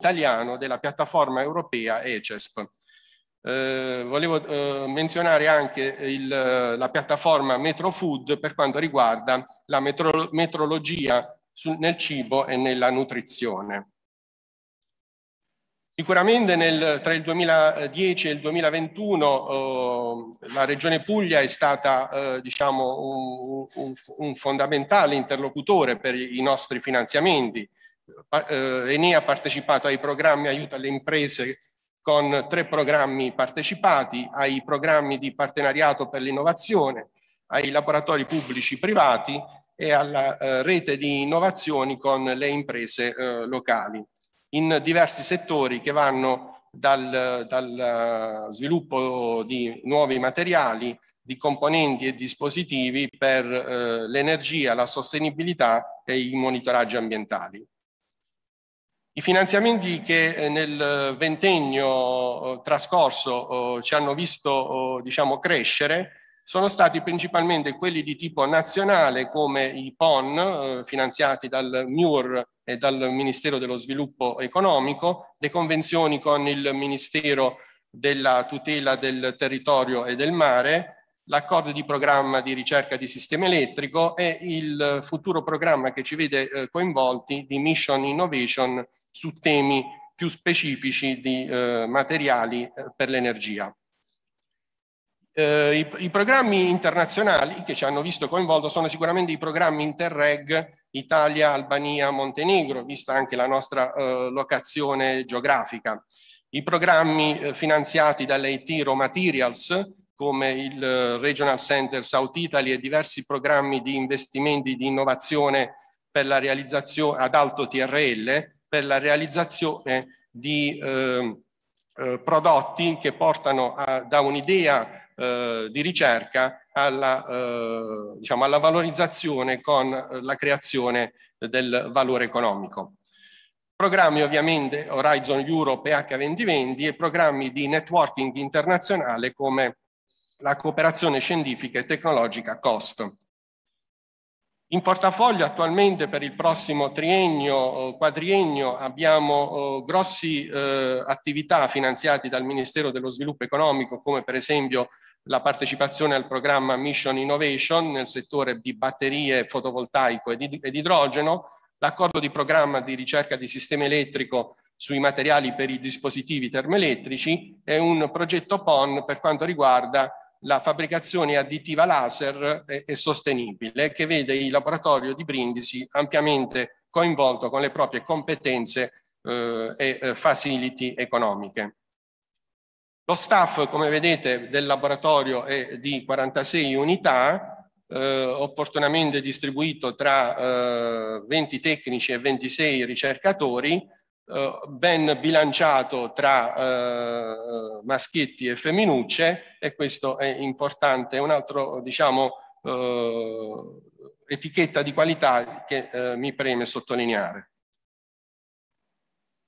italiano della piattaforma europea ECESP. Eh, volevo eh, menzionare anche il, la piattaforma MetroFood per quanto riguarda la metro, metrologia sul, nel cibo e nella nutrizione. Sicuramente nel, tra il 2010 e il 2021 eh, la Regione Puglia è stata eh, diciamo, un, un, un, fondamentale interlocutore per i nostri finanziamenti. Eh, Eni ha partecipato ai programmi aiuto alle imprese con tre programmi partecipati, ai programmi di partenariato per l'innovazione, ai laboratori pubblici privati e alla eh, rete di innovazioni con le imprese eh, locali in diversi settori che vanno dal, dal sviluppo di nuovi materiali, di componenti e dispositivi per eh, l'energia, la sostenibilità e i monitoraggi ambientali. I finanziamenti che eh, nel ventennio eh, trascorso eh, ci hanno visto diciamo, crescere sono stati principalmente quelli di tipo nazionale come i PON finanziati dal MUR e dal Ministero dello Sviluppo Economico, le convenzioni con il Ministero della tutela del territorio e del mare, l'accordo di programma di ricerca di sistema elettrico e il futuro programma che ci vede eh, coinvolti di Mission Innovation su temi più specifici di eh, materiali eh, per l'energia. Eh, i, I, programmi internazionali che ci hanno visto coinvolto sono sicuramente i programmi Interreg Italia, Albania, Montenegro, vista anche la nostra eh, locazione geografica. I programmi eh, finanziati dall'IT Raw Materials, come il eh, Regional Center South Italy e diversi programmi di investimenti di innovazione per la realizzazione ad alto TRL, per la realizzazione di eh, eh, prodotti che portano a, da un'idea eh, di ricerca alla, eh, diciamo, alla valorizzazione con la creazione del valore economico. Programmi ovviamente Horizon Europe e H2020 e programmi di networking internazionale come la cooperazione scientifica e tecnologica COST. In portafoglio attualmente per il prossimo triennio, quadriennio, abbiamo eh, grossi eh, attività finanziate dal Ministero dello Sviluppo Economico, come per esempio la partecipazione al programma Mission Innovation nel settore di batterie fotovoltaico ed, ed idrogeno, l'accordo di programma di ricerca di sistema elettrico sui materiali per i dispositivi termoelettrici e un progetto PON per quanto riguarda la fabbricazione additiva laser e, e sostenibile che vede il laboratorio di Brindisi ampiamente coinvolto con le proprie competenze eh, e eh, facility economiche. Lo staff, come vedete, del laboratorio è di 46 unità, eh, opportunamente distribuito tra eh, 20 tecnici e 26 ricercatori, ben bilanciato tra eh, maschietti e femminucce e questo è importante, è un altro, diciamo, eh, etichetta di qualità che eh, mi preme sottolineare.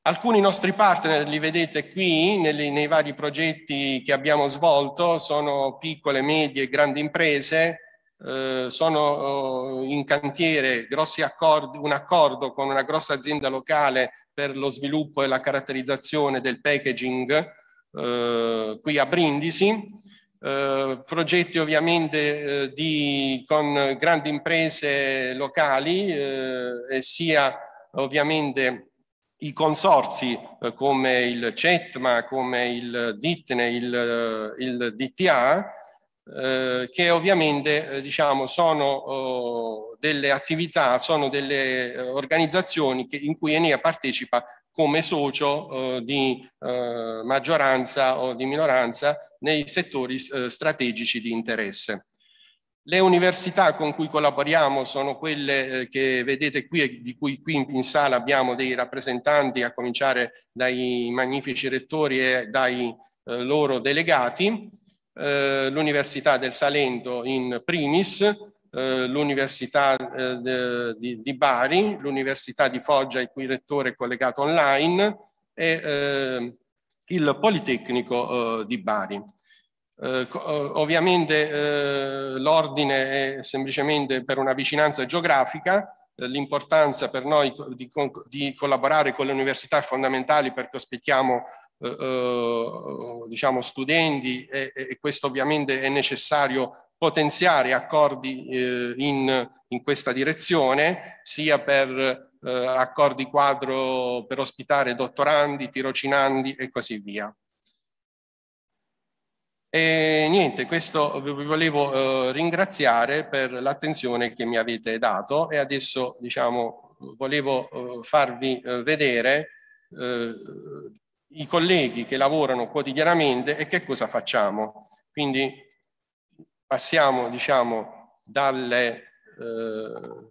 Alcuni nostri partner li vedete qui nei, nei vari progetti che abbiamo svolto, sono piccole, medie e grandi imprese, eh, sono eh, in cantiere grossi accordi, un accordo con una grossa azienda locale per lo sviluppo e la caratterizzazione del packaging eh, qui a Brindisi, eh, progetti ovviamente eh, di, con grandi imprese locali eh, sia ovviamente i consorsi eh, come il CETMA, come il DITNE, il, il DTA, eh, che ovviamente eh, diciamo, sono oh, delle attività, sono delle eh, organizzazioni che, in cui Enea partecipa come socio eh, di eh, maggioranza o di minoranza nei settori strategici di interesse. Le università con cui collaboriamo sono quelle eh, che vedete qui e di cui qui in sala abbiamo dei rappresentanti, a cominciare dai magnifici rettori e dai eh, loro delegati, eh, l'Università del Salento in primis, eh, l'Università eh, di, Bari, l'Università di Foggia, il cui rettore è collegato online, e il Politecnico di Bari. Ovviamente l'ordine è semplicemente per una vicinanza geografica, l'importanza per noi di, collaborare con le università fondamentali perché ospitiamo diciamo studenti e, e, questo ovviamente è necessario potenziare accordi eh, in, in, questa direzione sia per eh, accordi quadro per ospitare dottorandi, tirocinandi e così via. E niente, questo vi volevo eh, ringraziare per l'attenzione che mi avete dato e adesso diciamo volevo eh, farvi eh, vedere eh, i colleghi che lavorano quotidianamente e che cosa facciamo. Quindi passiamo diciamo dalle, eh,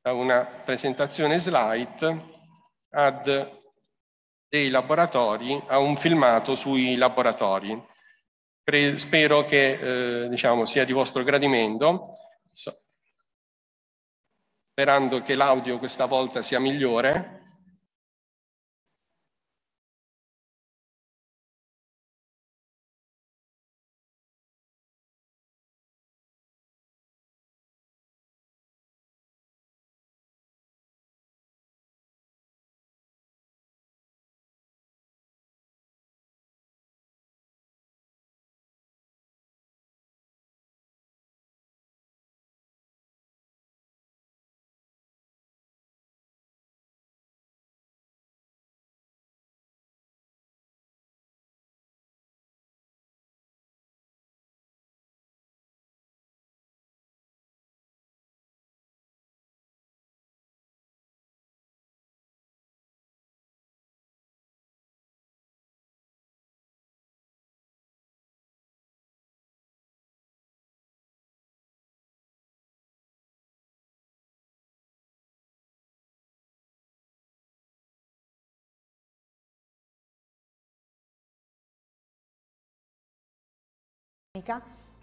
da una presentazione slide ad dei laboratori a un filmato sui laboratori. spero che eh, diciamo, sia di vostro gradimento, so, sperando che l'audio questa volta sia migliore.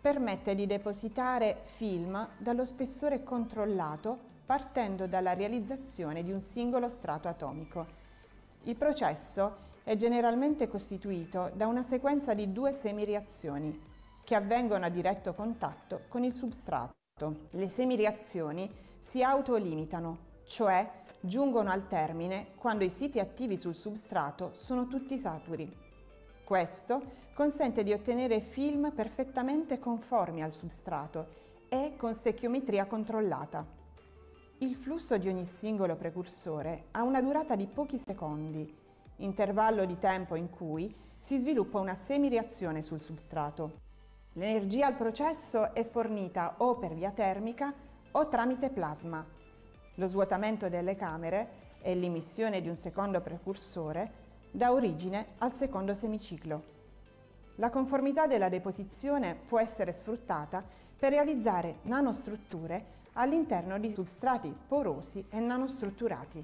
Permette di depositare film dallo spessore controllato partendo dalla realizzazione di un singolo strato atomico. Il processo è generalmente costituito da una sequenza di due semireazioni che avvengono a diretto contatto con il substrato. Le semireazioni si autolimitano, cioè giungono al termine quando i siti attivi sul substrato sono tutti saturi. Questo consente di ottenere film perfettamente conformi al substrato e con stechiometria controllata. Il flusso di ogni singolo precursore ha una durata di pochi secondi, intervallo di tempo in cui si sviluppa una semireazione sul substrato. L'energia al processo è fornita o per via termica o tramite plasma. Lo svuotamento delle camere e l'emissione di un secondo precursore dà origine al secondo semiciclo. La conformità della deposizione può essere sfruttata per realizzare nanostrutture all'interno di substrati porosi e nanostrutturati.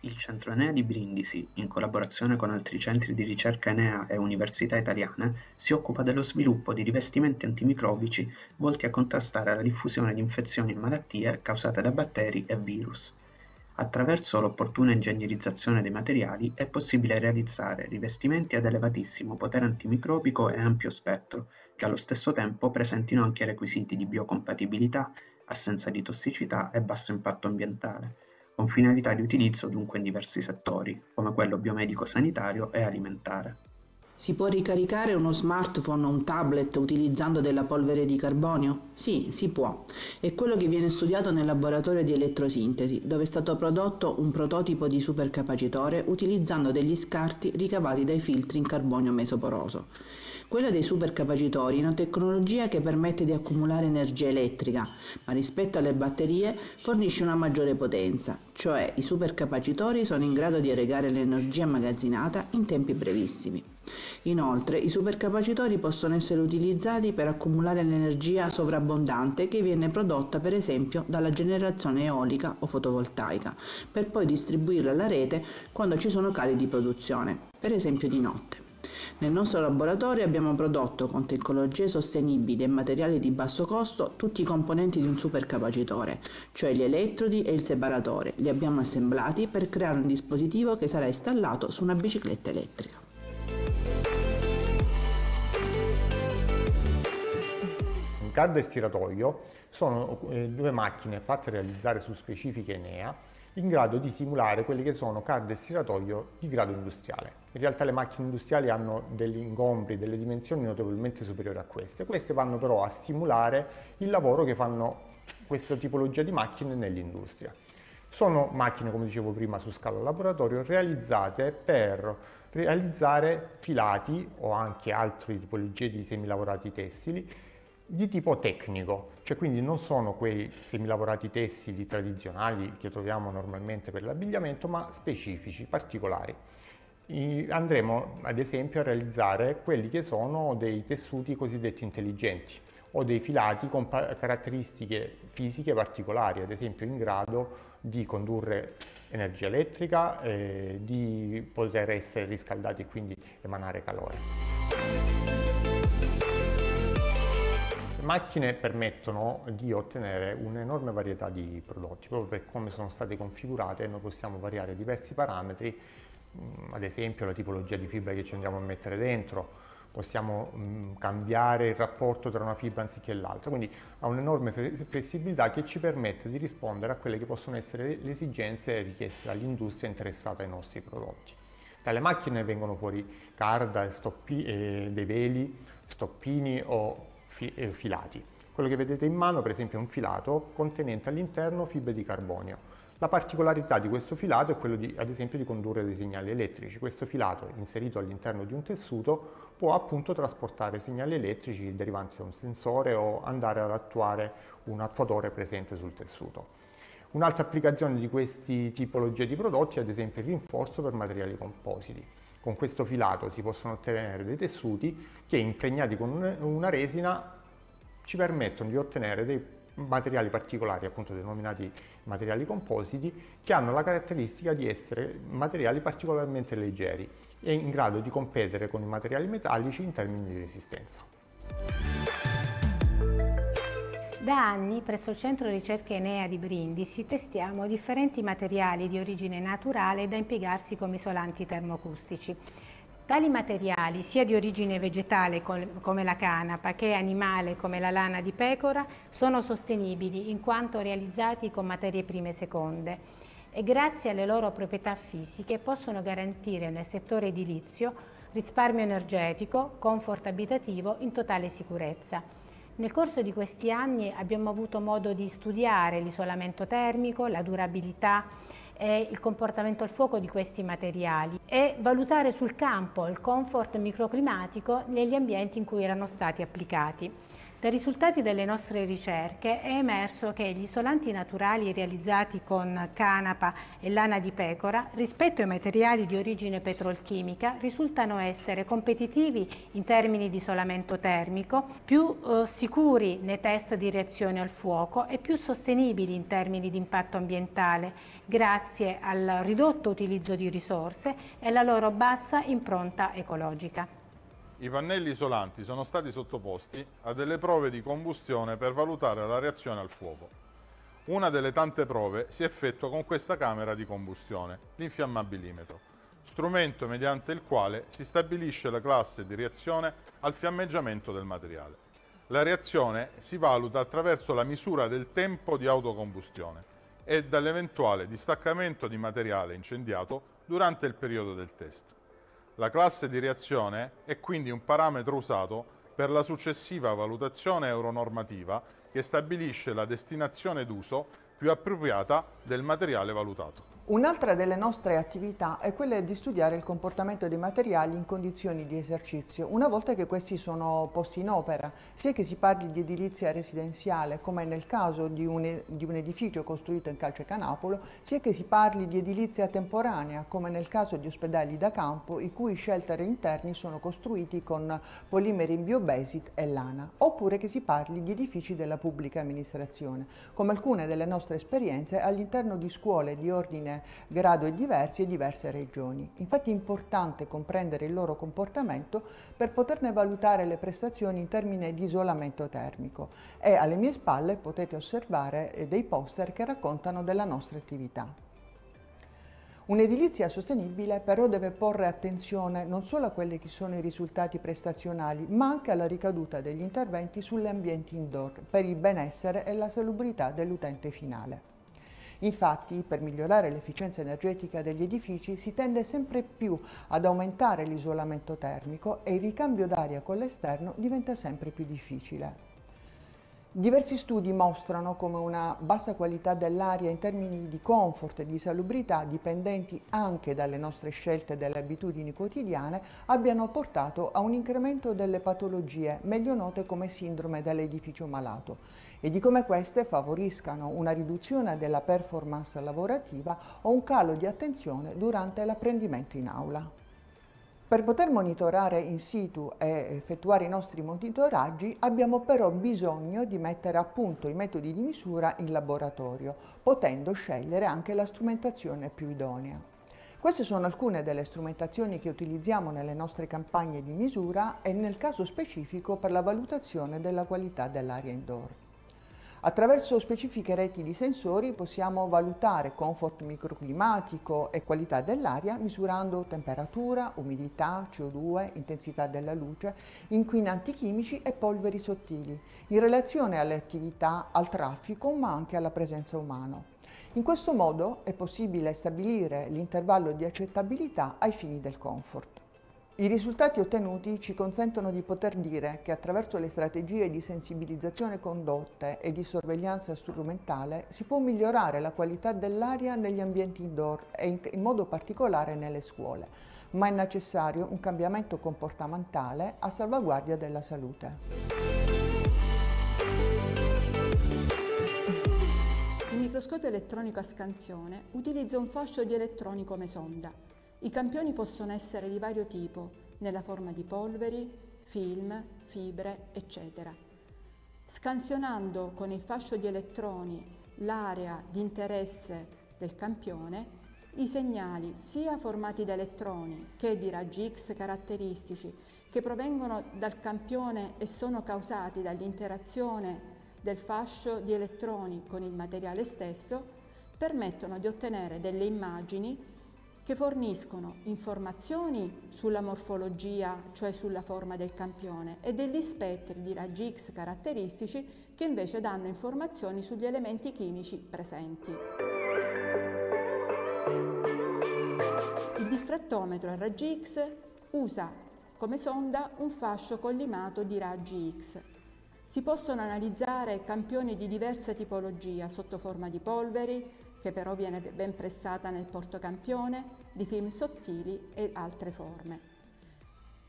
Il Centro Enea di Brindisi, in collaborazione con altri centri di ricerca Enea e università italiane, si occupa dello sviluppo di rivestimenti antimicrobici volti a contrastare la diffusione di infezioni e malattie causate da batteri e virus. Attraverso l'opportuna ingegnerizzazione dei materiali è possibile realizzare rivestimenti ad elevatissimo potere antimicrobico e ampio spettro, che allo stesso tempo presentino anche requisiti di biocompatibilità, assenza di tossicità e basso impatto ambientale, con finalità di utilizzo dunque in diversi settori, come quello biomedico-sanitario e alimentare. Si può ricaricare uno smartphone o un tablet utilizzando della polvere di carbonio? Sì, si può. È quello che viene studiato nel laboratorio di elettrosintesi, dove è stato prodotto un prototipo di supercapacitore utilizzando degli scarti ricavati dai filtri in carbonio mesoporoso. Quella dei supercapacitori è una tecnologia che permette di accumulare energia elettrica, ma rispetto alle batterie fornisce una maggiore potenza, cioè i supercapacitori sono in grado di erogare l'energia immagazzinata in tempi brevissimi. Inoltre, i supercapacitori possono essere utilizzati per accumulare l'energia sovrabbondante che viene prodotta per esempio dalla generazione eolica o fotovoltaica, per poi distribuirla alla rete quando ci sono cali di produzione, per esempio di notte. Nel nostro laboratorio abbiamo prodotto con tecnologie sostenibili e materiali di basso costo tutti i componenti di un supercapacitore, cioè gli elettrodi e il separatore. Li abbiamo assemblati per creare un dispositivo che sarà installato su una bicicletta elettrica. Cardo e stiratoio sono eh, due macchine fatte realizzare su specifiche Enea in grado di simulare quelli che sono cardo e stiratoio di grado industriale. In realtà le macchine industriali hanno degli ingombri, delle dimensioni notevolmente superiori a queste. Queste vanno però a simulare il lavoro che fanno questa tipologia di macchine nell'industria. Sono macchine, come dicevo prima, su scala laboratorio, realizzate per realizzare filati o anche altre tipologie di semilavorati tessili di tipo tecnico, cioè quindi non sono quei semilavorati tessili tradizionali che troviamo normalmente per l'abbigliamento, ma specifici, particolari. andremo ad esempio a realizzare quelli che sono dei tessuti cosiddetti intelligenti o dei filati con caratteristiche fisiche particolari, ad esempio in grado di condurre energia elettrica, eh, di poter essere riscaldati e quindi emanare calore. Macchine permettono di ottenere un'enorme varietà di prodotti, proprio per come sono state configurate noi possiamo variare diversi parametri, mm, ad esempio la tipologia di fibra che ci andiamo a mettere dentro, possiamo mm, cambiare il rapporto tra una fibra anziché l'altra, quindi ha un'enorme flessibilità che ci permette di rispondere a quelle che possono essere le esigenze richieste dall'industria interessata ai nostri prodotti. Dalle macchine vengono fuori carda, stoppi, eh, dei veli, stoppini o eh, filati. Quello che vedete in mano per esempio è un filato contenente all'interno fibre di carbonio. La particolarità di questo filato è quello di, ad esempio di condurre dei segnali elettrici. Questo filato inserito all'interno di un tessuto può appunto trasportare segnali elettrici derivanti da un sensore o andare ad attuare un attuatore presente sul tessuto. Un'altra applicazione di queste tipologie di prodotti è ad esempio il rinforzo per materiali compositi. Con questo filato si possono ottenere dei tessuti che impregnati con una resina ci permettono di ottenere dei materiali particolari, appunto denominati materiali compositi, che hanno la caratteristica di essere materiali particolarmente leggeri e in grado di competere con i materiali metallici in termini di resistenza. Da anni presso il Centro Ricerche Enea di Brindisi testiamo differenti materiali di origine naturale da impiegarsi come isolanti termoacustici. Tali materiali, sia di origine vegetale come la canapa che animale come la lana di pecora, sono sostenibili in quanto realizzati con materie prime seconde e grazie alle loro proprietà fisiche possono garantire nel settore edilizio risparmio energetico, comfort abitativo in totale sicurezza. Nel corso di questi anni abbiamo avuto modo di studiare l'isolamento termico, la durabilità e il comportamento al fuoco di questi materiali e valutare sul campo il comfort microclimatico negli ambienti in cui erano stati applicati. Dai risultati delle nostre ricerche è emerso che gli isolanti naturali realizzati con canapa e lana di pecora rispetto ai materiali di origine petrolchimica risultano essere competitivi in termini di isolamento termico, più eh, sicuri nei test di reazione al fuoco e più sostenibili in termini di impatto ambientale grazie al ridotto utilizzo di risorse e alla loro bassa impronta ecologica. I pannelli isolanti sono stati sottoposti a delle prove di combustione per valutare la reazione al fuoco. Una delle tante prove si effettua con questa camera di combustione, l'infiammabilimetro, strumento mediante il quale si stabilisce la classe di reazione al fiammeggiamento del materiale. La reazione si valuta attraverso la misura del tempo di autocombustione e dall'eventuale distaccamento di materiale incendiato durante il periodo del test. La classe di reazione è quindi un parametro usato per la successiva valutazione euronormativa che stabilisce la destinazione d'uso più appropriata del materiale valutato. Un'altra delle nostre attività è quella di studiare il comportamento dei materiali in condizioni di esercizio, una volta che questi sono posti in opera, sia che si parli di edilizia residenziale, come nel caso di un, di un edificio costruito in calce canapolo, sia che si parli di edilizia temporanea, come nel caso di ospedali da campo, i cui shelter interni sono costruiti con polimeri in biobasit e lana, oppure che si parli di edifici della pubblica amministrazione, come alcune delle nostre esperienze all'interno di scuole di ordine grado e diversi e diverse regioni. Infatti è importante comprendere il loro comportamento per poterne valutare le prestazioni in termini di isolamento termico e alle mie spalle potete osservare eh, dei poster che raccontano della nostra attività. Un'edilizia sostenibile però deve porre attenzione non solo a quelli che sono i risultati prestazionali, ma anche alla ricaduta degli interventi sugli ambienti indoor per il benessere e la salubrità dell'utente finale. Infatti, per migliorare l'efficienza energetica degli edifici si tende sempre più ad aumentare l'isolamento termico e il ricambio d'aria con l'esterno diventa sempre più difficile. Diversi studi mostrano come una bassa qualità dell'aria in termini di comfort e di salubrità, dipendenti anche dalle nostre scelte e dalle abitudini quotidiane, abbiano portato a un incremento delle patologie, meglio note come sindrome dell'edificio malato, e di come queste favoriscano una riduzione della performance lavorativa o un calo di attenzione durante l'apprendimento in aula. Per poter monitorare in situ e effettuare i nostri monitoraggi abbiamo però bisogno di mettere a punto i metodi di misura in laboratorio, potendo scegliere anche la strumentazione più idonea. Queste sono alcune delle strumentazioni che utilizziamo nelle nostre campagne di misura e nel caso specifico per la valutazione della qualità dell'aria indoor. Attraverso specifiche reti di sensori possiamo valutare comfort microclimatico e qualità dell'aria misurando temperatura, umidità, CO2, intensità della luce, inquinanti chimici e polveri sottili, in relazione alle attività, al traffico ma anche alla presenza umana. In questo modo è possibile stabilire l'intervallo di accettabilità ai fini del comfort. I risultati ottenuti ci consentono di poter dire che attraverso le strategie di sensibilizzazione condotte e di sorveglianza strumentale si può migliorare la qualità dell'aria negli ambienti indoor e in, modo particolare nelle scuole, ma è necessario un cambiamento comportamentale a salvaguardia della salute. Il microscopio elettronico a scansione utilizza un fascio di elettroni come sonda i campioni possono essere di vario tipo, nella forma di polveri, film, fibre, eccetera. Scansionando con il fascio di elettroni l'area di interesse del campione, i segnali sia formati da elettroni che di raggi X caratteristici che provengono dal campione e sono causati dall'interazione del fascio di elettroni con il materiale stesso, permettono di ottenere delle immagini che forniscono informazioni sulla morfologia, cioè sulla forma del campione, e degli spettri di raggi X caratteristici che invece danno informazioni sugli elementi chimici presenti. Il diffrattometro a raggi X usa come sonda un fascio collimato di raggi X. Si possono analizzare campioni di diversa tipologia sotto forma di polveri, che però viene ben pressata nel portocampione, di film sottili e altre forme.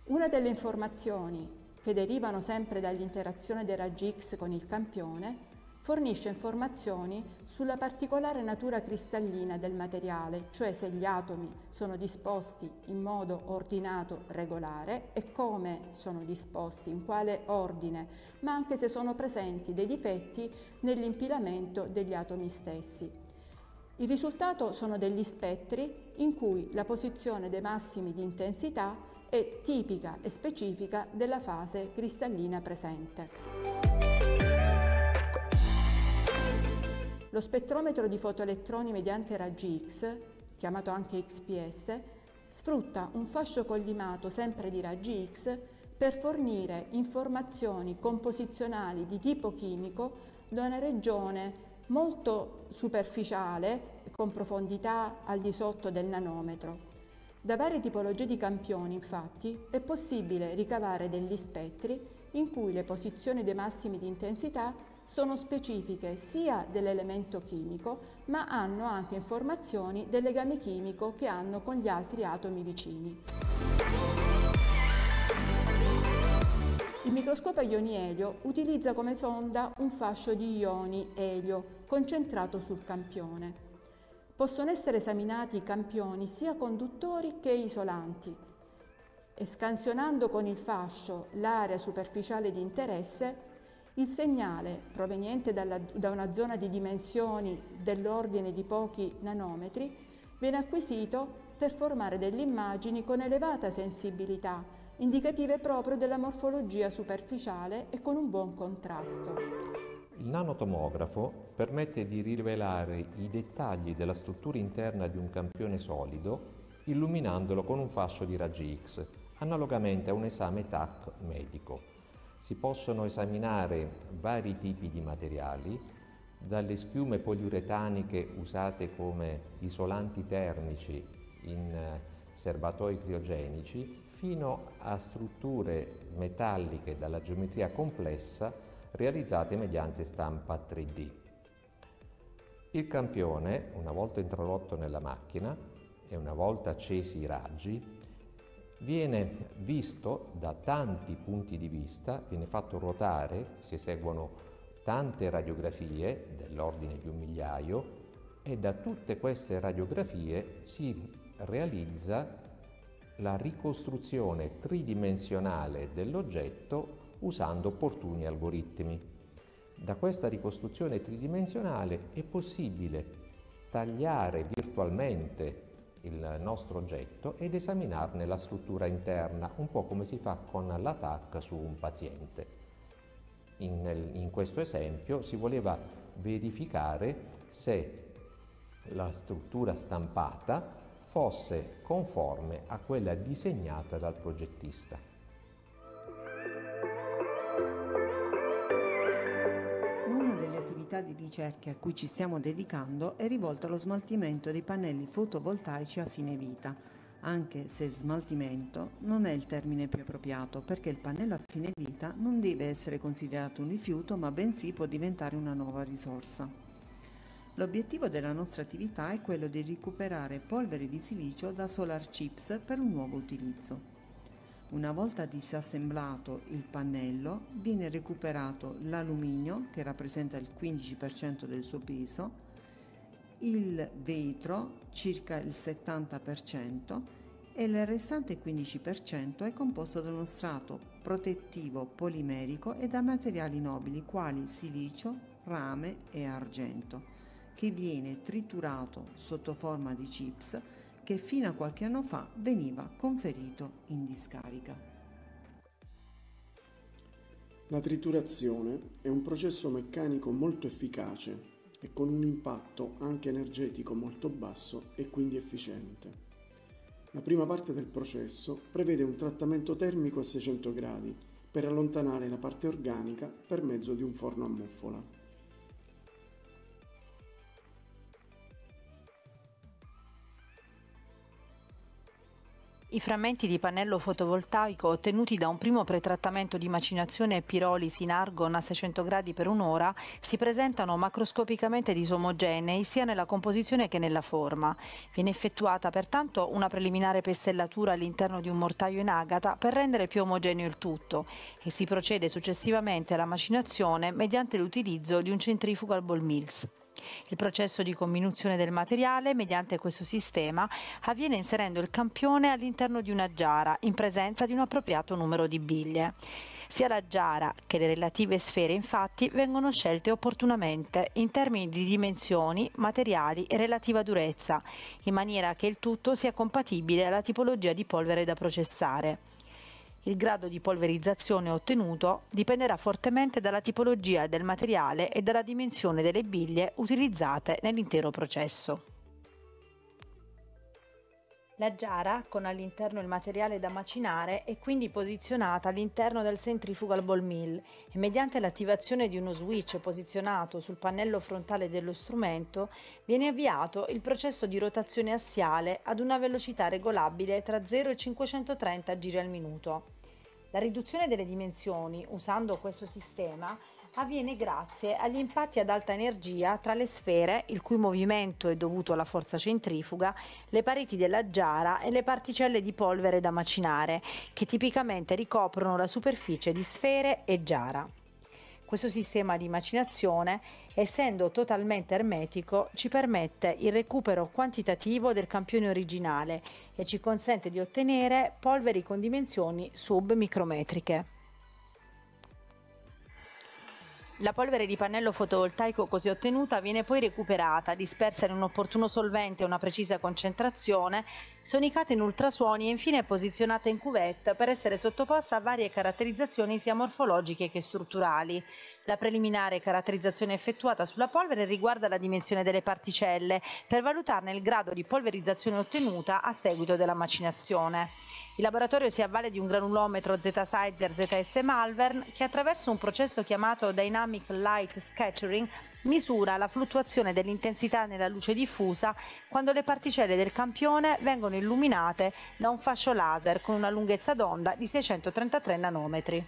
Una delle informazioni che derivano sempre dall'interazione dei raggi X con il campione fornisce informazioni sulla particolare natura cristallina del materiale, cioè se gli atomi sono disposti in modo ordinato regolare e come sono disposti, in quale ordine, ma anche se sono presenti dei difetti nell'impilamento degli atomi stessi. Il risultato sono degli spettri in cui la posizione dei massimi di intensità è tipica e specifica della fase cristallina presente. Lo spettrometro di fotoelettroni mediante raggi X, chiamato anche XPS, sfrutta un fascio collimato sempre di raggi X per fornire informazioni composizionali di tipo chimico da una regione molto superficiale con profondità al di sotto del nanometro. Da varie tipologie di campioni, infatti, è possibile ricavare degli spettri in cui le posizioni dei massimi di intensità sono specifiche sia dell'elemento chimico, ma hanno anche informazioni del legame chimico che hanno con gli altri atomi vicini. Il microscopio a ioni elio utilizza come sonda un fascio di ioni elio concentrato sul campione. Possono essere esaminati i campioni sia conduttori che isolanti e scansionando con il fascio l'area superficiale di interesse, il segnale proveniente dalla, da una zona di dimensioni dell'ordine di pochi nanometri viene acquisito per formare delle immagini con elevata sensibilità, indicative proprio della morfologia superficiale e con un buon contrasto. Il nanotomografo permette di rivelare i dettagli della struttura interna di un campione solido illuminandolo con un fascio di raggi X, analogamente a un esame TAC medico. Si possono esaminare vari tipi di materiali, dalle schiume poliuretaniche usate come isolanti termici in eh, serbatoi criogenici, fino a strutture metalliche dalla geometria complessa realizzate mediante stampa 3D. Il campione, una volta introdotto nella macchina e una volta accesi i raggi, viene visto da tanti punti di vista, viene fatto ruotare, si eseguono tante radiografie dell'ordine di un migliaio e da tutte queste radiografie si realizza la ricostruzione tridimensionale dell'oggetto usando opportuni algoritmi. Da questa ricostruzione tridimensionale è possibile tagliare virtualmente il nostro oggetto ed esaminarne la struttura interna, un po' come si fa con l'attack su un paziente. In, in questo esempio si voleva verificare se la struttura stampata fosse conforme a quella disegnata dal progettista. Delle attività di ricerca a cui ci stiamo dedicando è rivolta allo smaltimento dei pannelli fotovoltaici a fine vita, anche se smaltimento non è il termine più appropriato perché il pannello a fine vita non deve essere considerato un rifiuto ma bensì può diventare una nuova risorsa. L'obiettivo della nostra attività è quello di recuperare polvere di silicio da solar chips per un nuovo utilizzo. Una volta disassemblato il pannello viene recuperato l'alluminio che rappresenta il 15% del suo peso, il vetro circa il 70% e il restante 15% è composto da uno strato protettivo polimerico e da materiali nobili quali silicio, rame e argento, che viene triturato sotto forma di chips che fino a qualche anno fa veniva conferito in discarica. La triturazione è un processo meccanico molto efficace e con un impatto anche energetico molto basso e quindi efficiente. La prima parte del processo prevede un trattamento termico a 600 gradi per allontanare la parte organica per mezzo di un forno a muffola. I frammenti di pannello fotovoltaico ottenuti da un primo pretrattamento di macinazione e pirolisi in argon a 600 gradi per un'ora si presentano macroscopicamente disomogenei sia nella composizione che nella forma. Viene effettuata pertanto una preliminare pestellatura all'interno di un mortaio in agata per rendere più omogeneo il tutto e si procede successivamente alla macinazione mediante l'utilizzo di un centrifugal ball mills. Il processo di comminuzione del materiale mediante questo sistema avviene inserendo il campione all'interno di una giara in presenza di un appropriato numero di biglie. Sia la giara che le relative sfere infatti vengono scelte opportunamente in termini di dimensioni, materiali e relativa durezza, in maniera che il tutto sia compatibile alla tipologia di polvere da processare. Il grado di polverizzazione ottenuto dipenderà fortemente dalla tipologia del materiale e dalla dimensione delle biglie utilizzate nell'intero processo. La giara, con all'interno il materiale da macinare, è quindi posizionata all'interno del centrifugal ball mill e mediante l'attivazione di uno switch posizionato sul pannello frontale dello strumento viene avviato il processo di rotazione assiale ad una velocità regolabile tra 0 e 530 giri al minuto. La riduzione delle dimensioni usando questo sistema avviene grazie agli impatti ad alta energia tra le sfere, il cui movimento è dovuto alla forza centrifuga, le pareti della giara e le particelle di polvere da macinare, che tipicamente ricoprono la superficie di sfere e giara. Questo sistema di macinazione, essendo totalmente ermetico, ci permette il recupero quantitativo del campione originale e ci consente di ottenere polveri con dimensioni submicrometriche. La polvere di pannello fotovoltaico così ottenuta viene poi recuperata, dispersa in un opportuno solvente e una precisa concentrazione sonicata in ultrasuoni e infine posizionata in cuvette per essere sottoposta a varie caratterizzazioni sia morfologiche che strutturali. La preliminare caratterizzazione effettuata sulla polvere riguarda la dimensione delle particelle per valutarne il grado di polverizzazione ottenuta a seguito della macinazione. Il laboratorio si avvale di un granulometro Z-Sizer ZS Malvern che attraverso un processo chiamato Dynamic Light Scattering misura la fluttuazione dell'intensità nella luce diffusa quando le particelle del campione vengono illuminate da un fascio laser con una lunghezza d'onda di 633 nanometri. Le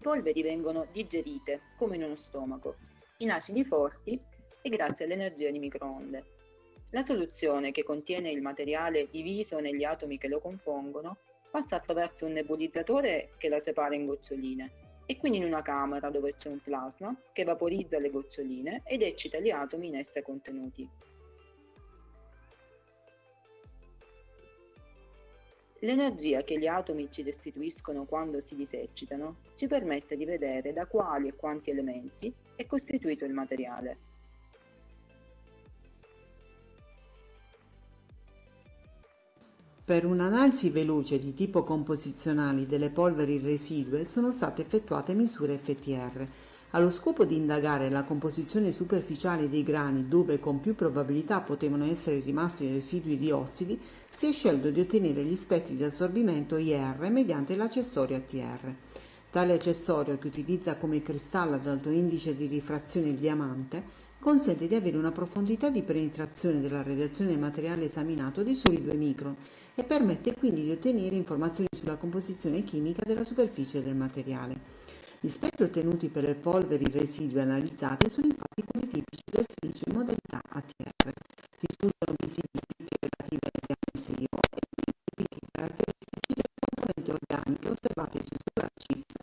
polveri vengono digerite, come in uno stomaco, in acidi forti e grazie all'energia di microonde. La soluzione che contiene il materiale diviso negli atomi che lo compongono passa attraverso un nebulizzatore che la separa in goccioline e quindi in una camera dove c'è un plasma che vaporizza le goccioline ed eccita gli atomi in esse contenuti. L'energia che gli atomi ci restituiscono quando si diseccitano ci permette di vedere da quali e quanti elementi è costituito il materiale. Per un'analisi veloce di tipo composizionali delle polveri residue sono state effettuate misure FTR, allo scopo di indagare la composizione superficiale dei grani dove con più probabilità potevano essere rimasti residui di ossidi, si è scelto di ottenere gli spettri di assorbimento IR mediante l'accessorio ATR. Tale accessorio, che utilizza come cristallo ad alto indice di rifrazione il diamante, consente di avere una profondità di penetrazione della radiazione del materiale esaminato di soli 2 micron e permette quindi di ottenere informazioni sulla composizione chimica della superficie del materiale. Gli spettri ottenuti per le polveri residue analizzate sono infatti quelli tipici del silicio in modalità ATR. Risultano visibili picchi relative al DMSIO e quindi picchi caratteristici delle componenti organiche osservate su solar chips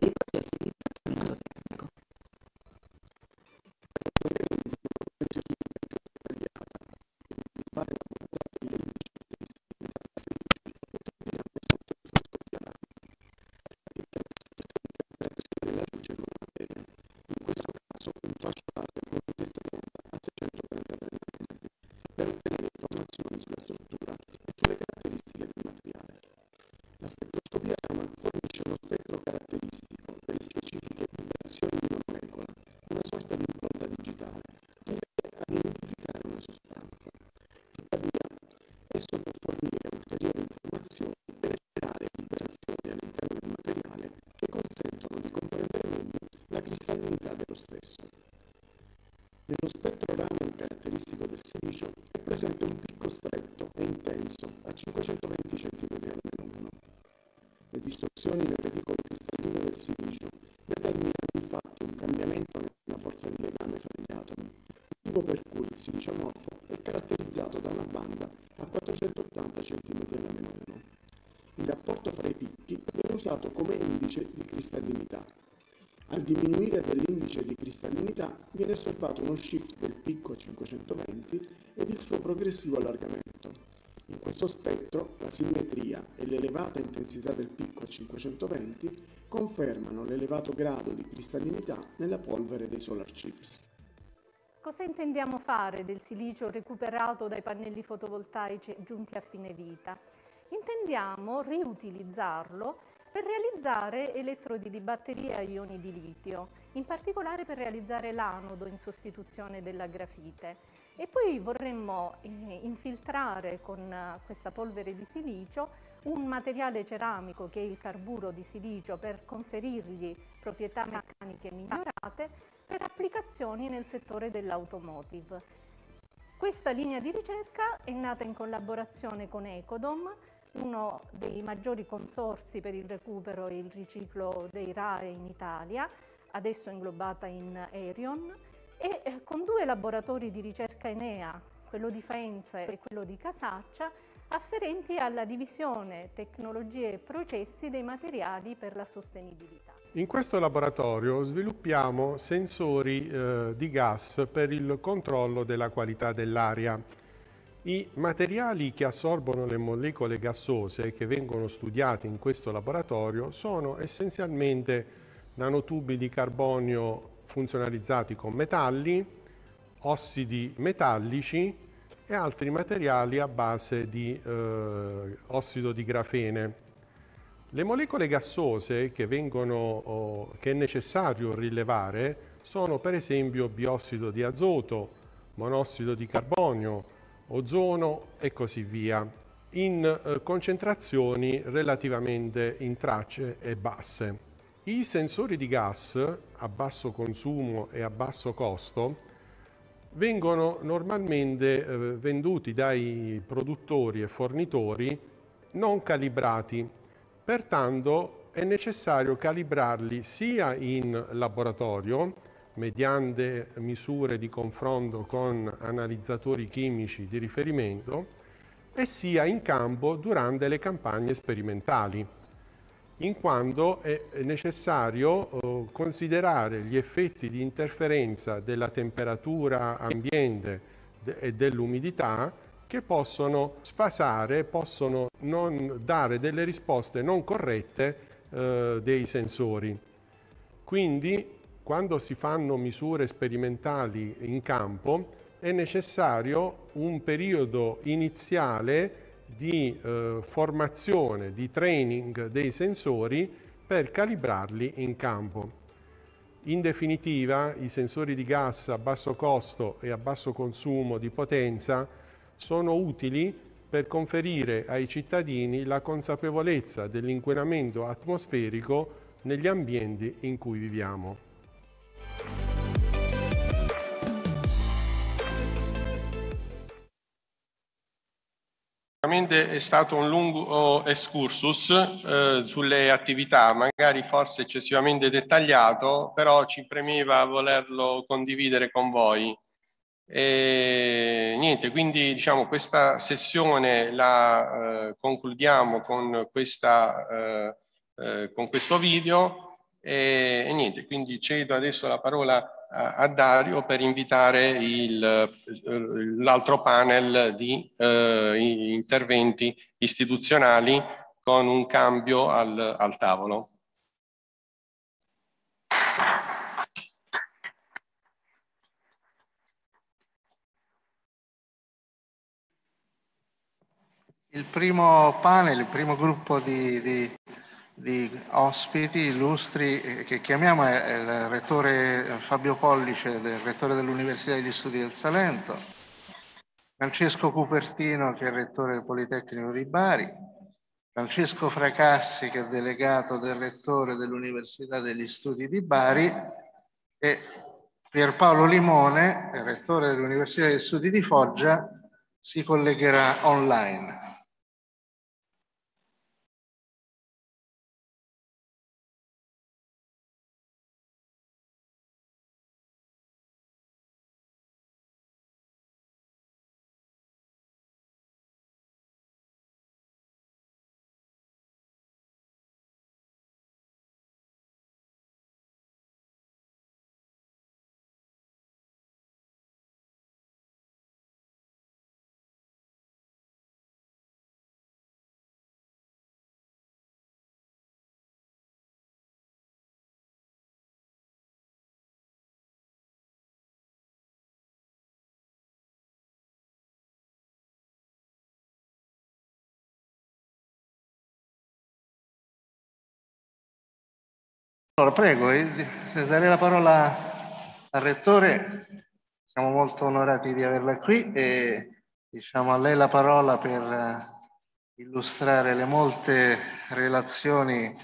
dei processi Nello spettro Raman caratteristico del silicio è presente un picco stretto e intenso a 520 cm al meno 1. Le distorsioni nel reticolo cristallino del silicio determinano infatti un cambiamento nella forza di legame fra gli atomi, motivo per cui il silicio amorfo è caratterizzato da una banda a 480 cm alla meno 1. Il rapporto fra i picchi viene usato come indice di cristallinità. Al diminuire dell'indice di cristallinità viene osservato uno shift del picco a 520 ed il suo progressivo allargamento. In questo spettro la simmetria e l'elevata intensità del picco a 520 confermano l'elevato grado di cristallinità nella polvere dei solar chips. Cosa intendiamo fare del silicio recuperato dai pannelli fotovoltaici giunti a fine vita? Intendiamo riutilizzarlo per realizzare elettrodi di batteria a ioni di litio, in particolare per realizzare l'anodo in sostituzione della grafite. E poi vorremmo eh, infiltrare con eh, questa polvere di silicio un materiale ceramico che è il carburo di silicio per conferirgli proprietà meccaniche migliorate per applicazioni nel settore dell'automotive. Questa linea di ricerca è nata in collaborazione con Ecodom, uno dei maggiori consorsi per il recupero e il riciclo dei RAE in Italia, adesso inglobata in Aerion, e eh, con due laboratori di ricerca Enea, quello di Faenza e quello di Casaccia, afferenti alla divisione tecnologie e processi dei materiali per la sostenibilità. In questo laboratorio sviluppiamo sensori eh, di gas per il controllo della qualità dell'aria. I materiali che assorbono le molecole gassose che vengono studiati in questo laboratorio sono essenzialmente nanotubi di carbonio funzionalizzati con metalli, ossidi metallici e altri materiali a base di eh, ossido di grafene. Le molecole gassose che, vengono, che è necessario rilevare sono per esempio biossido di azoto, monossido di carbonio, ozono e così via, in eh, concentrazioni relativamente in tracce e basse. I sensori di gas a basso consumo e a basso costo vengono normalmente eh, venduti dai produttori e fornitori non calibrati. Pertanto è necessario calibrarli sia in laboratorio, mediante misure di confronto con analizzatori chimici di riferimento, e sia in campo durante le campagne sperimentali, in quanto è necessario eh, considerare gli effetti di interferenza della temperatura ambiente e dell'umidità che possono sfasare, possono non dare delle risposte non corrette eh, dei sensori. Quindi quando si fanno misure sperimentali in campo è necessario un periodo iniziale di eh, formazione, di training dei sensori per calibrarli in campo. In definitiva, i sensori di gas a basso costo e a basso consumo di potenza sono utili per conferire ai cittadini la consapevolezza dell'inquinamento atmosferico negli ambienti in cui viviamo. È stato un lungo excursus eh, sulle attività, magari forse eccessivamente dettagliato, però ci premeva volerlo condividere con voi. E niente, quindi diciamo questa sessione la eh, concludiamo con, questa, eh, eh, con questo video e, e, niente, quindi cedo adesso la parola a, a Dario per invitare l'altro panel di eh, interventi istituzionali con un cambio al, al tavolo. Il primo panel, il primo gruppo di, di, di ospiti illustri eh, che chiamiamo il rettore Fabio Pollice, del rettore dell'Università degli Studi del Salento, Francesco Cupertino che è rettore del Politecnico di Bari, Francesco Fracassi che è delegato del rettore dell'Università degli Studi di Bari. E Pierpaolo Limone, rettore dell'Università degli Studi di Foggia, si collegherà online. Allora, prego, eh, darei la parola al Rettore. Siamo molto onorati di averla qui e diciamo a lei la parola per eh, illustrare le molte relazioni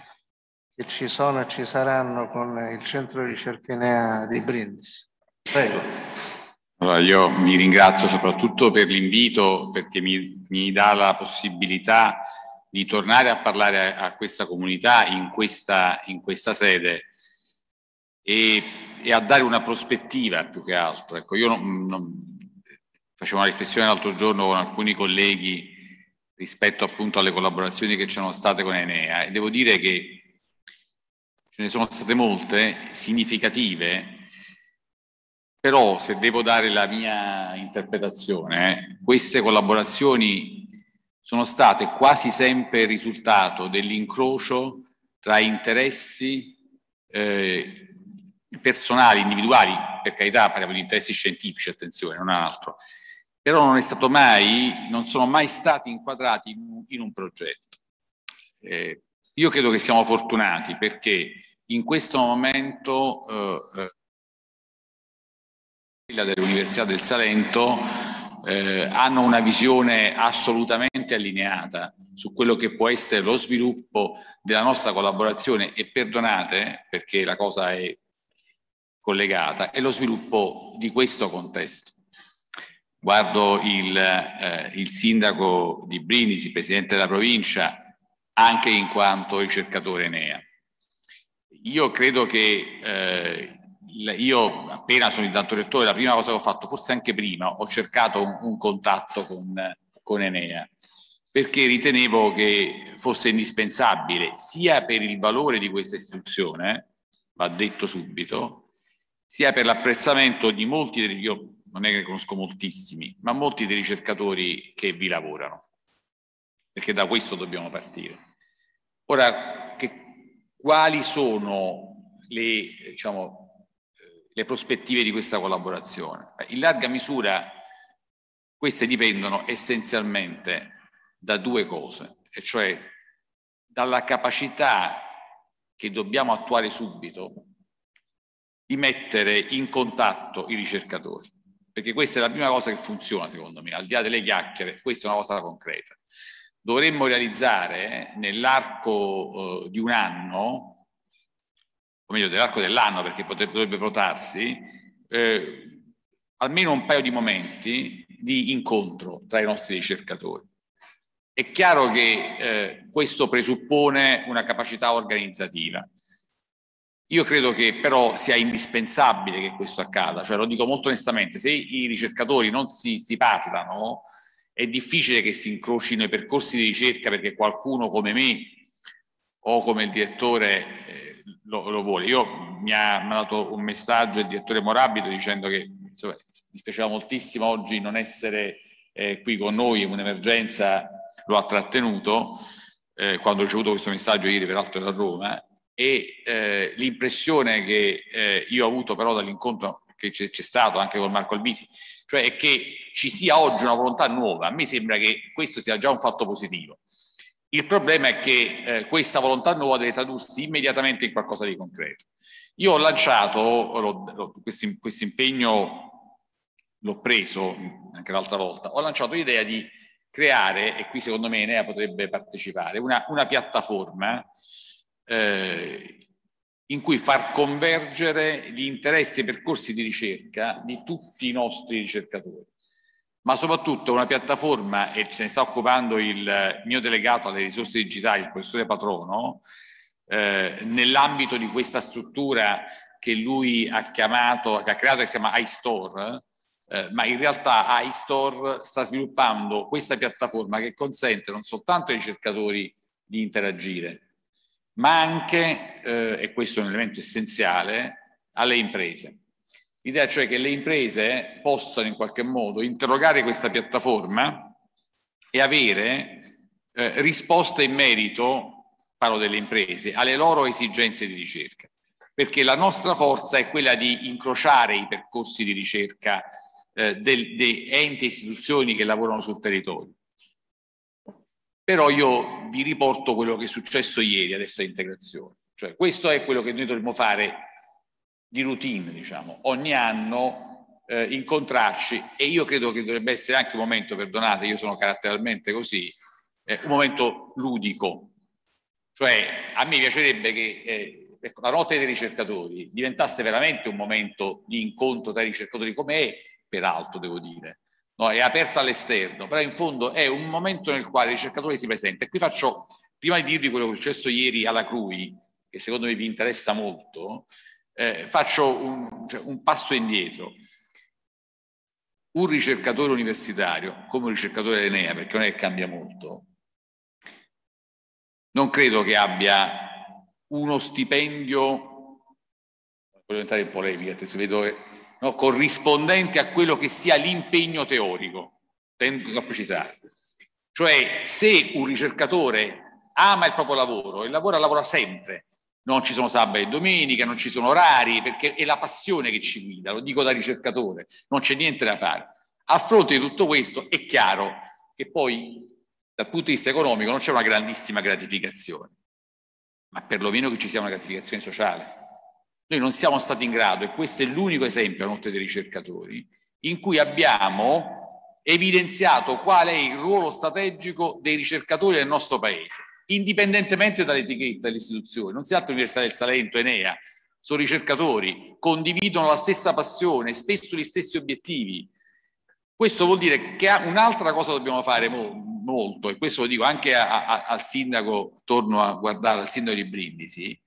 che ci sono e ci saranno con il Centro di Ricerca Enea di Brindisi. Prego. Allora, io vi ringrazio soprattutto per l'invito perché mi, mi dà la possibilità di tornare a parlare a, a questa comunità in questa, in questa sede e, e, a dare una prospettiva più che altro. Ecco, io non, non, facevo una riflessione l'altro giorno con alcuni colleghi rispetto appunto alle collaborazioni che ci sono state con Enea e devo dire che ce ne sono state molte significative, però se devo dare la mia interpretazione, queste collaborazioni sono state quasi sempre il risultato dell'incrocio tra interessi eh, personali, individuali, per carità parliamo di interessi scientifici, attenzione, non altro, però non è stato mai, non sono mai stati inquadrati in, in un progetto. Eh, io credo che siamo fortunati perché in questo momento eh, eh dell'Università del Salento eh, hanno una visione assolutamente allineata su quello che può essere lo sviluppo della nostra collaborazione e perdonate perché la cosa è collegata, è lo sviluppo di questo contesto. Guardo il, eh, il sindaco di Brindisi, presidente della provincia, anche in quanto ricercatore Enea. Io credo che eh, io appena sono diventato rettore, la prima cosa che ho fatto, forse anche prima, ho cercato un, un contatto con, con Enea perché ritenevo che fosse indispensabile sia per il valore di questa istituzione, va detto subito, sia per l'apprezzamento di molti, io non è che ne conosco moltissimi, ma molti dei ricercatori che vi lavorano, perché da questo dobbiamo partire. Ora, che, quali sono le, diciamo, le prospettive di questa collaborazione? In larga misura queste dipendono essenzialmente da due cose, e cioè dalla capacità che dobbiamo attuare subito di mettere in contatto i ricercatori, perché questa è la prima cosa che funziona secondo me, al di là delle chiacchiere, questa è una cosa concreta. Dovremmo realizzare nell'arco eh, di un anno, o meglio dell'arco dell'anno perché potrebbe, dovrebbe votarsi, eh, almeno un paio di momenti di incontro tra i nostri ricercatori è chiaro che eh, questo presuppone una capacità organizzativa. Io credo che però sia indispensabile che questo accada, cioè lo dico molto onestamente, se i ricercatori non si, si parlano è difficile che si incrocino i percorsi di ricerca perché qualcuno come me o come il direttore lo, lo, vuole. Io mi ha mandato un messaggio il direttore Morabito dicendo che insomma, dispiaceva moltissimo oggi non essere eh, qui con noi, un'emergenza lo ha trattenuto eh, quando ho ricevuto questo messaggio ieri peraltro da Roma e eh, l'impressione che eh, io ho avuto però dall'incontro che c'è, stato anche con Marco Albisi, cioè che ci sia oggi una volontà nuova, a me sembra che questo sia già un fatto positivo. Il problema è che eh, questa volontà nuova deve tradursi immediatamente in qualcosa di concreto. Io ho lanciato, questo impegno l'ho preso anche l'altra volta, ho lanciato l'idea di creare, e qui secondo me Enea potrebbe partecipare, una, una piattaforma eh, in cui far convergere gli interessi e percorsi di ricerca di tutti i nostri ricercatori, ma soprattutto una piattaforma, e se ne sta occupando il mio delegato alle risorse digitali, il professore Patrono, eh, nell'ambito di questa struttura che lui ha chiamato, che ha creato, che si chiama iStore, eh, ma in realtà iStore sta sviluppando questa piattaforma che consente non soltanto ai ricercatori di interagire, ma anche, eh, e questo è un elemento essenziale, alle imprese. L'idea cioè che le imprese possano in qualche modo interrogare questa piattaforma e avere eh, risposte in merito, parlo delle imprese, alle loro esigenze di ricerca. Perché la nostra forza è quella di incrociare i percorsi di ricerca eh, dei enti e istituzioni che lavorano sul territorio. Però io vi riporto quello che è successo ieri adesso è integrazione. Cioè, questo è quello che noi dovremmo fare di routine, diciamo, ogni anno eh, incontrarci e io credo che dovrebbe essere anche un momento, perdonate, io sono caratterialmente così, eh, un momento ludico. Cioè, a me piacerebbe che eh, ecco, la notte dei ricercatori diventasse veramente un momento di incontro tra i ricercatori come è peraltro devo dire, no, è aperta all'esterno, però in fondo è un momento nel quale il ricercatore si presenta. E qui faccio, prima di dirvi quello che è successo ieri alla CRUI, che secondo me vi interessa molto, eh, faccio un, cioè, un passo indietro. Un ricercatore universitario, come un ricercatore dell'Enea, perché non è che cambia molto, non credo che abbia uno stipendio, voglio entrare in polemica, adesso vedo che no, corrispondente a quello che sia l'impegno teorico, tendo a precisare. Cioè se un ricercatore ama il proprio lavoro e lavora, lavora sempre, non ci sono sabato e domenica, non ci sono orari, perché è la passione che ci guida, lo dico da ricercatore, non c'è niente da fare. A fronte di tutto questo è chiaro che poi dal punto di vista economico non c'è una grandissima gratificazione, ma perlomeno che ci sia una gratificazione sociale. Noi non siamo stati in grado, e questo è l'unico esempio a notte dei ricercatori, in cui abbiamo evidenziato qual è il ruolo strategico dei ricercatori del nostro paese, indipendentemente dall'etichetta dell'istituzione. Non si tratta dell'Università del Salento, Enea, sono ricercatori, condividono la stessa passione, spesso gli stessi obiettivi. Questo vuol dire che un'altra cosa dobbiamo fare mo molto, e questo lo dico anche a, a, al sindaco, torno a guardare al sindaco di Brindisi,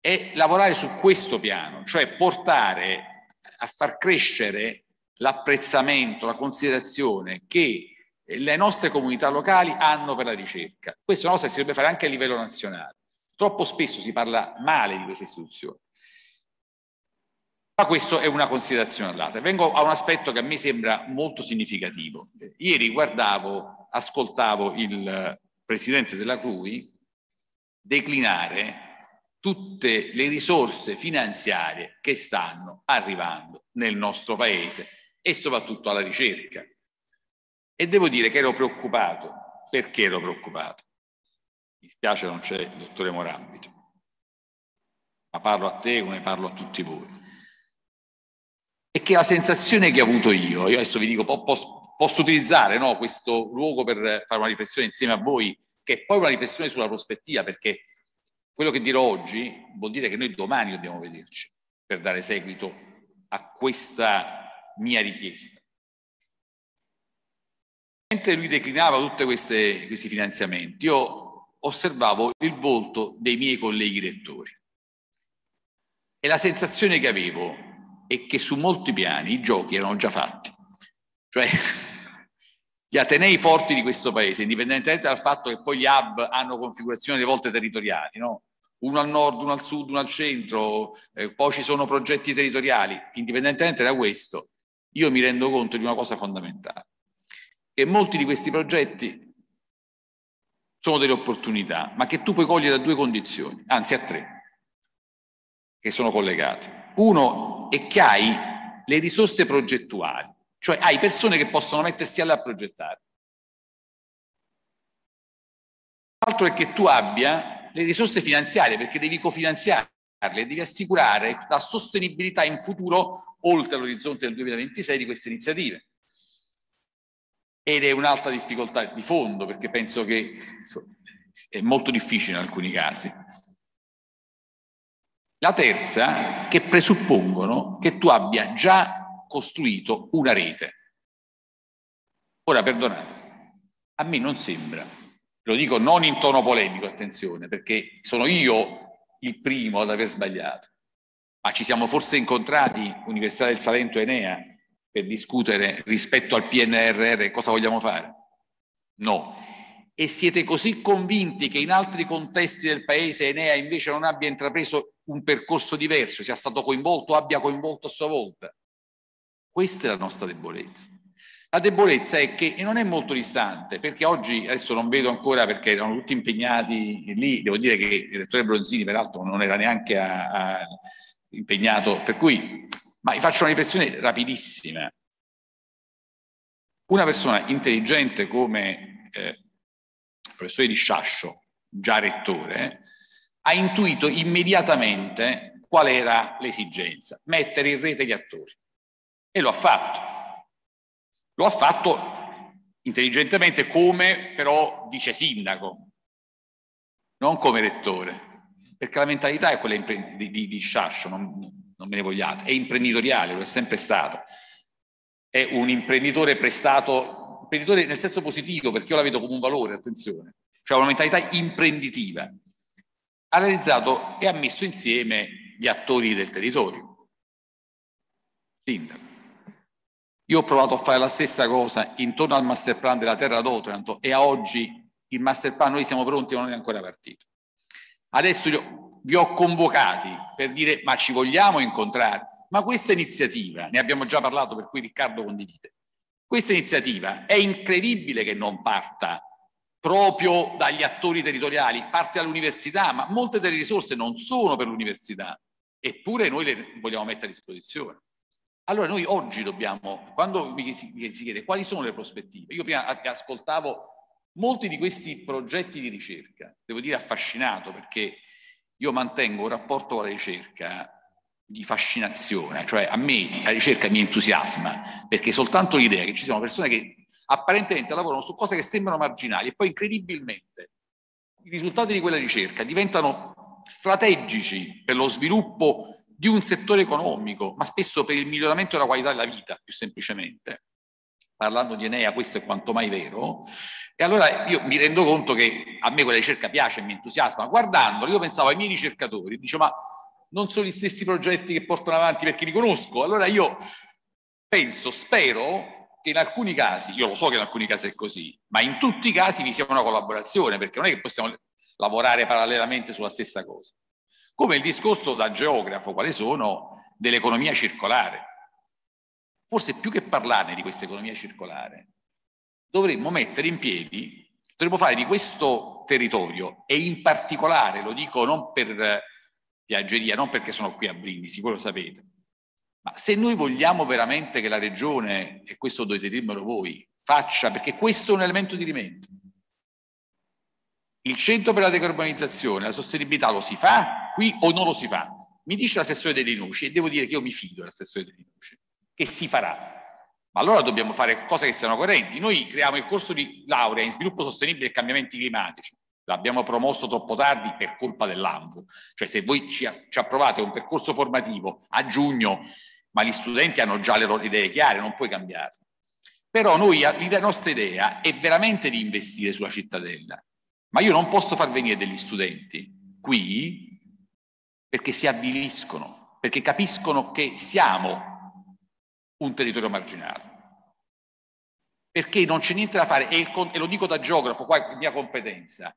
è lavorare su questo piano, cioè portare a far crescere l'apprezzamento, la considerazione che le nostre comunità locali hanno per la ricerca. Questa è una cosa che si dovrebbe fare anche a livello nazionale. Troppo spesso si parla male di queste istituzioni. Ma questa è una considerazione all'altra. Vengo a un aspetto che a me sembra molto significativo. Ieri guardavo, ascoltavo il presidente della CRUI declinare tutte le risorse finanziarie che stanno arrivando nel nostro paese e soprattutto alla ricerca. E devo dire che ero preoccupato. Perché ero preoccupato? Mi spiace non c'è il dottore Morambito, ma parlo a te come parlo a tutti voi. E che la sensazione che ho avuto io, io adesso vi dico, posso, posso utilizzare no, questo luogo per fare una riflessione insieme a voi, che è poi una riflessione sulla prospettiva, perché quello che dirò oggi vuol dire che noi domani dobbiamo vederci per dare seguito a questa mia richiesta. Mentre lui declinava tutti questi finanziamenti, io osservavo il volto dei miei colleghi rettori e la sensazione che avevo è che su molti piani i giochi erano già fatti. Cioè, gli atenei forti di questo paese, indipendentemente dal fatto che poi gli hub hanno configurazioni di volte territoriali, no? uno al nord, uno al sud, uno al centro, eh, poi ci sono progetti territoriali, indipendentemente da questo, io mi rendo conto di una cosa fondamentale, che molti di questi progetti sono delle opportunità, ma che tu puoi cogliere a due condizioni, anzi a tre, che sono collegate. Uno è che hai le risorse progettuali, cioè hai persone che possono mettersi alle a progettare. L'altro è che tu abbia le risorse finanziarie perché devi cofinanziarle, devi assicurare la sostenibilità in futuro oltre l'orizzonte del 2026 di queste iniziative. Ed è un'altra difficoltà di fondo perché penso che è molto difficile in alcuni casi. La terza, che presuppongono che tu abbia già costruito una rete. Ora, perdonate, a me non sembra lo dico non in tono polemico, attenzione, perché sono io il primo ad aver sbagliato. Ma ci siamo forse incontrati, Università del Salento Enea, per discutere rispetto al PNRR cosa vogliamo fare? No. E siete così convinti che in altri contesti del paese Enea invece non abbia intrapreso un percorso diverso, sia stato coinvolto, abbia coinvolto a sua volta? Questa è la nostra debolezza. La debolezza è che non è molto distante, perché oggi, adesso non vedo ancora perché erano tutti impegnati lì, devo dire che il direttore Bronzini peraltro non era neanche a, a, impegnato, per cui, ma vi faccio una riflessione rapidissima. Una persona intelligente come eh, il professore Di Sciascio, già rettore, ha intuito immediatamente qual era l'esigenza, mettere in rete gli attori. E lo ha fatto lo ha fatto intelligentemente come però vice sindaco, non come rettore, perché la mentalità è quella di, di, di Sciascio, non, non me ne vogliate, è imprenditoriale, lo è sempre stato. È un imprenditore prestato, imprenditore nel senso positivo, perché io la vedo come un valore, attenzione, cioè una mentalità imprenditiva. Ha realizzato e ha messo insieme gli attori del territorio. Sindaco io ho provato a fare la stessa cosa intorno al master plan della terra d'Otranto e a oggi il master plan noi siamo pronti ma non è ancora partito. Adesso vi ho convocati per dire ma ci vogliamo incontrare? Ma questa iniziativa, ne abbiamo già parlato per cui Riccardo condivide, questa iniziativa è incredibile che non parta proprio dagli attori territoriali, parte dall'università, ma molte delle risorse non sono per l'università, eppure noi le vogliamo mettere a disposizione. Allora noi oggi dobbiamo, quando mi si, chiede quali sono le prospettive, io prima ascoltavo molti di questi progetti di ricerca, devo dire affascinato perché io mantengo un rapporto con la ricerca di fascinazione, cioè a me la ricerca mi entusiasma perché soltanto l'idea che ci siano persone che apparentemente lavorano su cose che sembrano marginali e poi incredibilmente i risultati di quella ricerca diventano strategici per lo sviluppo di un settore economico, ma spesso per il miglioramento della qualità della vita, più semplicemente. Parlando di Enea, questo è quanto mai vero. E allora io mi rendo conto che a me quella ricerca piace mi entusiasma. Guardandolo, io pensavo ai miei ricercatori, dicevo, ma non sono gli stessi progetti che portano avanti perché li conosco. Allora io penso, spero che in alcuni casi, io lo so che in alcuni casi è così, ma in tutti i casi vi sia una collaborazione, perché non è che possiamo lavorare parallelamente sulla stessa cosa. Come il discorso da geografo, quali sono dell'economia circolare. Forse più che parlarne di questa economia circolare, dovremmo mettere in piedi, dovremmo fare di questo territorio, e in particolare, lo dico non per piaggeria, non perché sono qui a Brindisi, voi lo sapete, ma se noi vogliamo veramente che la regione, e questo dovete dirmelo voi, faccia, perché questo è un elemento di rimetto, il centro per la decarbonizzazione, la sostenibilità lo si fa qui o non lo si fa? Mi dice l'assessore dei Rinucci e devo dire che io mi fido dell'assessore dei Rinucci, che si farà. Ma allora dobbiamo fare cose che siano coerenti. Noi creiamo il corso di laurea in sviluppo sostenibile e cambiamenti climatici. L'abbiamo promosso troppo tardi per colpa dell'AMVO. Cioè se voi ci, ci approvate un percorso formativo a giugno ma gli studenti hanno già le loro idee chiare, non puoi cambiare. Però noi, la nostra idea è veramente di investire sulla cittadella, ma io non posso far venire degli studenti qui perché si avviliscono, perché capiscono che siamo un territorio marginale. Perché non c'è niente da fare, e, il, e, lo dico da geografo, qua è mia competenza,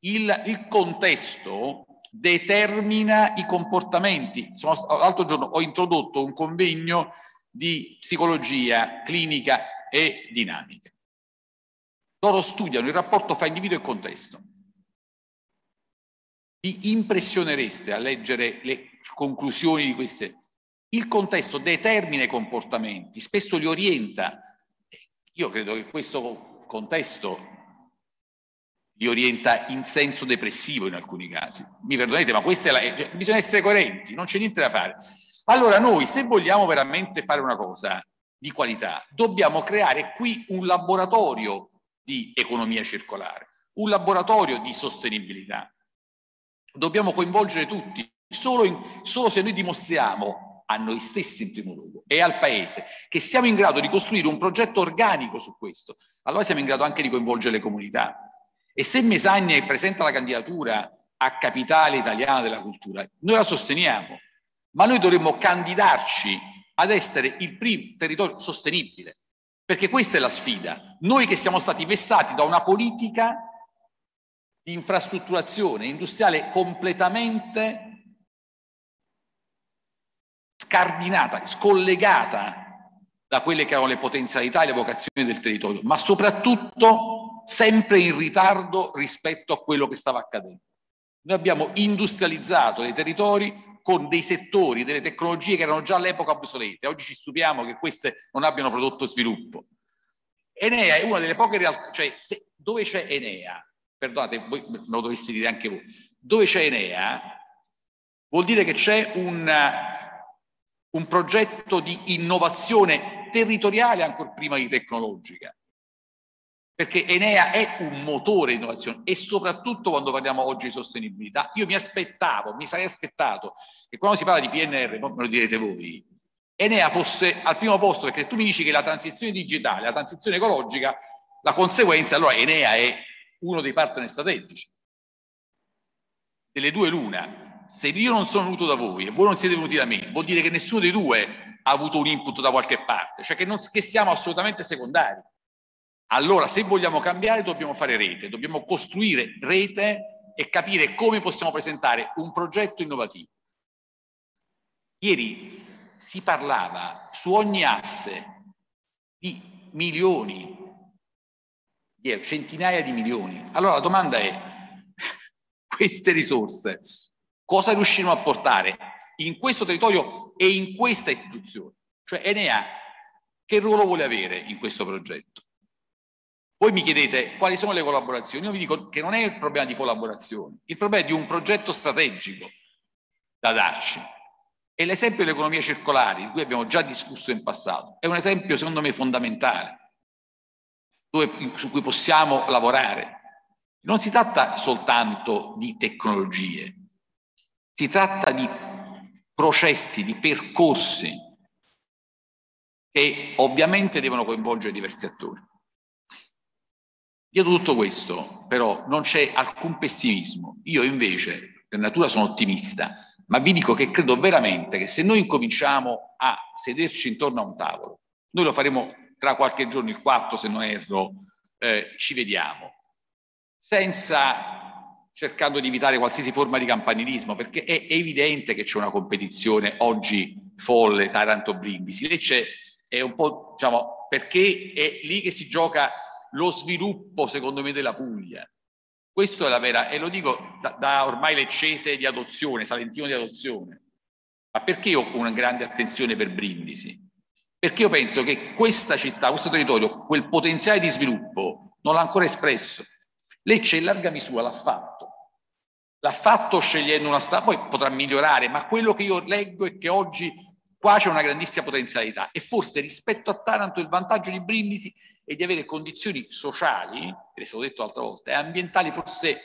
il, il contesto determina i comportamenti. l'altro giorno ho introdotto un convegno di psicologia clinica e dinamica. Loro studiano il rapporto fra individuo e contesto. Vi impressionereste a leggere le conclusioni di queste. Il contesto determina i comportamenti, spesso li orienta. Io credo che questo contesto li orienta in senso depressivo in alcuni casi. Mi perdonate, ma questa è la, cioè, bisogna essere coerenti, non c'è niente da fare. Allora noi, se vogliamo veramente fare una cosa di qualità, dobbiamo creare qui un laboratorio di economia circolare, un laboratorio di sostenibilità. Dobbiamo coinvolgere tutti, solo, in, solo se noi dimostriamo a noi stessi in primo luogo e al Paese che siamo in grado di costruire un progetto organico su questo, allora siamo in grado anche di coinvolgere le comunità. E se Mesagna presenta la candidatura a capitale italiana della cultura, noi la sosteniamo, ma noi dovremmo candidarci ad essere il primo territorio sostenibile, perché questa è la sfida. Noi che siamo stati vessati da una politica di infrastrutturazione industriale completamente scardinata, scollegata da quelle che erano le potenzialità e le vocazioni del territorio, ma soprattutto sempre in ritardo rispetto a quello che stava accadendo. Noi abbiamo industrializzato dei territori con dei settori, delle tecnologie che erano già all'epoca obsolete. Oggi ci stupiamo che queste non abbiano prodotto sviluppo. Enea è una delle poche realtà, cioè se, dove c'è Enea, perdonate, voi me lo dovreste dire anche voi, dove c'è Enea vuol dire che c'è un, un progetto di innovazione territoriale ancora prima di tecnologica perché Enea è un motore di innovazione e soprattutto quando parliamo oggi di sostenibilità. Io mi aspettavo, mi sarei aspettato che quando si parla di PNR, me lo direte voi, Enea fosse al primo posto perché tu mi dici che la transizione digitale, la transizione ecologica, la conseguenza, allora Enea è uno dei partner strategici. Delle due l'una, se io non sono venuto da voi e voi non siete venuti da me, vuol dire che nessuno dei due ha avuto un input da qualche parte, cioè che, non, che siamo assolutamente secondari. Allora, se vogliamo cambiare, dobbiamo fare rete, dobbiamo costruire rete e capire come possiamo presentare un progetto innovativo. Ieri si parlava su ogni asse di milioni, di centinaia di milioni. Allora la domanda è, queste risorse cosa riusciremo a portare in questo territorio e in questa istituzione? Cioè Enea che ruolo vuole avere in questo progetto? Voi mi chiedete quali sono le collaborazioni, io vi dico che non è il problema di collaborazione, il problema è di un progetto strategico da darci. E l'esempio dell'economia circolare, di cui abbiamo già discusso in passato, è un esempio secondo me fondamentale, dove, su cui possiamo lavorare. Non si tratta soltanto di tecnologie, si tratta di processi, di percorsi che ovviamente devono coinvolgere diversi attori. Dietro tutto questo, però, non c'è alcun pessimismo. Io invece, per natura, sono ottimista, ma vi dico che credo veramente che se noi incominciamo a sederci intorno a un tavolo, noi lo faremo tra qualche giorno, il 4 se non erro, eh, ci vediamo, senza cercando di evitare qualsiasi forma di campanilismo, perché è evidente che c'è una competizione oggi folle Taranto-Brindisi. Lei c'è, è un po', diciamo, perché è lì che si gioca lo sviluppo, secondo me, della Puglia. Questo è la vera, e lo dico da, da ormai leccese di adozione, salentino di adozione. Ma perché ho una grande attenzione per Brindisi? Perché io penso che questa città, questo territorio, quel potenziale di sviluppo non l'ha ancora espresso. Lecce in larga misura l'ha fatto. L'ha fatto scegliendo una strada, poi potrà migliorare, ma quello che io leggo è che oggi qua c'è una grandissima potenzialità e forse rispetto a Taranto il vantaggio di Brindisi e di avere condizioni sociali, è stato detto l'altra volta, e ambientali forse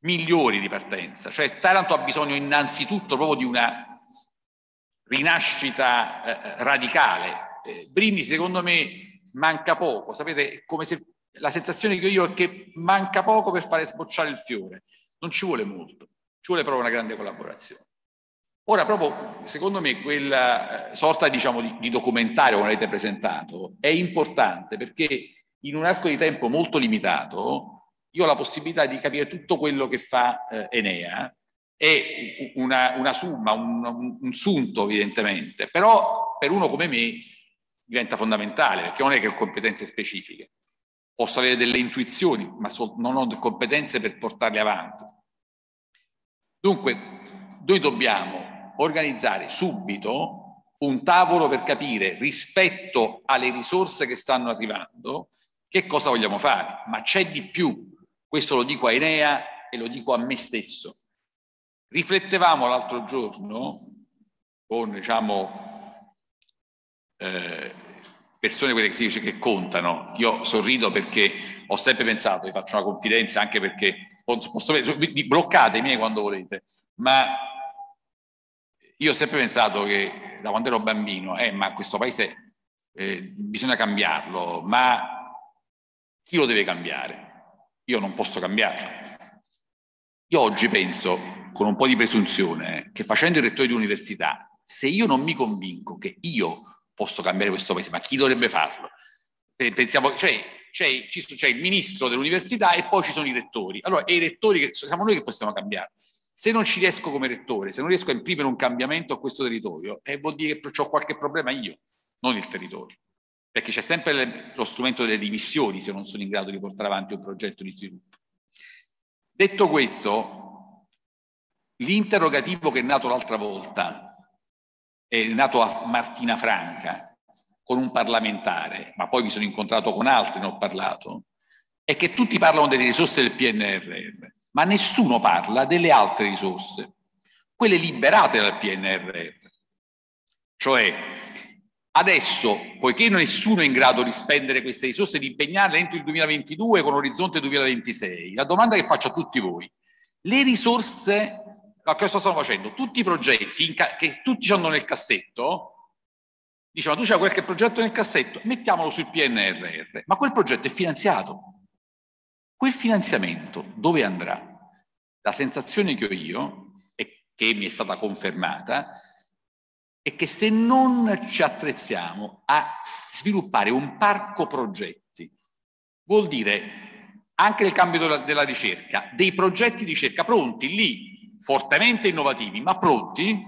migliori di partenza. Cioè Taranto ha bisogno innanzitutto proprio di una rinascita eh, radicale. Eh, Brindisi secondo me manca poco, sapete, come se la sensazione che io ho è che manca poco per fare sbocciare il fiore, non ci vuole molto, ci vuole proprio una grande collaborazione. Ora, proprio secondo me, quella eh, sorta diciamo, di, di documentario che avete presentato è importante perché in un arco di tempo molto limitato io ho la possibilità di capire tutto quello che fa eh, Enea, è una, una summa, un, un, sunto evidentemente, però per uno come me diventa fondamentale perché non è che ho competenze specifiche, posso avere delle intuizioni, ma non ho competenze per portarle avanti. Dunque, noi dobbiamo organizzare subito un tavolo per capire rispetto alle risorse che stanno arrivando che cosa vogliamo fare. Ma c'è di più, questo lo dico a Enea e lo dico a me stesso. Riflettevamo l'altro giorno con, diciamo, eh, persone quelle che si dice che contano. Io sorrido perché ho sempre pensato, vi faccio una confidenza anche perché posso, bloccatemi quando volete, ma io ho sempre pensato che da quando ero bambino, eh, ma questo paese eh, bisogna cambiarlo, ma chi lo deve cambiare? Io non posso cambiarlo. Io oggi penso, con un po' di presunzione, che facendo il rettore di università, se io non mi convinco che io posso cambiare questo paese, ma chi dovrebbe farlo? Pensiamo, cioè, c'è, c'è il ministro dell'università e poi ci sono i rettori. Allora, e i rettori, che, siamo noi che possiamo cambiare. Se non ci riesco come rettore, se non riesco a imprimere un cambiamento a questo territorio, eh, vuol dire che ho qualche problema io, non il territorio. Perché c'è sempre le, lo strumento delle dimissioni se non sono in grado di portare avanti un progetto di sviluppo. Detto questo, l'interrogativo che è nato l'altra volta, è nato a Martina Franca, con un parlamentare, ma poi mi sono incontrato con altri, ne ho parlato, è che tutti parlano delle risorse del PNRR ma nessuno parla delle altre risorse, quelle liberate dal PNRR. Cioè, adesso, poiché nessuno è in grado di spendere queste risorse, di impegnarle entro il 2022 con orizzonte 2026, la domanda che faccio a tutti voi, le risorse, ma cosa stanno facendo? Tutti i progetti che tutti hanno nel cassetto, diciamo, tu c'hai qualche progetto nel cassetto, mettiamolo sul PNRR, ma quel progetto è finanziato. Quel finanziamento dove andrà? La sensazione che ho io, e che mi è stata confermata, è che se non ci attrezziamo a sviluppare un parco progetti, vuol dire anche nel cambio della ricerca, dei progetti di ricerca pronti lì, fortemente innovativi, ma pronti,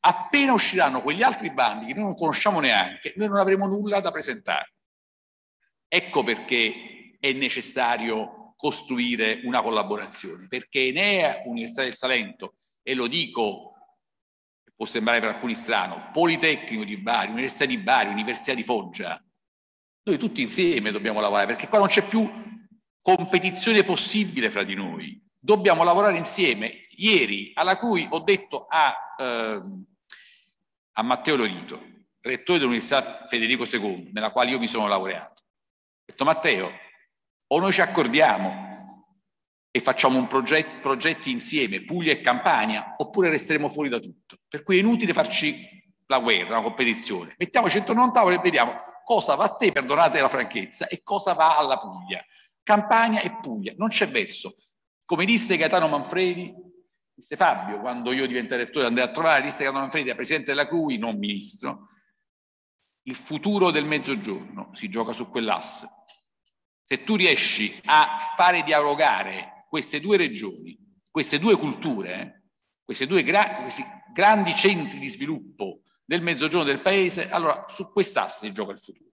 appena usciranno quegli altri bandi che noi non conosciamo neanche, noi non avremo nulla da presentare. Ecco perché è necessario costruire una collaborazione, perché Enea, Università del Salento, e lo dico può sembrare per alcuni strano, Politecnico di Bari, Università di Bari, Università di Foggia. Noi tutti insieme dobbiamo lavorare perché qua non c'è più competizione possibile fra di noi. Dobbiamo lavorare insieme. Ieri, alla cui ho detto a, eh, a Matteo Lorito, rettore dell'Università Federico II, nella quale io mi sono laureato, ho detto Matteo, o noi ci accordiamo e facciamo un progetto, progetti insieme, Puglia e Campania, oppure resteremo fuori da tutto. Per cui è inutile farci la guerra, la competizione. Mettiamoci intorno a un tavolo e vediamo cosa va a te, perdonate la franchezza, e cosa va alla Puglia. Campania e Puglia, non c'è verso. Come disse Gaetano Manfredi, disse Fabio, quando io diventai rettore andai a trovare, disse Gaetano Manfredi, presidente della CUI, non ministro, il futuro del mezzogiorno si gioca su quell'asse. Se tu riesci a fare dialogare queste due regioni, queste due culture, questi due gra questi grandi centri di sviluppo del mezzogiorno del paese, allora su quest'asse si gioca il futuro.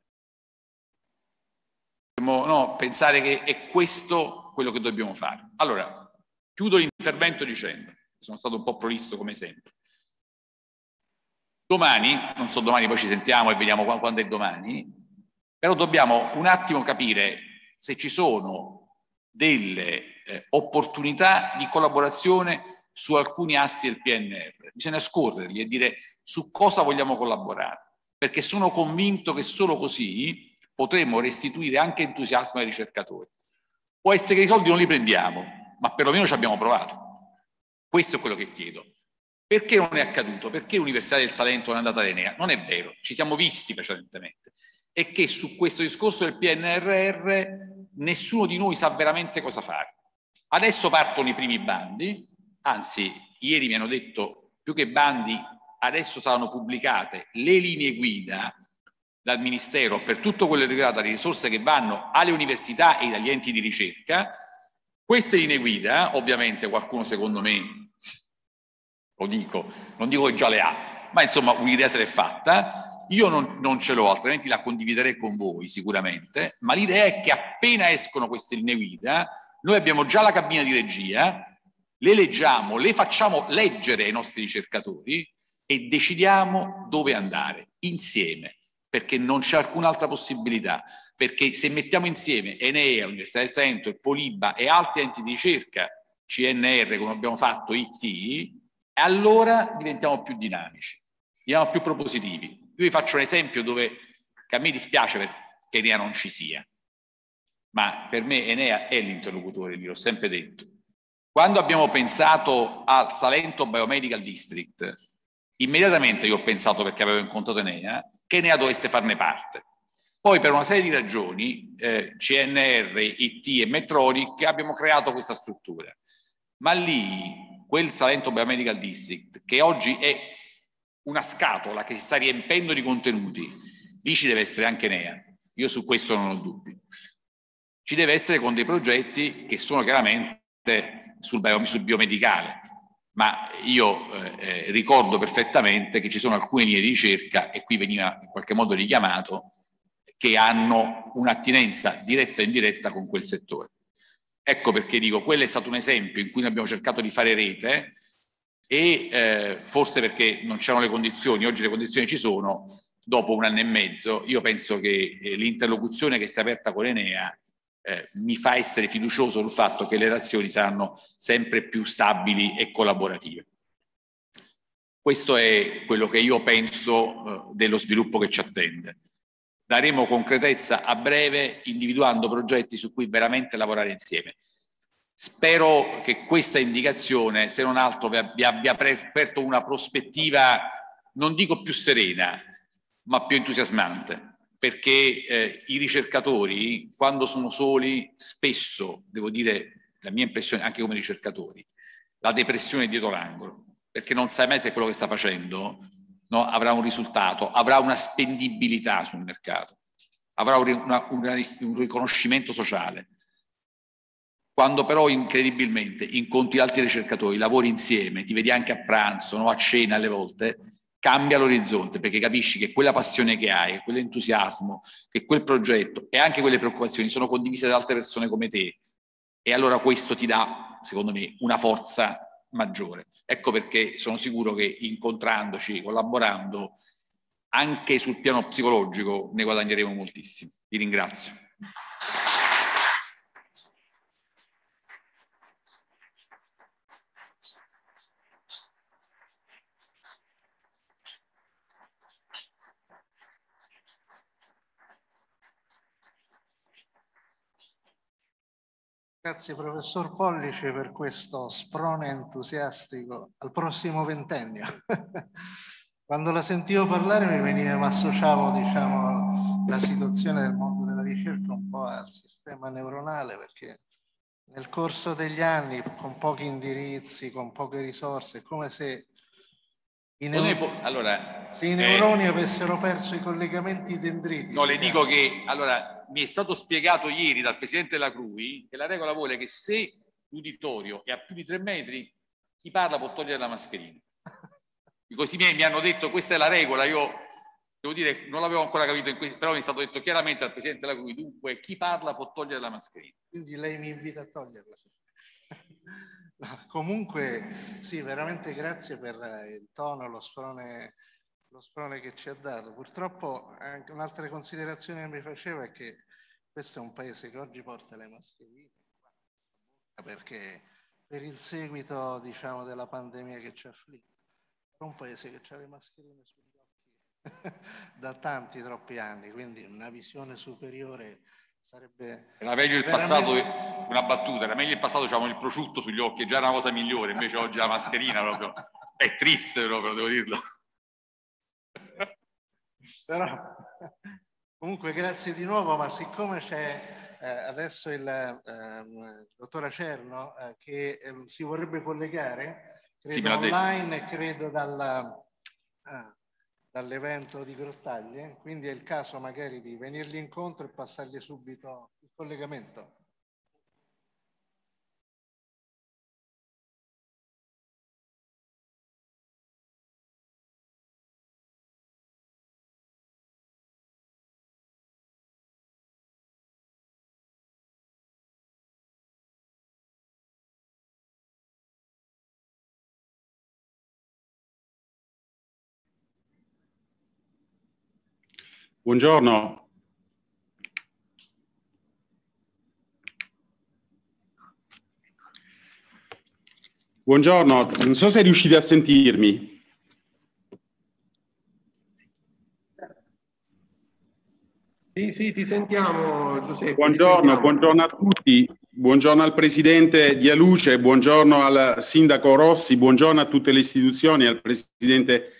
No, pensare che è questo quello che dobbiamo fare. Allora, chiudo l'intervento dicendo, sono stato un po' prolisso come sempre. Domani, non so domani, poi ci sentiamo e vediamo quando è domani, però dobbiamo un attimo capire se ci sono delle eh, opportunità di collaborazione su alcuni assi del PNR. Bisogna scorrerli e dire su cosa vogliamo collaborare, perché sono convinto che solo così potremo restituire anche entusiasmo ai ricercatori. Può essere che i soldi non li prendiamo, ma perlomeno ci abbiamo provato. Questo è quello che chiedo. Perché non è accaduto? Perché l'Università del Salento non è andata all'Enea? Non è vero, ci siamo visti precedentemente. E che su questo discorso del PNRR nessuno di noi sa veramente cosa fare. Adesso partono i primi bandi, anzi, ieri mi hanno detto più che bandi, adesso saranno pubblicate le linee guida dal Ministero per tutto quello che riguarda le risorse che vanno alle università e agli enti di ricerca. Queste linee guida, ovviamente qualcuno secondo me, lo dico, non dico che già le ha, ma insomma un'idea se l'è fatta, io non, non, ce l'ho, altrimenti la condividerei con voi sicuramente, ma l'idea è che appena escono queste linee guida, noi abbiamo già la cabina di regia, le leggiamo, le facciamo leggere ai nostri ricercatori e decidiamo dove andare insieme perché non c'è alcun'altra possibilità, perché se mettiamo insieme Enea, Università del Salento, il Poliba e altri enti di ricerca, CNR come abbiamo fatto, IT, allora diventiamo più dinamici, diventiamo più propositivi. Io vi faccio un esempio dove che a me dispiace che Enea non ci sia, ma per me Enea è l'interlocutore, l'ho sempre detto. Quando abbiamo pensato al Salento Biomedical District, immediatamente io ho pensato, perché avevo incontrato Enea, che Enea dovesse farne parte. Poi per una serie di ragioni, eh, CNR, IT e Metronic, abbiamo creato questa struttura. Ma lì, quel Salento Biomedical District, che oggi è una scatola che si sta riempendo di contenuti, lì ci deve essere anche Enea. Io su questo non ho dubbi. Ci deve essere con dei progetti che sono chiaramente sul, bio, sul biomedicale, ma io eh, ricordo perfettamente che ci sono alcune linee di ricerca, e qui veniva in qualche modo richiamato, che hanno un'attinenza diretta e indiretta con quel settore. Ecco perché dico, quello è stato un esempio in cui noi abbiamo cercato di fare rete e eh, forse perché non c'erano le condizioni, oggi le condizioni ci sono, dopo un anno e mezzo, io penso che eh, l'interlocuzione che si è aperta con Enea eh, mi fa essere fiducioso sul fatto che le relazioni saranno sempre più stabili e collaborative. Questo è quello che io penso eh, dello sviluppo che ci attende. Daremo concretezza a breve individuando progetti su cui veramente lavorare insieme. Spero che questa indicazione, se non altro, vi abbia aperto una prospettiva, non dico più serena, ma più entusiasmante perché eh, i ricercatori, quando sono soli, spesso, devo dire, la mia impressione, anche come ricercatori, la depressione è dietro l'angolo, perché non sai mai se quello che sta facendo no, avrà un risultato, avrà una spendibilità sul mercato, avrà una, una, un riconoscimento sociale. Quando però incredibilmente incontri altri ricercatori, lavori insieme, ti vedi anche a pranzo, no, a cena alle volte, cambia l'orizzonte perché capisci che quella passione che hai, quell'entusiasmo, che quel progetto e anche quelle preoccupazioni sono condivise da altre persone come te. E allora questo ti dà, secondo me, una forza maggiore. Ecco perché sono sicuro che incontrandoci, collaborando, anche sul piano psicologico ne guadagneremo moltissimo. Vi ringrazio. Grazie professor Pollice per questo sprone entusiastico al prossimo ventennio. Quando la sentivo parlare mi veniva, associavo diciamo, la situazione del mondo della ricerca un po' al sistema neuronale perché nel corso degli anni con pochi indirizzi, con poche risorse, è come se i, neur- allora, se i neuroni eh, avessero perso i collegamenti dendritici. No, le dico che allora mi è stato spiegato ieri dal presidente della CRUI che la regola vuole che se l'uditorio è a più di tre metri, chi parla può togliere la mascherina. Così miei mi hanno detto questa è la regola, io devo dire non l'avevo ancora capito, questo, però mi è stato detto chiaramente dal Presidente della CRUI, dunque chi parla può togliere la mascherina. Quindi lei mi invita a toglierla. Comunque sì, veramente grazie per il tono, lo sprone, lo sprone che ci ha dato. Purtroppo un'altra considerazione che mi faceva è che questo è un paese che oggi porta le mascherine perché per il seguito diciamo, della pandemia che ci affligge è un paese che ha le mascherine sugli occhi da tanti, troppi anni, quindi una visione superiore sarebbe... Era meglio il passato, una battuta, era meglio il passato, diciamo, il prosciutto sugli occhi, già era una cosa migliore, invece oggi la mascherina proprio... È triste proprio, devo dirlo. Però, comunque grazie di nuovo, ma siccome c'è eh, adesso il eh, dottor Acerno eh, che ehm, si vorrebbe collegare, credo sì, online credo dalla, ah, dall'evento di Grottaglie, quindi è il caso magari di venirgli incontro e passargli subito il collegamento. Buongiorno. Buongiorno, non so se riuscite a sentirmi. Sì, sì, ti sentiamo Giuseppe. Buongiorno, sentiamo. buongiorno a tutti, buongiorno al Presidente Dialuce, buongiorno al Sindaco Rossi, buongiorno a tutte le istituzioni, al Presidente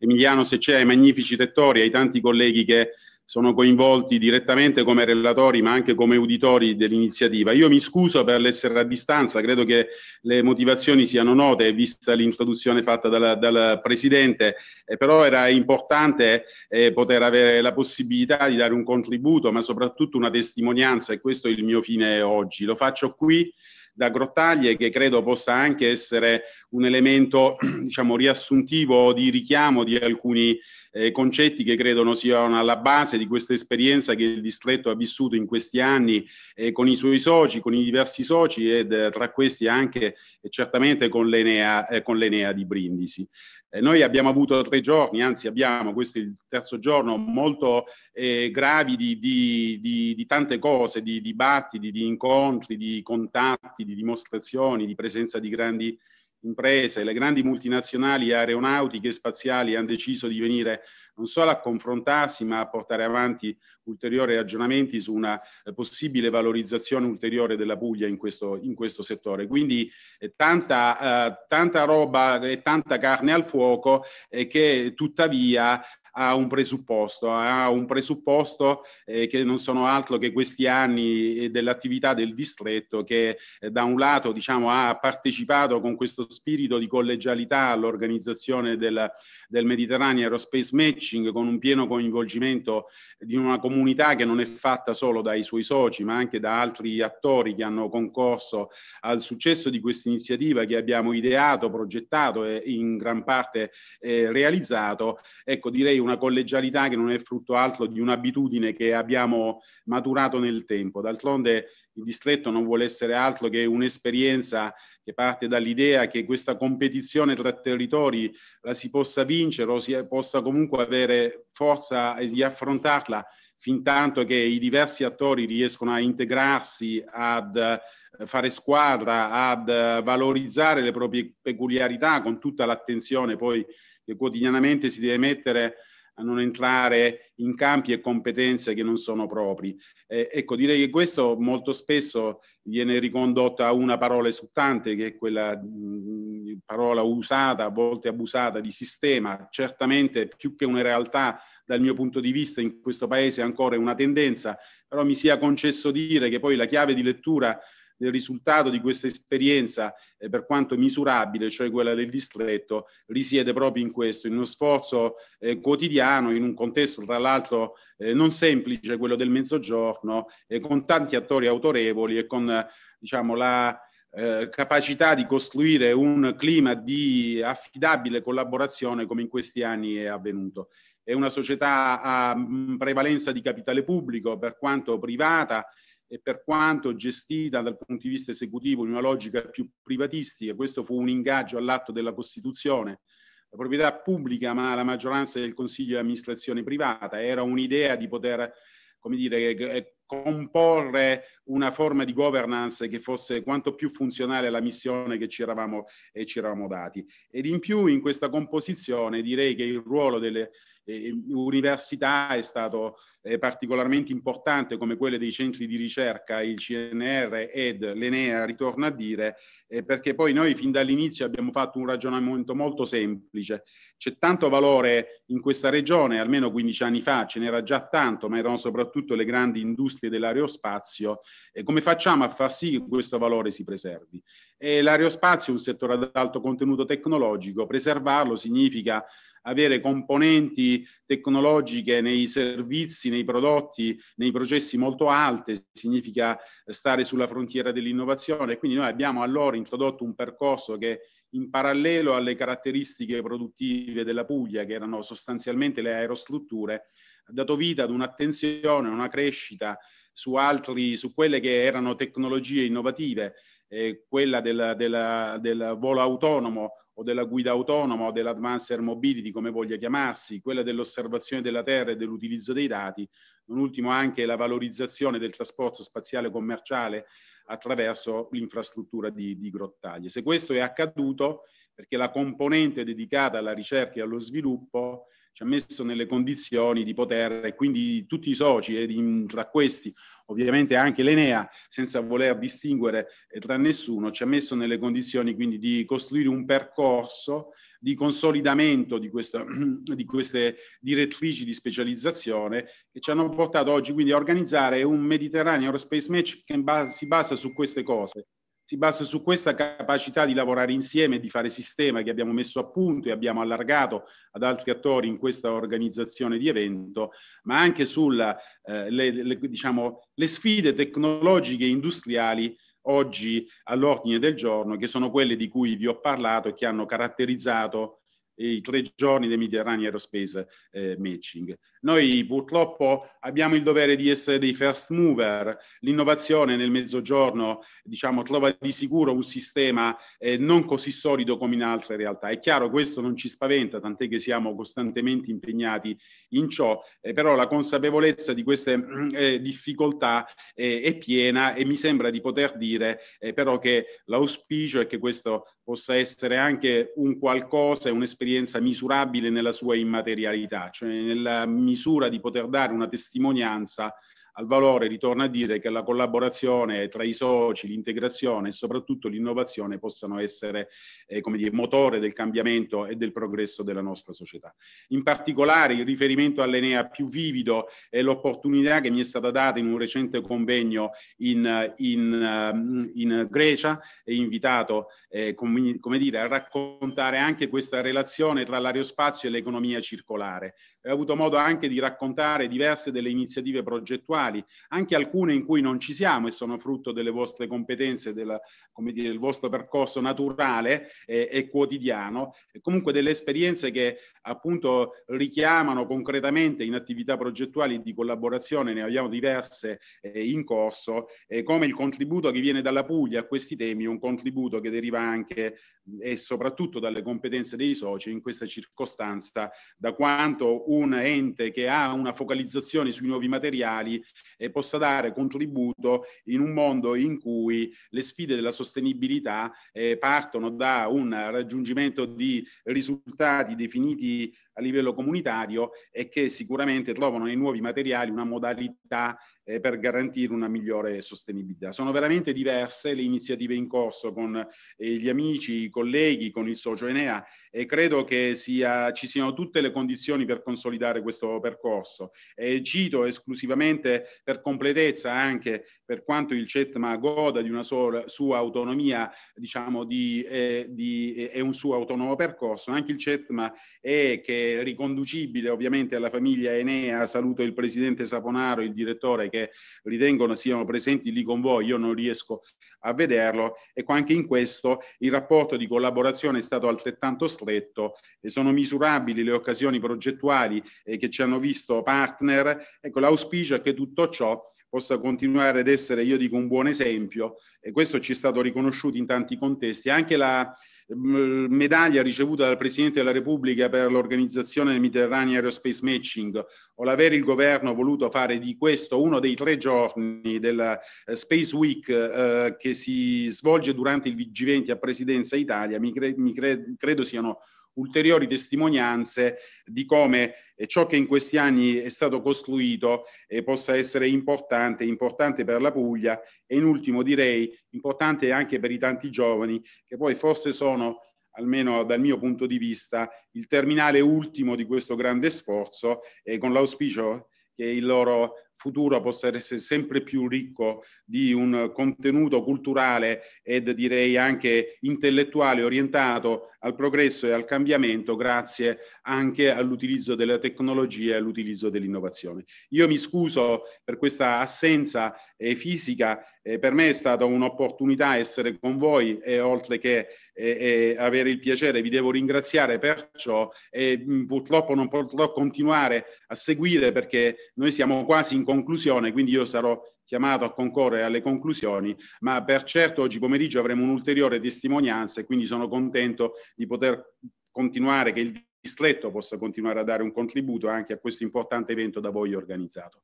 Emiliano se c'è, ai magnifici rettori, ai tanti colleghi che sono coinvolti direttamente come relatori ma anche come uditori dell'iniziativa. Io mi scuso per l'essere a distanza, credo che le motivazioni siano note, vista l'introduzione fatta dal, dal Presidente, eh, però era importante eh, poter avere la possibilità di dare un contributo, ma soprattutto una testimonianza e questo è il mio fine oggi. Lo faccio qui da Grottaglie che credo possa anche essere un elemento diciamo riassuntivo di richiamo di alcuni eh, concetti che credono siano alla base di questa esperienza che il distretto ha vissuto in questi anni eh, con i suoi soci, con i diversi soci ed eh, tra questi anche certamente con l'Enea, eh, con l'Enea di Brindisi. Eh, noi abbiamo avuto tre giorni, anzi abbiamo, questo è il terzo giorno, molto eh, gravi di, di, di, di, tante cose, di dibattiti, di incontri, di contatti, di dimostrazioni, di presenza di grandi imprese, le grandi multinazionali aeronautiche e spaziali hanno deciso di venire non solo a confrontarsi, ma a portare avanti ulteriori ragionamenti su una eh, possibile valorizzazione ulteriore della Puglia in questo, in questo settore. Quindi eh, tanta, eh, tanta roba e tanta carne al fuoco eh, che tuttavia ha un presupposto, ha un presupposto eh, che non sono altro che questi anni eh, dell'attività del distretto che eh, da un lato diciamo, ha partecipato con questo spirito di collegialità all'organizzazione del, del Mediterraneo Aerospace Matching con un pieno coinvolgimento di una comunità che non è fatta solo dai suoi soci ma anche da altri attori che hanno concorso al successo di questa iniziativa che abbiamo ideato, progettato e in gran parte eh, realizzato. Ecco, direi una collegialità che non è frutto altro di un'abitudine che abbiamo maturato nel tempo. D'altronde il distretto non vuole essere altro che un'esperienza che parte dall'idea che questa competizione tra territori la si possa vincere o si possa comunque avere forza di affrontarla fin tanto che i diversi attori riescono a integrarsi, ad eh, fare squadra, ad eh, valorizzare le proprie peculiarità con tutta l'attenzione poi che quotidianamente si deve mettere a non entrare in campi e competenze che non sono propri. Eh, ecco, direi che questo molto spesso viene ricondotto a una parola esultante, che è quella mh, parola usata, a volte abusata, di sistema. Certamente più che una realtà dal mio punto di vista in questo paese è ancora una tendenza, però mi sia concesso dire che poi la chiave di lettura del risultato di questa esperienza, eh, per quanto misurabile, cioè quella del distretto, risiede proprio in questo, in uno sforzo eh, quotidiano, in un contesto tra l'altro eh, non semplice, quello del mezzogiorno, con tanti attori autorevoli e con diciamo, la eh, capacità di costruire un clima di affidabile collaborazione come in questi anni è avvenuto. È una società a prevalenza di capitale pubblico, per quanto privata, e per quanto gestita dal punto di vista esecutivo in una logica più privatistica, questo fu un ingaggio all'atto della Costituzione, la proprietà pubblica ma la maggioranza del Consiglio di amministrazione privata, era un'idea di poter come dire, comporre una forma di governance che fosse quanto più funzionale alla missione che ci eravamo, eh, ci eravamo dati. Ed in più in questa composizione direi che il ruolo delle eh, università è stato eh, particolarmente importante come quelle dei centri di ricerca, il CNR ed l'Enea, ritorno a dire, eh, perché poi noi fin dall'inizio abbiamo fatto un ragionamento molto semplice. C'è tanto valore in questa regione, almeno 15 anni fa ce n'era già tanto, ma erano soprattutto le grandi industrie dell'aerospazio. E come facciamo a far sì che questo valore si preservi? E l'aerospazio è un settore ad alto contenuto tecnologico, preservarlo significa avere componenti tecnologiche nei servizi, nei prodotti, nei processi molto alte, significa stare sulla frontiera dell'innovazione. Quindi noi abbiamo allora introdotto un percorso che in parallelo alle caratteristiche produttive della Puglia, che erano sostanzialmente le aerostrutture, ha dato vita ad un'attenzione, una crescita su, altri, su quelle che erano tecnologie innovative, eh, quella del, del, del volo autonomo o della guida autonoma o dell'advanced air mobility, come voglia chiamarsi, quella dell'osservazione della Terra e dell'utilizzo dei dati, non ultimo anche la valorizzazione del trasporto spaziale commerciale attraverso l'infrastruttura di, di Grottaglie. Se questo è accaduto, perché la componente dedicata alla ricerca e allo sviluppo ci ha messo nelle condizioni di poter, e quindi tutti i soci, e in, tra questi ovviamente anche l'Enea, senza voler distinguere tra nessuno, ci ha messo nelle condizioni quindi di costruire un percorso di consolidamento di, questa, di queste direttrici di specializzazione che ci hanno portato oggi quindi a organizzare un Mediterraneo Aerospace Match che si basa su queste cose si basa su questa capacità di lavorare insieme, di fare sistema che abbiamo messo a punto e abbiamo allargato ad altri attori in questa organizzazione di evento, ma anche sulle eh, diciamo, sfide tecnologiche e industriali oggi all'ordine del giorno, che sono quelle di cui vi ho parlato e che hanno caratterizzato i tre giorni del Mediterranean Aerospace eh, Matching. Noi purtroppo abbiamo il dovere di essere dei first mover, l'innovazione nel mezzogiorno diciamo, trova di sicuro un sistema eh, non così solido come in altre realtà. È chiaro questo non ci spaventa, tant'è che siamo costantemente impegnati in ciò, eh, però la consapevolezza di queste eh, difficoltà eh, è piena e mi sembra di poter dire eh, però che l'auspicio è che questo possa essere anche un qualcosa, un'esperienza misurabile nella sua immaterialità, cioè nella misura di poter dare una testimonianza al valore, ritorno a dire che la collaborazione tra i soci, l'integrazione e soprattutto l'innovazione possano essere eh, come dire, motore del cambiamento e del progresso della nostra società. In particolare il riferimento all'Enea più vivido è l'opportunità che mi è stata data in un recente convegno in, in, in Grecia e invitato eh, come, come dire, a raccontare anche questa relazione tra l'aerospazio e l'economia circolare ho avuto modo anche di raccontare diverse delle iniziative progettuali, anche alcune in cui non ci siamo e sono frutto delle vostre competenze, della, dire, del vostro percorso naturale e, e quotidiano, e comunque delle esperienze che appunto richiamano concretamente in attività progettuali di collaborazione, ne abbiamo diverse eh, in corso, eh, come il contributo che viene dalla Puglia a questi temi, un contributo che deriva anche e soprattutto dalle competenze dei soci, in questa circostanza da quanto un ente che ha una focalizzazione sui nuovi materiali eh, possa dare contributo in un mondo in cui le sfide della sostenibilità eh, partono da un raggiungimento di risultati definiti a livello comunitario e che sicuramente trovano nei nuovi materiali una modalità eh, per garantire una migliore sostenibilità. Sono veramente diverse le iniziative in corso con eh, gli amici, i colleghi, con il socio Enea e credo che sia, ci siano tutte le condizioni per consolidare questo percorso. E cito esclusivamente per completezza anche per quanto il CETMA goda di una sola, sua autonomia, diciamo, di, eh, di, è un suo autonomo percorso, anche il CETMA è che è riconducibile ovviamente alla famiglia Enea, saluto il presidente Saponaro, il direttore che ritengono siano presenti lì con voi, io non riesco a vederlo, ecco anche in questo il rapporto di collaborazione è stato altrettanto stretto e sono misurabili le occasioni progettuali eh, che ci hanno visto partner, ecco l'auspicio è che tutto ciò possa continuare ad essere, io dico, un buon esempio e questo ci è stato riconosciuto in tanti contesti. Anche la medaglia ricevuta dal Presidente della Repubblica per l'organizzazione del Mediterranean Aerospace Matching o l'aver il governo voluto fare di questo uno dei tre giorni della eh, Space Week eh, che si svolge durante il G20 a Presidenza Italia, mi, cre- mi cre- credo siano ulteriori testimonianze di come eh, ciò che in questi anni è stato costruito eh, possa essere importante, importante per la Puglia e in ultimo direi importante anche per i tanti giovani che poi forse sono almeno dal mio punto di vista, il terminale ultimo di questo grande sforzo e con l'auspicio che il loro futuro possa essere sempre più ricco di un contenuto culturale ed direi anche intellettuale orientato al progresso e al cambiamento grazie anche all'utilizzo della tecnologia e all'utilizzo dell'innovazione. Io mi scuso per questa assenza eh, fisica, eh, per me è stata un'opportunità essere con voi e oltre che eh, avere il piacere vi devo ringraziare perciò e mh, purtroppo non potrò continuare a seguire perché noi siamo quasi in conclusione, quindi io sarò chiamato a concorrere alle conclusioni, ma per certo oggi pomeriggio avremo un'ulteriore testimonianza e quindi sono contento di poter continuare, che il distretto possa continuare a dare un contributo anche a questo importante evento da voi organizzato.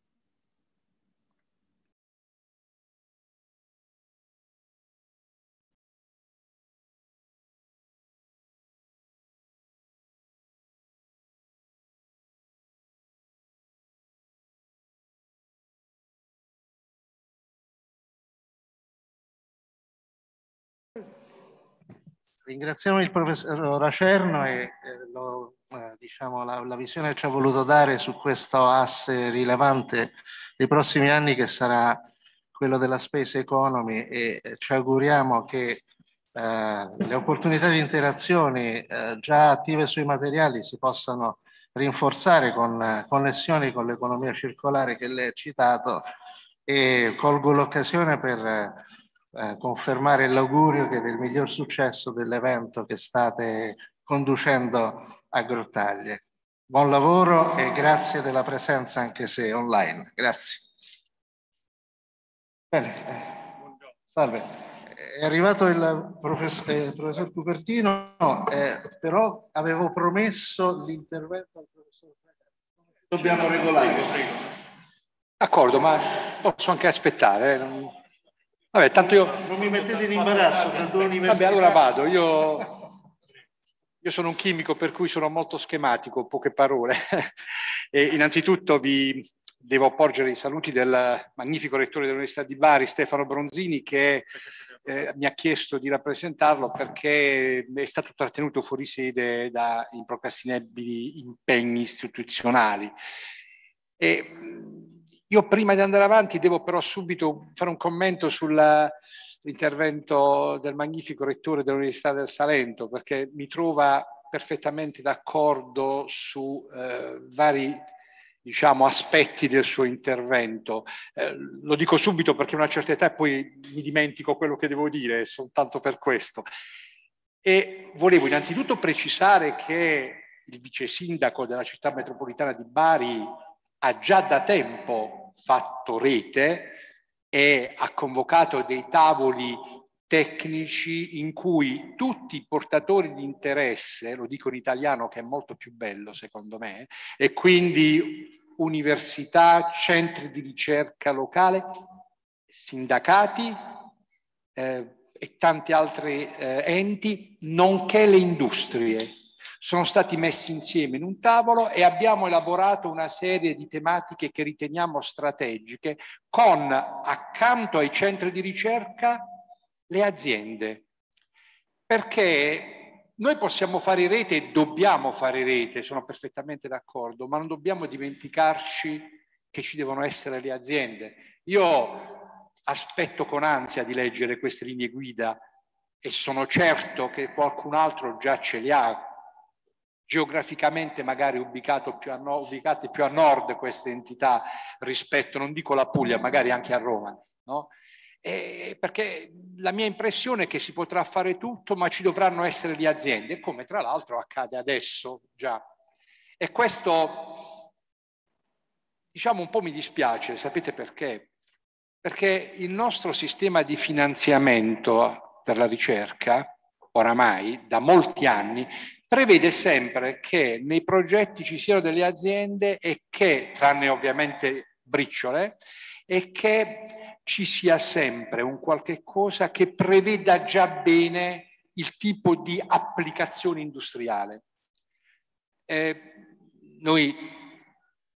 Ringraziamo il professor Acerno e eh, lo, eh, diciamo, la, la, visione che ci ha voluto dare su questo asse rilevante dei prossimi anni che sarà quello della space economy e eh, ci auguriamo che eh, le opportunità di interazione eh, già attive sui materiali si possano rinforzare con eh, connessioni con l'economia circolare che lei ha citato e colgo l'occasione per eh, confermare l'augurio che del miglior successo dell'evento che state conducendo a Grottaglie. Buon lavoro e grazie della presenza anche se online. Grazie. Bene, eh, salve. È arrivato il professor, eh, professor Cupertino, eh, però avevo promesso l'intervento al professor. Dobbiamo regolare. D'accordo, ma posso anche aspettare. Vabbè, tanto io... Non mi mettete in imbarazzo. Vabbè, allora vado. Io, io sono un chimico per cui sono molto schematico, poche parole. e innanzitutto vi devo porgere i saluti del magnifico rettore dell'Università di Bari, Stefano Bronzini, che eh, mi ha chiesto di rappresentarlo perché è stato trattenuto fuori sede da improcrastinabili impegni istituzionali. E, io prima di andare avanti devo però subito fare un commento sull'intervento del magnifico rettore dell'Università del Salento, perché mi trova perfettamente d'accordo su eh, vari diciamo, aspetti del suo intervento. Eh, lo dico subito perché a una certa età poi mi dimentico quello che devo dire, soltanto per questo. E volevo innanzitutto precisare che il vice sindaco della città metropolitana di Bari ha già da tempo fatto rete e ha convocato dei tavoli tecnici in cui tutti i portatori di interesse, lo dico in italiano che è molto più bello secondo me, e quindi università, centri di ricerca locale, sindacati eh, e tanti altri eh, enti, nonché le industrie. Sono stati messi insieme in un tavolo e abbiamo elaborato una serie di tematiche che riteniamo strategiche con, accanto ai centri di ricerca, le aziende. Perché noi possiamo fare rete e dobbiamo fare rete, sono perfettamente d'accordo, ma non dobbiamo dimenticarci che ci devono essere le aziende. Io aspetto con ansia di leggere queste linee guida e sono certo che qualcun altro già ce li ha, geograficamente magari più a, no, ubicate più a nord queste entità rispetto, non dico la Puglia, magari anche a Roma. No? Eh, perché la mia impressione è che si potrà fare tutto, ma ci dovranno essere le aziende, come tra l'altro accade adesso già. E questo, diciamo, un po' mi dispiace, sapete perché? Perché il nostro sistema di finanziamento per la ricerca, oramai da molti anni, prevede sempre che nei progetti ci siano delle aziende e che, tranne ovviamente briciole, e che ci sia sempre un qualche cosa che preveda già bene il tipo di applicazione industriale. Eh, noi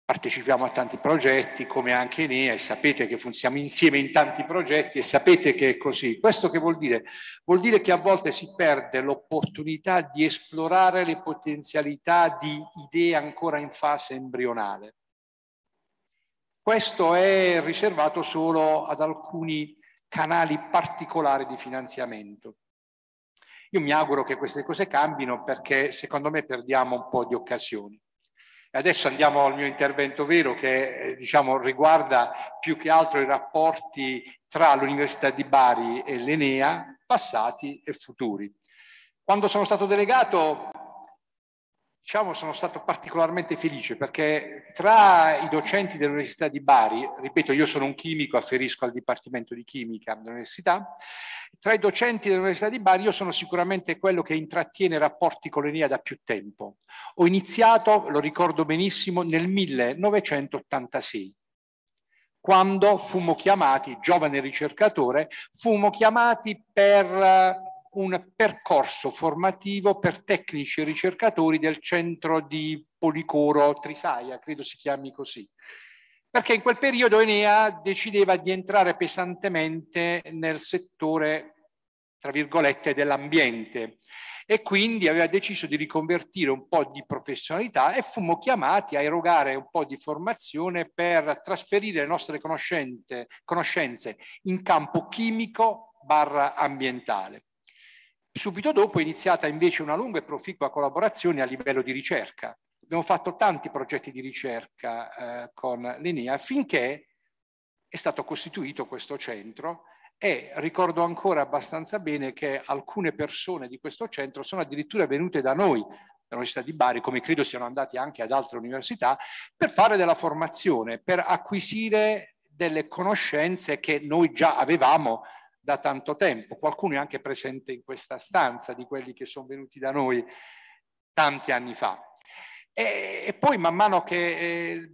partecipiamo a tanti progetti come anche Enea e sapete che funziamo insieme in tanti progetti e sapete che è così. Questo che vuol dire? Vuol dire che a volte si perde l'opportunità di esplorare le potenzialità di idee ancora in fase embrionale. Questo è riservato solo ad alcuni canali particolari di finanziamento. Io mi auguro che queste cose cambino perché secondo me perdiamo un po' di occasioni. Adesso andiamo al mio intervento vero che diciamo, riguarda più che altro i rapporti tra l'Università di Bari e l'Enea, passati e futuri. Quando sono stato delegato diciamo, sono stato particolarmente felice perché tra i docenti dell'Università di Bari, ripeto, io sono un chimico, afferisco al Dipartimento di Chimica dell'Università, tra i docenti dell'Università di Bari io sono sicuramente quello che intrattiene rapporti con l'ENIA da più tempo. Ho iniziato, lo ricordo benissimo, nel 1986 quando fummo chiamati, giovane ricercatore, fummo chiamati per un percorso formativo per tecnici e ricercatori del centro di Policoro Trisaia, credo si chiami così. Perché in quel periodo Enea decideva di entrare pesantemente nel settore, tra virgolette, dell'ambiente e quindi aveva deciso di riconvertire un po' di professionalità e fummo chiamati a erogare un po' di formazione per trasferire le nostre conoscenze in campo chimico barra ambientale. Subito dopo è iniziata invece una lunga e proficua collaborazione a livello di ricerca. Abbiamo fatto tanti progetti di ricerca eh, con l'ENEA finché è stato costituito questo centro e ricordo ancora abbastanza bene che alcune persone di questo centro sono addirittura venute da noi, dall'Università di Bari, come credo siano andati anche ad altre università, per fare della formazione, per acquisire delle conoscenze che noi già avevamo da tanto tempo. Qualcuno è anche presente in questa stanza di quelli che sono venuti da noi tanti anni fa. E, e poi man mano che eh,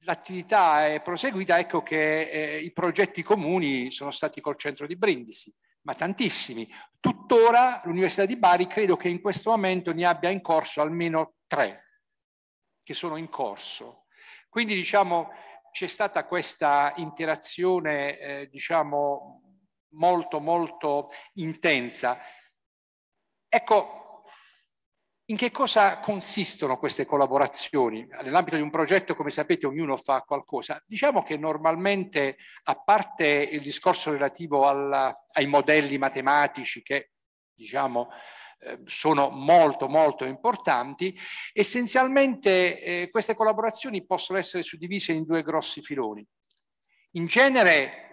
l'attività è proseguita, ecco che eh, i progetti comuni sono stati col centro di Brindisi, ma tantissimi. Tuttora l'Università di Bari credo che in questo momento ne abbia in corso almeno tre che sono in corso. Quindi diciamo c'è stata questa interazione eh, diciamo molto molto intensa. Ecco, in che cosa consistono queste collaborazioni? Nell'ambito di un progetto, come sapete, ognuno fa qualcosa. Diciamo che normalmente, a parte il discorso relativo alla, ai modelli matematici che, diciamo, eh, sono molto molto importanti. Essenzialmente eh, queste collaborazioni possono essere suddivise in due grossi filoni. In genere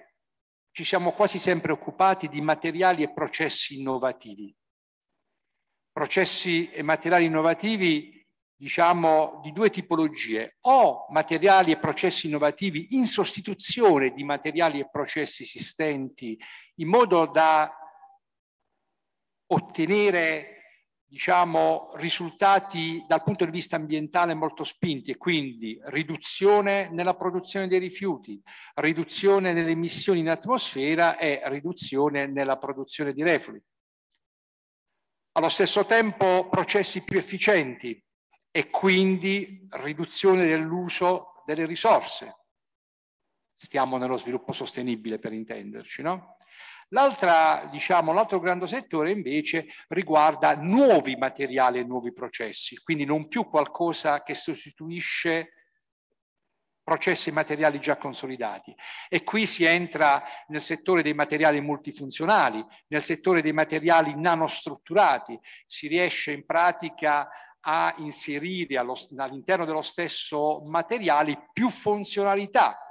ci siamo quasi sempre occupati di materiali e processi innovativi. Processi e materiali innovativi diciamo, di due tipologie, o materiali e processi innovativi in sostituzione di materiali e processi esistenti, in modo da ottenere diciamo, risultati dal punto di vista ambientale molto spinti e quindi riduzione nella produzione dei rifiuti, riduzione nelle emissioni in atmosfera e riduzione nella produzione di reflui. Allo stesso tempo processi più efficienti, e quindi riduzione dell'uso delle risorse. Stiamo nello sviluppo sostenibile per intenderci, no? Diciamo, l'altro grande settore invece riguarda nuovi materiali e nuovi processi, quindi non più qualcosa che sostituisce processi materiali già consolidati. E qui si entra nel settore dei materiali multifunzionali, nel settore dei materiali nanostrutturati, si riesce in pratica a inserire all'interno dello stesso materiale più funzionalità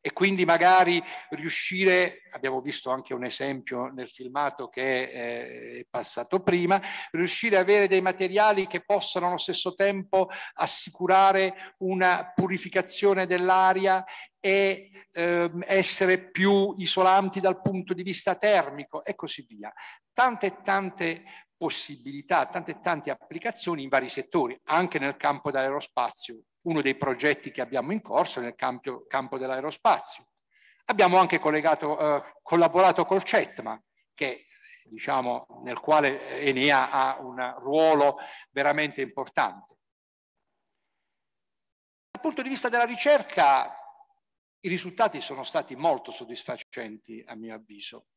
e quindi magari riuscire, abbiamo visto anche un esempio nel filmato che è passato prima, riuscire ad avere dei materiali che possano allo stesso tempo assicurare una purificazione dell'aria e ehm, essere più isolanti dal punto di vista termico e così via. Tante e tante possibilità, tante e tante applicazioni in vari settori, anche nel campo dell'aerospazio. Uno dei progetti che abbiamo in corso nel campo, campo dell'aerospazio. Abbiamo anche eh, collaborato col CETMA, che, diciamo, nel quale Enea ha un ruolo veramente importante. Dal punto di vista della ricerca, i risultati sono stati molto soddisfacenti, a mio avviso.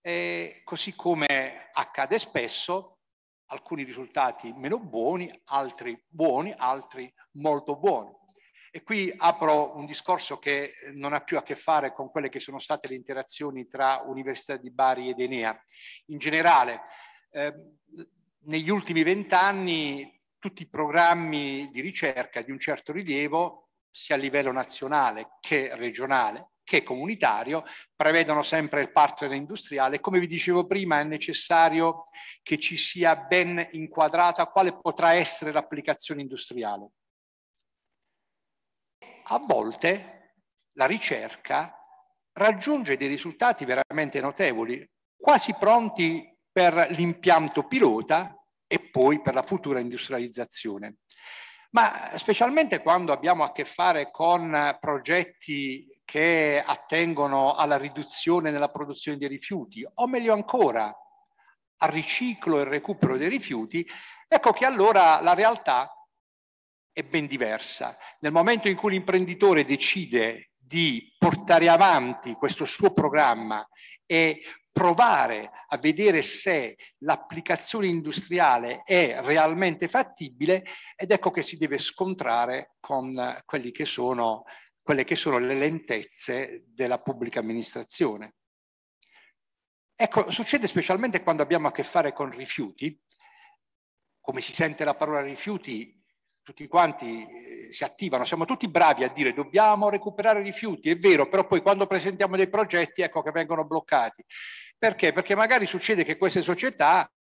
E così come accade spesso, alcuni risultati meno buoni, altri buoni, altri molto buoni. E qui apro un discorso che non ha più a che fare con quelle che sono state le interazioni tra Università di Bari ed Enea. In generale, eh, negli ultimi vent'anni tutti i programmi di ricerca di un certo rilievo, sia a livello nazionale che regionale, che comunitario, prevedono sempre il partner industriale. Come vi dicevo prima, è necessario che ci sia ben inquadrata quale potrà essere l'applicazione industriale. A volte la ricerca raggiunge dei risultati veramente notevoli, quasi pronti per l'impianto pilota e poi per la futura industrializzazione. Ma specialmente quando abbiamo a che fare con progetti che attengono alla riduzione nella produzione dei rifiuti, o meglio ancora al riciclo e recupero dei rifiuti, ecco che allora la realtà è ben diversa. Nel momento in cui l'imprenditore decide di portare avanti questo suo programma e provare a vedere se l'applicazione industriale è realmente fattibile ed ecco che si deve scontrare con quelli che sono quelle che sono le lentezze della pubblica amministrazione. Ecco, succede specialmente quando abbiamo a che fare con rifiuti, come si sente la parola rifiuti, tutti quanti eh, si attivano, siamo tutti bravi a dire dobbiamo recuperare rifiuti, è vero, però poi quando presentiamo dei progetti ecco che vengono bloccati. Perché? Perché magari succede che queste società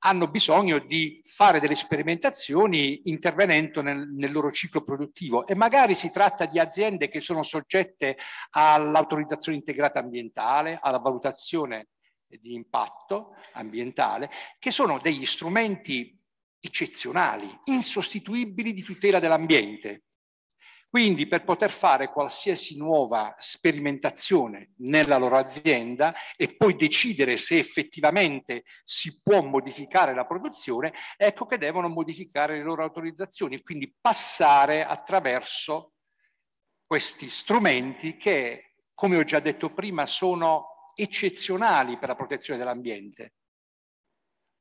hanno bisogno di fare delle sperimentazioni intervenendo nel, nel, loro ciclo produttivo e magari si tratta di aziende che sono soggette all'autorizzazione integrata ambientale, alla valutazione di impatto ambientale, che sono degli strumenti eccezionali, insostituibili di tutela dell'ambiente. Quindi per poter fare qualsiasi nuova sperimentazione nella loro azienda e poi decidere se effettivamente si può modificare la produzione, ecco che devono modificare le loro autorizzazioni, quindi passare attraverso questi strumenti che, come ho già detto prima, sono eccezionali per la protezione dell'ambiente,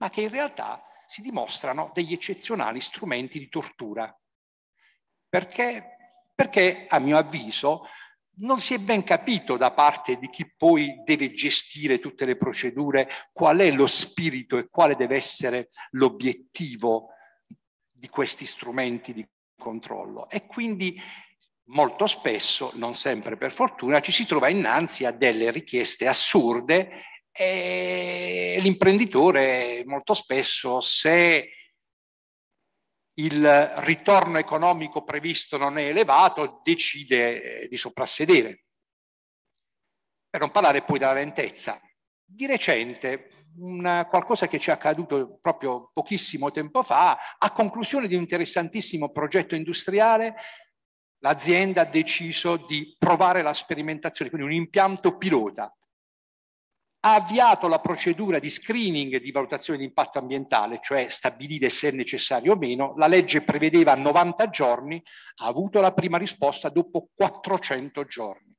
ma che in realtà si dimostrano degli eccezionali strumenti di tortura. Perché perché a mio avviso non si è ben capito da parte di chi poi deve gestire tutte le procedure qual è lo spirito e quale deve essere l'obiettivo di questi strumenti di controllo. E quindi molto spesso, non sempre per fortuna, ci si trova innanzi a delle richieste assurde e l'imprenditore molto spesso se il ritorno economico previsto non è elevato, decide eh, di soprassedere. Per non parlare poi della lentezza. Di recente, una, qualcosa che ci è accaduto proprio pochissimo tempo fa, a conclusione di un interessantissimo progetto industriale, l'azienda ha deciso di provare la sperimentazione, quindi un impianto pilota ha avviato la procedura di screening di valutazione di impatto ambientale, cioè stabilire se è necessario o meno. La legge prevedeva 90 giorni, ha avuto la prima risposta dopo 400 giorni.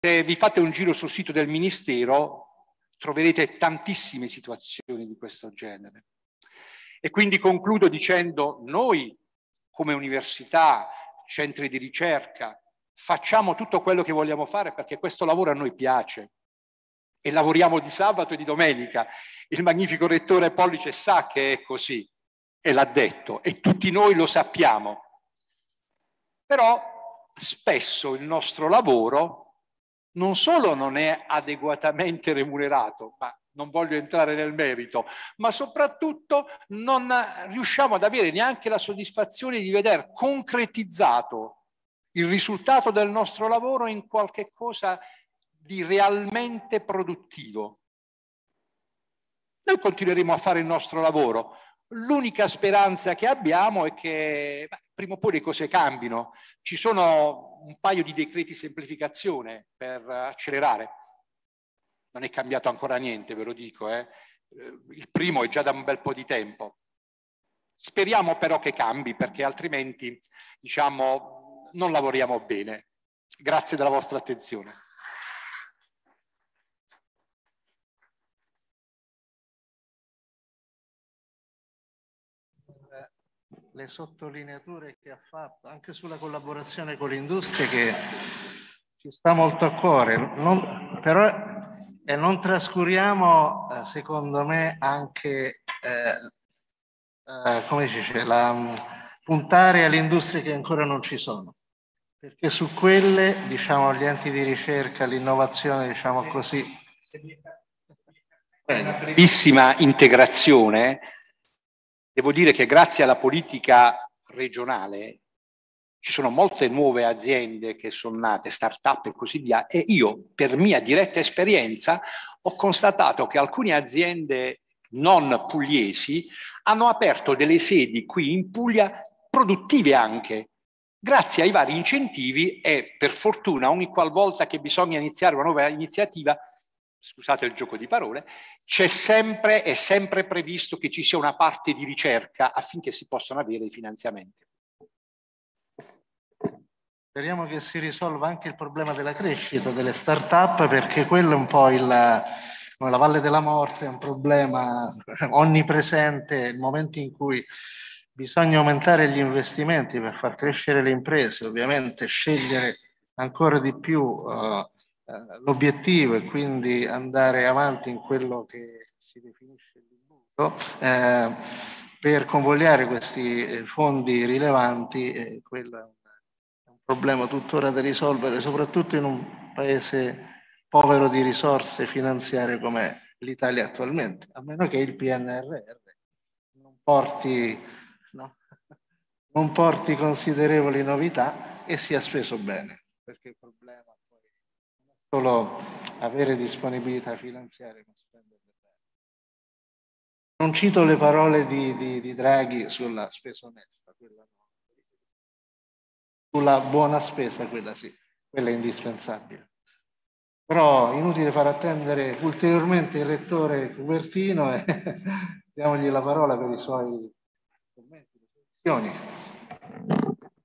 Se vi fate un giro sul sito del Ministero troverete tantissime situazioni di questo genere. E quindi concludo dicendo noi come università, centri di ricerca, facciamo tutto quello che vogliamo fare perché questo lavoro a noi piace e lavoriamo di sabato e di domenica. Il magnifico rettore Pollice sa che è così e l'ha detto e tutti noi lo sappiamo. Però spesso il nostro lavoro non solo non è adeguatamente remunerato, ma non voglio entrare nel merito, ma soprattutto non riusciamo ad avere neanche la soddisfazione di vedere concretizzato il risultato del nostro lavoro in qualche cosa di realmente produttivo. Noi continueremo a fare il nostro lavoro. L'unica speranza che abbiamo è che beh, prima o poi le cose cambino. Ci sono un paio di decreti semplificazione per accelerare. Non è cambiato ancora niente, ve lo dico. Eh. Il primo è già da un bel po' di tempo. Speriamo però che cambi perché altrimenti, diciamo, non lavoriamo bene. Grazie della vostra attenzione. le sottolineature che ha fatto anche sulla collaborazione con l'industria che ci sta molto a cuore, non, però e non trascuriamo eh, secondo me anche eh, eh, come dice, la, puntare alle industrie che ancora non ci sono perché su quelle, diciamo, gli enti di ricerca, l'innovazione, diciamo così. Una brevissima integrazione. Devo dire che grazie alla politica regionale ci sono molte nuove aziende che sono nate, start-up e così via, e io, per mia diretta esperienza, ho constatato che alcune aziende non pugliesi hanno aperto delle sedi qui in Puglia produttive anche, grazie ai vari incentivi e per fortuna ogni qualvolta che bisogna iniziare una nuova iniziativa, scusate il gioco di parole, c'è sempre, è sempre previsto che ci sia una parte di ricerca affinché si possano avere i finanziamenti. Speriamo che si risolva anche il problema della crescita delle start-up perché quello è un po' il, la valle della morte, è un problema onnipresente, il momento in cui Bisogna aumentare gli investimenti per far crescere le imprese, ovviamente scegliere ancora di più uh, l'obiettivo e quindi andare avanti in quello che si definisce l'imbuto. Eh, per convogliare questi eh, fondi rilevanti, eh, quello è un, problema tuttora da risolvere, soprattutto in un paese povero di risorse finanziarie come l'Italia attualmente, a meno che il PNRR non porti? Non porti considerevoli novità e sia speso bene, perché il problema poi non è solo avere disponibilità finanziaria, ma spenderle bene. Non cito le parole di, di, di Draghi sulla spesa onesta, quella no. Sulla buona spesa, quella sì, quella è indispensabile. Però inutile far attendere ulteriormente il rettore Cubertino e diamogli la parola per i suoi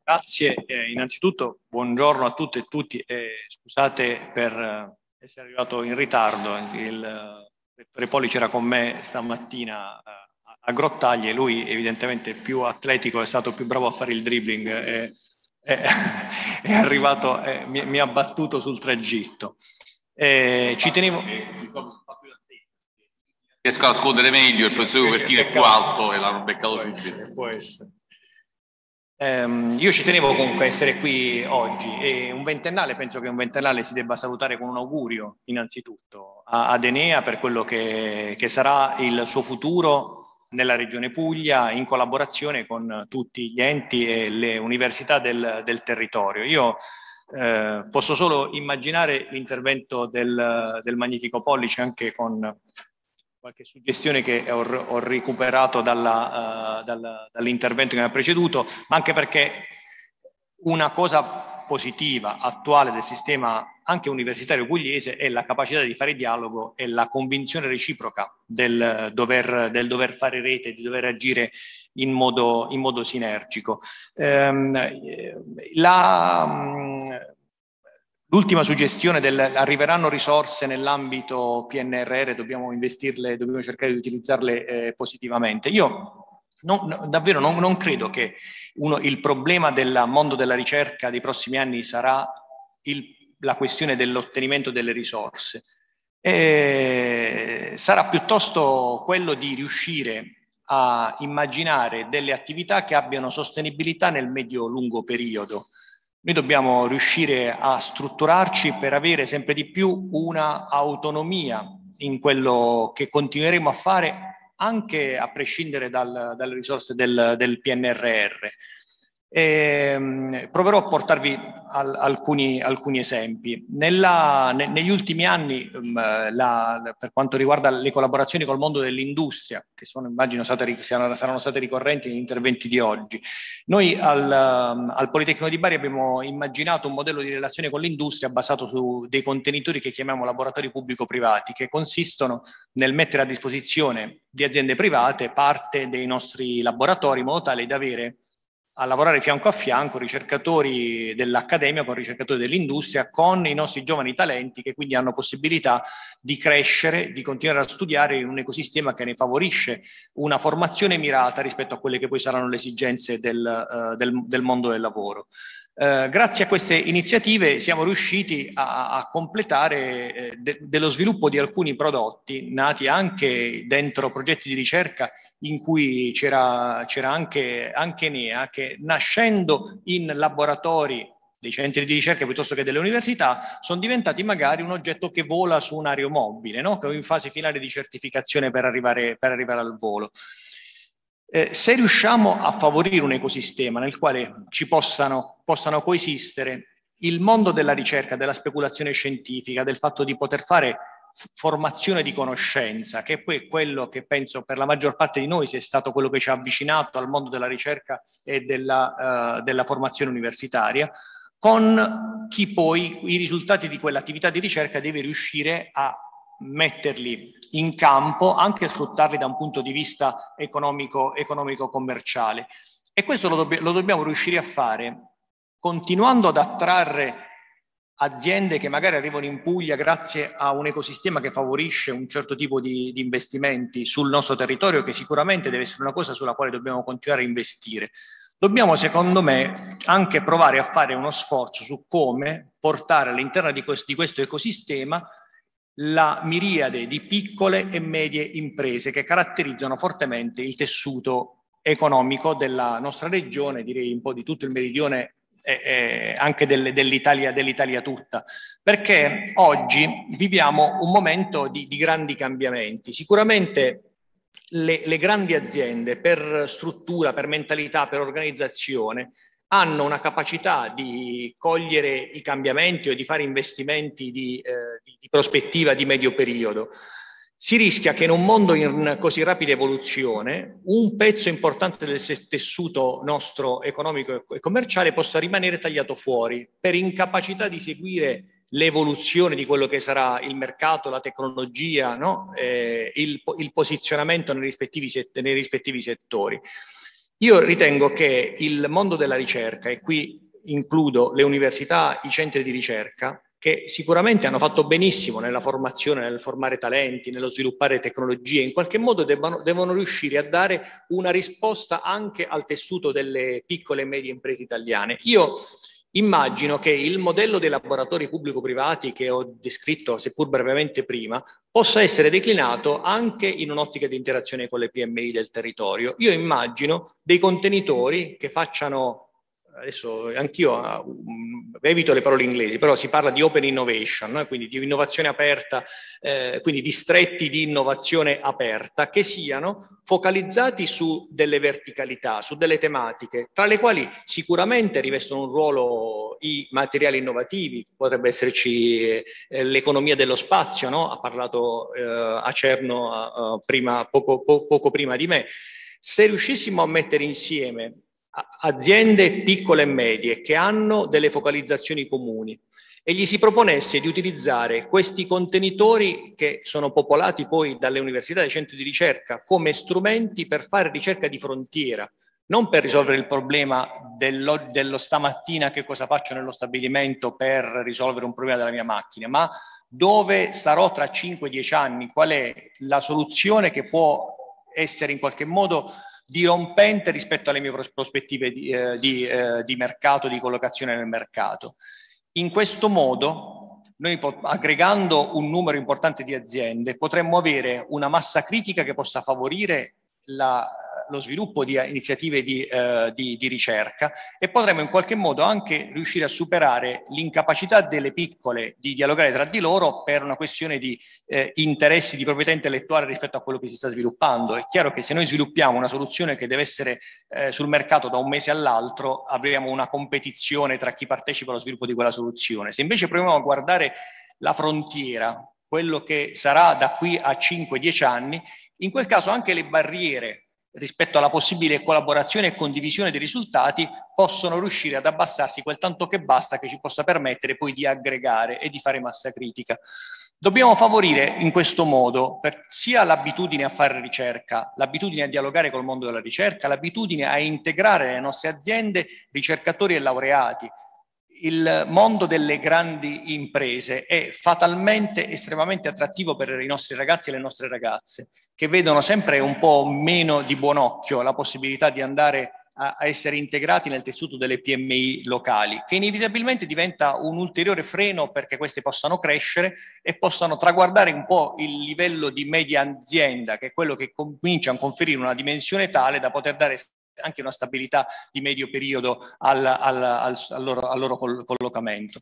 Grazie, eh, innanzitutto buongiorno a tutte e tutti e scusate per eh, essere arrivato in ritardo, il eh, rettore Poli c'era con me stamattina a Grottaglie, lui evidentemente più atletico è stato più bravo a fare il dribbling e è, è arrivato, è, mi, mi, ha battuto sul tragitto. Eh, ci tenevo... Riesco a nascondere meglio, il professore Ubertino è più alto e l'hanno beccato subito. Può essere. Um, io ci tenevo comunque a essere qui oggi e un ventennale, penso che un ventennale si debba salutare con un augurio innanzitutto ad Enea per quello che, che, sarà il suo futuro nella regione Puglia in collaborazione con tutti gli enti e le università del, del territorio. Io eh, posso solo immaginare l'intervento del, del Magnifico Pollice anche con qualche suggestione che ho, ho recuperato dalla, uh, dalla, dall'intervento che mi ha preceduto, ma anche perché una cosa positiva, attuale del sistema anche universitario pugliese è la capacità di fare dialogo e la convinzione reciproca del dover, del dover fare rete, di dover agire in modo, in modo sinergico. Um, la, L'ultima suggestione del arriveranno risorse nell'ambito PNRR, dobbiamo investirle, dobbiamo cercare di utilizzarle eh, positivamente. Io non, no, davvero non, non, credo che uno, il problema del mondo della ricerca dei prossimi anni sarà il, la questione dell'ottenimento delle risorse. E sarà piuttosto quello di riuscire a immaginare delle attività che abbiano sostenibilità nel medio-lungo periodo noi dobbiamo riuscire a strutturarci per avere sempre di più una autonomia in quello che continueremo a fare anche a prescindere dal, dalle risorse del, del PNRR. E, um, proverò a portarvi al, alcuni, alcuni, esempi. Nella, ne, negli ultimi anni, um, la, per quanto riguarda le collaborazioni col mondo dell'industria, che sono, immagino state, saranno, state ricorrenti negli interventi di oggi, noi al, um, al, Politecnico di Bari abbiamo immaginato un modello di relazione con l'industria basato su dei contenitori che chiamiamo laboratori pubblico-privati, che consistono nel mettere a disposizione di aziende private parte dei nostri laboratori in modo tale da avere a lavorare fianco a fianco ricercatori dell'accademia con ricercatori dell'industria, con i nostri giovani talenti che quindi hanno possibilità di crescere, di continuare a studiare in un ecosistema che ne favorisce una formazione mirata rispetto a quelle che poi saranno le esigenze del, uh, del, del mondo del lavoro. Uh, grazie a queste iniziative siamo riusciti a, a completare eh, de, dello sviluppo di alcuni prodotti nati anche dentro progetti di ricerca in cui c'era, anche, anche NEA che nascendo in laboratori dei centri di ricerca piuttosto che delle università, sono diventati magari un oggetto che vola su un aeromobile, no? che è in fase finale di certificazione per arrivare, per arrivare al volo. Eh, se riusciamo a favorire un ecosistema nel quale ci possano, possano coesistere il mondo della ricerca, della speculazione scientifica, del fatto di poter fare formazione di conoscenza, che poi è quello che penso per la maggior parte di noi sia stato quello che ci ha avvicinato al mondo della ricerca e della, uh, della formazione universitaria, con chi poi i risultati di quell'attività di ricerca deve riuscire a metterli in campo, anche sfruttarli da un punto di vista economico, economico commerciale. E questo lo, dobb lo dobbiamo riuscire a fare continuando ad attrarre aziende che magari arrivano in Puglia grazie a un ecosistema che favorisce un certo tipo di, di, investimenti sul nostro territorio, che sicuramente deve essere una cosa sulla quale dobbiamo continuare a investire. Dobbiamo, secondo me, anche provare a fare uno sforzo su come portare all'interno di questo, di questo ecosistema la miriade di piccole e medie imprese che caratterizzano fortemente il tessuto economico della nostra regione, direi un po' di tutto il meridione eh, anche del, dell'Italia, dell'Italia, tutta, perché oggi viviamo un momento di, di grandi cambiamenti. Sicuramente le, le, grandi aziende per struttura, per mentalità, per organizzazione hanno una capacità di cogliere i cambiamenti o di fare investimenti di, eh, di prospettiva di medio periodo si rischia che in un mondo in così rapida evoluzione un pezzo importante del tessuto nostro economico e commerciale possa rimanere tagliato fuori per incapacità di seguire l'evoluzione di quello che sarà il mercato, la tecnologia, no? eh, il, il, posizionamento nei rispettivi, nei rispettivi settori. Io ritengo che il mondo della ricerca, e qui includo le università, i centri di ricerca, che sicuramente hanno fatto benissimo nella formazione, nel formare talenti, nello sviluppare tecnologie, in qualche modo debbano, devono riuscire a dare una risposta anche al tessuto delle piccole e medie imprese italiane. Io Immagino che il modello dei laboratori pubblico-privati che ho descritto, seppur brevemente prima, possa essere declinato anche in un'ottica di interazione con le PMI del territorio. Io immagino dei contenitori che facciano adesso anch'io um, evito le parole inglesi, però si parla di open innovation, no? quindi di innovazione aperta, eh, quindi distretti di innovazione aperta che siano focalizzati su delle verticalità, su delle tematiche, tra le quali sicuramente rivestono un ruolo i materiali innovativi, potrebbe esserci eh, l'economia dello spazio, no? ha parlato eh, Acerno uh, prima, poco, po poco prima di me. Se riuscissimo a mettere insieme aziende piccole e medie che hanno delle focalizzazioni comuni e gli si proponesse di utilizzare questi contenitori che sono popolati poi dalle università e dai centri di ricerca come strumenti per fare ricerca di frontiera, non per risolvere il problema dello, dello stamattina che cosa faccio nello stabilimento per risolvere un problema della mia macchina, ma dove sarò tra 5-10 anni, qual è la soluzione che può essere in qualche modo dirompente rispetto alle mie prospettive di, eh, di, eh, di mercato, di collocazione nel mercato. In questo modo, noi aggregando un numero importante di aziende, potremmo avere una massa critica che possa favorire la, lo sviluppo di iniziative di, eh, di, di, ricerca e potremo in qualche modo anche riuscire a superare l'incapacità delle piccole di dialogare tra di loro per una questione di eh, interessi di proprietà intellettuale rispetto a quello che si sta sviluppando. È chiaro che se noi sviluppiamo una soluzione che deve essere eh, sul mercato da un mese all'altro, avremo una competizione tra chi partecipa allo sviluppo di quella soluzione. Se invece proviamo a guardare la frontiera, quello che sarà da qui a 5-10 anni, in quel caso anche le barriere rispetto alla possibile collaborazione e condivisione dei risultati possono riuscire ad abbassarsi quel tanto che basta che ci possa permettere poi di aggregare e di fare massa critica. Dobbiamo favorire in questo modo sia l'abitudine a fare ricerca, l'abitudine a dialogare col mondo della ricerca, l'abitudine a integrare nelle nostre aziende ricercatori e laureati, il mondo delle grandi imprese è fatalmente estremamente attrattivo per i nostri ragazzi e le nostre ragazze, che vedono sempre un po' meno di buon occhio la possibilità di andare a, a essere integrati nel tessuto delle PMI locali, che inevitabilmente diventa un ulteriore freno perché queste possano crescere e possano traguardare un po' il livello di media azienda, che è quello che comincia a conferire una dimensione tale da poter dare anche una stabilità di medio periodo al, al, al, al loro, loro collocamento.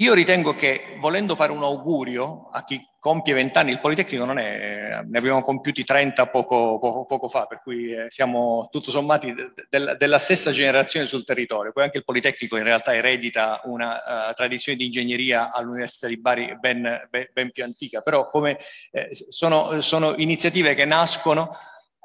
Io ritengo che volendo fare un augurio a chi compie 20 anni, il Politecnico non è, ne abbiamo compiuti 30 poco, poco, poco fa, per cui eh, siamo tutto sommati de, de, della stessa generazione sul territorio. Poi anche il Politecnico in realtà eredita una uh, tradizione di ingegneria all'Università di Bari ben, ben, ben più antica, però come, eh, sono, sono iniziative che nascono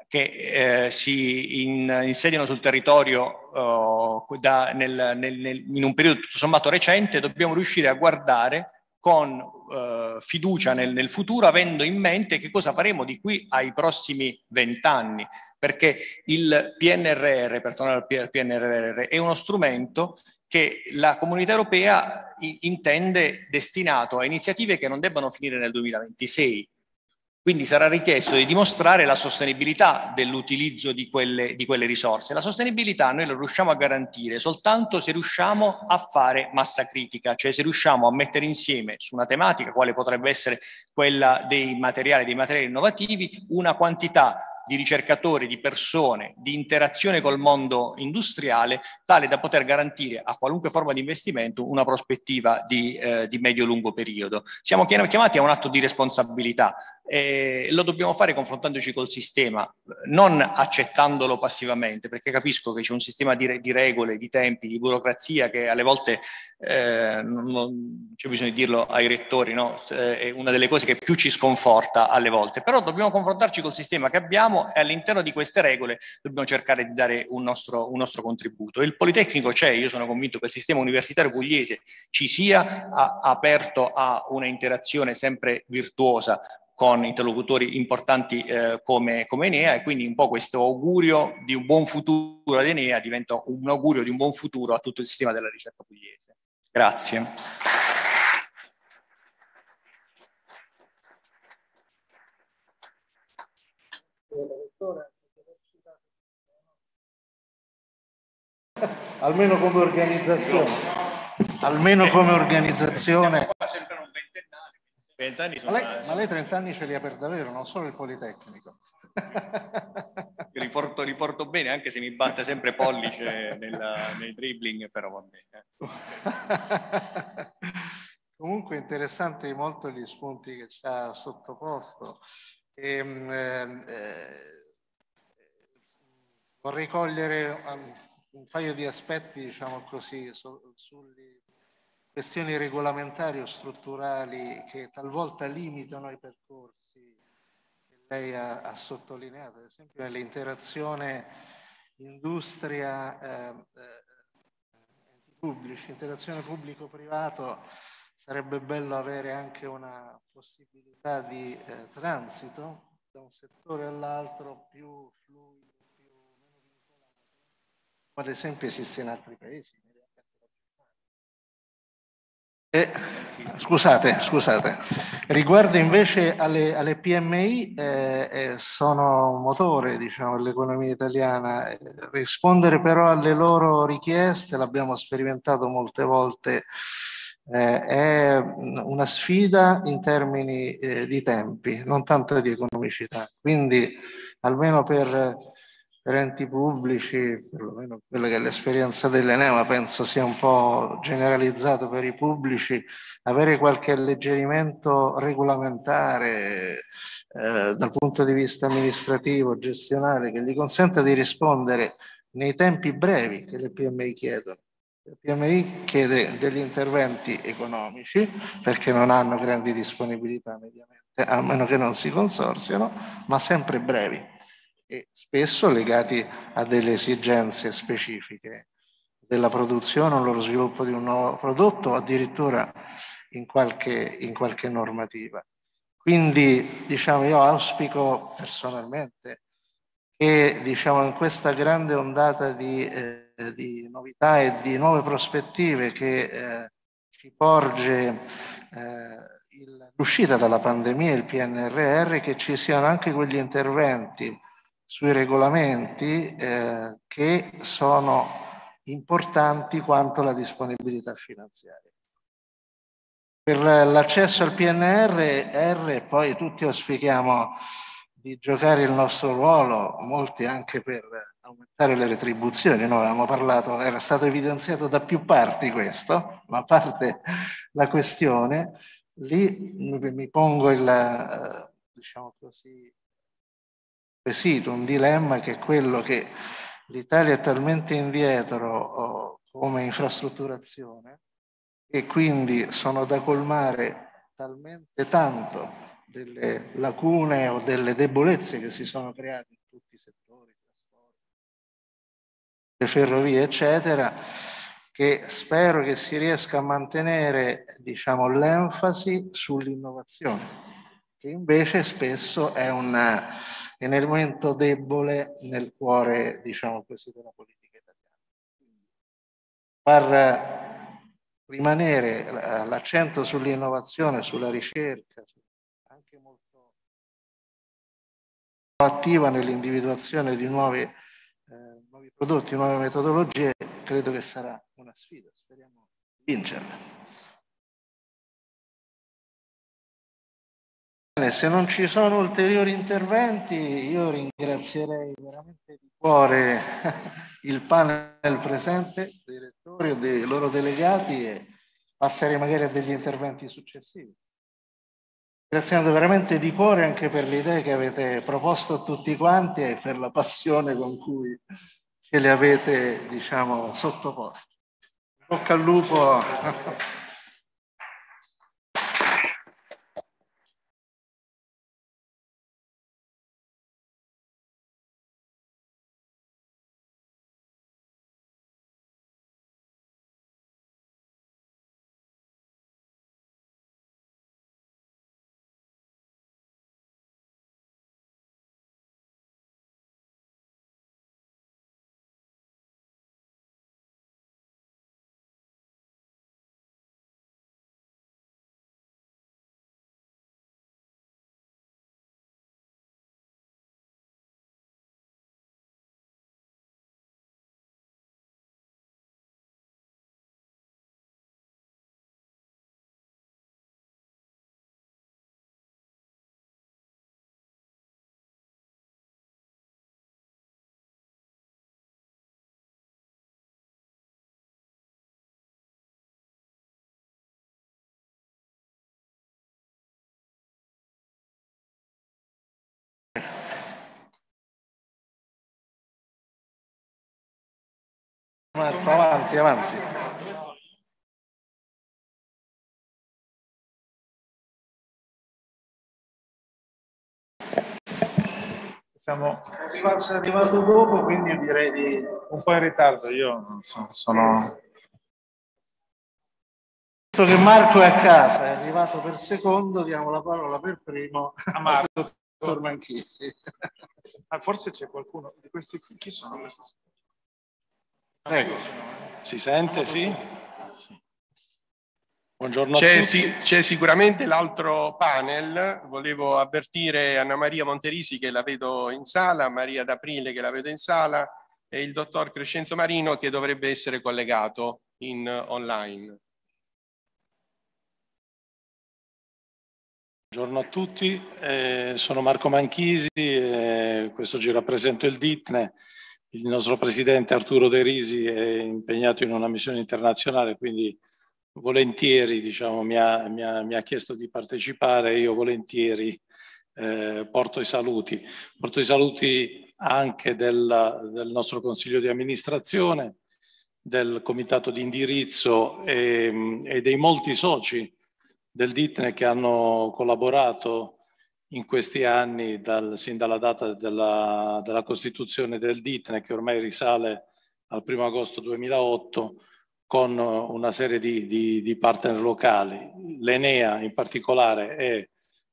che eh, si in, insediano sul territorio uh, da, nel, nel, nel, in un periodo tutto sommato recente, dobbiamo riuscire a guardare con uh, fiducia nel, futuro, avendo in mente che cosa faremo di qui ai prossimi vent'anni, perché il PNRR, per tornare al PNRR, è uno strumento che la comunità europea intende destinato a iniziative che non debbano finire nel 2026, quindi sarà richiesto di dimostrare la sostenibilità dell'utilizzo di quelle, di quelle risorse. La sostenibilità noi la riusciamo a garantire soltanto se riusciamo a fare massa critica, cioè se riusciamo a mettere insieme su una tematica, quale potrebbe essere quella dei materiali, dei materiali innovativi, una quantità di ricercatori, di persone, di interazione col mondo industriale, tale da poter garantire a qualunque forma di investimento una prospettiva di, eh, di medio-lungo periodo. Siamo chiamati a un atto di responsabilità e lo dobbiamo fare confrontandoci col sistema, non accettandolo passivamente, perché capisco che c'è un sistema di, di, regole, di tempi, di burocrazia che alle volte, eh, non c'è bisogno di dirlo ai rettori, no? Eh, è una delle cose che più ci sconforta alle volte, però dobbiamo confrontarci col sistema che abbiamo e all'interno di queste regole dobbiamo cercare di dare un nostro, un nostro contributo. Il Politecnico c'è, io sono convinto che il sistema universitario pugliese ci sia a, aperto a una interazione sempre virtuosa con interlocutori importanti eh, come, come, Enea e quindi un po' questo augurio di un buon futuro ad Enea diventa un augurio di un buon futuro a tutto il sistema della ricerca pugliese. Grazie. Almeno come organizzazione. Almeno come organizzazione. Vent'anni Ma sono... lei, ma lei 30 anni ce li ha per davvero, non solo il Politecnico. Io li porto, li porto bene, anche se mi batte sempre pollice nella- nei dribbling, però va bene. Comunque interessanti molto gli spunti che ci ha sottoposto. Ehm, ehm, eh, vorrei cogliere um, un paio di aspetti, diciamo così, su- sulle questioni regolamentari o strutturali che talvolta limitano i percorsi che lei ha, ha sottolineato, ad esempio nell'interazione industria eh, eh, enti pubblici, interazione pubblico-privato, sarebbe bello avere anche una possibilità di eh, transito da un settore all'altro più fluido, più meno vincolante, come ad esempio esiste in altri paesi. E, scusate, scusate, riguardo invece alle, alle PMI, eh, eh, sono motore diciamo, dell'economia italiana. Eh, rispondere però alle loro richieste, l'abbiamo sperimentato molte volte, eh, è una sfida in termini eh, di tempi, non tanto di economicità. Quindi almeno per, per enti pubblici, perlomeno quella che è l'esperienza dell'Enema, penso sia un po' generalizzato per i pubblici, avere qualche alleggerimento regolamentare eh, dal punto di vista amministrativo, gestionale, che gli consenta di rispondere nei tempi brevi che le PMI chiedono. La PMI chiede degli interventi economici perché non hanno grandi disponibilità mediamente, a meno che non si consorziano, ma sempre brevi e spesso legati a delle esigenze specifiche della produzione o lo sviluppo di un nuovo prodotto o addirittura in qualche, in qualche normativa. Quindi diciamo, io auspico personalmente che diciamo, in questa grande ondata di, eh, di novità e di nuove prospettive che eh, ci porge eh, l'uscita dalla pandemia e il PNRR, che ci siano anche quegli interventi sui regolamenti eh, che sono importanti quanto la disponibilità finanziaria. Per l'accesso al PNRR poi tutti auspichiamo di giocare il nostro ruolo, molti anche per aumentare le retribuzioni. Noi avevamo parlato, era stato evidenziato da più parti questo, ma a parte la questione, lì mi mi pongo il, eh, diciamo così, quesito, un dilemma che è quello che l'Italia è talmente indietro oh, come infrastrutturazione e quindi sono da colmare talmente tanto delle lacune o delle debolezze che si sono create in tutti i settori, le ferrovie, eccetera, che spero che si riesca a mantenere diciamo, l'enfasi sull'innovazione, che invece spesso è un, è un elemento debole nel cuore diciamo così, della politica italiana. Far rimanere l'accento sull'innovazione, sulla ricerca, anche molto attiva nell'individuazione di nuovi, eh, nuovi prodotti, nuove metodologie, credo che sarà una sfida, speriamo di vincerla. Se non ci sono ulteriori interventi, io ringrazierei veramente di cuore il panel presente, dei rettori o dei loro delegati e passerei magari a degli interventi successivi. Ringraziando veramente di cuore anche per le idee che avete proposto a tutti quanti e per la passione con cui le avete, diciamo, sottoposte. Bocca al lupo. Marco, avanti, avanti. Siamo arrivato, arrivato dopo, quindi direi di un po' in ritardo. Io so, sono. Visto che Marco è a casa, è arrivato per secondo, diamo la parola per primo a Marco. dottor Manchisi. Ah, forse c'è qualcuno di questi qui. Chi sono questi? Prego. Si sente, sì? Buongiorno a C'è, tutti. sì- c'è sicuramente l'altro panel, volevo avvertire Anna Maria Monterisi che la vedo in sala, Maria D'Aprile che la vedo in sala e il dottor Crescenzo Marino che dovrebbe essere collegato in online. Buongiorno a tutti, eh, sono Marco Manchisi, eh, questo oggi rappresento il DITNE, il nostro presidente Arturo De Risi è impegnato in una missione internazionale, quindi volentieri diciamo, mi, ha, mi ha- mi ha chiesto di partecipare e io volentieri eh, porto i saluti. Porto i saluti anche del, del nostro consiglio di amministrazione, del comitato di indirizzo e, e dei molti soci del DITNE che hanno collaborato in questi anni, dal, sin dalla data della, della costituzione del DITNE, che ormai risale al 1 agosto 2008, con una serie di, di- di partner locali. L'Enea in particolare è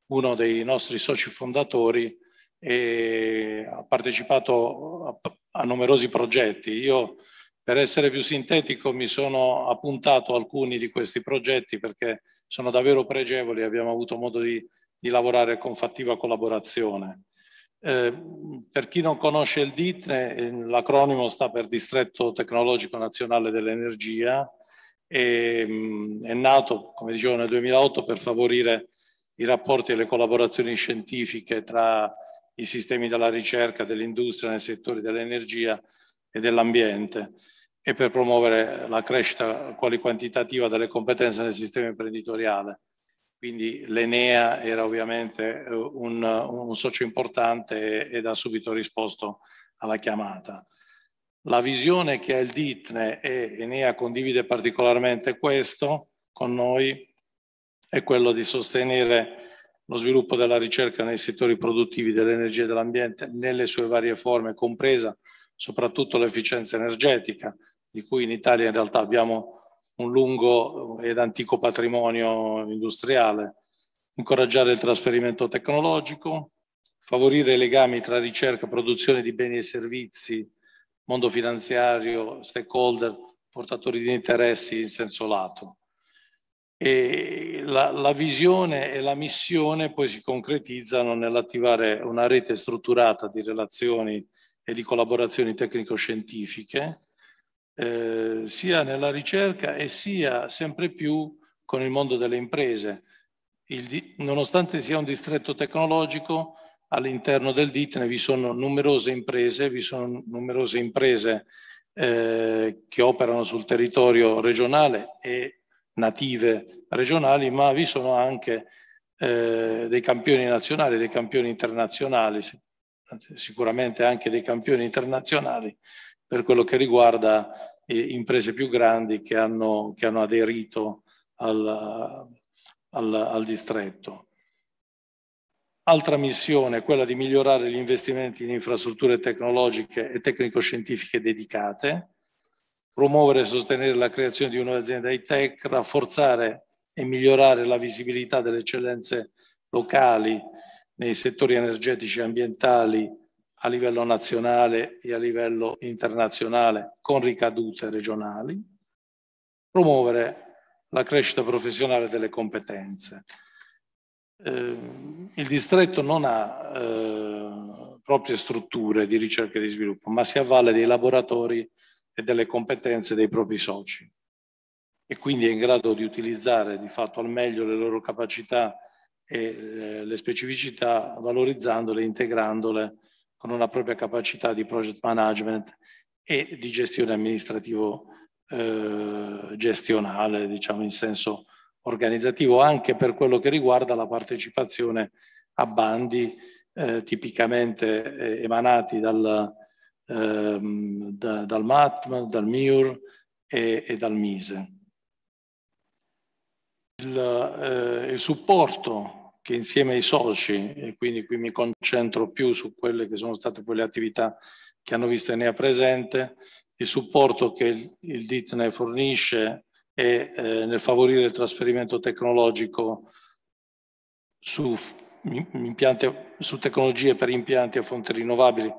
uno dei nostri soci fondatori e ha partecipato a, a numerosi progetti. Io per essere più sintetico mi sono appuntato alcuni di questi progetti perché sono davvero pregevoli abbiamo avuto modo di, di lavorare con fattiva collaborazione. Eh, per chi non conosce il DITNE, eh, l'acronimo sta per Distretto Tecnologico Nazionale dell'Energia e mh, è nato, come dicevo, nel 2008 per favorire i rapporti e le collaborazioni scientifiche tra i sistemi della ricerca, dell'industria nei settori dell'energia e dell'ambiente e per promuovere la crescita quali quantitativa delle competenze nel sistema imprenditoriale. Quindi l'Enea era ovviamente eh, un, un socio importante ed ha subito risposto alla chiamata. La visione che ha il DITNE e Enea condivide particolarmente questo con noi è quello di sostenere lo sviluppo della ricerca nei settori produttivi dell'energia e dell'ambiente nelle sue varie forme, compresa soprattutto l'efficienza energetica, di cui in Italia in realtà abbiamo un lungo ed antico patrimonio industriale, incoraggiare il trasferimento tecnologico, favorire i legami tra ricerca, produzione di beni e servizi, mondo finanziario, stakeholder, portatori di interessi in senso lato. E la, la visione e la missione poi si concretizzano nell'attivare una rete strutturata di relazioni e di collaborazioni tecnico-scientifiche, eh, sia nella ricerca e sia sempre più con il mondo delle imprese. Il nonostante sia un distretto tecnologico, all'interno del DITNE vi sono numerose imprese, vi sono numerose imprese eh, che operano sul territorio regionale e native regionali, ma vi sono anche eh, dei campioni nazionali, dei campioni internazionali, sicuramente anche dei campioni internazionali per quello che riguarda eh, imprese più grandi che hanno, che hanno aderito al, al, al distretto. Altra missione è quella di migliorare gli investimenti in infrastrutture tecnologiche e tecnico-scientifiche dedicate, promuovere e sostenere la creazione di nuove aziende high-tech, rafforzare e migliorare la visibilità delle eccellenze locali nei settori energetici e ambientali a livello nazionale e a livello internazionale con ricadute regionali, promuovere la crescita professionale delle competenze. Eh, il distretto non ha eh, proprie strutture di ricerca e di sviluppo, ma si avvale dei laboratori e delle competenze dei propri soci e quindi è in grado di utilizzare di fatto al meglio le loro capacità e eh, le specificità, valorizzandole, integrandole con una propria capacità di project management e di gestione amministrativo eh, gestionale, diciamo in senso organizzativo, anche per quello che riguarda la partecipazione a bandi eh, tipicamente eh, emanati dal, ehm, da, dal MATM, dal MIUR e, e dal MISE. Il, eh, il supporto che insieme ai soci, e quindi qui mi concentro più su quelle che sono state quelle attività che hanno visto Enea presente, il supporto che il, il DIT ne fornisce è eh, nel favorire il trasferimento tecnologico su, impianti, su tecnologie per impianti a fonti rinnovabili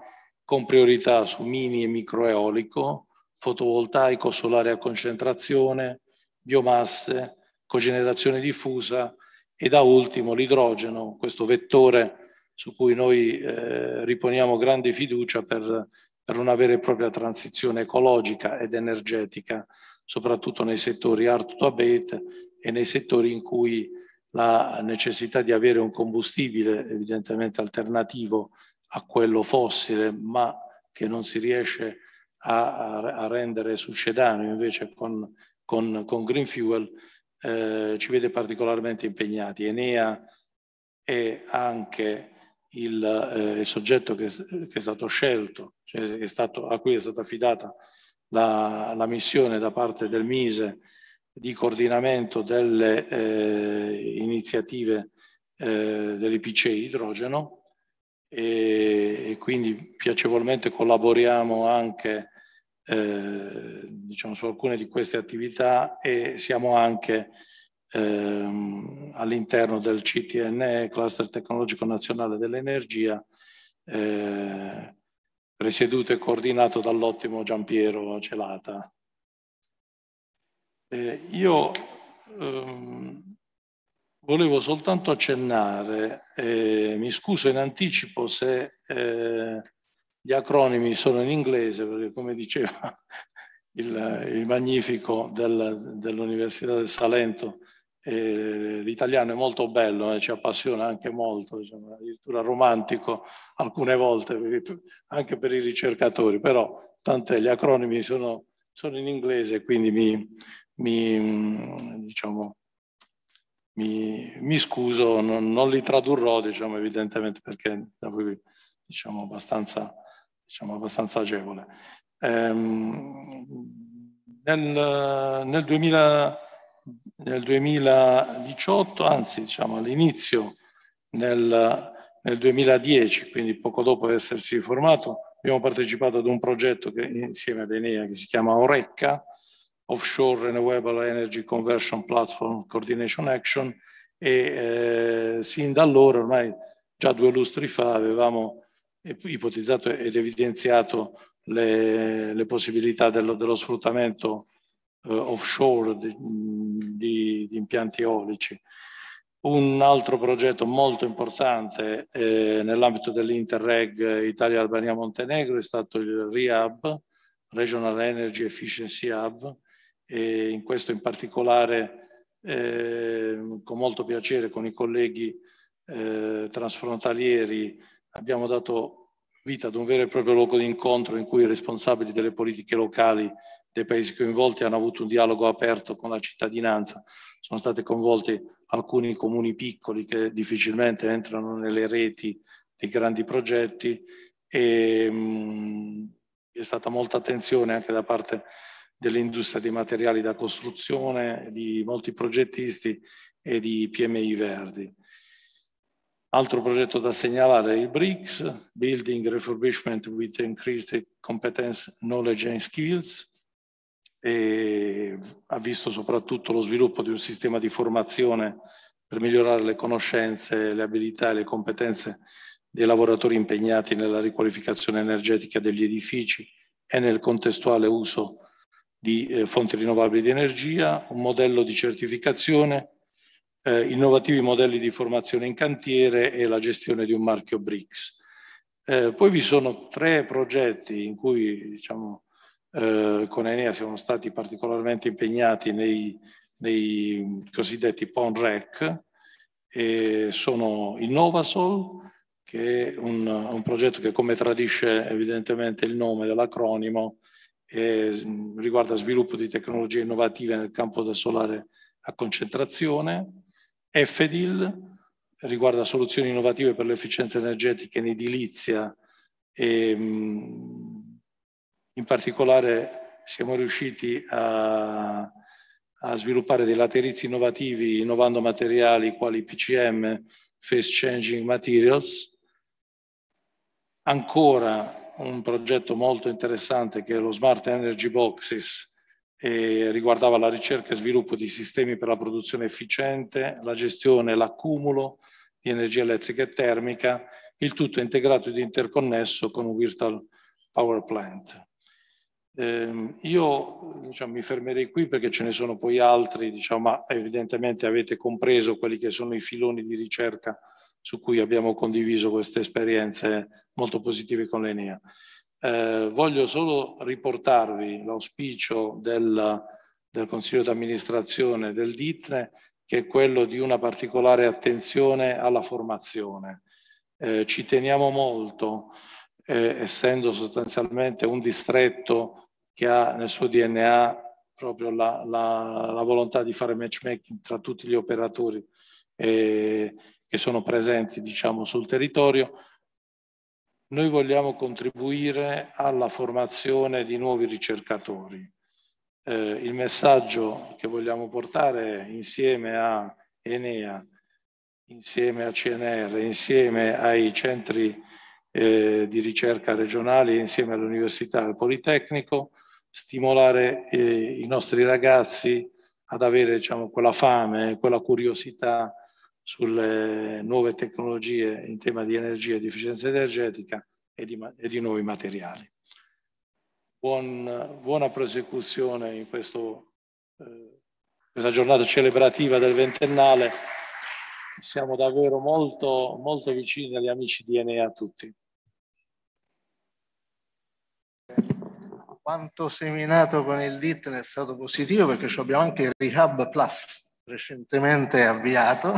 con priorità su mini e microeolico, fotovoltaico, solare a concentrazione, biomasse, cogenerazione diffusa e da ultimo l'idrogeno, questo vettore su cui noi eh, riponiamo grande fiducia per, per una vera e propria transizione ecologica ed energetica, soprattutto nei settori hard to abate e nei settori in cui la necessità di avere un combustibile evidentemente alternativo a quello fossile, ma che non si riesce a, a rendere succedano invece con, con, con green fuel, eh, ci vede particolarmente impegnati. Enea è anche il, eh, il soggetto che, che, è stato scelto, cioè è stato, a cui è stata affidata la, la missione da parte del Mise di coordinamento delle eh, iniziative eh, dell'IPC idrogeno e, e, quindi piacevolmente collaboriamo anche eh, diciamo, su alcune di queste attività e siamo anche ehm, all'interno del CTNE, Cluster Tecnologico Nazionale dell'Energia, eh, presieduto e coordinato dall'ottimo Giampiero Celata. Eh, io ehm, volevo soltanto accennare, mi scuso in anticipo se eh, gli acronimi sono in inglese, perché come diceva il, il magnifico del, dell'Università del Salento, eh, l'italiano è molto bello, eh, ci appassiona anche molto, diciamo, addirittura romantico alcune volte, anche per i ricercatori, però tant'è, gli acronimi sono, sono in inglese, quindi mi, mi, diciamo, mi, mi scuso, non, non, li tradurrò, diciamo, evidentemente perché da voi diciamo, abbastanza, diciamo, abbastanza agevole. Ehm, nel, nel, 2000, nel, 2018, anzi diciamo all'inizio nel, nel 2010, quindi poco dopo essersi formato, abbiamo partecipato ad un progetto che, insieme ad Enea che si chiama Orecca, Offshore Renewable Energy Conversion Platform Coordination Action e eh, sin da allora, ormai già due lustri fa, avevamo ipotizzato ed evidenziato le, le possibilità dello, dello sfruttamento eh, offshore di, di, di, impianti eolici. Un altro progetto molto importante eh, nell'ambito dell'Interreg Italia-Albania-Montenegro è stato il REHAB, Regional Energy Efficiency Hub, e in questo in particolare eh, con molto piacere con i colleghi eh, transfrontalieri abbiamo dato vita ad un vero e proprio luogo di incontro in cui i responsabili delle politiche locali dei paesi coinvolti hanno avuto un dialogo aperto con la cittadinanza. Sono stati coinvolti alcuni comuni piccoli che difficilmente entrano nelle reti dei grandi progetti e mh, mm, è stata molta attenzione anche da parte dell'industria dei materiali da costruzione, di molti progettisti e di PMI verdi. Altro progetto da segnalare è il BRICS, Building Refurbishment with Increased Competence, Knowledge and Skills, e ha visto soprattutto lo sviluppo di un sistema di formazione per migliorare le conoscenze, le abilità e le competenze dei lavoratori impegnati nella riqualificazione energetica degli edifici e nel contestuale uso di eh, fonti rinnovabili di energia, un modello di certificazione, eh, innovativi modelli di formazione in cantiere e la gestione di un marchio BRICS. Eh, poi vi sono tre progetti in cui diciamo, eh, con Enea siamo stati particolarmente impegnati nei, nei cosiddetti PONREC, e sono il Novasol, che è un, un progetto che come tradisce evidentemente il nome dell'acronimo, riguarda sviluppo di tecnologie innovative nel campo del solare a concentrazione, EFEDIL riguarda soluzioni innovative per l'efficienza energetica in edilizia e, In particolare siamo riusciti a, a sviluppare dei laterizi innovativi innovando materiali quali PCM, Phase Changing Materials. Ancora un progetto molto interessante che è lo Smart Energy Boxes e riguardava la ricerca e sviluppo di sistemi per la produzione efficiente, la gestione e l'accumulo di energia elettrica e termica, il tutto integrato ed interconnesso con un virtual power plant. Eh, io diciamo, mi fermerei qui perché ce ne sono poi altri, diciamo, ma evidentemente avete compreso quelli che sono i filoni di ricerca su cui abbiamo condiviso queste esperienze molto positive con l'Enea. Eh, voglio solo riportarvi l'auspicio del, del Consiglio d'amministrazione del DITRE che è quello di una particolare attenzione alla formazione. Eh, ci teniamo molto, eh, essendo sostanzialmente un distretto che ha nel suo DNA proprio la, la, la volontà di fare matchmaking tra tutti gli operatori eh, che sono presenti diciamo, sul territorio, noi vogliamo contribuire alla formazione di nuovi ricercatori. Eh, il messaggio che vogliamo portare insieme a Enea, insieme a CNR, insieme ai centri eh, di ricerca regionali, insieme all'Università e al Politecnico, stimolare eh, i nostri ragazzi ad avere diciamo, quella fame, quella curiosità sulle nuove tecnologie in tema di energia e di efficienza energetica e di, e di nuovi materiali. Buon, buona prosecuzione in questo, eh, questa giornata celebrativa del ventennale. Siamo davvero molto, molto vicini agli amici di Enea tutti. quanto seminato con il DIT è stato positivo perché abbiamo anche il Rehab Plus recentemente avviato.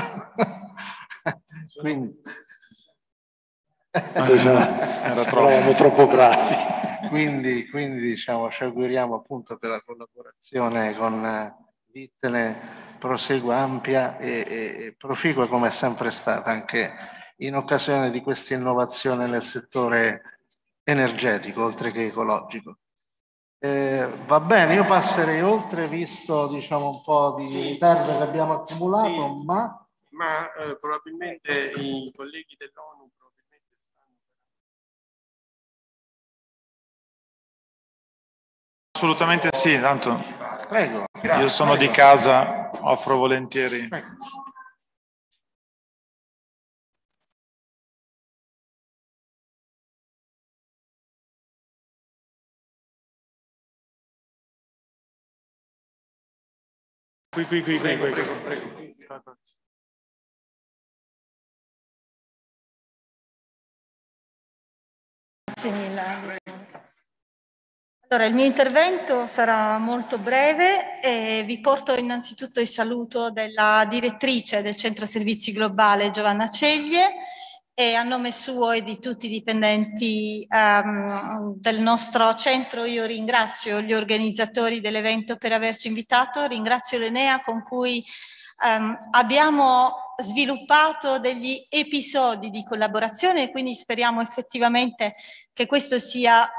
Quindi... Era troppo, troppo bravi. Quindi, quindi diciamo, ci auguriamo appunto che la collaborazione con Ditene prosegua ampia e, e, e proficua come è sempre stata anche in occasione di questa innovazione nel settore energetico oltre che ecologico. Eh, va bene, io passerei oltre visto diciamo un po' di sì. ritardo che abbiamo accumulato, sì. ma... Ma eh, probabilmente i colleghi dell'ONU probabilmente stanno... Assolutamente sì, tanto Prego, io sono prego. di casa, offro volentieri. Prego. Qui, qui, qui, prego, qui, prego, prego, prego. Grazie mille. Allora, il mio intervento sarà molto breve e vi porto innanzitutto il saluto della direttrice del Centro Servizi Globale Giovanna Ceglie e a nome suo e di tutti i dipendenti um, del nostro centro io ringrazio gli organizzatori dell'evento per averci invitato, ringrazio l'Enea con cui um, abbiamo sviluppato degli episodi di collaborazione e quindi speriamo effettivamente che questo sia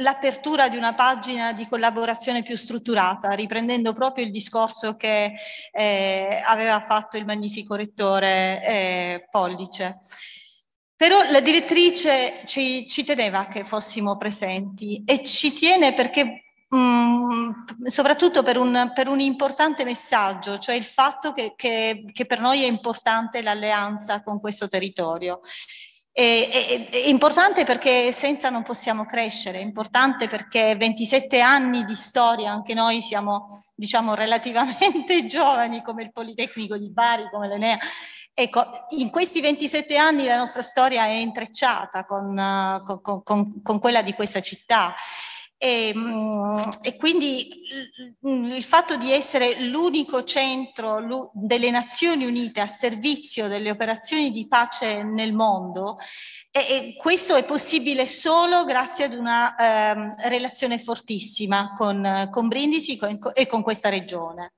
l'apertura di una pagina di collaborazione più strutturata, riprendendo proprio il discorso che eh, aveva fatto il magnifico rettore eh, Pollice. Però la direttrice ci, ci, teneva che fossimo presenti e ci tiene perché mm, soprattutto per un, per un, importante messaggio, cioè il fatto che, che, che per noi è importante l'alleanza con questo territorio. È, è, è, importante perché senza non possiamo crescere, è importante perché 27 anni di storia, anche noi siamo diciamo relativamente giovani come il Politecnico di Bari, come l'Enea, Ecco, in questi 27 anni la nostra storia è intrecciata con, con, con, con quella di questa città. E, mm, e, quindi il fatto di essere l'unico centro delle Nazioni Unite a servizio delle operazioni di pace nel mondo, e, e questo è possibile solo grazie ad una eh, relazione fortissima con, con Brindisi e con questa regione.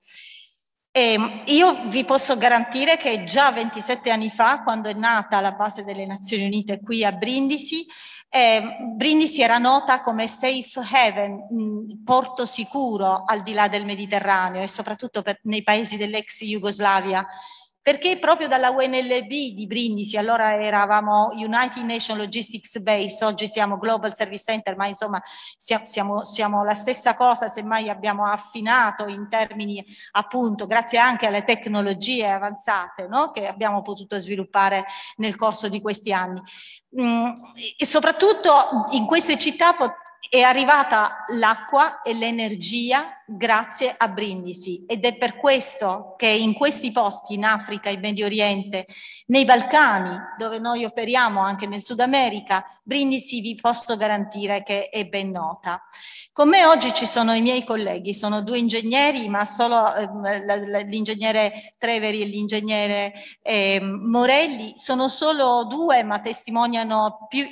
E ehm, io vi posso garantire che già 27 anni fa, quando è nata la base delle Nazioni Unite qui a Brindisi, eh, Brindisi era nota come safe haven, mh, porto sicuro al di là del Mediterraneo e soprattutto per, nei paesi dell'ex Jugoslavia perché proprio dalla UNLB di Brindisi, allora eravamo United Nations Logistics Base, oggi siamo Global Service Center, ma insomma siamo, siamo la stessa cosa, semmai abbiamo affinato in termini appunto, grazie anche alle tecnologie avanzate no? che abbiamo potuto sviluppare nel corso di questi anni. Mm, e soprattutto in queste città è arrivata l'acqua e l'energia grazie a Brindisi ed è per questo che in questi posti, in Africa, in Medio Oriente, nei Balcani, dove noi operiamo anche nel Sud America, Brindisi vi posso garantire che è ben nota. Con me oggi ci sono i miei colleghi, sono due ingegneri, ma solo eh, l'ingegnere Treveri e l'ingegnere eh, Morelli, sono solo due, ma testimoniano più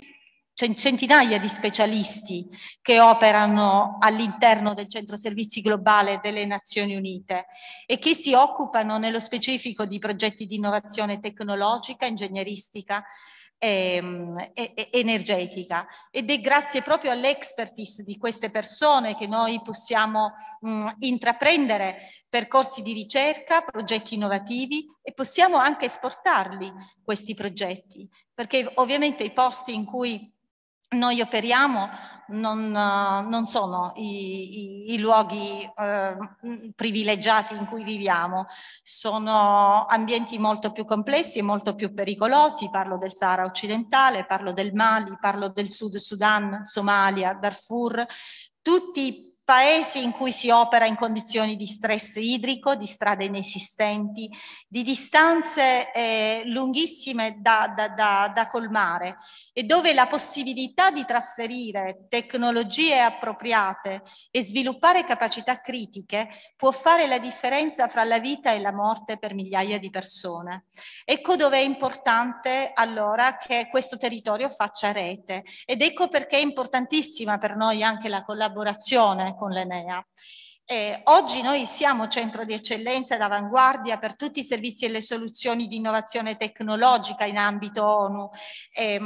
centinaia di specialisti che operano all'interno del centro servizi globale delle Nazioni Unite e che si occupano nello specifico di progetti di innovazione tecnologica, ingegneristica e, ehm, e, e energetica. Ed è grazie proprio all'expertise di queste persone che noi possiamo mh, intraprendere percorsi di ricerca, progetti innovativi e possiamo anche esportarli questi progetti. Perché ovviamente i posti in cui noi operiamo non, non sono i, i, i luoghi eh, privilegiati in cui viviamo, sono ambienti molto più complessi e molto più pericolosi, parlo del Sahara occidentale, parlo del Mali, parlo del Sud Sudan, Somalia, Darfur, tutti paesi in cui si opera in condizioni di stress idrico, di strade inesistenti, di distanze eh, lunghissime da, da, da, da, colmare e dove la possibilità di trasferire tecnologie appropriate e sviluppare capacità critiche può fare la differenza fra la vita e la morte per migliaia di persone. Ecco dove è importante allora che questo territorio faccia rete ed ecco perché è importantissima per noi anche la collaborazione con l'Enea. Eh, oggi noi siamo centro di eccellenza ed avanguardia per tutti i servizi e le soluzioni di innovazione tecnologica in ambito ONU. Eh,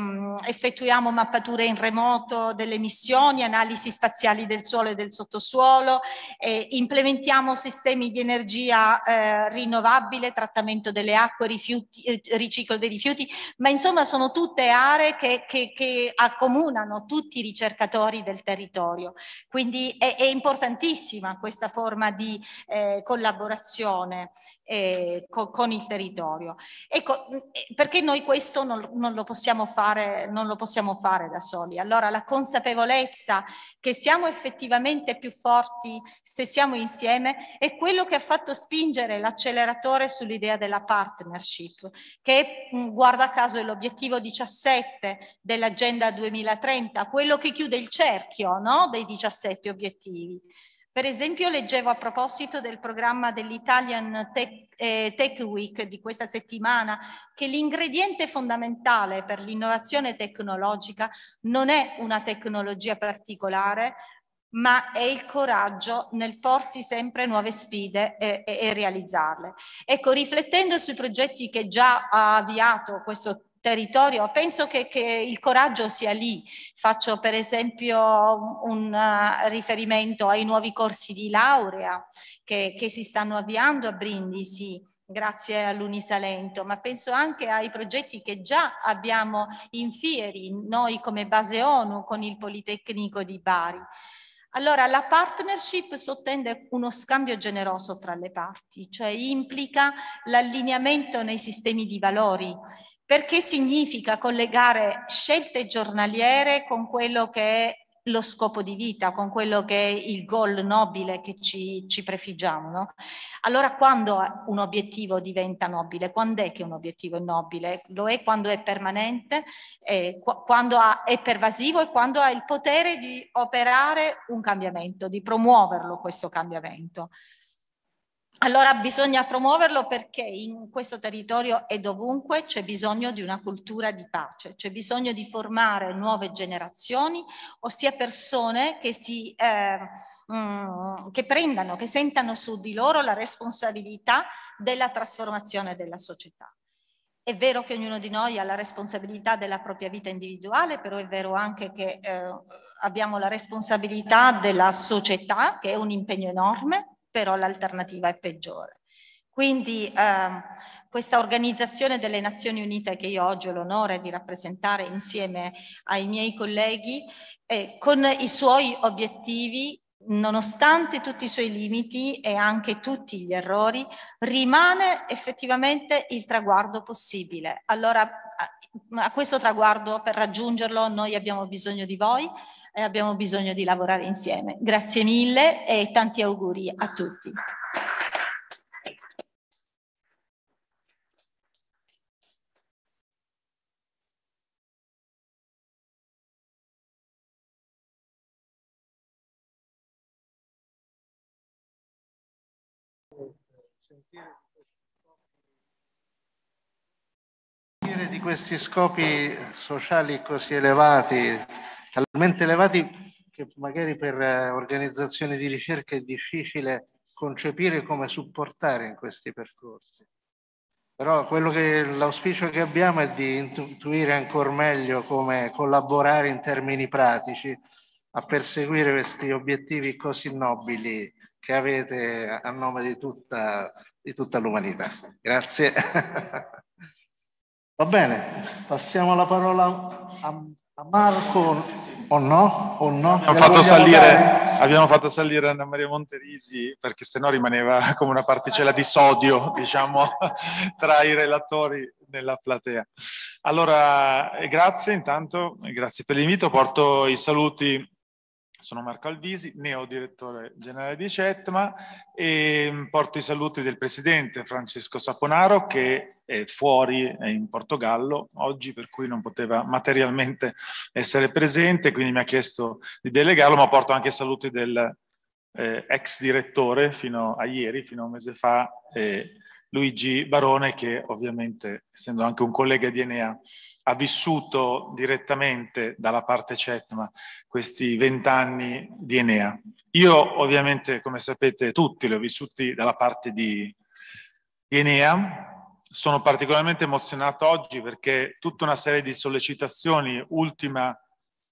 effettuiamo mappature in remoto delle missioni, analisi spaziali del suolo e del sottosuolo, eh, implementiamo sistemi di energia eh, rinnovabile, trattamento delle acque, rifiuti, eh, riciclo dei rifiuti, ma insomma sono tutte aree che, che, che accomunano tutti i ricercatori del territorio. Quindi è, è importantissima questa questa forma di eh, collaborazione eh, co con il territorio. Ecco, eh, perché noi questo non, non, lo possiamo fare, non lo possiamo fare da soli. Allora la consapevolezza che siamo effettivamente più forti se siamo insieme è quello che ha fatto spingere l'acceleratore sull'idea della partnership, che guarda caso è l'obiettivo 17 dell'agenda 2030, quello che chiude il cerchio no? dei 17 obiettivi. Per esempio leggevo a proposito del programma dell'Italian Tech, eh, Tech Week di questa settimana che l'ingrediente fondamentale per l'innovazione tecnologica non è una tecnologia particolare, ma è il coraggio nel porsi sempre nuove sfide e, e, e realizzarle. Ecco, riflettendo sui progetti che già ha avviato questo territorio, penso che, che, il coraggio sia lì. Faccio per esempio un uh, riferimento ai nuovi corsi di laurea che, che si stanno avviando a Brindisi grazie all'Unisalento, ma penso anche ai progetti che già abbiamo in Fieri, noi come base ONU con il Politecnico di Bari. Allora, la partnership sottende uno scambio generoso tra le parti, cioè implica l'allineamento nei sistemi di valori perché significa collegare scelte giornaliere con quello che è lo scopo di vita, con quello che è il goal nobile che ci, ci prefiggiamo. No? Allora quando un obiettivo diventa nobile? Quando è che un obiettivo è nobile? Lo è quando è permanente, eh, quando ha, è pervasivo e quando ha il potere di operare un cambiamento, di promuoverlo questo cambiamento. Allora bisogna promuoverlo perché in questo territorio e dovunque c'è bisogno di una cultura di pace, c'è bisogno di formare nuove generazioni, ossia persone che, si, eh, che prendano, che sentano su di loro la responsabilità della trasformazione della società. È vero che ognuno di noi ha la responsabilità della propria vita individuale, però è vero anche che eh, abbiamo la responsabilità della società, che è un impegno enorme, però l'alternativa è peggiore. Quindi eh, questa organizzazione delle Nazioni Unite che io oggi ho l'onore di rappresentare insieme ai miei colleghi, eh, con i suoi obiettivi, nonostante tutti i suoi limiti e anche tutti gli errori, rimane effettivamente il traguardo possibile. Allora, a questo traguardo, per raggiungerlo, noi abbiamo bisogno di voi, e abbiamo bisogno di lavorare insieme. Grazie mille e tanti auguri a tutti. Di questi scopi sociali così elevati talmente elevati che magari per eh, organizzazioni di ricerca è difficile concepire come supportare in questi percorsi. Però che l'auspicio che abbiamo è di intuire ancora meglio come collaborare in termini pratici a perseguire questi obiettivi così nobili che avete a nome di tutta, di tutta l'umanità. Grazie. Va bene, passiamo la parola a Marco o no? O no? Abbiamo, fatto salire, abbiamo fatto salire Anna Maria Monterisi perché sennò rimaneva come una particella di sodio, diciamo, tra i relatori nella platea. Allora, grazie intanto, grazie per l'invito, porto i saluti sono Marco Alvisi, neo direttore generale di CETMA e porto i saluti del presidente Francesco Saponaro che è fuori è in Portogallo oggi per cui non poteva materialmente essere presente, quindi mi ha chiesto di delegarlo, ma porto anche i saluti del eh, ex direttore fino a ieri, fino a un mese fa, eh, Luigi Barone che ovviamente essendo anche un collega di Enea ha vissuto direttamente dalla parte CETMA questi vent'anni di Enea. Io ovviamente, come sapete tutti, li ho vissuti dalla parte di, di Enea. Sono particolarmente emozionato oggi perché tutta una serie di sollecitazioni, ultima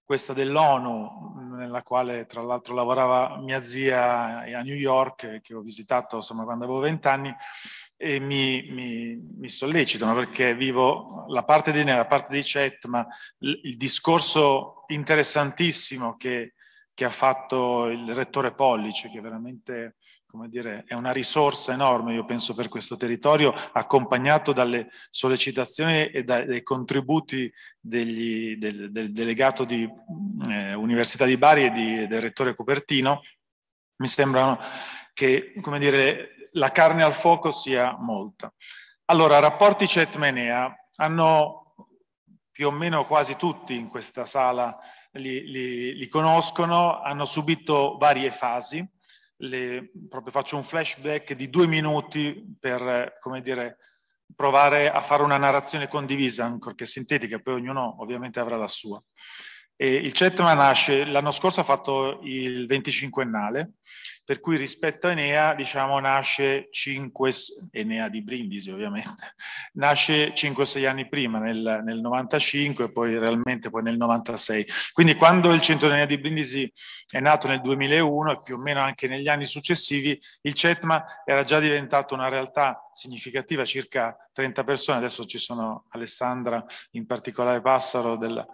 questa dell'ONU, nella quale tra l'altro lavorava mia zia a New York, che ho visitato insomma, quando avevo vent'anni, e mi, mi, mi, sollecitano perché vivo la parte di la parte di chat, ma il discorso interessantissimo che, che, ha fatto il rettore Pollice, che veramente come dire, è una risorsa enorme, io penso, per questo territorio, accompagnato dalle sollecitazioni e dai contributi degli, del, del, delegato di eh, Università di Bari e di, del rettore Copertino, mi sembrano che, come dire, la carne al fuoco sia molta. Allora, rapporti CET-Menea hanno più o meno quasi tutti in questa sala li, li, li conoscono, hanno subito varie fasi. Le, proprio faccio un flashback di due minuti per, come dire, provare a fare una narrazione condivisa, ancorché sintetica, poi ognuno ovviamente avrà la sua. E il CETMA nasce, l'anno scorso ha fatto il 25ennale, per cui rispetto a Enea, diciamo, nasce 5, Enea di Brindisi ovviamente, nasce 5-6 anni prima, nel, nel 95 e poi realmente poi nel 96. Quindi quando il centro Enea di Brindisi è nato nel 2001 e più o meno anche negli anni successivi, il CETMA era già diventato una realtà significativa, circa 30 persone, adesso ci sono Alessandra, in particolare Passaro della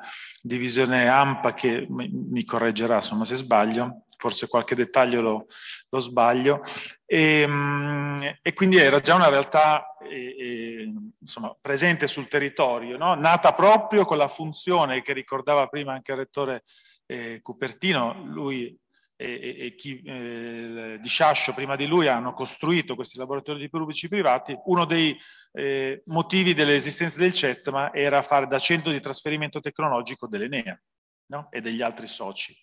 divisione AMPA che mi, mi correggerà insomma, se sbaglio, forse qualche dettaglio lo, lo sbaglio, e, ehm, e, quindi era già una realtà e, e, insomma, presente sul territorio, no? nata proprio con la funzione che ricordava prima anche il rettore eh, Cupertino, lui e, chi eh, di Sciascio prima di lui hanno costruito questi laboratori di pubblici privati, uno dei eh, motivi dell'esistenza del CETMA era fare da centro di trasferimento tecnologico dell'Enea no? e degli altri soci.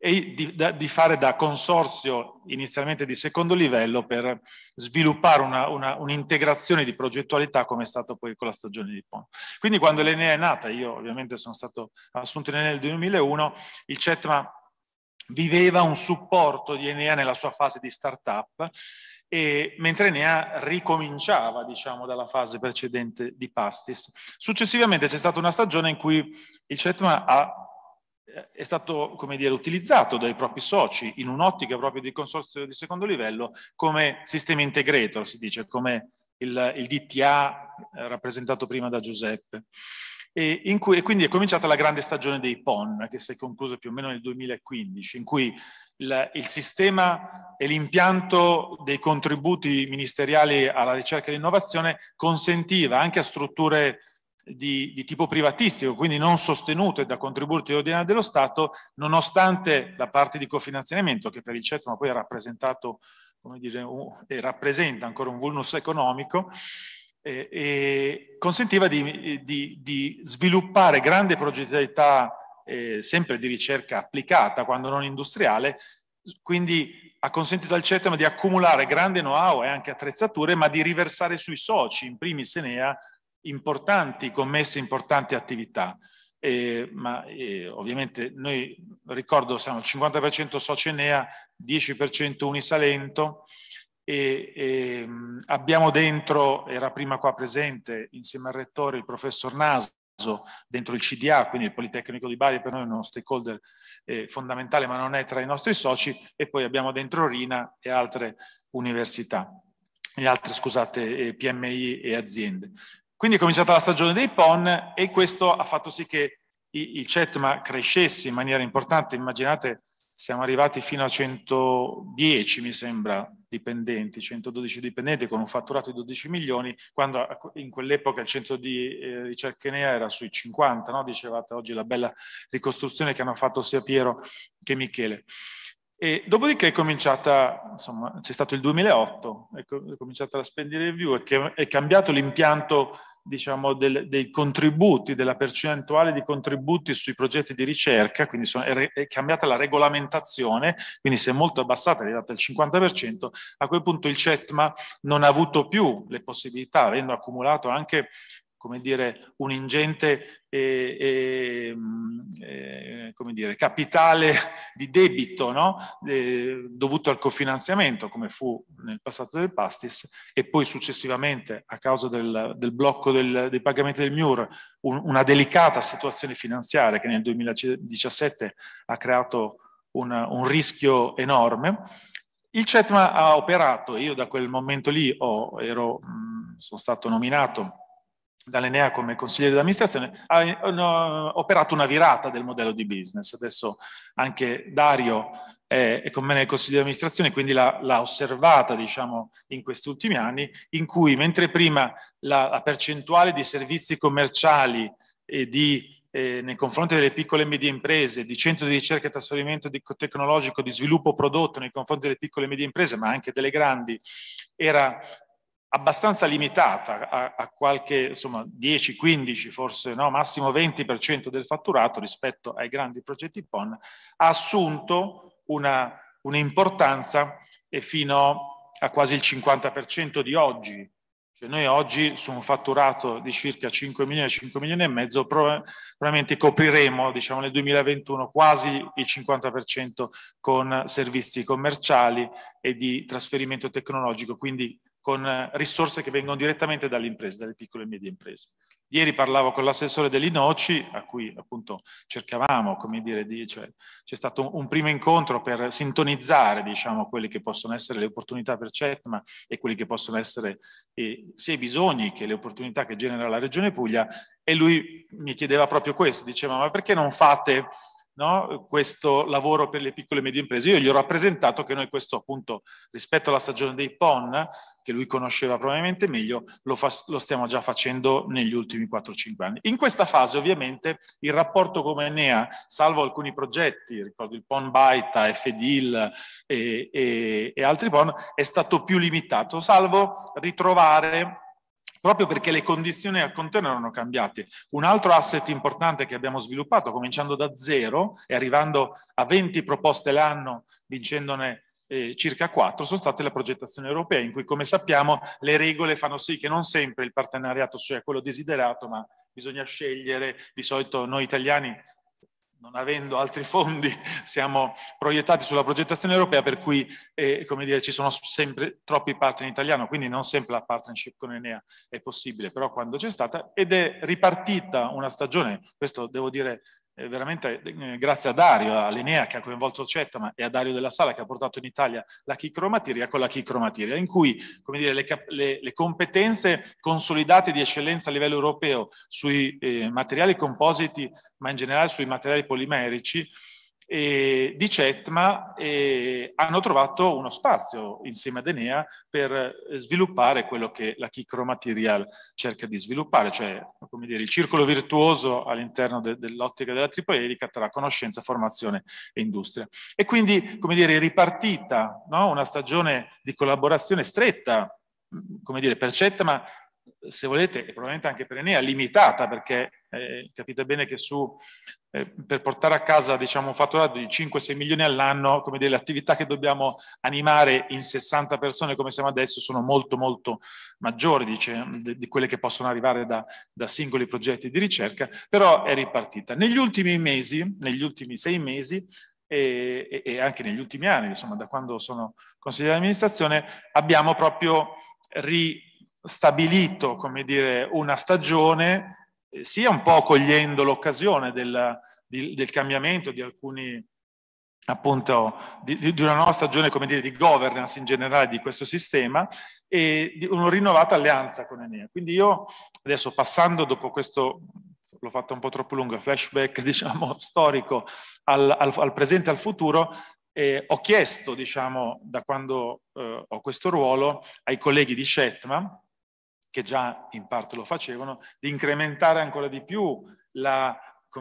E di, da, di, fare da consorzio inizialmente di secondo livello per sviluppare un'integrazione un di progettualità come è stato poi con la stagione di PON. Quindi quando l'Enea è nata, io ovviamente sono stato assunto nel 2001, il CETMA viveva un supporto di Enea nella sua fase di start-up e, mentre Enea ricominciava diciamo dalla fase precedente di Pastis. Successivamente c'è stata una stagione in cui il CETMA ha è stato come dire, utilizzato dai propri soci in un'ottica proprio di consorzio di secondo livello come sistema integrator, si dice, come il, il DTA eh, rappresentato prima da Giuseppe. E, cui, e quindi è cominciata la grande stagione dei PON, che si è conclusa più o meno nel 2015, in cui il, il sistema e l'impianto dei contributi ministeriali alla ricerca e all'innovazione consentiva anche a strutture di, di, tipo privatistico, quindi non sostenute da contributi ordinari dello Stato, nonostante la parte di cofinanziamento che per il CETMA poi ha rappresentato, come dire, un, e rappresenta ancora un vulnus economico, eh, e consentiva di, di, di, sviluppare grande progettualità eh, sempre di ricerca applicata, quando non industriale, quindi ha consentito al CETMA di accumulare grande know-how e anche attrezzature, ma di riversare sui soci, in primis Enea, importanti commesse, importanti attività. Eh, ma eh, ovviamente noi ricordo siamo il 50% socio Enea, 10% Unisalento e, e abbiamo dentro, era prima qua presente insieme al rettore il professor Naso dentro il CDA, quindi il Politecnico di Bari per noi è uno stakeholder eh, fondamentale ma non è tra i nostri soci e poi abbiamo dentro Rina e altre università e altre scusate PMI e aziende. Quindi è cominciata la stagione dei PON e questo ha fatto sì che il CETMA crescesse in maniera importante. Immaginate, siamo arrivati fino a 110, mi sembra, dipendenti, 112 dipendenti con un fatturato di 12 milioni, quando in quell'epoca il centro di eh, ricerca Enea era sui 50, no? dicevate oggi la bella ricostruzione che hanno fatto sia Piero che Michele. E dopodiché è cominciata, insomma, c'è stato il 2008, è, cominciata la spending review e è cambiato l'impianto diciamo, del, dei contributi, della percentuale di contributi sui progetti di ricerca, quindi sono, è, è, cambiata la regolamentazione, quindi si è molto abbassata, è arrivata al 50%, a quel punto il CETMA non ha avuto più le possibilità, avendo accumulato anche come dire, un ingente eh, eh, come dire, capitale di debito no? Eh, dovuto al cofinanziamento, come fu nel passato del Pastis, e poi successivamente, a causa del, del blocco del, dei pagamenti del MIUR, un, una delicata situazione finanziaria che nel 2017 ha creato una, un rischio enorme. Il CETMA ha operato, io da quel momento lì ho, ero, mh, sono stato nominato dall'Enea come consigliere d'amministrazione, ha operato una virata del modello di business. Adesso anche Dario è, con me nel consiglio di amministrazione, quindi l'ha osservata diciamo, in questi ultimi anni, in cui mentre prima la, la percentuale di servizi commerciali e di eh, nei confronti delle piccole e medie imprese, di centro di ricerca e trasferimento tecnologico, di sviluppo prodotto nei confronti delle piccole e medie imprese, ma anche delle grandi, era abbastanza limitata a, a qualche insomma 10, 15, forse no, massimo 20% del fatturato rispetto ai grandi progetti PON, ha assunto un'importanza e fino a quasi il 50% di oggi. Cioè noi oggi su un fatturato di circa 5 milioni, 5 milioni e mezzo, probabilmente copriremo diciamo, nel 2021 quasi il 50% con servizi commerciali e di trasferimento tecnologico, quindi con eh, risorse che vengono direttamente dalle imprese, dalle piccole e medie imprese. Ieri parlavo con l'assessore dell'Inoci, a cui appunto cercavamo, come dire, di, cioè, c'è stato un, primo incontro per sintonizzare, diciamo, quelle che possono essere le opportunità per CETMA e quelli che possono essere eh, sia i bisogni che le opportunità che genera la Regione Puglia, e lui mi chiedeva proprio questo, diceva ma perché non fate no, questo lavoro per le piccole e medie imprese. Io gli ho rappresentato che noi questo appunto rispetto alla stagione dei PON, che lui conosceva probabilmente meglio, lo, fa, lo stiamo già facendo negli ultimi 4-5 anni. In questa fase ovviamente il rapporto come Enea, salvo alcuni progetti, ricordo il PON Baita, FDIL e, e, e altri PON, è stato più limitato, salvo ritrovare proprio perché le condizioni al contorno erano cambiate. Un altro asset importante che abbiamo sviluppato, cominciando da zero e arrivando a 20 proposte l'anno, vincendone eh, circa 4, sono state le progettazioni europee, in cui, come sappiamo, le regole fanno sì che non sempre il partenariato sia quello desiderato, ma bisogna scegliere, di solito noi italiani non avendo altri fondi, siamo proiettati sulla progettazione europea, per cui eh, dire, ci sono sempre troppi partner italiani, quindi non sempre la partnership con Enea è possibile, però quando c'è stata, ed è ripartita una stagione, questo devo dire veramente eh, grazie a Dario, all'Enea che ha coinvolto Cetama e a Dario della Sala che ha portato in Italia la chicromateria con la chicromateria, in cui dire, le, le, le, competenze consolidate di eccellenza a livello europeo sui eh, materiali compositi, ma in generale sui materiali polimerici, e di CETMA e hanno trovato uno spazio insieme ad Enea per eh, sviluppare quello che la Kikro Material cerca di sviluppare, cioè come dire, il circolo virtuoso all'interno de dell'ottica della triple elica tra conoscenza, formazione e industria. E quindi, come dire, ripartita no? una stagione di collaborazione stretta, come dire, per CETMA se volete, e probabilmente anche per Enea, limitata, perché eh, capite bene che su, eh, per portare a casa diciamo, un fatturato di 5-6 milioni all'anno, come dire, le attività che dobbiamo animare in 60 persone come siamo adesso sono molto molto maggiori dice, di, quelle che possono arrivare da, da, singoli progetti di ricerca, però è ripartita. Negli ultimi mesi, negli ultimi sei mesi, e, e, anche negli ultimi anni, insomma, da quando sono consigliere di amministrazione, abbiamo proprio ri, stabilito, come dire, una stagione, sia un po' cogliendo l'occasione del, del cambiamento di alcuni appunto di, di, una nuova stagione come dire, di governance in generale di questo sistema e di una rinnovata alleanza con Enea. Quindi io adesso passando dopo questo, l'ho fatto un po' troppo lungo, flashback diciamo storico al, al, al presente e al futuro, eh, ho chiesto diciamo da quando eh, ho questo ruolo ai colleghi di Shetma che già in parte lo facevano, di incrementare ancora di più la,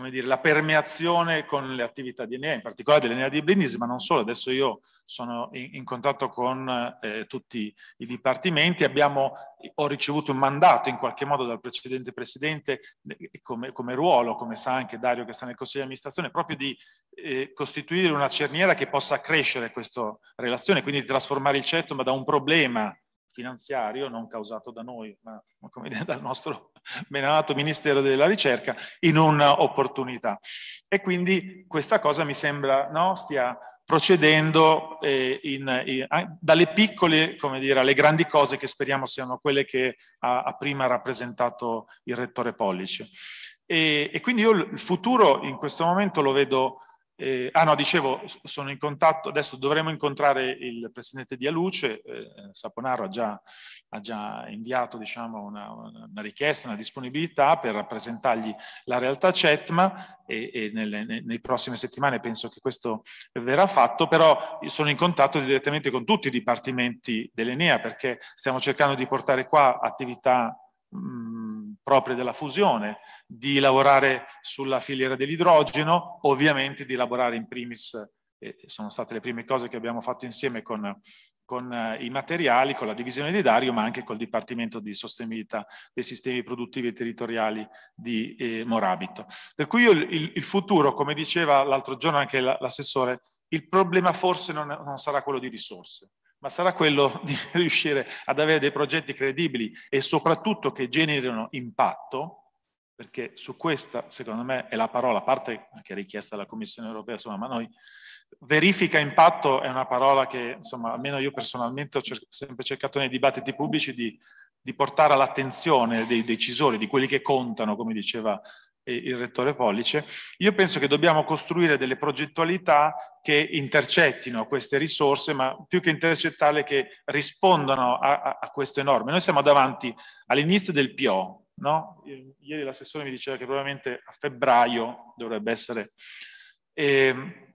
dire, la permeazione con le attività di Enea, in particolare dell'Enea di Brindisi, ma non solo. Adesso io sono in, in contatto con eh, tutti i dipartimenti, Abbiamo, ho ricevuto un mandato in qualche modo dal precedente presidente eh, come, come ruolo, come sa anche Dario che sta nel Consiglio di amministrazione, proprio di eh, costituire una cerniera che possa crescere questa relazione, quindi di trasformare il CETO da un problema finanziario non causato da noi, ma come dire, dal nostro beneamato Ministero della Ricerca, in un'opportunità. E quindi questa cosa mi sembra no, stia procedendo eh, in, in, dalle piccole come dire, alle grandi cose che speriamo siano quelle che ha, ha prima rappresentato il rettore Pollice. E, e, quindi io il futuro in questo momento lo vedo eh, ah no, dicevo, sono in contatto, adesso dovremo incontrare il presidente di Aluce, eh, Saponaro ha già, ha già inviato diciamo, una, una, richiesta, una disponibilità per rappresentargli la realtà CETMA e, e nelle, nelle, prossime settimane penso che questo verrà fatto, però sono in contatto direttamente con tutti i dipartimenti dell'Enea perché stiamo cercando di portare qua attività mh, proprie della fusione, di lavorare sulla filiera dell'idrogeno, ovviamente di lavorare in primis, eh, sono state le prime cose che abbiamo fatto insieme con, con eh, i materiali, con la divisione di Dario, ma anche col Dipartimento di Sostenibilità dei Sistemi Produttivi e Territoriali di eh, Morabito. Per cui io, il, il, futuro, come diceva l'altro giorno anche l'assessore, il problema forse non, non sarà quello di risorse, ma sarà quello di riuscire ad avere dei progetti credibili e soprattutto che generino impatto, perché su questa, secondo me, è la parola, a parte che è richiesta dalla Commissione europea, insomma, ma noi verifica impatto è una parola che, insomma, almeno io personalmente ho cer sempre cercato nei dibattiti pubblici di, di portare all'attenzione dei decisori, di quelli che contano, come diceva il rettore Pollice, io penso che dobbiamo costruire delle progettualità che intercettino queste risorse, ma più che intercettarle che rispondano a, a, questo enorme. Noi siamo davanti all'inizio del PO, no? Ieri l'assessore mi diceva che probabilmente a febbraio dovrebbe essere... Eh,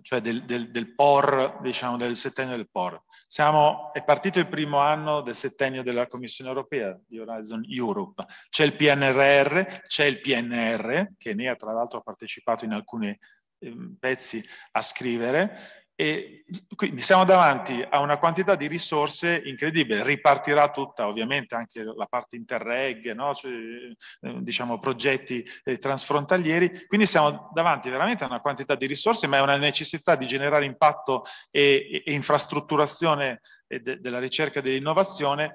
cioè del, del, del, POR, diciamo del settennio del POR. Siamo, è partito il primo anno del settennio della Commissione Europea di Horizon Europe. C'è il PNRR, c'è il PNR, che NEA tra l'altro ha partecipato in alcuni eh, pezzi a scrivere, E quindi siamo davanti a una quantità di risorse incredibile, ripartirà tutta ovviamente anche la parte interreg, no? cioè, eh, diciamo progetti eh, transfrontalieri, quindi siamo davanti veramente a una quantità di risorse, ma è una necessità di generare impatto e, e, infrastrutturazione eh, de, della ricerca e dell'innovazione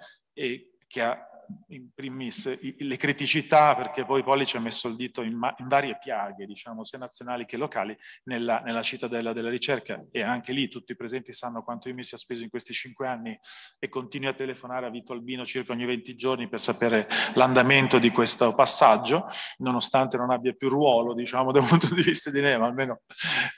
che ha in primis le criticità, perché poi Polli ci ha messo il dito in, in varie piaghe, diciamo, sia nazionali che locali, nella, nella, cittadella della ricerca e anche lì tutti i presenti sanno quanto io mi sia speso in questi cinque anni e continui a telefonare a Vito Albino circa ogni 20 giorni per sapere l'andamento di questo passaggio, nonostante non abbia più ruolo, diciamo, dal punto di vista di me, ma almeno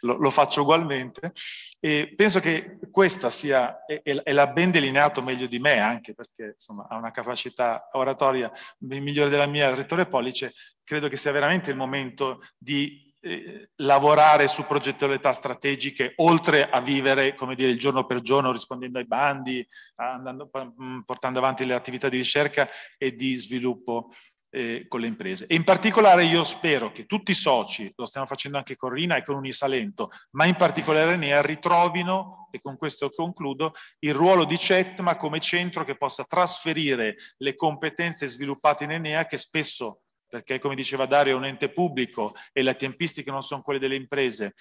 lo, lo faccio ugualmente. E penso che questa sia, e, l'ha ben delineato meglio di me anche perché insomma ha una capacità oratoria migliore della mia, il rettore Pollice, credo che sia veramente il momento di eh, lavorare su progettualità strategiche, oltre a vivere, come dire, il giorno per giorno, rispondendo ai bandi, andando, mm, portando avanti le attività di ricerca e di sviluppo eh, con le imprese. E in particolare io spero che tutti i soci, lo stiamo facendo anche con Rina e con Unisalento, ma in particolare NEA ritrovino, e con questo concludo, il ruolo di CETMA come centro che possa trasferire le competenze sviluppate in Enea che spesso perché come diceva Dario è un ente pubblico e le tempistiche non sono quelle delle imprese,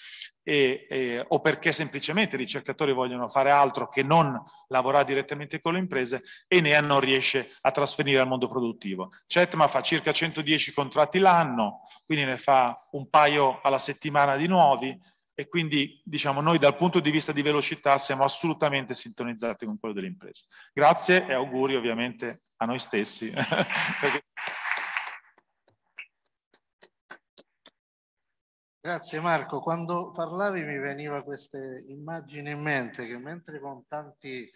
e, e, o perché semplicemente i ricercatori vogliono fare altro che non lavorare direttamente con le imprese, e NEA non riesce a trasferire al mondo produttivo. CETMA fa circa 110 contratti l'anno, quindi ne fa un paio alla settimana di nuovi, e quindi diciamo noi dal punto di vista di velocità siamo assolutamente sintonizzati con quello delle imprese. Grazie e auguri ovviamente a noi stessi. perché... Grazie Marco, quando parlavi mi veniva questa immagine in mente che mentre con tanti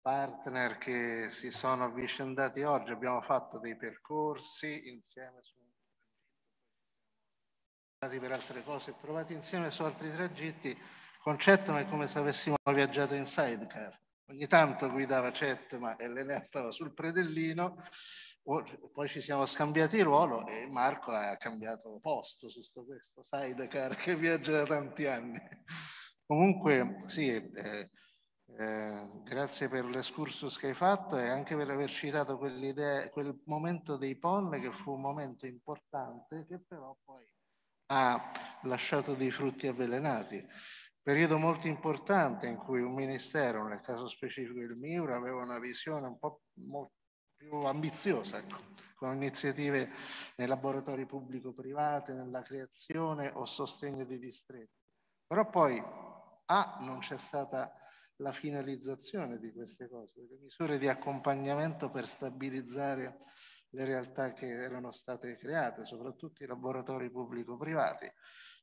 partner che si sono avvicendati oggi abbiamo fatto dei percorsi insieme su per altre cose trovati insieme su altri tragitti concetto è come se avessimo viaggiato in sidecar. Ogni tanto guidava Cetma e Lenea stava sul predellino poi ci siamo scambiati ruolo e Marco ha cambiato posto su questo sidecar che viaggia da tanti anni. Comunque, sì, eh, eh, grazie per l'escursus che hai fatto e anche per aver citato quell'idea, quel momento dei PON che fu un momento importante che però poi ha lasciato dei frutti avvelenati. Periodo molto importante in cui un ministero, nel caso specifico il MIUR, aveva una visione un po' molto più ambiziosa, ecco, con iniziative nei laboratori pubblico-privati, nella creazione o sostegno di distretti. Però poi A, non c'è stata la finalizzazione di queste cose, le misure di accompagnamento per stabilizzare le realtà che erano state create, soprattutto i laboratori pubblico-privati.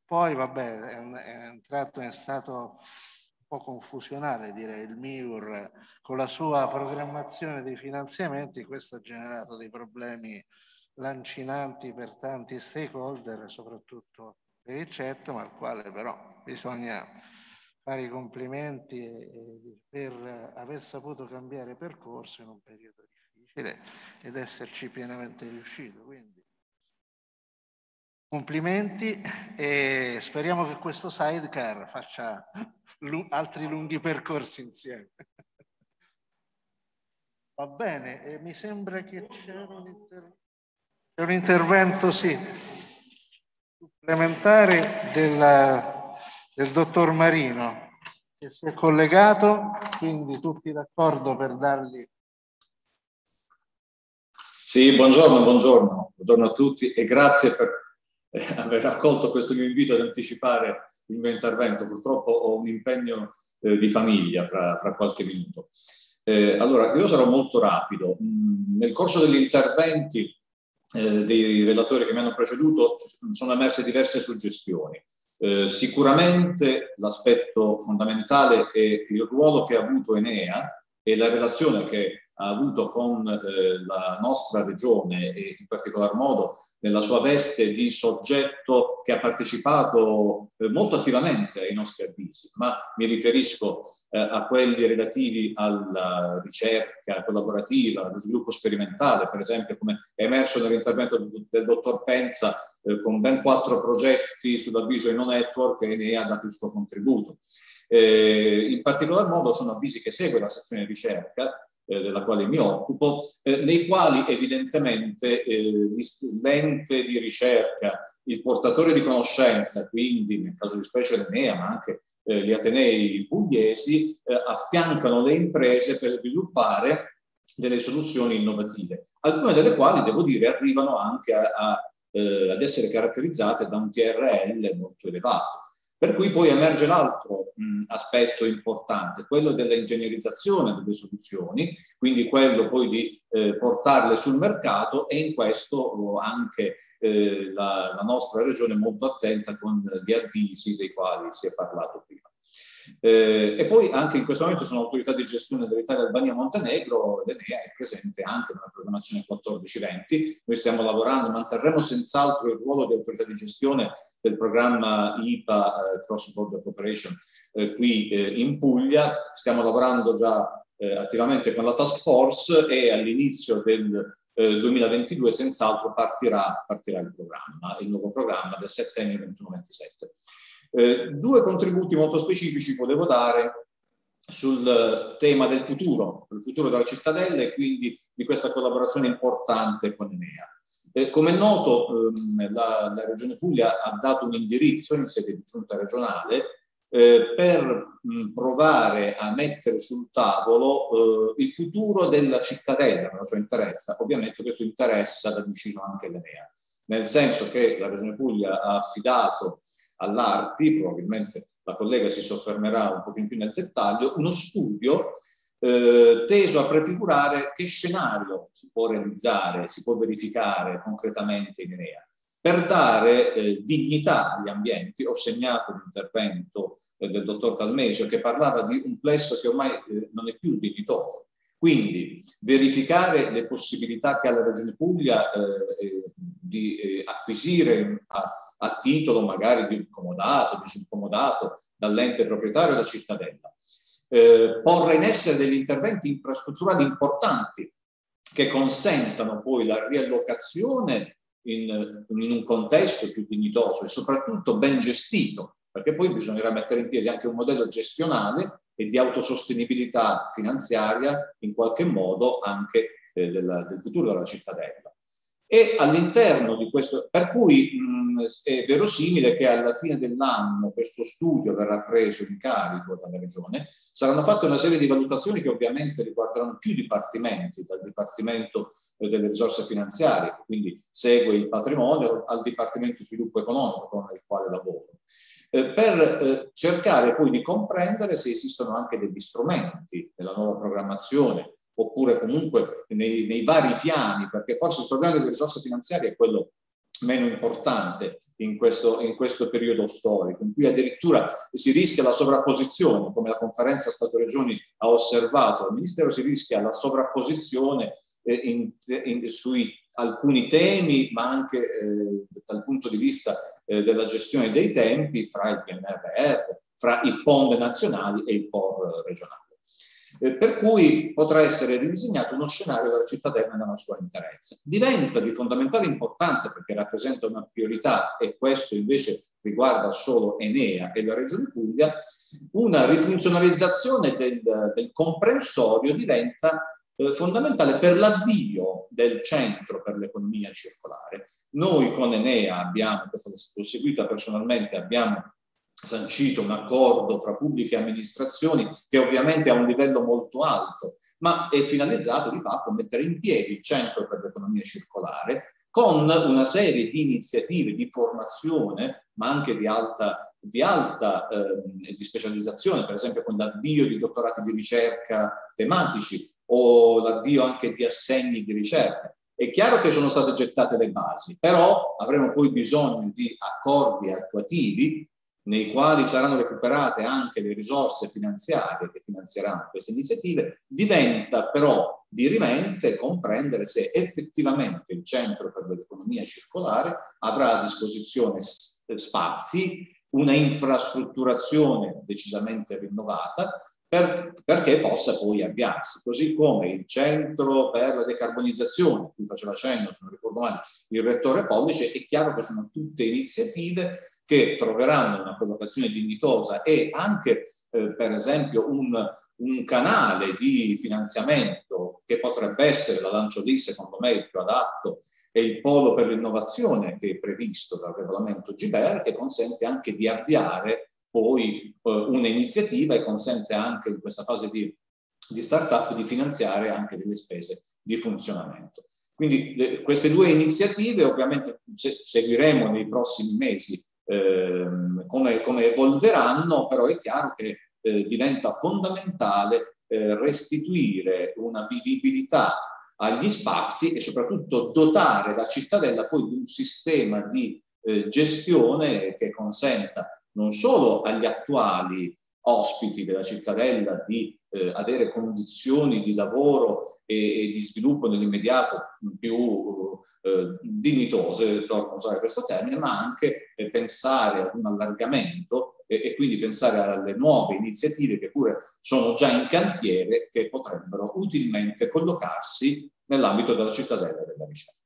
Poi, vabbè, è entrato in stato po' confusionale direi il MIUR con la sua programmazione dei finanziamenti, questo ha generato dei problemi lancinanti per tanti stakeholder, soprattutto per il CET, ma al quale però bisogna fare i complimenti per aver saputo cambiare percorso in un periodo difficile ed esserci pienamente riuscito. Quindi complimenti e speriamo che questo sidecar faccia altri lunghi percorsi insieme. Va bene, e mi sembra che c'era un, inter... un, intervento, sì, supplementare del, del dottor Marino che si è collegato, quindi tutti d'accordo per dargli sì, buongiorno, buongiorno, buongiorno a tutti e grazie per aver accolto questo mio invito ad anticipare il mio intervento. Purtroppo ho un impegno eh, di famiglia fra, fra qualche minuto. Eh, allora, io sarò molto rapido. Mm, nel corso degli interventi eh, dei relatori che mi hanno preceduto sono emerse diverse suggestioni. Eh, sicuramente l'aspetto fondamentale è il ruolo che ha avuto Enea e la relazione che ha avuto con eh, la nostra regione e in particolar modo nella sua veste di soggetto che ha partecipato eh, molto attivamente ai nostri avvisi, ma mi riferisco eh, a quelli relativi alla ricerca collaborativa, allo sviluppo sperimentale, per esempio come è emerso nell'intervento del, dottor Penza eh, con ben quattro progetti sull'avviso in network e ne ha dato il suo contributo. Eh, in particolar modo sono avvisi che segue la sezione ricerca, eh, della quale mi occupo, eh, nei quali evidentemente eh, l'ente di ricerca, il portatore di conoscenza, quindi nel caso di specie l'Enea, ma anche eh, gli Atenei pugliesi, eh, affiancano le imprese per sviluppare delle soluzioni innovative, alcune delle quali, devo dire, arrivano anche a, a, eh, ad essere caratterizzate da un TRL molto elevato. Per cui poi emerge l'altro mh, aspetto importante, quello dell'ingegnerizzazione delle soluzioni, quindi quello poi di eh, portarle sul mercato e in questo oh, anche eh, la, la nostra regione è molto attenta con gli avvisi dei quali si è parlato prima. Eh, e poi anche in questo momento sono autorità di gestione dell'Italia Albania Montenegro, l'Enea è presente anche nella programmazione 14-20. Noi stiamo lavorando, manterremo senz'altro il ruolo di autorità di gestione del programma IPA eh, Cross Border Cooperation eh, qui eh, in Puglia. Stiamo lavorando già eh, attivamente con la task force e all'inizio del 2022 eh, senz'altro partirà, partirà il programma, il nuovo programma del settennio 21-27. Eh, due contributi molto specifici volevo dare sul tema del futuro, il futuro della cittadella e quindi di questa collaborazione importante con Enea. Eh, come è noto, ehm, la, la, Regione Puglia ha dato un indirizzo in sede di giunta regionale eh, per mh, provare a mettere sul tavolo eh, il futuro della cittadella nella sua interezza. Ovviamente questo interessa da vicino anche l'Enea, nel senso che la Regione Puglia ha affidato all'Arti, probabilmente la collega si soffermerà un po' più nel dettaglio, uno studio eh, teso a prefigurare che scenario si può realizzare, si può verificare concretamente in Enea. Per dare eh, dignità agli ambienti, ho segnato l'intervento eh, del dottor Talmesio che parlava di un plesso che ormai eh, non è più dignitoso. Quindi verificare le possibilità che ha la Regione Puglia eh, eh, di acquisire a, a titolo magari di un comodato, di subcomodato dall'ente proprietario della cittadella. Eh, porre in essere degli interventi infrastrutturali importanti che consentano poi la riallocazione in, in, un contesto più dignitoso e soprattutto ben gestito, perché poi bisognerà mettere in piedi anche un modello gestionale e di autosostenibilità finanziaria in qualche modo anche eh, della, del futuro della cittadella. E all'interno di questo, per cui mh, è verosimile che alla fine dell'anno questo studio verrà preso in carico dalla Regione, saranno fatte una serie di valutazioni che ovviamente riguarderanno più dipartimenti, dal Dipartimento delle risorse finanziarie, quindi segue il patrimonio, al Dipartimento di sviluppo economico con il quale lavoro. Eh, per eh, cercare poi di comprendere se esistono anche degli strumenti nella nuova programmazione oppure comunque nei, nei vari piani, perché forse il problema delle risorse finanziarie è quello meno importante in questo, in questo, periodo storico, in cui addirittura si rischia la sovrapposizione, come la conferenza Stato-Regioni ha osservato, al Ministero si rischia la sovrapposizione eh, in, in, sui alcuni temi, ma anche eh, dal punto di vista eh, della gestione dei tempi fra il PNRR, fra i POND nazionali e i POR regionali. Eh, per cui potrà essere ridisegnato uno scenario della cittadella nella sua interezza. Diventa di fondamentale importanza perché rappresenta una priorità e questo invece riguarda solo Enea e la Regione Puglia, una rifunzionalizzazione del, del comprensorio diventa eh, fondamentale per l'avvio del centro per l'economia circolare. Noi con Enea abbiamo, questa l'ho seguita personalmente, abbiamo sancito un accordo fra pubbliche amministrazioni che ovviamente ha un livello molto alto, ma è finalizzato di fatto a mettere in piedi il Centro per l'Economia Circolare con una serie di iniziative di formazione, ma anche di alta, di, alta eh, di specializzazione, per esempio con l'avvio di dottorati di ricerca tematici o l'avvio anche di assegni di ricerca. È chiaro che sono state gettate le basi, però avremo poi bisogno di accordi attuativi nei quali saranno recuperate anche le risorse finanziarie che finanzieranno queste iniziative, diventa però dirimente comprendere se effettivamente il Centro per l'Economia Circolare avrà a disposizione spazi, una infrastrutturazione decisamente rinnovata per, perché possa poi avviarsi, così come il Centro per la decarbonizzazione, cui faceva cenno, se non ricordo male, il Rettore Pollice, è chiaro che sono tutte iniziative che troveranno una collocazione dignitosa e anche eh, per esempio un, un, canale di finanziamento che potrebbe essere, la lancio lì secondo me il più adatto, è il polo per l'innovazione che è previsto dal regolamento GBER che consente anche di avviare poi eh, un'iniziativa e consente anche in questa fase di, di start-up di finanziare anche delle spese di funzionamento. Quindi le, queste due iniziative ovviamente se, seguiremo nei prossimi mesi eh, come, come, evolveranno, però è chiaro che eh, diventa fondamentale eh, restituire una vivibilità agli spazi e soprattutto dotare la cittadella poi di un sistema di eh, gestione che consenta non solo agli attuali ospiti della cittadella di eh, avere condizioni di lavoro e, e di sviluppo nell'immediato più eh, dignitose, torno a usare questo termine, ma anche eh, pensare ad un allargamento e, quindi pensare alle nuove iniziative che pure sono già in cantiere che potrebbero utilmente collocarsi nell'ambito della cittadella della ricerca.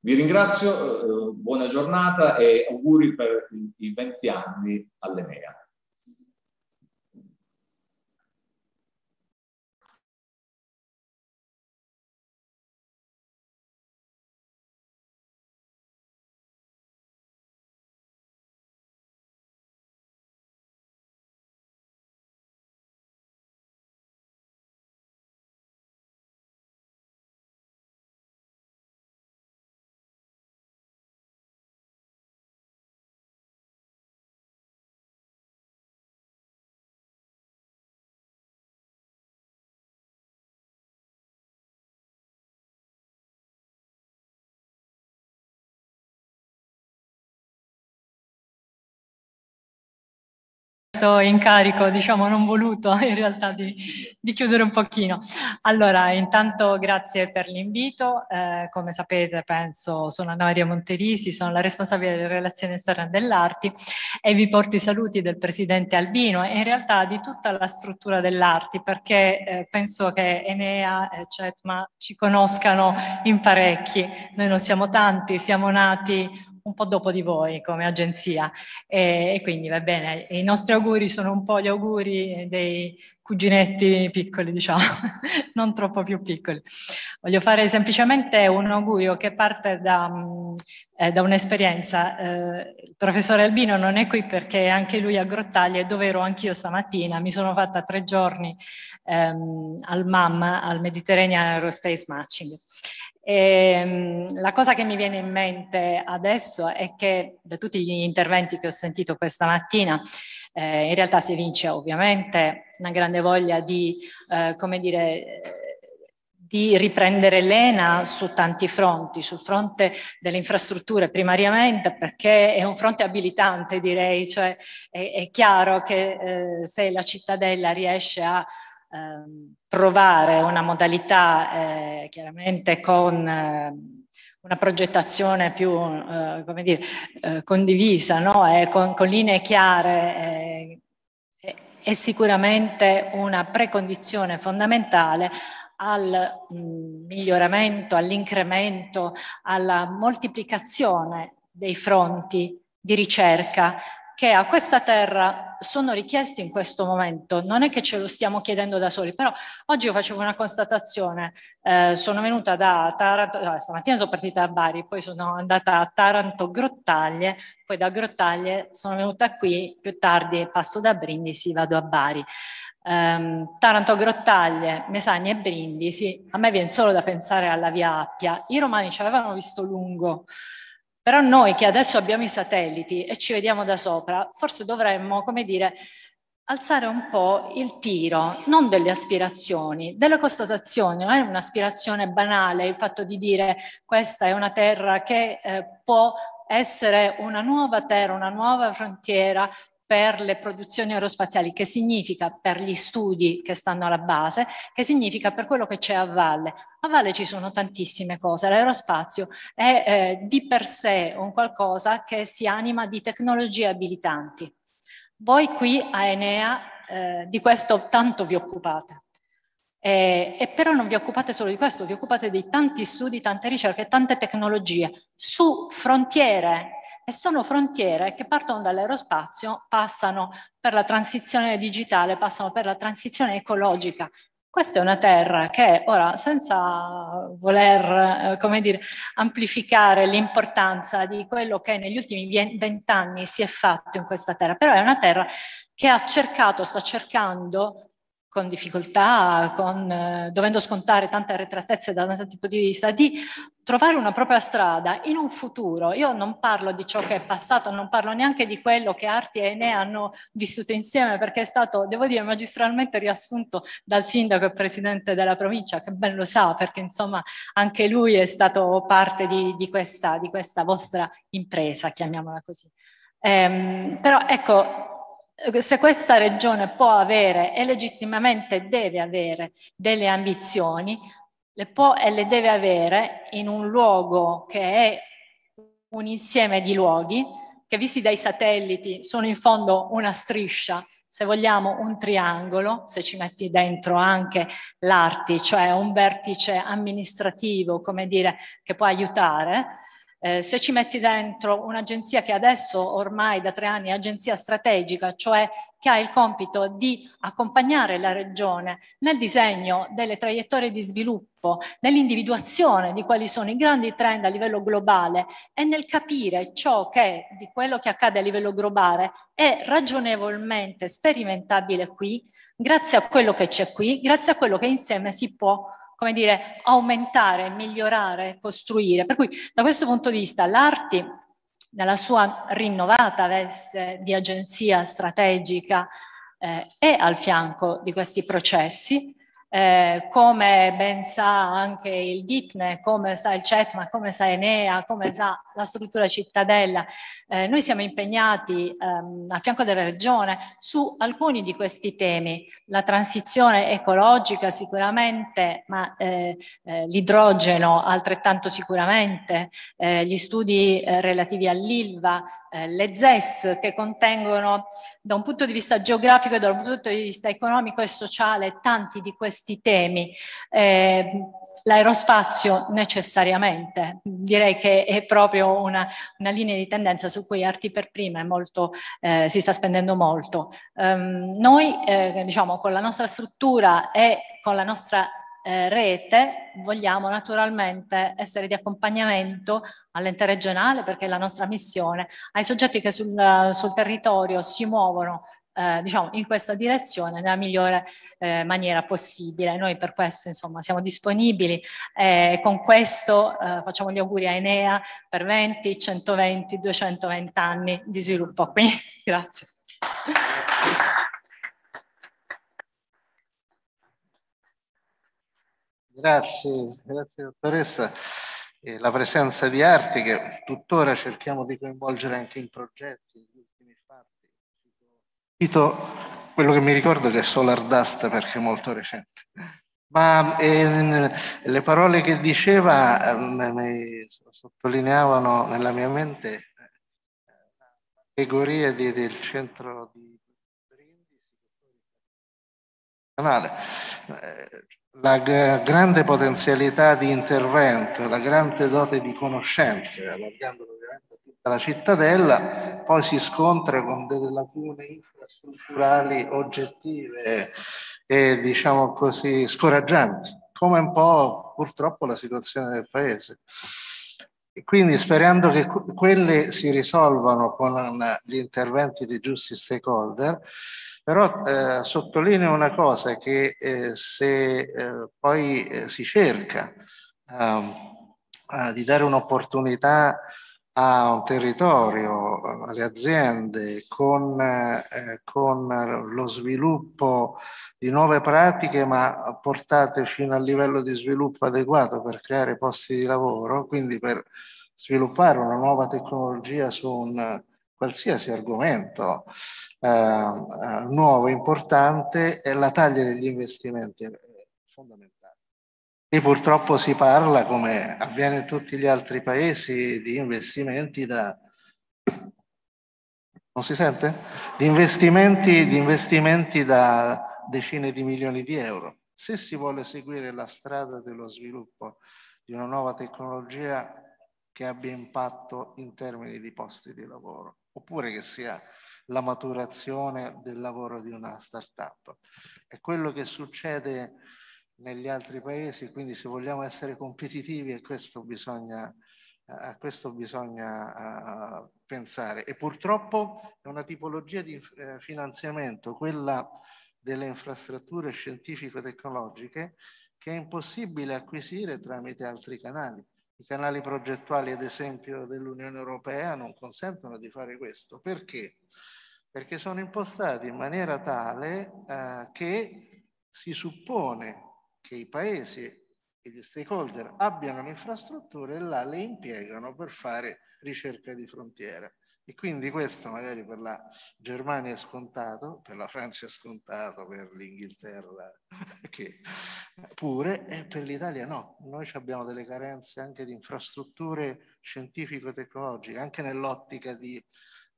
Vi ringrazio, eh, buona giornata e auguri per i 20 anni all'Enea. Questo incarico, diciamo non voluto in realtà di, di, chiudere un pochino. Allora, intanto grazie per l'invito, eh, come sapete penso sono Anna Maria Monterisi, sono la responsabile delle relazioni esterne dell'Arti e vi porto i saluti del Presidente Albino e in realtà di tutta la struttura dell'Arti perché eh, penso che Enea e Cetma ci conoscano in parecchi, noi non siamo tanti, siamo nati un po' dopo di voi come agenzia e, e, quindi va bene, i nostri auguri sono un po' gli auguri dei cuginetti piccoli, diciamo, non troppo più piccoli. Voglio fare semplicemente un augurio che parte da, eh, da un'esperienza. Eh, il professore Albino non è qui perché anche lui a Grottaglia, dove ero anch'io stamattina, mi sono fatta tre giorni ehm, al MAM, al Mediterranean Aerospace Matching. E, ehm, la cosa che mi viene in mente adesso è che da tutti gli interventi che ho sentito questa mattina, eh, in realtà si evince ovviamente una grande voglia di, eh, come dire, di riprendere l'ENA su tanti fronti, sul fronte delle infrastrutture primariamente perché è un fronte abilitante direi, cioè è, è chiaro che eh, se la cittadella riesce a Ehm, provare una modalità eh, chiaramente con eh, una progettazione più eh, dire, eh, condivisa no? e con, con, linee chiare eh, è sicuramente una precondizione fondamentale al mh, miglioramento, all'incremento, alla moltiplicazione dei fronti di ricerca che a questa terra sono richiesti in questo momento. Non è che ce lo stiamo chiedendo da soli, però oggi io facevo una constatazione. Eh, sono venuta da Taranto, stamattina sono partita da Bari, poi sono andata a Taranto Grottaglie, poi da Grottaglie sono venuta qui, più tardi passo da Brindisi, vado a Bari. Um, Taranto Grottaglie, Mesagna e Brindisi, a me viene solo da pensare alla via Appia. I romani ci avevano visto lungo, però noi che adesso abbiamo i satelliti e ci vediamo da sopra, forse dovremmo, come dire, alzare un po' il tiro, non delle aspirazioni, delle constatazioni. Non è un'aspirazione banale il fatto di dire questa è una terra che eh, può essere una nuova terra, una nuova frontiera per le produzioni aerospaziali, che significa per gli studi che stanno alla base, che significa per quello che c'è a valle. A valle ci sono tantissime cose, l'aerospazio è eh, di per sé un qualcosa che si anima di tecnologie abilitanti. Voi qui a Enea eh, di questo tanto vi occupate. Eh, e però non vi occupate solo di questo, vi occupate di tanti studi, tante ricerche, tante tecnologie su frontiere e sono frontiere che partono dall'aerospazio, passano per la transizione digitale, passano per la transizione ecologica. Questa è una terra che ora, senza voler, eh, dire, amplificare l'importanza di quello che negli ultimi vent'anni si è fatto in questa terra, però è una terra che ha cercato, sta cercando con difficoltà, con, eh, dovendo scontare tante arretratezze da un certo tipo di vista, di trovare una propria strada in un futuro. Io non parlo di ciò che è passato, non parlo neanche di quello che Arti e Enea hanno vissuto insieme, perché è stato, devo dire, magistralmente riassunto dal sindaco e presidente della provincia, che ben lo sa, perché insomma anche lui è stato parte di, di, questa, di questa vostra impresa, chiamiamola così. Ehm, però ecco, se questa regione può avere e legittimamente deve avere delle ambizioni, le può e le deve avere in un luogo che è un insieme di luoghi che visti dai satelliti sono in fondo una striscia, se vogliamo un triangolo, se ci metti dentro anche l'ARTI, cioè un vertice amministrativo, come dire, che può aiutare, eh, se ci metti dentro un'agenzia che adesso ormai da tre anni è agenzia strategica, cioè che ha il compito di accompagnare la regione nel disegno delle traiettorie di sviluppo, nell'individuazione di quali sono i grandi trend a livello globale e nel capire ciò che di quello che accade a livello globale è ragionevolmente sperimentabile qui, grazie a quello che c'è qui, grazie a quello che insieme si può come dire, aumentare, migliorare, costruire. Per cui da questo punto di vista l'Arti, nella sua rinnovata veste di agenzia strategica, eh, è al fianco di questi processi eh, come ben sa anche il DITNE, come sa il CETMA, come sa Enea, come sa la struttura cittadella, eh, noi siamo impegnati ehm, a fianco della Regione su alcuni di questi temi, la transizione ecologica sicuramente, ma eh, eh l'idrogeno altrettanto sicuramente, eh, gli studi eh, relativi all'ILVA, le ZES che contengono da un punto di vista geografico e da un punto di vista economico e sociale tanti di questi temi. Eh, l'aerospazio necessariamente, direi che è proprio una, una, linea di tendenza su cui Arti per prima molto, eh, si sta spendendo molto. Um, noi eh, diciamo con la nostra struttura e con la nostra eh, rete vogliamo naturalmente essere di accompagnamento all'ente regionale perché è la nostra missione, ai soggetti che sul, sul territorio si muovono eh, diciamo, in questa direzione nella migliore eh, maniera possibile. Noi per questo insomma, siamo disponibili e eh, con questo eh, facciamo gli auguri a Enea per 20, 120, 220 anni di sviluppo qui. Grazie. Grazie, grazie dottoressa. E la presenza di arti che tuttora cerchiamo di coinvolgere anche in progetti, negli ultimi fatti. Cito quello che mi ricordo che è Solar Dust perché è molto recente. Ma eh, le parole che diceva eh, sottolineavano nella mia mente eh, categorie di, del centro di Brindisi, eh, la grande potenzialità di intervento, la grande dote di conoscenze, allargando tutta la cittadella, poi si scontra con delle lacune infrastrutturali oggettive e diciamo così scoraggianti, come un po' purtroppo la situazione del paese. E quindi sperando che quelle si risolvano con gli interventi dei giusti stakeholder, però eh, sottolineo una cosa che eh, se eh, poi eh, si cerca ehm, di dare un'opportunità a un territorio, alle aziende, con, eh, con, lo sviluppo di nuove pratiche, ma portate fino al livello di sviluppo adeguato per creare posti di lavoro, quindi per sviluppare una nuova tecnologia su un qualsiasi argomento eh, eh, nuovo, importante, la taglia degli investimenti è fondamentale. E purtroppo si parla, come avviene in tutti gli altri paesi, di investimenti da... Non si sente? Di investimenti, di investimenti da decine di milioni di euro. Se si vuole seguire la strada dello sviluppo di una nuova tecnologia che abbia impatto in termini di posti di lavoro, oppure che sia la maturazione del lavoro di una startup. È quello che succede negli altri paesi, quindi se vogliamo essere competitivi a questo bisogna, a questo bisogna uh, pensare. E purtroppo è una tipologia di uh, finanziamento, quella delle infrastrutture scientifico-tecnologiche, che è impossibile acquisire tramite altri canali. I canali progettuali, ad esempio, dell'Unione Europea non consentono di fare questo. Perché? Perché sono impostati in maniera tale uh, che si suppone che i paesi e gli stakeholder abbiano le infrastrutture e là le impiegano per fare ricerca di frontiera. E quindi questo magari per la Germania è scontato, per la Francia è scontato, per l'Inghilterra che pure, e per l'Italia no. Noi abbiamo delle carenze anche di infrastrutture scientifico-tecnologiche, anche nell'ottica di,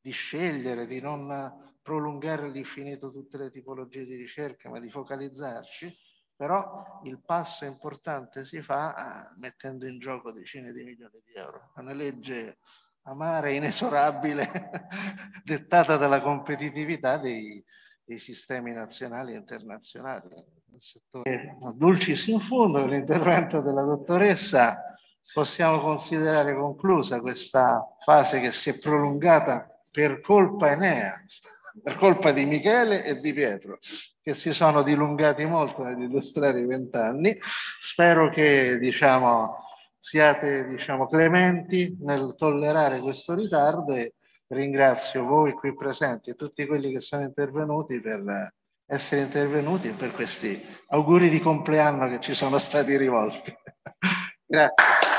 di scegliere, di non prolungare all'infinito tutte le tipologie di ricerca, ma di focalizzarci però il passo importante si fa ah, mettendo in gioco decine di milioni di euro. Una legge amara e inesorabile dettata dalla competitività dei, dei sistemi nazionali e internazionali. Dulcis in fondo, l'intervento della dottoressa, possiamo considerare conclusa questa fase che si è prolungata per colpa Enea, per colpa di Michele e di Pietro, che si sono dilungati molto nell'illustrare i vent'anni. Spero che diciamo, siate diciamo, clementi nel tollerare questo ritardo e ringrazio voi qui presenti e tutti quelli che sono intervenuti per essere intervenuti e per questi auguri di compleanno che ci sono stati rivolti. Grazie.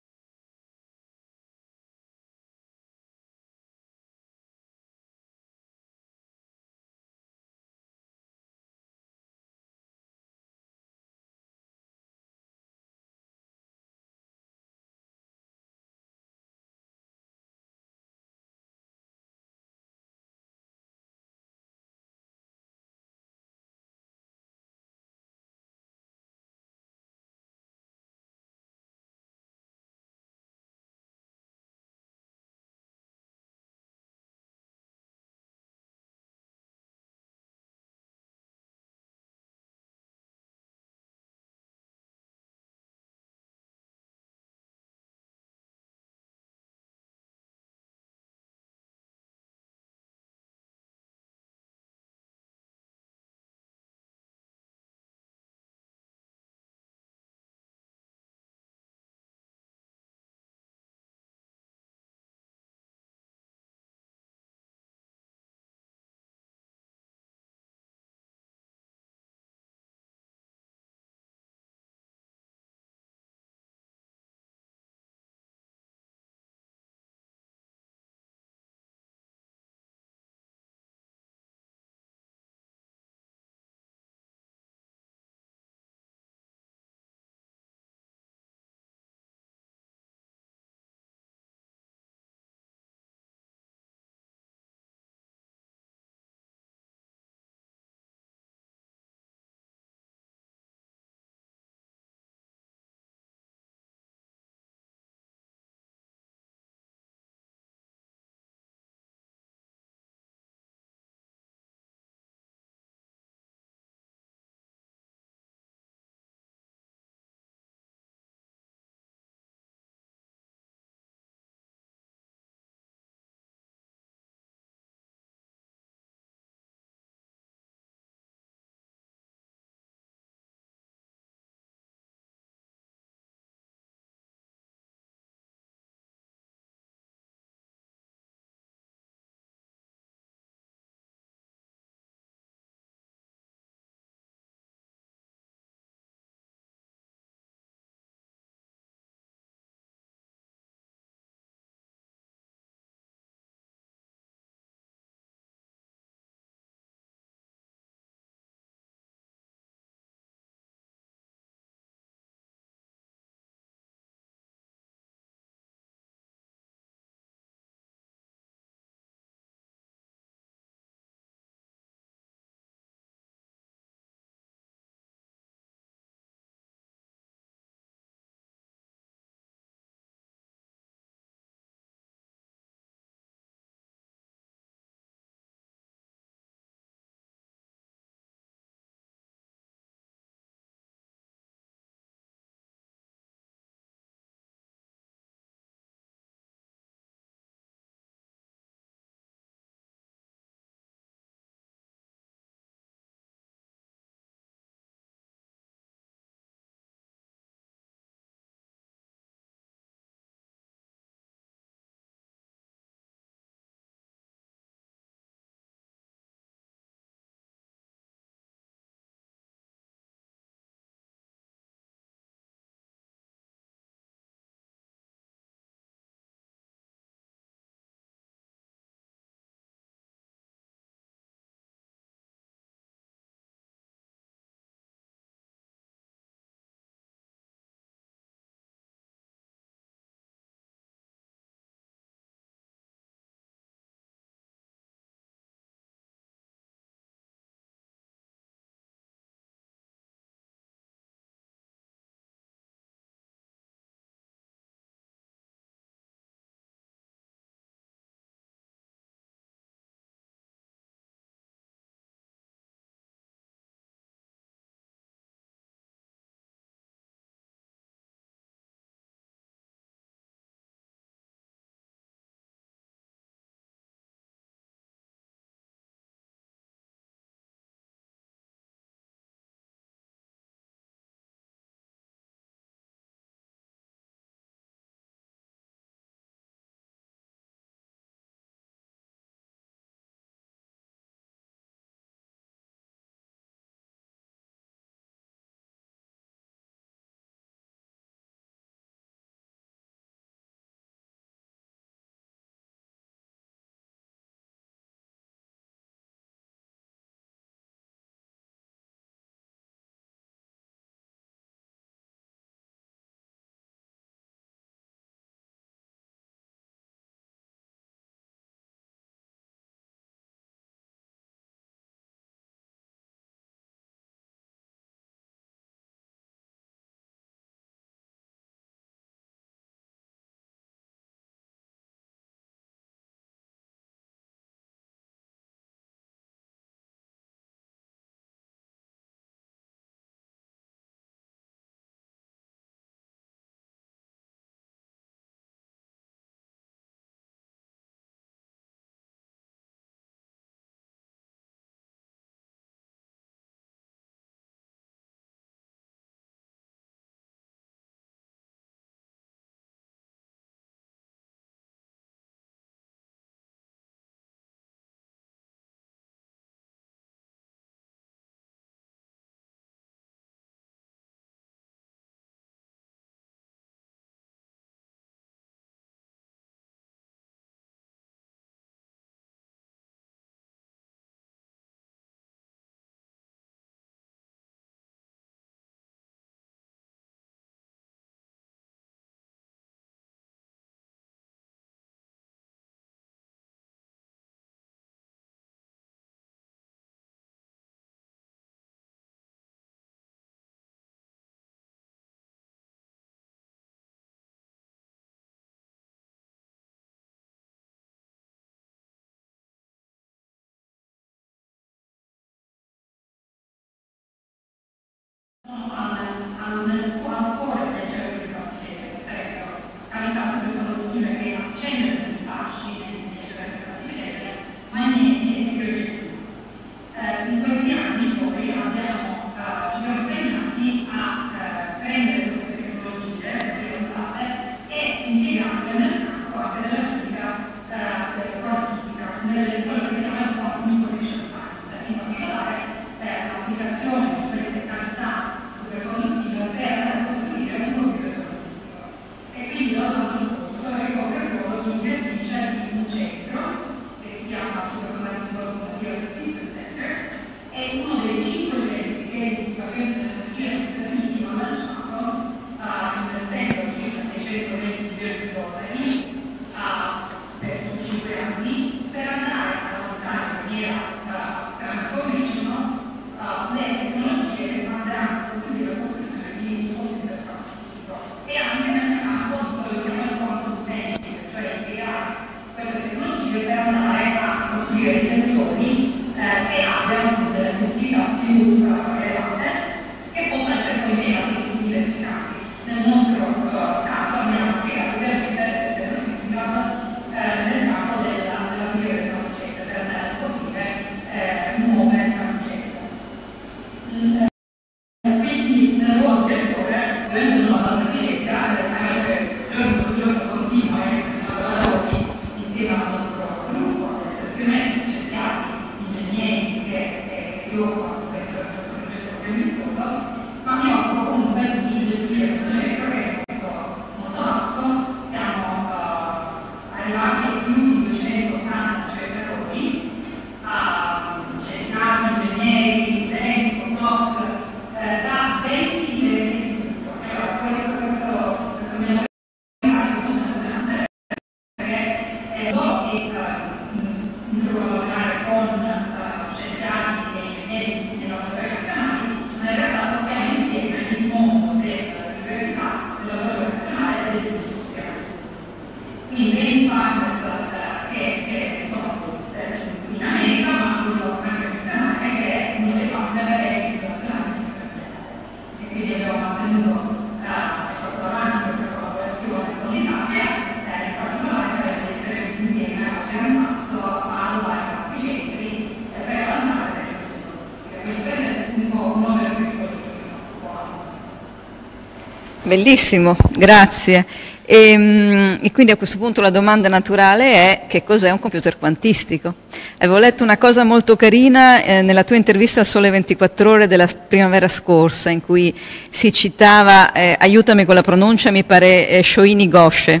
Bellissimo, grazie. E, mm, e, quindi a questo punto la domanda naturale è che cos'è un computer quantistico? Avevo letto una cosa molto carina eh, nella tua intervista a Sole 24 ore della primavera scorsa in cui si citava, eh, aiutami con la pronuncia, mi pare eh, Shoini Goshe,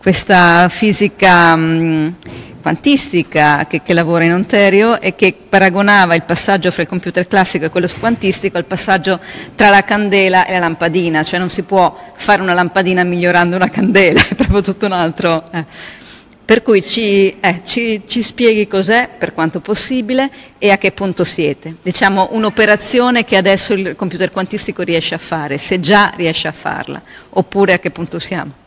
questa fisica mh, mm, quantistica che, che, lavora in Ontario e che paragonava il passaggio fra il computer classico e quello quantistico al passaggio tra la candela e la lampadina, cioè non si può fare una lampadina migliorando una candela, è proprio tutto un altro. Eh. Per cui ci, eh, ci, ci, spieghi cos'è per quanto possibile e a che punto siete. Diciamo un'operazione che adesso il computer quantistico riesce a fare, se già riesce a farla, oppure a che punto siamo.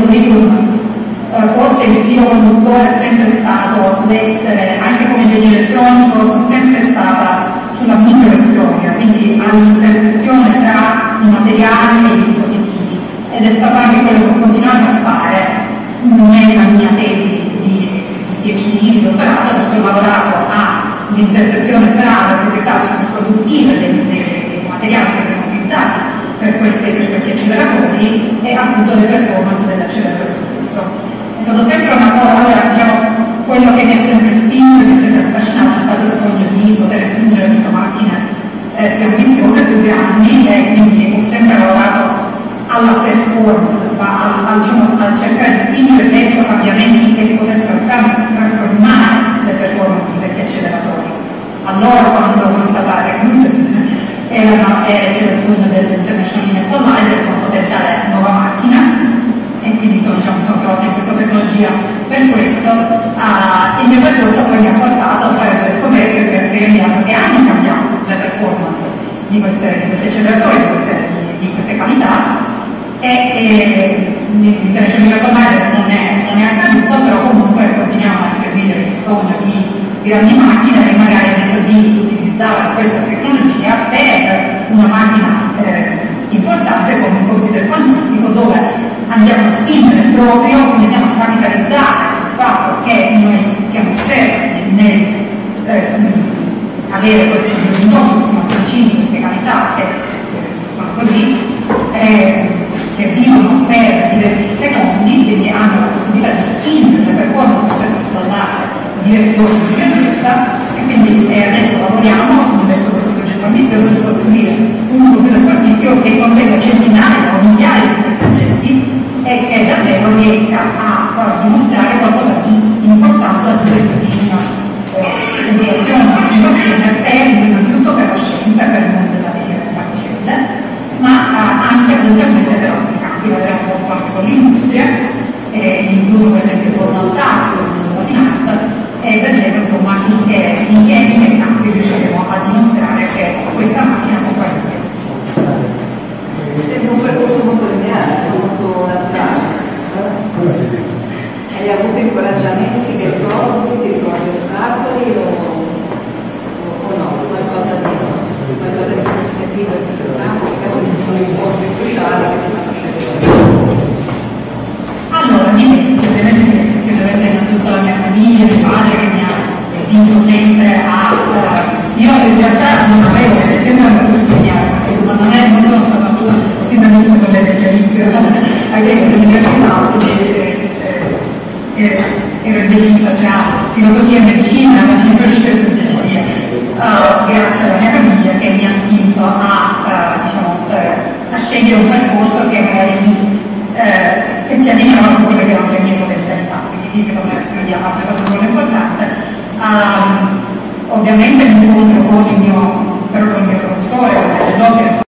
Curriculum eh, forse il filo conduttore è sempre stato l'essere, anche come ingegnere elettronico, sono sempre stata sulla microelettronica, quindi all'intersezione tra i materiali e i dispositivi. Ed è stato anche quello che ho continuato a fare nella mia tesi di, di PhD di dottorato perché ho lavorato all'intersezione tra le proprietà produttive dei, dei, dei materiali per, queste, per questi acceleratori e appunto le performance dell'acceleratore stesso. È stato sempre una cosa, diciamo, quello che mi ha sempre spinto, mi ha sempre affascinato è stato il sogno di poter spingere verso macchine eh, più ambiziose, più grandi e quindi ho sempre lavorato alla performance, al, al, diciamo, a cercare di spingere verso cambiamenti che potessero trans trasformare le performance di questi acceleratori. Allora quando sono stata recluta c'era il sogno dell'International Linear Collider con potenziale nuova macchina e quindi insomma diciamo, sono trovata in questa tecnologia per questo. Uh, il mio percorso poi mi ha portato a fare delle scoperte per fermi che hanno cambiato le performance di, questi acceleratori, di queste, di queste qualità e, e l'International Linear Collider non è, non è accaduto, però comunque continuiamo a seguire il sogno di grandi macchine e magari adesso di utilizzare questa tecnologia per una macchina eh, importante come un computer quantistico dove andiamo a spingere proprio, andiamo a capitalizzare sul fatto che noi siamo esperti nel eh, avere questi luminosi, questi mattoncini, queste cavità che eh, sono così, eh, che vivono per diversi secondi, quindi hanno la possibilità di spingere le performance per trasformare diversi ordini di grandezza quindi eh, adesso lavoriamo verso questo progetto. Ambizioso di costruire un computer quantistico che contenga centinaia o migliaia di questi oggetti e che davvero riesca a, a dimostrare qualcosa di importante dal punto di vista di una eh, educazione, una situazione per innanzitutto per la scienza e per il mondo della fisica delle particelle, ma eh, anche potenzialmente per altri campi, anche con l'industria, eh, incluso per esempio Goldman Sachs, il mondo della finanza, e vedremo insomma in che, in che, in campi riusciremo a dimostrare che questa macchina può fare Mi sembra un percorso molto lineare, molto naturale. Hai avuto incoraggiamenti, ti ricordi, ti ricordi ostacoli o, o, no? Qualcosa di, qualcosa di significativo in questo campo, che sono incontri cruciali che ti fanno scegliere. Allora, mi penso, ovviamente essere innanzitutto la mia famiglia, mio padre che mi ha spinto sempre a... Uh, io in realtà non avevo, è sempre voluto studiare, ma non, è, non sono stata persona sin dall'inizio con le ai tempi dell'università, eh, eh, ero indeciso tra filosofia e medicina, alla fine ho scelto ingegneria, uh, grazie alla mia famiglia che mi ha spinto a, uh, diciamo, uh, a scegliere un percorso che magari mi eh, che si allineano con quelle che erano le mie potenzialità, quindi secondo me ha fatto un ruolo importante. Um, ovviamente l'incontro con il mio, con il mio professore, Logger, è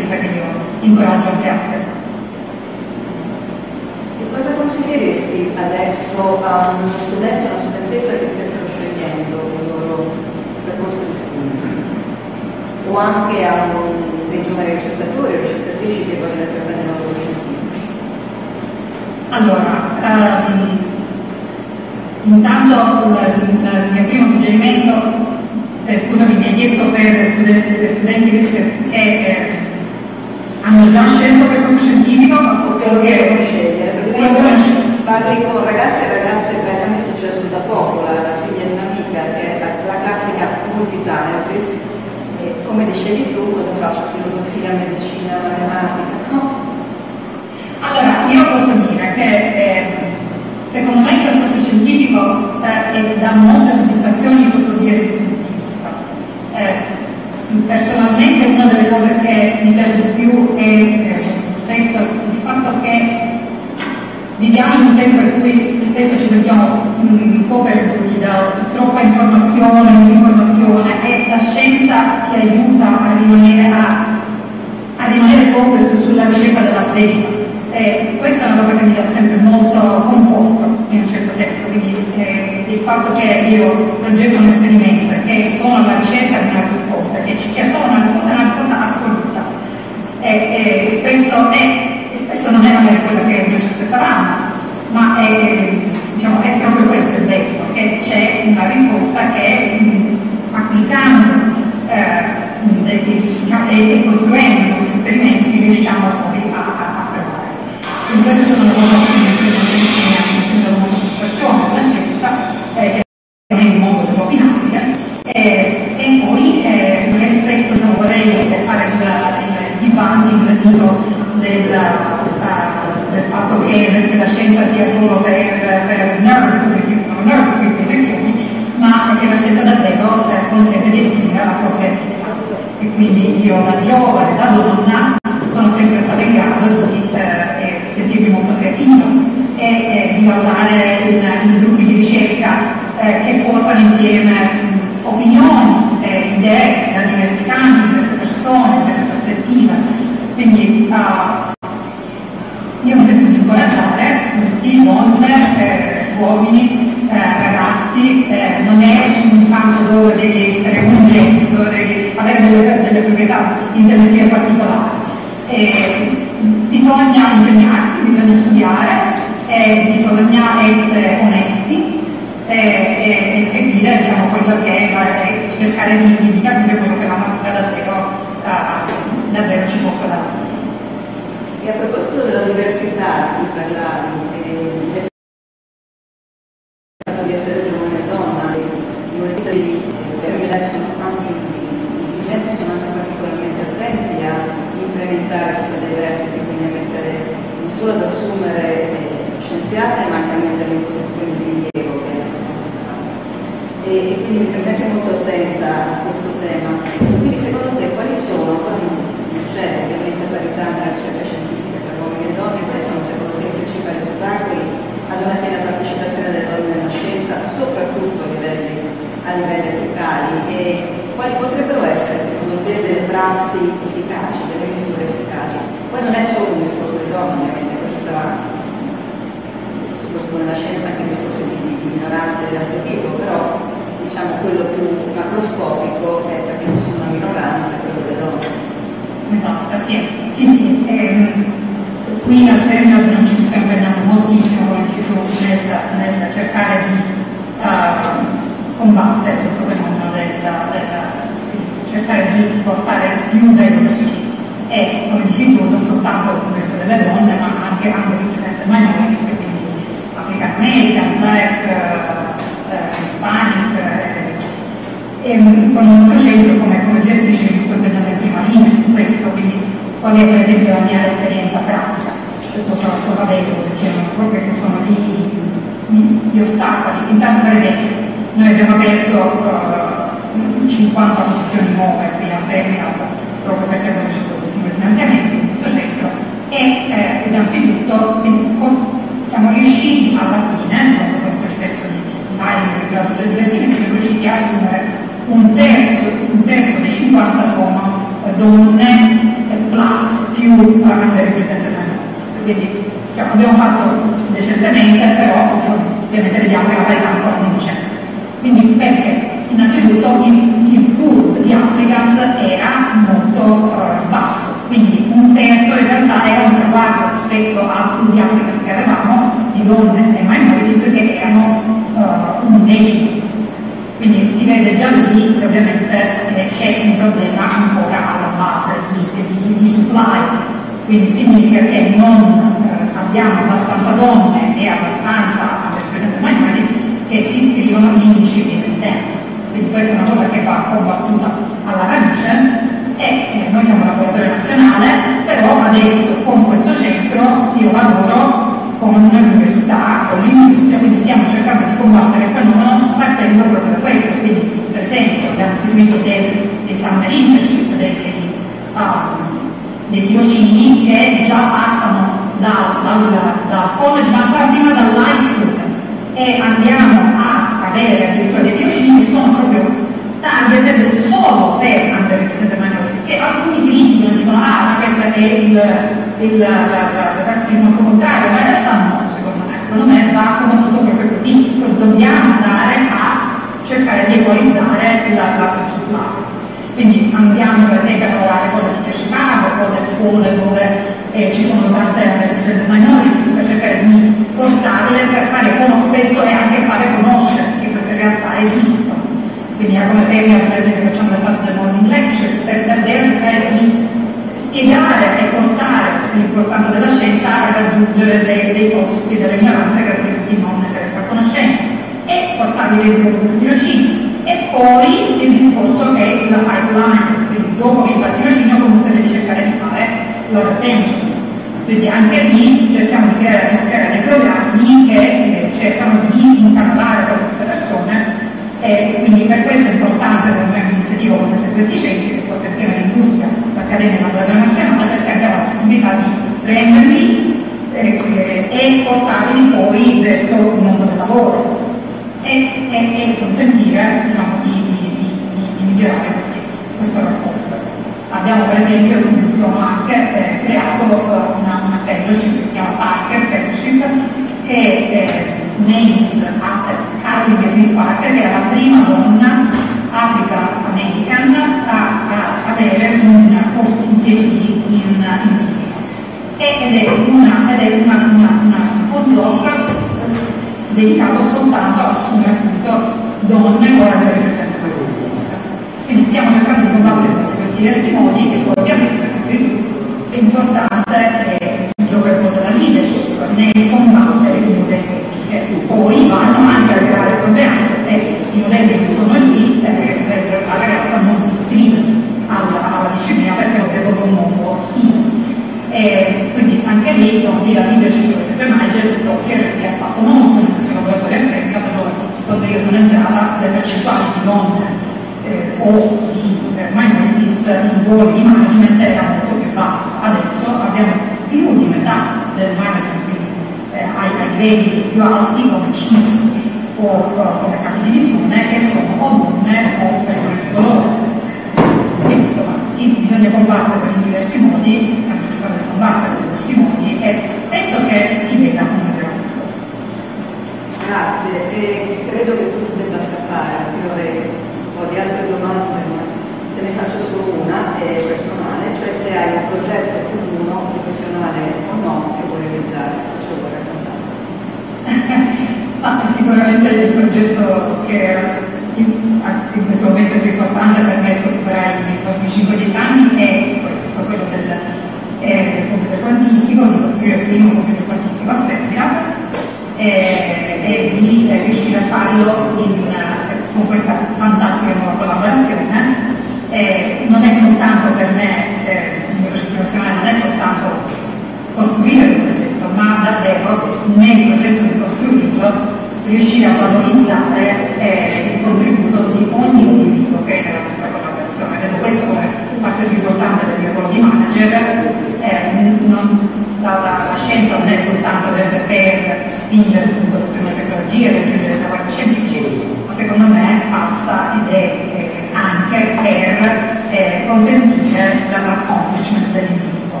consentire l'accomplishment dell'individuo.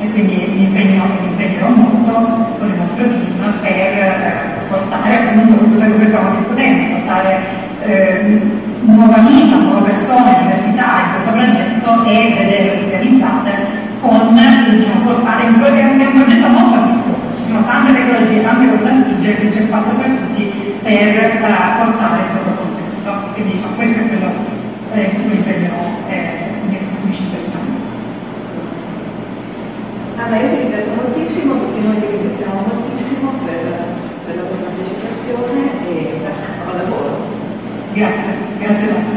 E quindi mi impegnerò molto con il nostro team per eh, portare appunto tutte le cose che stiamo discutendo, portare eh, nuova vita, nuove persone, diversità in questo progetto e vedere realizzate con diciamo, portare in quello è un progetto molto ambizioso, ci sono tante tecnologie, tante cose da spingere, quindi c'è spazio per tutti per eh, portare il prodotto. Quindi diciamo, questo è quello eh, su cui impegno. 两次两次吧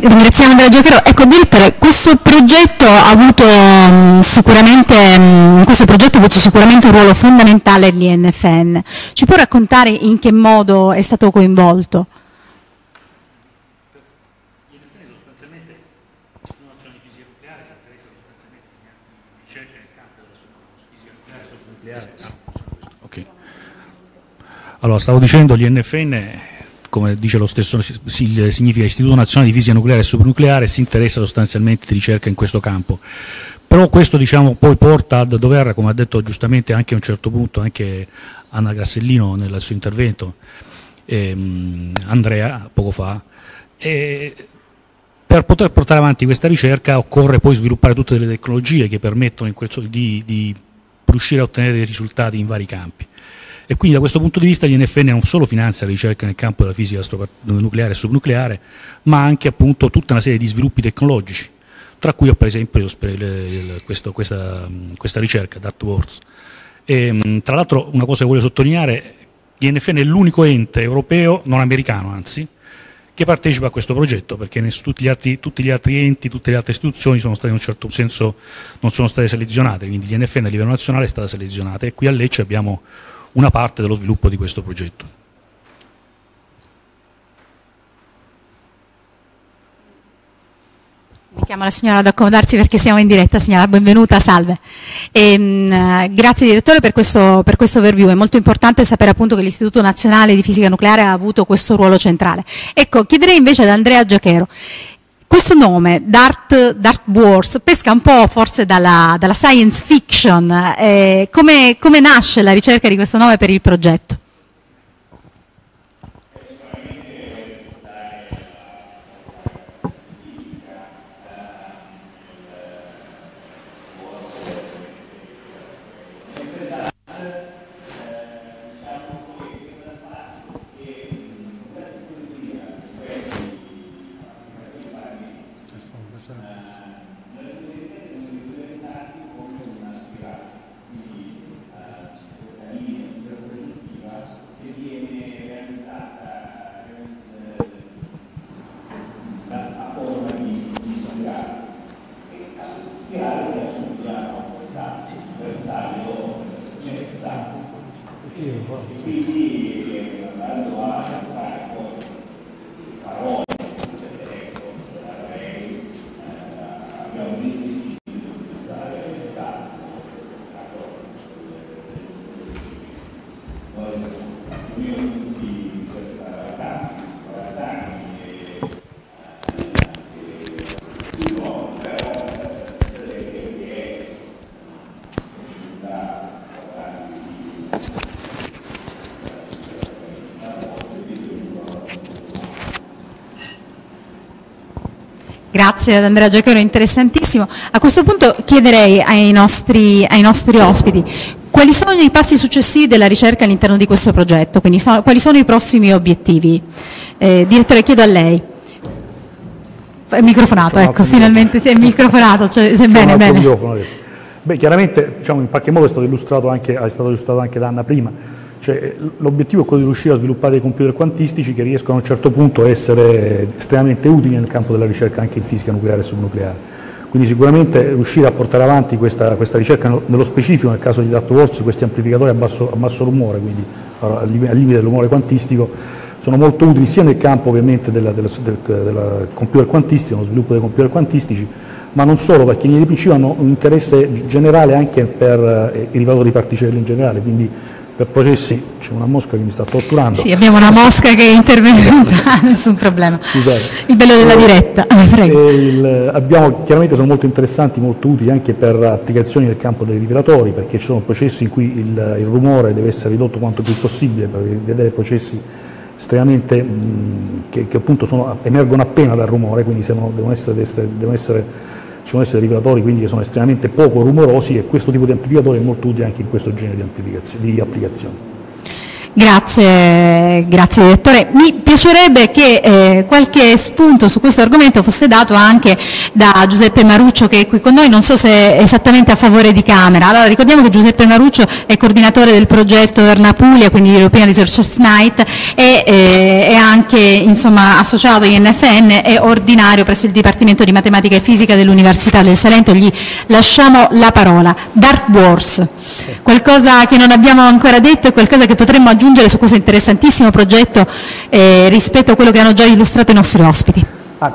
ringraziamo Andrea Giacchero. Ecco, direttore, questo progetto ha avuto um, sicuramente, um, questo progetto ha avuto sicuramente un ruolo fondamentale all'INFN. Ci può raccontare in che modo è stato coinvolto? Allora, stavo dicendo, l'INFN come dice lo stesso significa Istituto Nazionale di Fisica Nucleare e Supernucleare, si interessa sostanzialmente di ricerca in questo campo. Però questo diciamo, poi porta a dover, come ha detto giustamente anche a un certo punto anche Anna Grassellino nel suo intervento, ehm, Andrea poco fa, e per poter portare avanti questa ricerca occorre poi sviluppare tutte delle tecnologie che permettono di, di riuscire a ottenere dei risultati in vari campi. E quindi da questo punto di vista l'INFN non solo finanzia la ricerca nel campo della fisica nucleare e subnucleare, ma anche appunto tutta una serie di sviluppi tecnologici, tra cui per esempio questo, questa, questa, ricerca, Dart tra l'altro una cosa che voglio sottolineare, l'INFN è l'unico ente europeo, non americano anzi, che partecipa a questo progetto, perché tutti gli, altri, tutti gli altri enti, tutte le altre istituzioni sono state in un certo senso non sono state selezionate, quindi l'INFN a livello nazionale è stata selezionata e qui a Lecce abbiamo una parte dello sviluppo di questo progetto. Chiamo la signora ad accomodarsi perché siamo in diretta, signora, benvenuta, salve. E, ehm, mh, grazie direttore per questo, per questo overview, è molto importante sapere appunto che l'Istituto Nazionale di Fisica Nucleare ha avuto questo ruolo centrale. Ecco, chiederei invece ad Andrea Giachero, questo nome, Dart, Dart Wars, pesca un po' forse dalla, dalla science fiction, eh, come, come nasce la ricerca di questo nome per il progetto? Grazie ad Andrea Giacchero, interessantissimo. A questo punto chiederei ai nostri, ai nostri, ospiti quali sono i passi successivi della ricerca all'interno di questo progetto, quindi so, quali sono i prossimi obiettivi. Eh, direttore, chiedo a lei. È microfonato, ecco, finalmente si è microfonato, cioè, cioè, bene, bene. Beh, chiaramente diciamo, in qualche modo è stato illustrato anche, è stato illustrato anche da Anna prima, cioè, l'obiettivo è quello di riuscire a sviluppare dei computer quantistici che riescono a un certo punto a essere estremamente utili nel campo della ricerca anche in fisica nucleare e subnucleare. Quindi sicuramente riuscire a portare avanti questa, questa ricerca, nello specifico nel caso di Dart Wars, questi amplificatori a basso, a basso rumore, quindi al limite del rumore quantistico, sono molto utili sia nel campo ovviamente della, della, del, del computer quantistico, nello sviluppo dei computer quantistici, ma non solo, perché in linea principio hanno un interesse generale anche per eh, i rivalori di particelle in generale, quindi per processi c'è una mosca che mi sta torturando. Sì, abbiamo una mosca che è intervenuta, nessun problema. Scusate. Il bello della diretta, eh, prego. Il, abbiamo, chiaramente sono molto interessanti, molto utili anche per applicazioni nel campo dei rivelatori, perché ci sono processi in cui il, il rumore deve essere ridotto quanto più possibile per vedere processi estremamente mh, che, che, appunto sono, emergono appena dal rumore, quindi devono essere, devono essere ci devono essere rivelatori quindi che sono estremamente poco rumorosi e questo tipo di amplificatore è molto utile anche in questo genere di, di applicazioni. Grazie, grazie direttore. Mi piacerebbe che eh, qualche spunto su questo argomento fosse dato anche da Giuseppe Maruccio che è qui con noi, non so se è esattamente a favore di Camera. Allora, ricordiamo che Giuseppe Maruccio è coordinatore del progetto Erna Puglia, quindi European Research Night, e eh, è anche insomma, associato in NFN e ordinario presso il Dipartimento di Matematica e Fisica dell'Università del Salento. Gli lasciamo la parola. Dark Wars, qualcosa che non abbiamo ancora detto e qualcosa che potremmo aggiungere aggiungere su questo interessantissimo progetto eh, rispetto a quello che hanno già illustrato i nostri ospiti? Ah,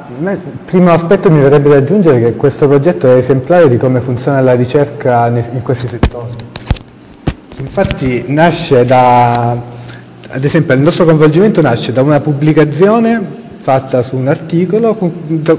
primo aspetto mi verrebbe da aggiungere che questo progetto è esemplare di come funziona la ricerca in questi settori. Infatti nasce da, ad esempio il nostro coinvolgimento nasce da una pubblicazione fatta su un articolo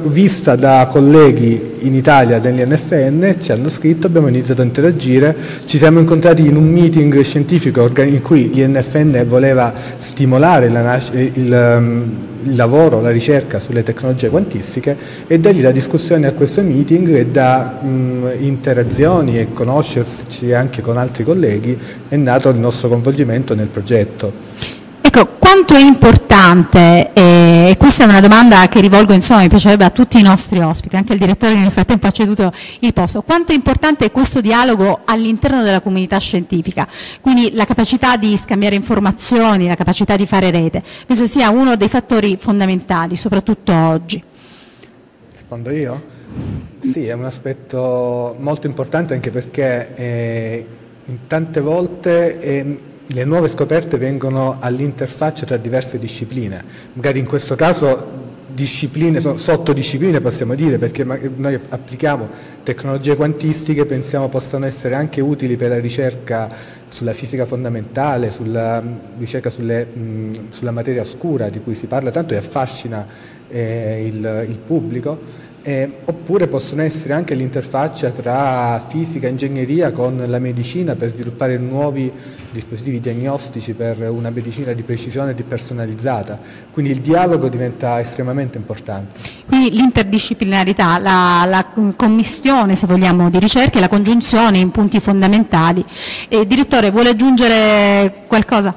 vista da colleghi in Italia dell'INFN, ci hanno scritto, abbiamo iniziato a interagire, ci siamo incontrati in un meeting scientifico in cui l'INFN voleva stimolare la, il, ehm, il, lavoro, la ricerca sulle tecnologie quantistiche e da lì la discussione a questo meeting e da mh, interazioni e conoscerci anche con altri colleghi è nato il nostro coinvolgimento nel progetto. Ecco, quanto è importante, e questa è una domanda che rivolgo, insomma, mi piacerebbe a tutti i nostri ospiti, anche il direttore nel frattempo ha ceduto il posto, quanto è importante questo dialogo all'interno della comunità scientifica, quindi la capacità di scambiare informazioni, la capacità di fare rete, penso sia uno dei fattori fondamentali, soprattutto oggi. Rispondo io? Sì, è un aspetto molto importante anche perché eh, tante volte eh, le nuove scoperte vengono all'interfaccia tra diverse discipline, magari in questo caso discipline, sottodiscipline possiamo dire, perché noi applichiamo tecnologie quantistiche, pensiamo possano essere anche utili per la ricerca sulla fisica fondamentale, sulla ricerca sulle, mh, sulla materia oscura di cui si parla tanto e affascina eh, il, il pubblico eh, oppure possono essere anche l'interfaccia tra fisica e ingegneria con la medicina per sviluppare nuovi dispositivi diagnostici per una medicina di precisione e di personalizzata. Quindi il dialogo diventa estremamente importante. Quindi l'interdisciplinarità, la, la, commissione se vogliamo di ricerca e la congiunzione in punti fondamentali. Eh, direttore, vuole aggiungere qualcosa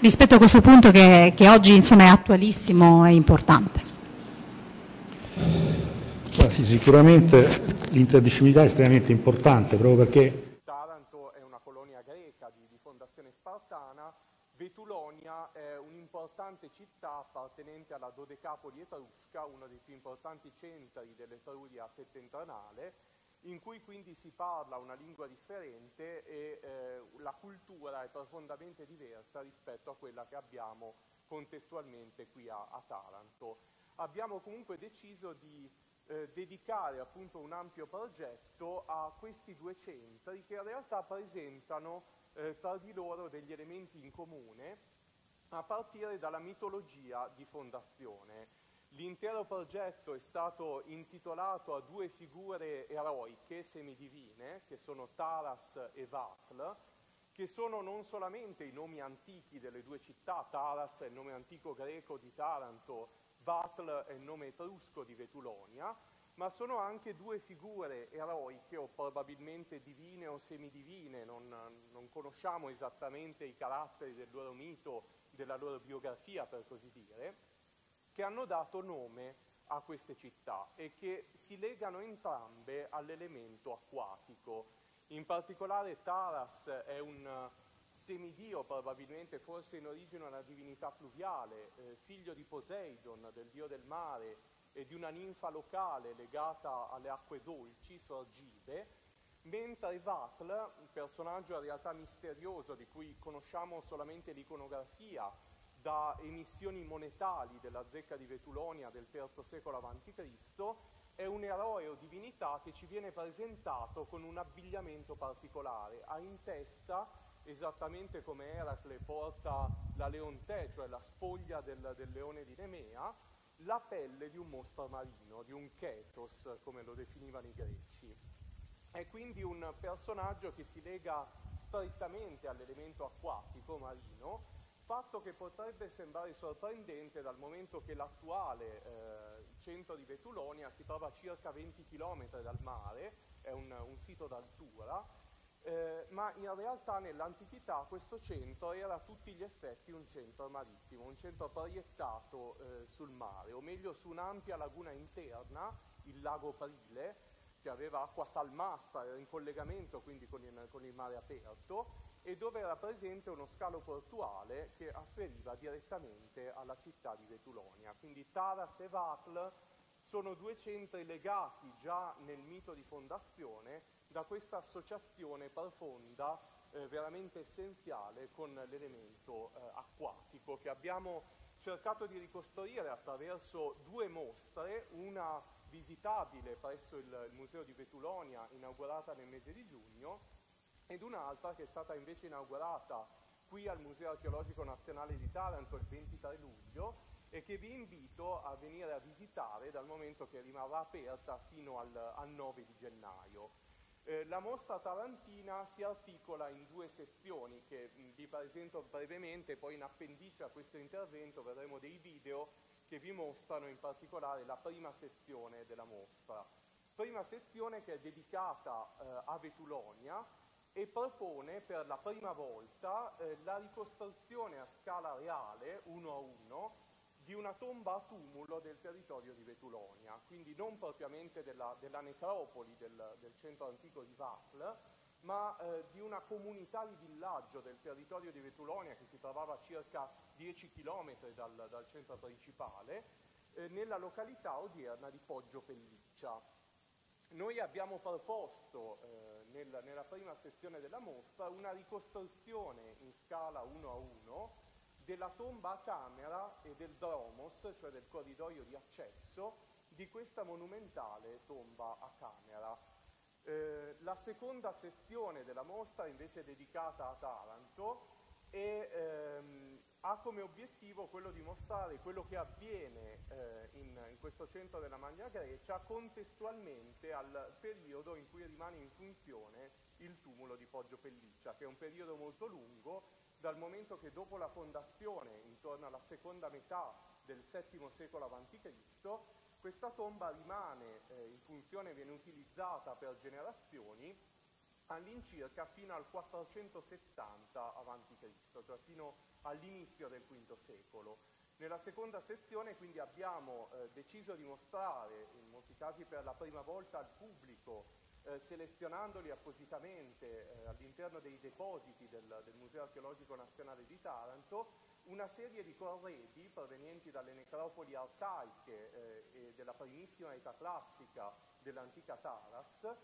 rispetto a questo punto che, che oggi insomma, è attualissimo e importante? Sì, sicuramente l'interdisciplinare è estremamente importante proprio perché Taranto è una colonia greca di, di fondazione spartana, Vetulonia è un'importante città appartenente alla Dodecapoli etrusca, uno dei più importanti centri dell'Etruria settentrionale, in cui quindi si parla una lingua differente e eh, la cultura è profondamente diversa rispetto a quella che abbiamo contestualmente qui a, a Taranto. Abbiamo comunque deciso di eh, dedicare appunto un ampio progetto a questi due centri che in realtà presentano eh, tra di loro degli elementi in comune a partire dalla mitologia di fondazione. L'intero progetto è stato intitolato a due figure eroiche semidivine, che sono Taras e Vatl, che sono non solamente i nomi antichi delle due città, Taras è il nome antico greco di Taranto Vatl è il nome etrusco di Vetulonia, ma sono anche due figure eroiche o probabilmente divine o semidivine, non, non conosciamo esattamente i caratteri del loro mito, della loro biografia per così dire, che hanno dato nome a queste città e che si legano entrambe all'elemento acquatico. In particolare Taras è un semidio probabilmente, forse in origine una divinità fluviale, eh, figlio di Poseidon, del dio del mare, e di una ninfa locale legata alle acque dolci, Sorgibe, mentre Vatl, un personaggio in realtà misterioso di cui conosciamo solamente l'iconografia da emissioni monetali della zecca di Vetulonia del III secolo a.C., è un eroe o divinità che ci viene presentato con un abbigliamento particolare. Ha in testa esattamente come Eracle porta la leontè, cioè la spoglia del, del leone di Nemea, la pelle di un mostro marino, di un ketos, come lo definivano i greci. È quindi un personaggio che si lega strettamente all'elemento acquatico marino, fatto che potrebbe sembrare sorprendente dal momento che l'attuale eh, centro di Vetulonia si trova a circa 20 km dal mare, è un, un sito d'altura, eh, ma in realtà nell'antichità questo centro era a tutti gli effetti un centro marittimo, un centro proiettato eh, sul mare, o meglio su un'ampia laguna interna, il lago Prile, che aveva acqua salmastra, era in collegamento quindi con il, con il mare aperto, e dove era presente uno scalo portuale che afferiva direttamente alla città di Vetulonia. Quindi Taras e Vatl sono due centri legati già nel mito di fondazione da questa associazione profonda eh, veramente essenziale con l'elemento eh, acquatico che abbiamo cercato di ricostruire attraverso due mostre, una visitabile presso il, Museo di Vetulonia inaugurata nel mese di giugno ed un'altra che è stata invece inaugurata qui al Museo Archeologico Nazionale di Taranto il 23 luglio e che vi invito a venire a visitare dal momento che rimarrà aperta fino al, al 9 di gennaio. Eh, la mostra tarantina si articola in due sezioni che vi presento brevemente, poi in appendice a questo intervento vedremo dei video che vi mostrano in particolare la prima sezione della mostra. Prima sezione che è dedicata eh, a Vetulonia, e propone per la prima volta eh, la ricostruzione a scala reale, uno a uno, di una tomba a tumulo del territorio di Vetulonia, quindi non propriamente della, della necropoli del, del, centro antico di Vafl, ma eh, di una comunità di villaggio del territorio di Vetulonia che si trovava a circa 10 km dal, dal centro principale, eh, nella località odierna di Poggio Pelliccia. Noi abbiamo proposto eh, nel, nella prima sezione della mostra una ricostruzione in scala 1 a 1 della tomba a camera e del dromos, cioè del corridoio di accesso, di questa monumentale tomba a camera. Eh, la seconda sezione della mostra invece è dedicata a Taranto e ehm, ha come obiettivo quello di mostrare quello che avviene eh, in, in, questo centro della Magna Grecia contestualmente al periodo in cui rimane in funzione il tumulo di Poggio Pelliccia, che è un periodo molto lungo dal momento che dopo la fondazione, intorno alla seconda metà del VII secolo a.C., questa tomba rimane eh, in funzione viene utilizzata per generazioni all'incirca fino al 470 a.C., cioè fino all'inizio del V secolo. Nella seconda sezione quindi abbiamo eh, deciso di mostrare, in molti casi per la prima volta al pubblico, eh, selezionandoli appositamente eh, all'interno dei depositi del, del, Museo Archeologico Nazionale di Taranto una serie di corredi provenienti dalle necropoli arcaiche eh, e della primissima età classica dell'antica Taras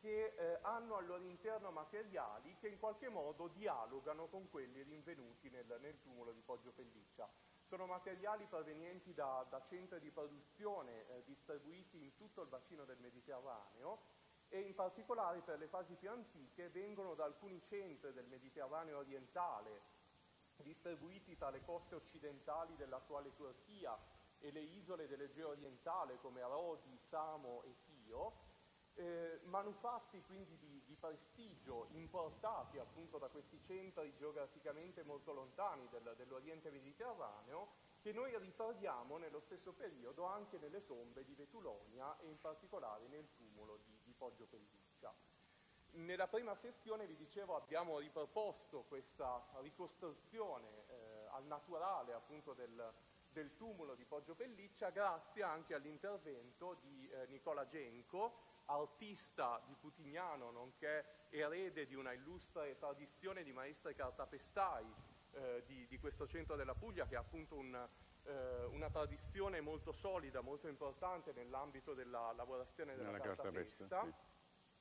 che eh, hanno al loro interno materiali che in qualche modo dialogano con quelli rinvenuti nel, nel tumulo di Poggio Pelliccia. Sono materiali provenienti da, da centri di produzione eh, distribuiti in tutto il bacino del Mediterraneo e in particolare per le fasi più antiche vengono da alcuni centri del Mediterraneo orientale distribuiti tra le coste occidentali dell'attuale Turchia e le isole dell'Egeo orientale come Rodi, Samo e Fio, eh, manufatti quindi di, di, prestigio importati appunto da questi centri geograficamente molto lontani del, dell'Oriente Mediterraneo che noi ritroviamo nello stesso periodo anche nelle tombe di Vetulonia e in particolare nel tumulo di, di Poggio Pelliccia. Nella prima sezione, vi dicevo, abbiamo riproposto questa ricostruzione eh, al naturale appunto del, del, tumulo di Poggio Pelliccia grazie anche all'intervento di eh, Nicola Genco, artista di Putignano, nonché erede di una illustre tradizione di maestri cartapestai eh, di, di, questo centro della Puglia che ha appunto un, eh, una tradizione molto solida, molto importante nell'ambito della lavorazione della Nella carta pesta, sì.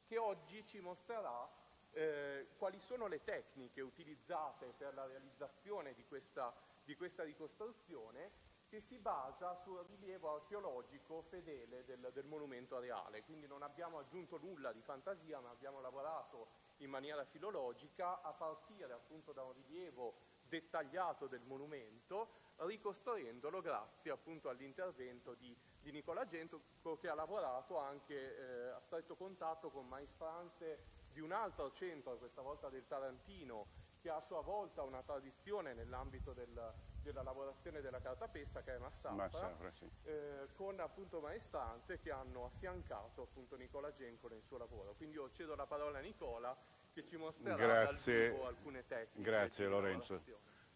Che oggi ci mostrerà eh, quali sono le tecniche utilizzate per la realizzazione di questa, di questa ricostruzione che si basa sul rilievo archeologico fedele del, del, monumento reale. Quindi non abbiamo aggiunto nulla di fantasia, ma abbiamo lavorato in maniera filologica a partire appunto da un rilievo dettagliato del monumento, ricostruendolo grazie appunto all'intervento di, di Nicola Gento che ha lavorato anche eh, a stretto contatto con maestranze di un altro centro, questa volta del Tarantino, che ha a sua volta una tradizione nell'ambito del, della lavorazione della cartapesta che è Massafra, sì. eh, con appunto maestranze che hanno affiancato appunto Nicola Genco nel suo lavoro. Quindi io cedo la parola a Nicola che ci mostrerà Grazie. alcune tecniche. Grazie Lorenzo.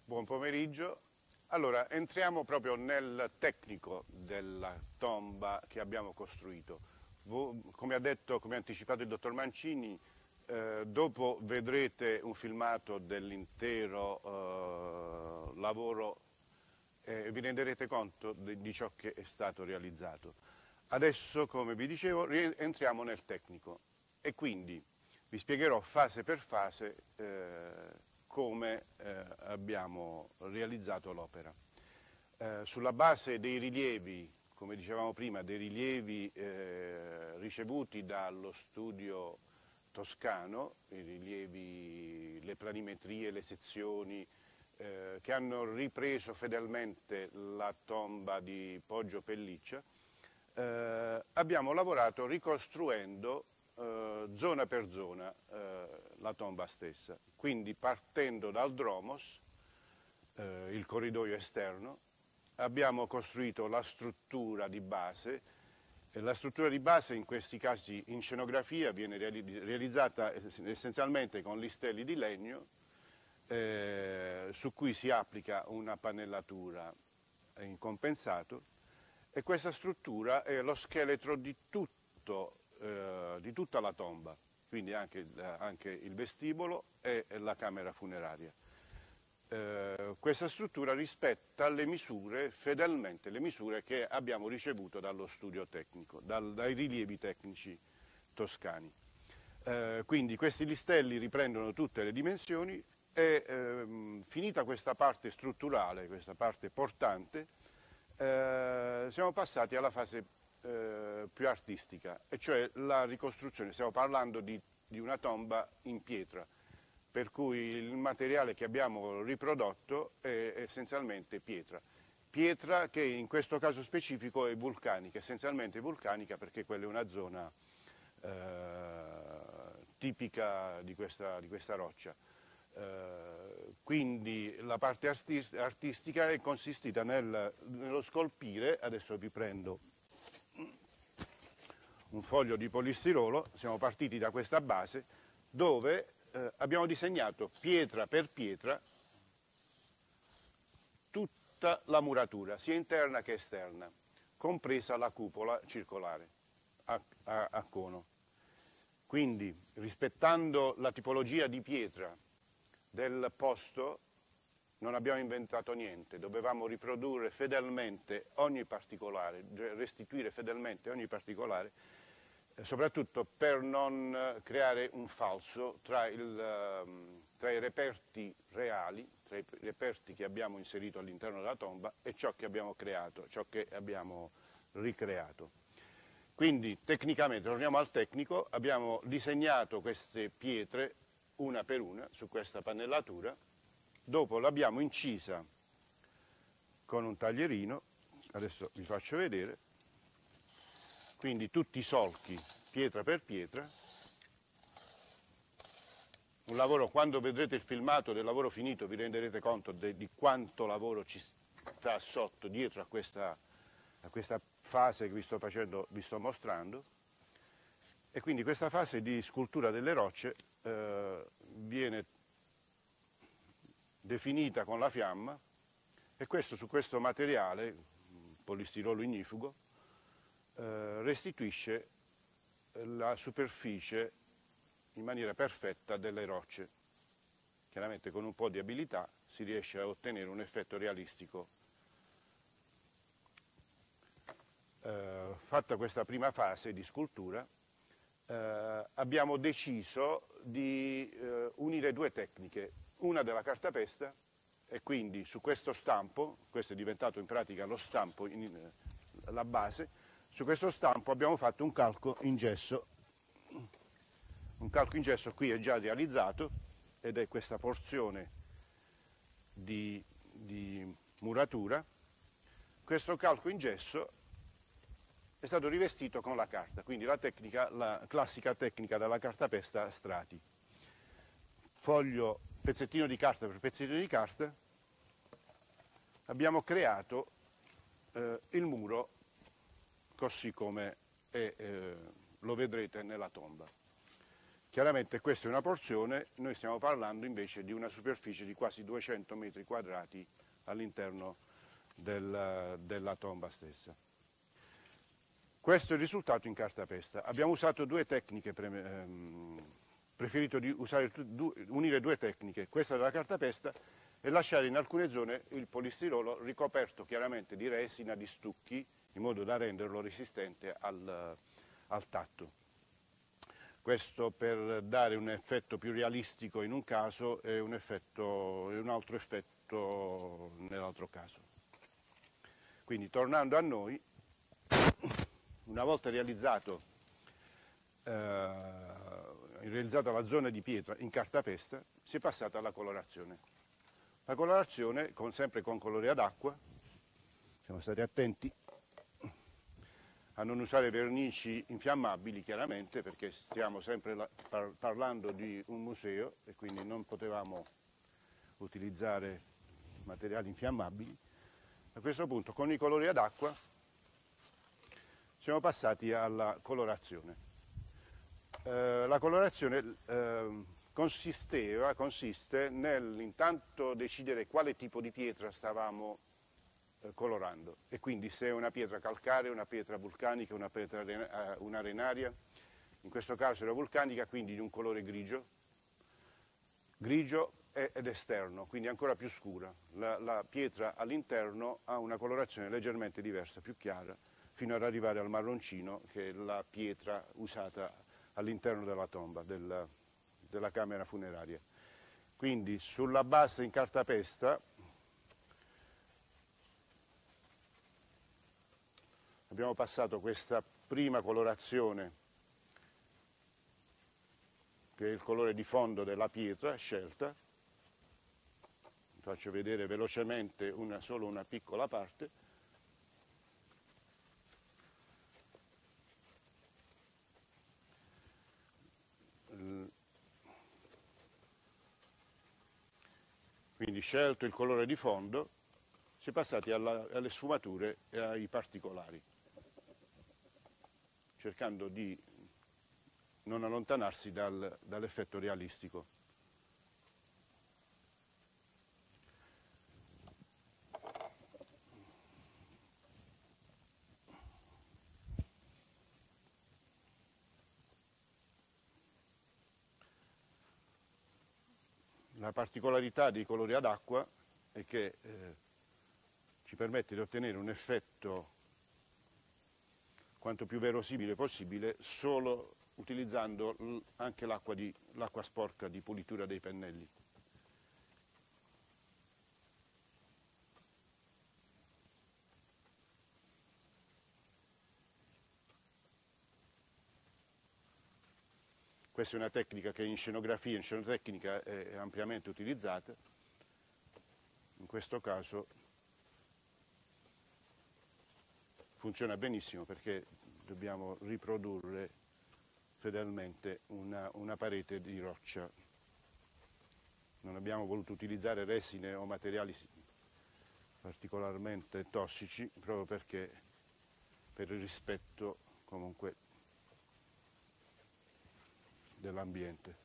Buon pomeriggio. Allora, entriamo proprio nel tecnico della tomba che abbiamo costruito. Come ha detto, come ha anticipato il dottor Mancini, eh, dopo vedrete un filmato dell'intero eh, lavoro e vi renderete conto di, di, ciò che è stato realizzato. Adesso, come vi dicevo, entriamo nel tecnico e quindi vi spiegherò fase per fase eh, come eh, abbiamo realizzato l'opera. Eh, sulla base dei rilievi, come dicevamo prima, dei rilievi eh, ricevuti dallo studio toscano, i rilievi, le planimetrie, le sezioni, eh, che hanno ripreso fedelmente la tomba di Poggio Pelliccia, eh, abbiamo lavorato ricostruendo eh, zona per zona la tomba stessa, quindi partendo dal dromos, eh, il corridoio esterno, abbiamo costruito la struttura di base. La struttura di base in questi casi in scenografia viene realizzata essenzialmente con listelli di legno eh, su cui si applica una pannellatura in compensato e questa struttura è lo scheletro di, tutto, eh, di tutta la tomba, quindi anche, anche, il vestibolo e la camera funeraria. Eh, questa struttura rispetta le misure, fedelmente le misure che abbiamo ricevuto dallo studio tecnico, dal, dai rilievi tecnici toscani. Eh, quindi questi listelli riprendono tutte le dimensioni e ehm, finita questa parte strutturale, questa parte portante, eh, siamo passati alla fase eh, più artistica, e cioè la ricostruzione. Stiamo parlando di, di una tomba in pietra, per cui il materiale che abbiamo riprodotto è essenzialmente pietra. Pietra che in questo caso specifico è vulcanica, essenzialmente vulcanica perché quella è una zona eh, tipica di questa, di questa roccia. Eh, quindi la parte artistica è consistita nel, nello scolpire, adesso vi prendo un foglio di polistirolo, siamo partiti da questa base dove eh, abbiamo disegnato pietra per pietra tutta la muratura, sia interna che esterna, compresa la cupola circolare a, a, a cono. Quindi rispettando la tipologia di pietra del posto non abbiamo inventato niente, dovevamo riprodurre fedelmente ogni particolare, restituire fedelmente ogni particolare, soprattutto per non eh, creare un falso tra, il, ehm, tra, i reperti reali, tra i reperti che abbiamo inserito all'interno della tomba e ciò che abbiamo creato, ciò che abbiamo ricreato. Quindi tecnicamente, torniamo al tecnico, abbiamo disegnato queste pietre una per una su questa pannellatura, dopo l'abbiamo incisa con un taglierino, adesso vi faccio vedere, quindi tutti i solchi pietra per pietra, un lavoro, quando vedrete il filmato del lavoro finito vi renderete conto de, di quanto lavoro ci sta sotto, dietro a questa, a questa fase che vi sto, facendo, vi sto mostrando, e quindi questa fase di scultura delle rocce eh, viene definita con la fiamma. E questo su questo materiale, polistirolo ignifugo, restituisce la superficie in maniera perfetta delle rocce. Chiaramente con un po' di abilità si riesce a ottenere un effetto realistico. Eh, fatta questa prima fase di scultura, eh, abbiamo deciso di eh, unire due tecniche, una della cartapesta e quindi su questo stampo, questo è diventato in pratica lo stampo, in, in, la base, su questo stampo abbiamo fatto un calco in gesso, un calco in gesso qui è già realizzato ed è questa porzione di, di muratura, questo calco in gesso è stato rivestito con la carta, quindi la, tecnica, la classica tecnica della cartapesta a strati. Foglio, pezzettino di carta per pezzettino di carta, abbiamo creato eh, il muro così come è, eh, lo vedrete nella tomba. Chiaramente questa è una porzione, noi stiamo parlando invece di una superficie di quasi 200 metri quadrati all'interno del, della tomba stessa. Questo è il risultato in cartapesta. Abbiamo usato due tecniche, ehm, preferito di usare, unire due tecniche, questa della cartapesta e lasciare in alcune zone il polistirolo ricoperto chiaramente di resina, di stucchi, in modo da renderlo resistente al, al tatto. Questo per dare un effetto più realistico in un caso e un, effetto, un altro effetto nell'altro caso. Quindi tornando a noi, una volta realizzato, eh, realizzata la zona di pietra in cartapesta, si è passata alla colorazione. La colorazione, con, sempre con colore ad acqua, siamo stati attenti a non usare vernici infiammabili chiaramente perché stiamo sempre la, par, parlando di un museo e quindi non potevamo utilizzare materiali infiammabili. A questo punto con i colori ad acqua siamo passati alla colorazione. Eh, la colorazione eh, consisteva, consiste nell'intanto decidere quale tipo di pietra stavamo colorando e quindi se è una pietra calcarea, una pietra vulcanica, una pietra eh, arenaria, in questo caso era vulcanica, quindi di un colore grigio, grigio ed esterno, quindi ancora più scura. La, la pietra all'interno ha una colorazione leggermente diversa, più chiara, fino ad arrivare al marroncino, che è la pietra usata all'interno della tomba, del, della camera funeraria. Quindi sulla base in cartapesta abbiamo passato questa prima colorazione che è il colore di fondo della pietra scelta faccio vedere velocemente una, solo una piccola parte. Quindi scelto il colore di fondo, si è passati alla, alle sfumature e ai particolari, cercando di non allontanarsi dal, dall'effetto realistico. La particolarità dei colori ad acqua è che eh, ci permette di ottenere un effetto quanto più verosimile possibile solo utilizzando anche l'acqua sporca di pulitura dei pennelli. Questa è una tecnica che in scenografia, in scenotecnica è ampiamente utilizzata. In questo caso funziona benissimo perché dobbiamo riprodurre fedelmente una, una parete di roccia. Non abbiamo voluto utilizzare resine o materiali particolarmente tossici proprio perché per il rispetto comunque dell'ambiente.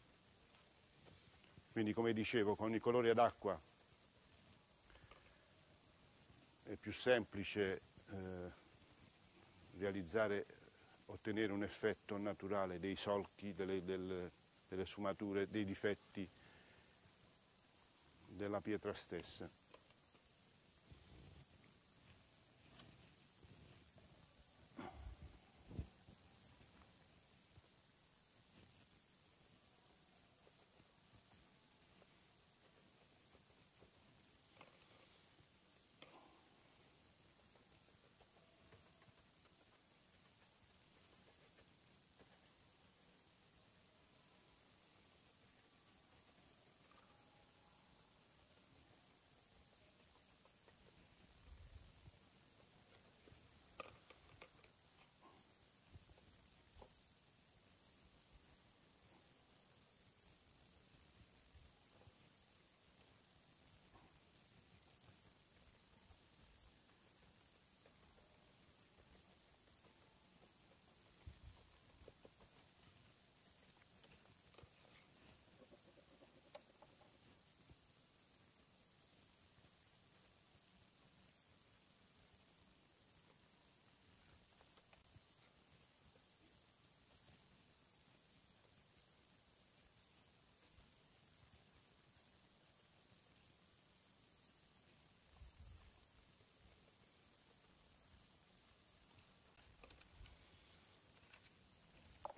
Quindi come dicevo con i colori ad acqua è più semplice eh, realizzare, ottenere un effetto naturale dei solchi, delle, delle, delle sfumature, dei difetti della pietra stessa.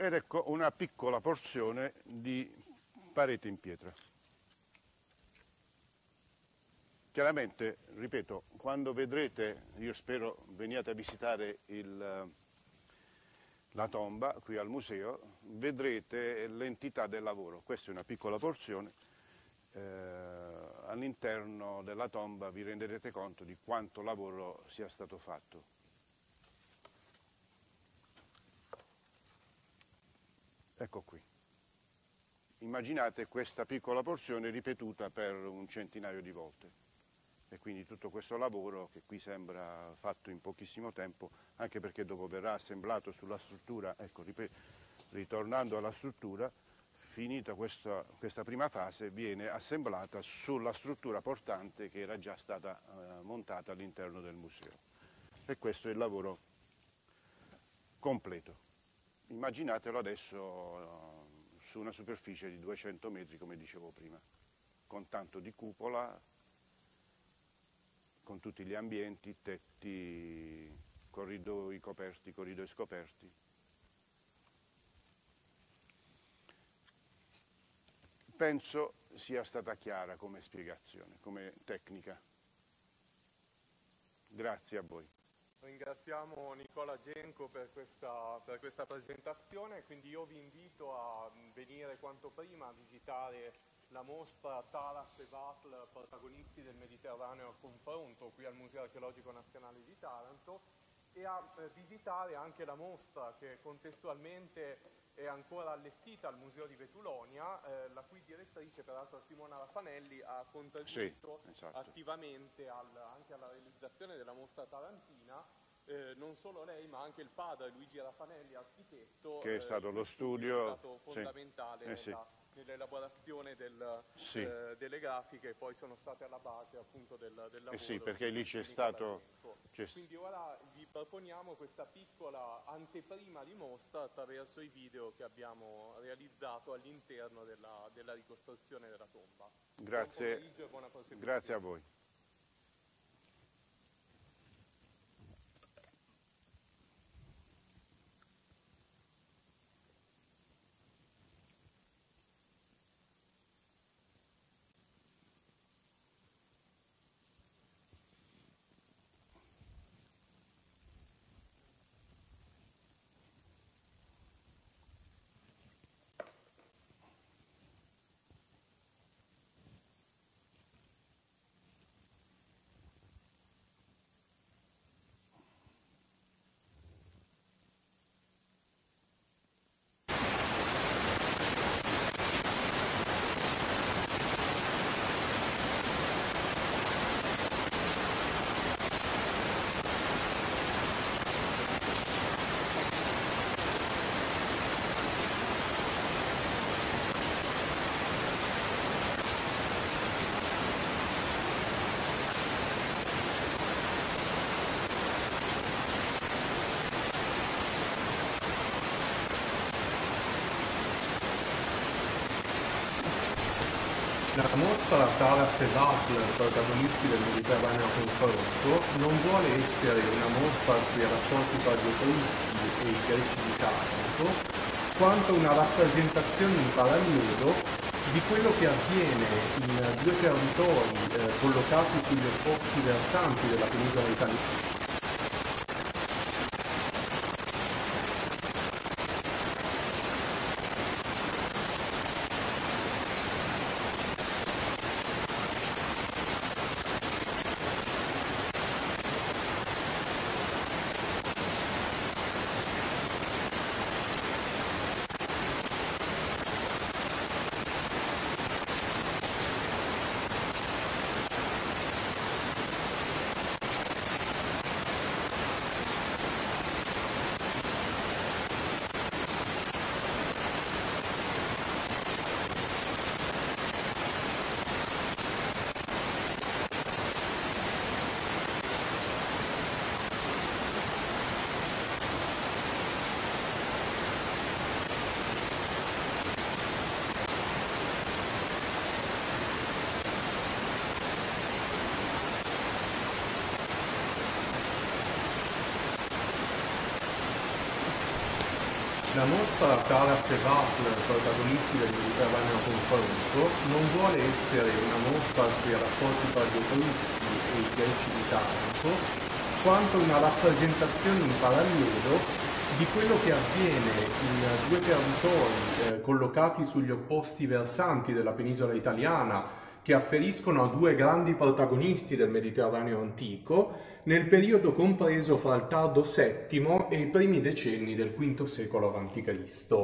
Ed ecco una piccola porzione di parete in pietra. Chiaramente, ripeto, quando vedrete, io spero veniate a visitare il, la tomba qui al museo, vedrete l'entità del lavoro. Questa è una piccola porzione. Eh, all'interno della tomba vi renderete conto di quanto lavoro sia stato fatto. Ecco qui. Immaginate questa piccola porzione ripetuta per un centinaio di volte. E quindi tutto questo lavoro che qui sembra fatto in pochissimo tempo, anche perché dopo verrà assemblato sulla struttura, ecco, ritornando alla struttura, finita questa, questa, prima fase viene assemblata sulla struttura portante che era già stata eh, montata all'interno del museo. E questo è il lavoro completo. Immaginatelo adesso uh, su una superficie di 200 metri, come dicevo prima, con tanto di cupola, con tutti gli ambienti, tetti, corridoi coperti, corridoi scoperti. Penso sia stata chiara come spiegazione, come tecnica. Grazie a voi. Ringraziamo Nicola Genco per questa, per questa, presentazione, quindi io vi invito a venire quanto prima a visitare la mostra Talas e Vatl, protagonisti del Mediterraneo a confronto, qui al Museo Archeologico Nazionale di Taranto, e a eh, visitare anche la mostra che contestualmente è ancora allestita al Museo di Vetulonia, eh, la cui direttrice, peraltro Simona Raffanelli, ha contribuito sì, esatto. attivamente al, anche alla realizzazione della mostra tarantina. Eh, non solo lei, ma anche il padre Luigi Raffanelli, architetto, che è stato eh, lo studio, è stato fondamentale sì. Eh, nella, nell'elaborazione del, sì. eh, delle grafiche e poi sono state alla base appunto del, del lavoro. Eh sì, perché lì c'è stato... Quindi ora vi proponiamo questa piccola anteprima di mostra attraverso i video che abbiamo realizzato all'interno della, della, ricostruzione della tomba. Grazie, grazie a voi. Mostra Taras e Butler, protagonisti del Mediterraneo confronto, non vuole essere una mostra sui rapporti tra gli etruschi e i greci di Taranto, quanto una rappresentazione in parallelo di quello che avviene in due territori eh, collocati sugli opposti versanti della penisola italiana La nostra Taras e Butler, protagonisti del Mediterraneo confronto, non vuole essere una mostra sui rapporti tra gli etruschi e i greci di Taranto, quanto una rappresentazione in parallelo di quello che avviene in due territori eh, collocati sugli opposti versanti della penisola italiana, che afferiscono a due grandi protagonisti del Mediterraneo antico nel periodo compreso fra il tardo VII e i primi decenni del V secolo a.C.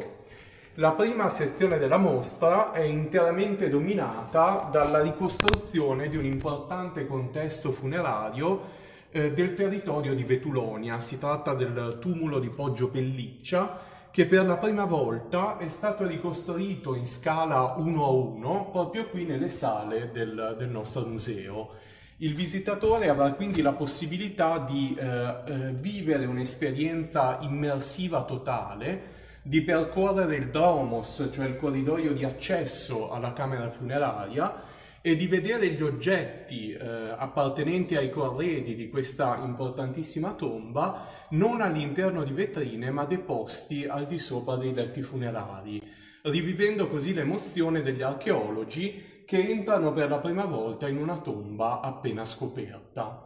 La prima sezione della mostra è interamente dominata dalla ricostruzione di un importante contesto funerario eh, del territorio di Vetulonia. Si tratta del tumulo di Poggio Pelliccia che per la prima volta è stato ricostruito in scala 1 a 1 proprio qui nelle sale del, del nostro museo. Il visitatore avrà quindi la possibilità di eh, eh, vivere un'esperienza immersiva totale di percorrere il dromos, cioè il corridoio di accesso alla camera funeraria, e di vedere gli oggetti eh, appartenenti ai corredi di questa importantissima tomba non all'interno di vetrine ma deposti al di sopra dei letti funerari, rivivendo così l'emozione degli archeologi che entrano per la prima volta in una tomba appena scoperta.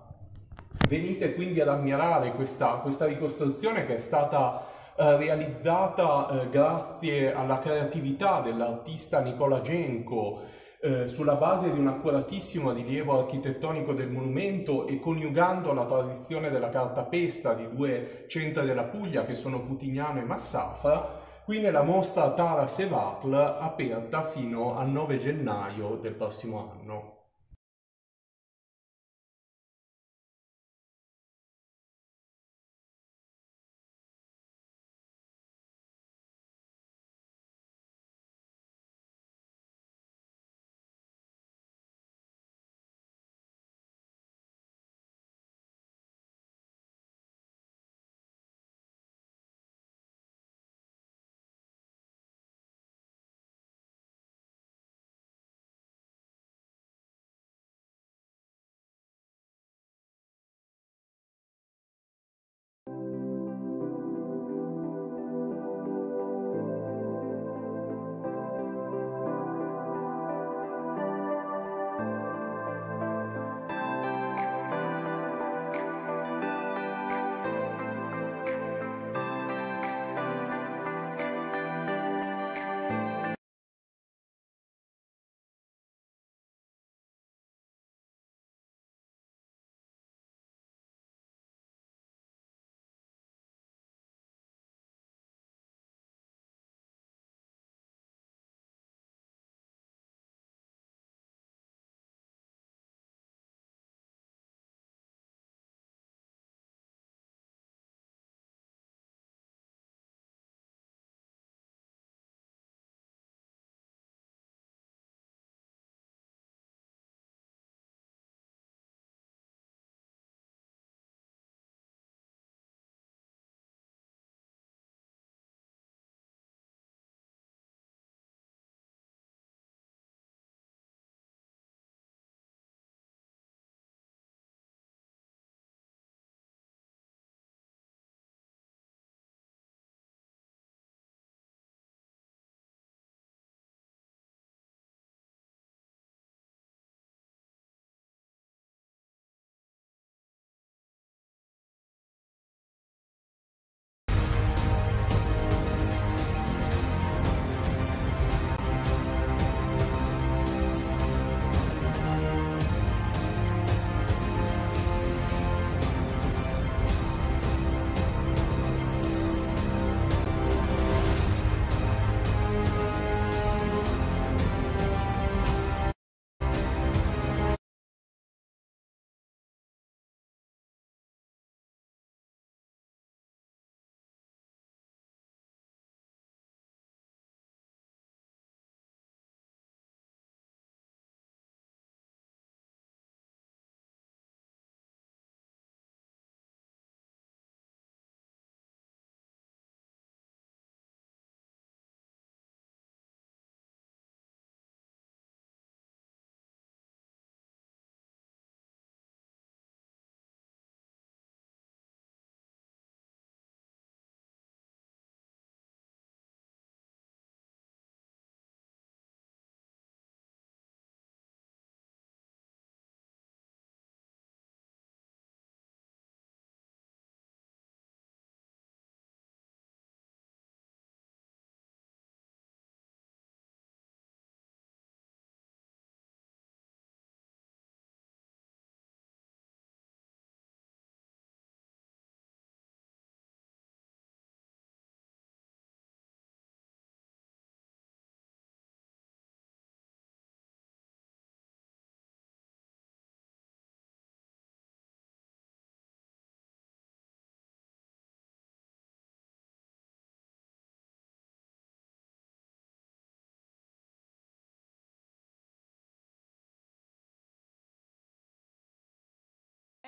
Venite quindi ad ammirare questa, questa ricostruzione che è stata eh, realizzata eh, grazie alla creatività dell'artista Nicola Genco eh, sulla base di un accuratissimo rilievo architettonico del monumento e coniugando la tradizione della cartapesta di due centri della Puglia che sono Putignano e Massafra, qui nella mostra Taras e aperta fino al 9 gennaio del prossimo anno.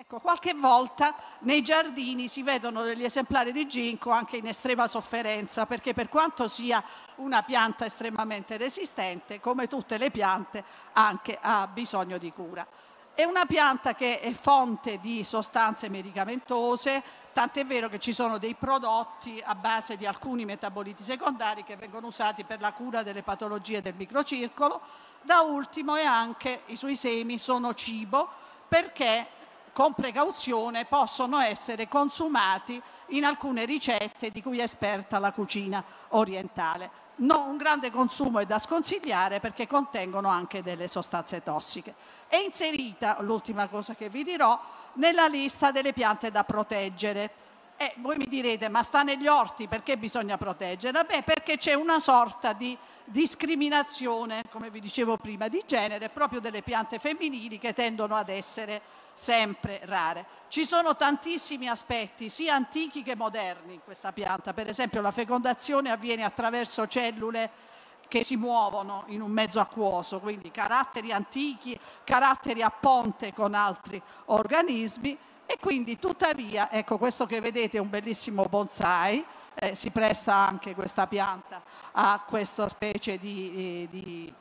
Ecco, qualche volta nei giardini si vedono degli esemplari di ginkgo anche in estrema sofferenza, perché per quanto sia una pianta estremamente resistente, come tutte le piante, anche ha bisogno di cura. È una pianta che è fonte di sostanze medicamentose, tant'è vero che ci sono dei prodotti a base di alcuni metaboliti secondari che vengono usati per la cura delle patologie del microcircolo. Da ultimo è anche i suoi semi sono cibo perché con precauzione possono essere consumati in alcune ricette di cui è esperta la cucina orientale. No, un grande consumo è da sconsigliare perché contengono anche delle sostanze tossiche. È inserita, l'ultima cosa che vi dirò, nella lista delle piante da proteggere. E voi mi direte, ma sta negli orti, perché bisogna proteggerla? Beh, perché c'è una sorta di discriminazione, come vi dicevo prima, di genere proprio delle piante femminili che tendono ad essere sempre rare. Ci sono tantissimi aspetti, sia antichi che moderni in questa pianta. Per esempio la fecondazione avviene attraverso cellule che si muovono in un mezzo acquoso, quindi caratteri antichi, caratteri a ponte con altri organismi e quindi tuttavia, ecco questo che vedete è un bellissimo bonsai, eh, si presta anche questa pianta a questa specie di, eh, di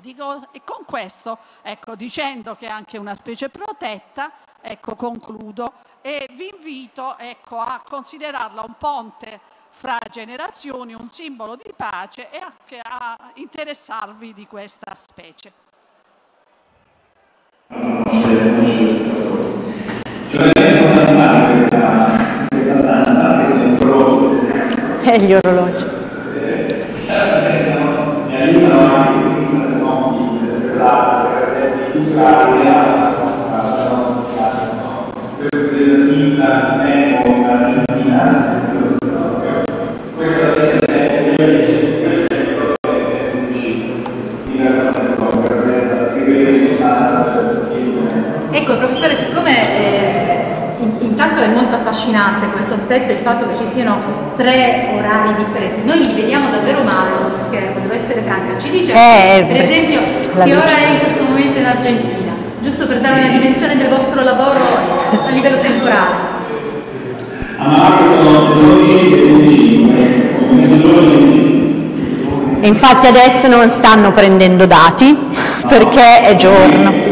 Dico, e con questo, ecco, dicendo che è anche una specie protetta, ecco, concludo e vi invito ecco, a considerarla un ponte fra generazioni, un simbolo di pace e anche a interessarvi di questa specie. E gli orologi. Mi aiutano anche per esempio Israele, questo della sinistra in Argentina, questo è è uscito Ecco, professore, siccome eh, intanto è molto affascinante questo aspetto, il fatto che ci siano tre orari differenti. Noi li vediamo davvero male allo schermo, devo essere franca. Ci dice, eh, per esempio, che ora è in questo momento in Argentina, giusto per dare una dimensione del vostro lavoro a livello temporale. A Marco sono 12 e 25, mezzogiorno e 25. E infatti adesso non stanno prendendo dati perché è giorno.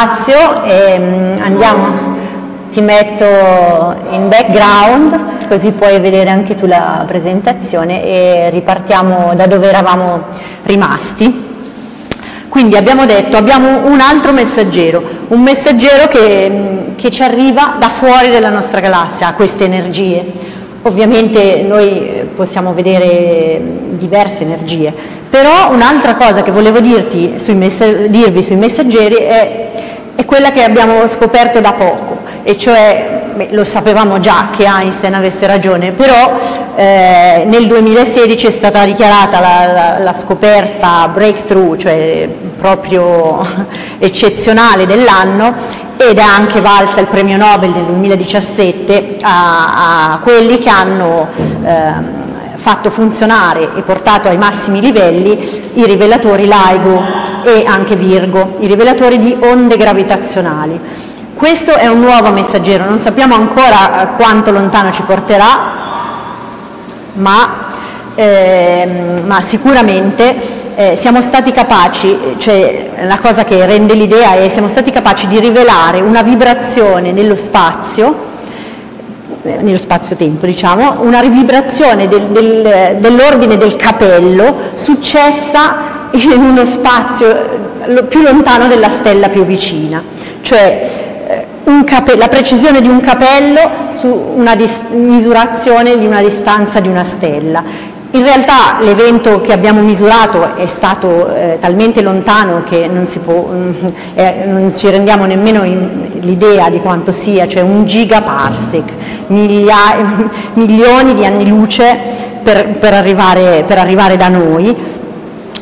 Ringrazio e um, andiamo, ti metto in background così puoi vedere anche tu la presentazione e ripartiamo da dove eravamo rimasti. Quindi abbiamo detto abbiamo un altro messaggero, un messaggero che, che ci arriva da fuori della nostra galassia, ha queste energie. Ovviamente noi possiamo vedere diverse energie, però un'altra cosa che volevo dirti sui dirvi sui messaggeri è quella che abbiamo scoperto da poco, e cioè beh, lo sapevamo già che Einstein avesse ragione, però eh, nel 2016 è stata dichiarata la, la, la scoperta breakthrough, cioè proprio eccezionale dell'anno ed è anche valsa il premio Nobel del 2017 a, a quelli che hanno eh, fatto funzionare e portato ai massimi livelli i rivelatori LIGO e anche Virgo, i rivelatori di onde gravitazionali. Questo è un nuovo messaggero, non sappiamo ancora eh, quanto lontano ci porterà, ma, ehm, ma sicuramente eh, siamo stati capaci, cioè la cosa che rende l'idea è siamo stati capaci di rivelare una vibrazione nello spazio, eh, nello spazio-tempo diciamo, una rivibrazione del, del, dell'ordine del capello successa in uno spazio eh, più lontano della stella più vicina, cioè la precisione di un capello su una misurazione di una distanza di una stella. In realtà l'evento che abbiamo misurato è stato eh, talmente lontano che non, può, mm, eh, non ci rendiamo nemmeno l'idea di quanto sia, cioè un gigaparsec, milioni di anni luce per, per, arrivare, per arrivare da noi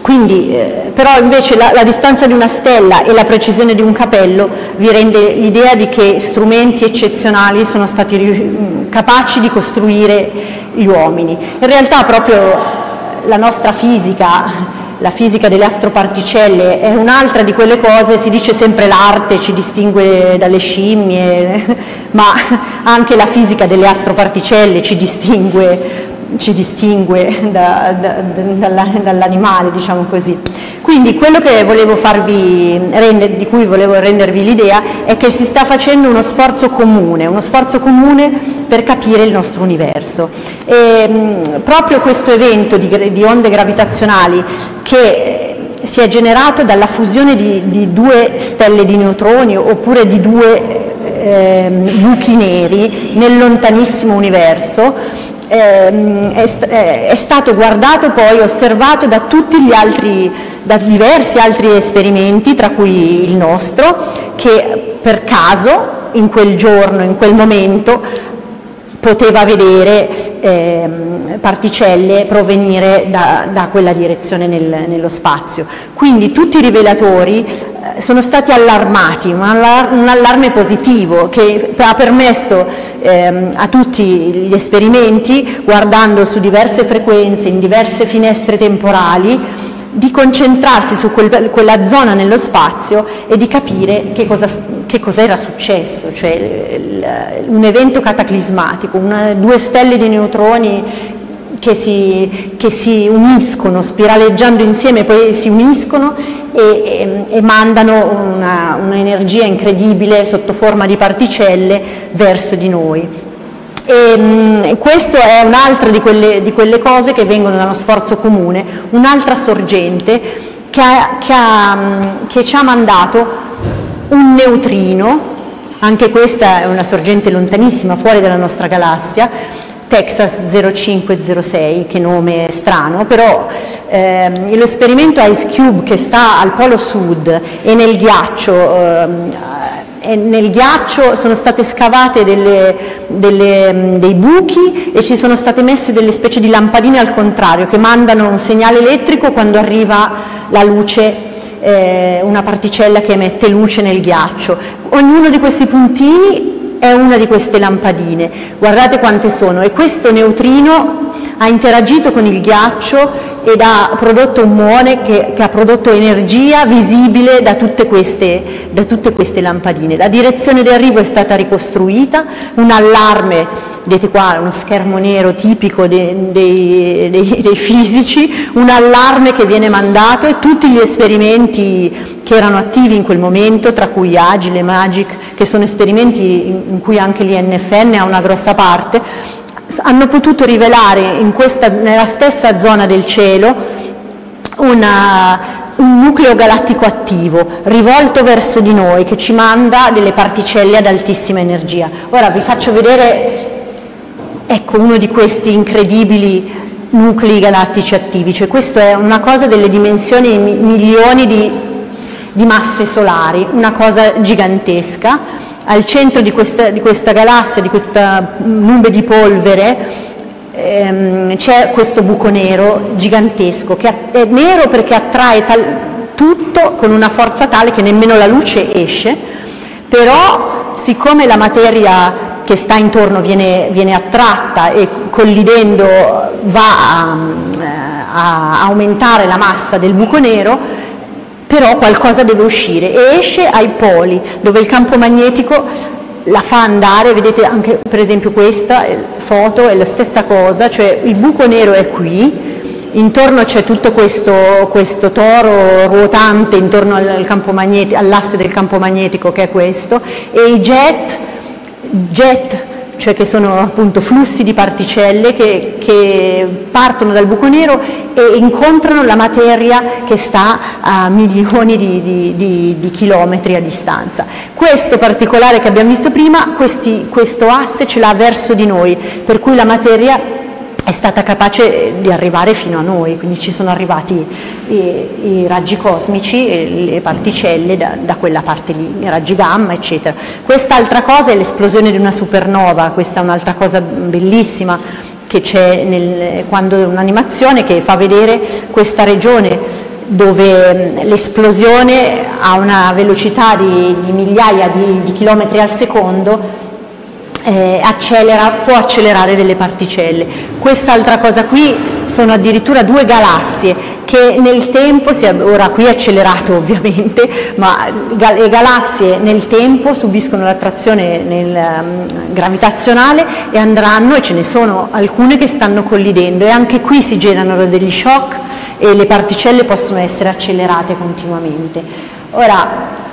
quindi, eh, però invece la, la, distanza di una stella e la precisione di un capello vi rende l'idea di che strumenti eccezionali sono stati capaci di costruire gli uomini. In realtà proprio la nostra fisica, la fisica delle astroparticelle è un'altra di quelle cose, si dice sempre l'arte ci distingue dalle scimmie, ma anche la fisica delle astroparticelle ci distingue ci distingue da, da, da, dall'animale, diciamo così. Quindi quello render, di cui volevo rendervi l'idea è che si sta facendo uno sforzo comune, uno sforzo comune per capire il nostro universo. E, mh, proprio questo evento di, di, onde gravitazionali che si è generato dalla fusione di, di due stelle di neutroni oppure di due eh, buchi neri nel lontanissimo universo Ehm, è, stato guardato poi, osservato da tutti gli altri, da diversi altri esperimenti, tra cui il nostro, che per caso in quel giorno, in quel momento, poteva vedere eh, particelle provenire da, da quella direzione nel, nello spazio. Quindi tutti i rivelatori eh, sono stati allarmati, un, allar un, allarme positivo che ha permesso eh, a tutti gli esperimenti, guardando su diverse frequenze, in diverse finestre temporali, di concentrarsi su quel, quella zona nello spazio e di capire che cosa, che cosa era successo, cioè un evento cataclismatico, una, due stelle di neutroni che si, che si, uniscono, spiraleggiando insieme, poi si uniscono e, e, e mandano un'energia un incredibile sotto forma di particelle verso di noi. E, ehm, questo è un'altra di di quelle cose che vengono da uno sforzo comune, un'altra sorgente che, ha, che, ha, che ci ha mandato un neutrino, anche questa è una sorgente lontanissima, fuori dalla nostra galassia, Texas 0506, che nome strano, però ehm, l'esperimento Ice Cube che sta al polo sud e nel ghiaccio ehm, nel ghiaccio sono state scavate delle, delle, mm, dei buchi e ci sono state messe delle specie di lampadine al contrario che mandano un segnale elettrico quando arriva la luce, eh, una particella che emette luce nel ghiaccio. Ognuno di questi puntini è una di queste lampadine, guardate quante sono e questo neutrino ha interagito con il ghiaccio ed ha prodotto un muone che, che ha prodotto energia visibile da tutte, queste, da tutte, queste, lampadine. La direzione di arrivo è stata ricostruita, un allarme, vedete qua uno schermo nero tipico dei, dei, dei, dei fisici, un allarme che viene mandato e tutti gli esperimenti che erano attivi in quel momento, tra cui Agile, Magic, che sono esperimenti in cui anche l'INFN ha una grossa parte, hanno potuto rivelare questa, nella stessa zona del cielo una, un nucleo galattico attivo rivolto verso di noi che ci manda delle particelle ad altissima energia. Ora vi faccio vedere ecco, uno di questi incredibili nuclei galattici attivi, cioè questo è una cosa delle dimensioni di milioni di, di masse solari, una cosa gigantesca. Al centro di questa, di questa galassia, di questa nube di polvere, ehm, c'è questo buco nero gigantesco, che è nero perché attrae tutto con una forza tale che nemmeno la luce esce, però siccome la materia che sta intorno viene, viene attratta e collidendo va a, a aumentare la massa del buco nero, però qualcosa deve uscire e esce ai poli dove il campo magnetico la fa andare, vedete anche per esempio questa foto è la stessa cosa, cioè il buco nero è qui, intorno c'è tutto questo, questo, toro ruotante intorno al all'asse del campo magnetico che è questo e i jet jet, cioè che sono appunto flussi di particelle che, che, partono dal buco nero e incontrano la materia che sta a milioni di, di, di, di chilometri a distanza. Questo particolare che abbiamo visto prima, questi, questo asse ce l'ha verso di noi, per cui la materia è stata capace di arrivare fino a noi, quindi ci sono arrivati i, i raggi cosmici, le particelle da, da, quella parte lì, i raggi gamma, eccetera. Quest'altra cosa è l'esplosione di una supernova, questa è un'altra cosa bellissima che c'è nel, quando un'animazione che fa vedere questa regione dove l'esplosione ha una velocità di, di migliaia di, di chilometri al secondo eh, accelera, può accelerare delle particelle. Quest'altra cosa qui sono addirittura due galassie che nel tempo, ora qui è accelerato ovviamente, ma le galassie nel tempo subiscono l'attrazione um, gravitazionale e andranno, e ce ne sono alcune che stanno collidendo e anche qui si generano degli shock e le particelle possono essere accelerate continuamente. Ora,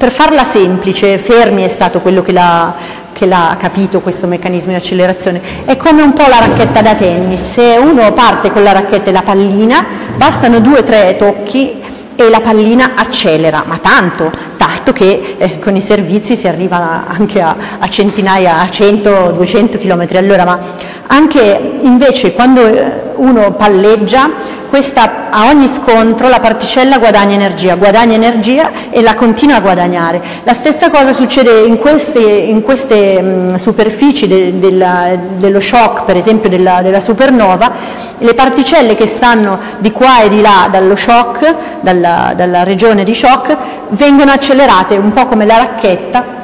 per farla semplice, Fermi è stato quello che l'ha, che l'ha capito questo meccanismo di accelerazione, è come un po' la racchetta da tennis, se uno parte con la racchetta e la pallina, bastano due o tre tocchi e la pallina accelera, ma tanto, tanto che eh, con i servizi si arriva anche a, a centinaia, a 100-200 km all'ora, ma anche invece quando eh, uno palleggia, questa, a ogni scontro la particella guadagna energia, guadagna energia e la continua a guadagnare. La stessa cosa succede in queste, in queste mh, superfici de, della, dello shock, per esempio della, della, supernova, le particelle che stanno di qua e di là dallo shock, dalla, dalla regione di shock, vengono accelerate un po' come la racchetta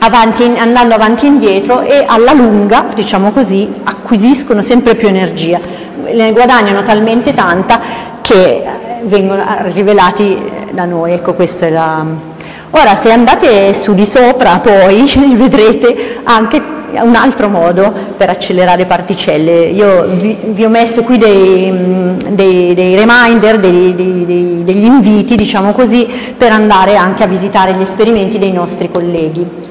avanti, andando avanti e indietro e alla lunga, diciamo così, acquisiscono sempre più energia, ne guadagnano talmente tanta che vengono rivelati da noi, ecco questa è la... Ora se andate su di sopra poi vedrete anche un altro modo per accelerare particelle. Io vi, vi ho messo qui dei, dei, dei reminder, dei, degli inviti, diciamo così, per andare anche a visitare gli esperimenti dei nostri colleghi.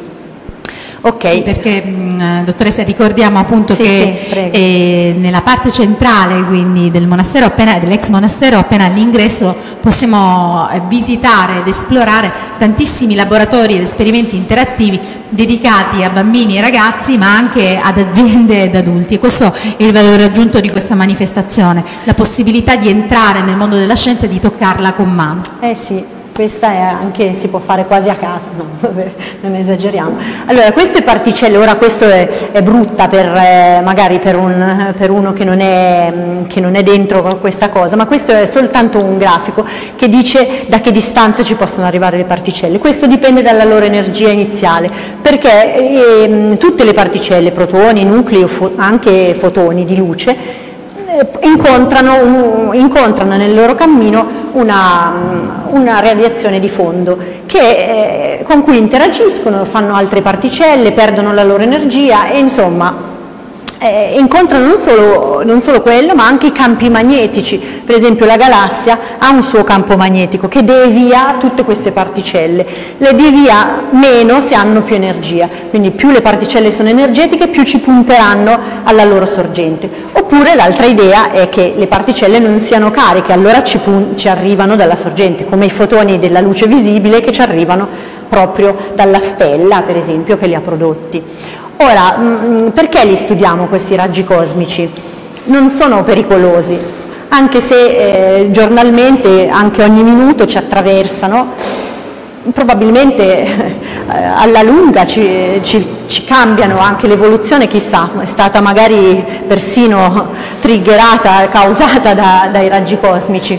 Ok. Sì, perché mh, dottoressa ricordiamo appunto sì, che sì, eh, nella parte centrale quindi del monastero appena, dell'ex monastero appena all'ingresso possiamo eh, visitare ed esplorare tantissimi laboratori ed esperimenti interattivi dedicati a bambini e ragazzi ma anche ad aziende ed adulti e questo è il valore aggiunto di questa manifestazione, la possibilità di entrare nel mondo della scienza e di toccarla con mano. Eh sì, questa è anche, si può fare quasi a casa, no, non esageriamo. Allora, queste particelle, ora questo è, è brutta per, eh, magari per, un, per uno che non, è, che non, è, dentro questa cosa, ma questo è soltanto un grafico che dice da che distanza ci possono arrivare le particelle. Questo dipende dalla loro energia iniziale, perché eh, tutte le particelle, protoni, nuclei, fo anche fotoni di luce, incontrano, incontrano, nel loro cammino una, una radiazione di fondo che, eh, con cui interagiscono, fanno altre particelle, perdono la loro energia e insomma eh, incontrano non solo, non solo, quello, ma anche i campi magnetici. Per esempio la galassia ha un suo campo magnetico che devia tutte queste particelle, le devia meno se hanno più energia, quindi più le particelle sono energetiche più ci punteranno alla loro sorgente. Oppure l'altra idea è che le particelle non siano cariche, allora ci, ci arrivano dalla sorgente, come i fotoni della luce visibile che ci arrivano proprio dalla stella, per esempio, che li ha prodotti. Ora, mh, mm, perché li studiamo questi raggi cosmici? Non sono pericolosi, anche se eh, giornalmente, anche ogni minuto ci attraversano, probabilmente eh, alla lunga ci, ci, ci cambiano anche l'evoluzione, chissà, è stata magari persino triggerata, causata da, dai raggi cosmici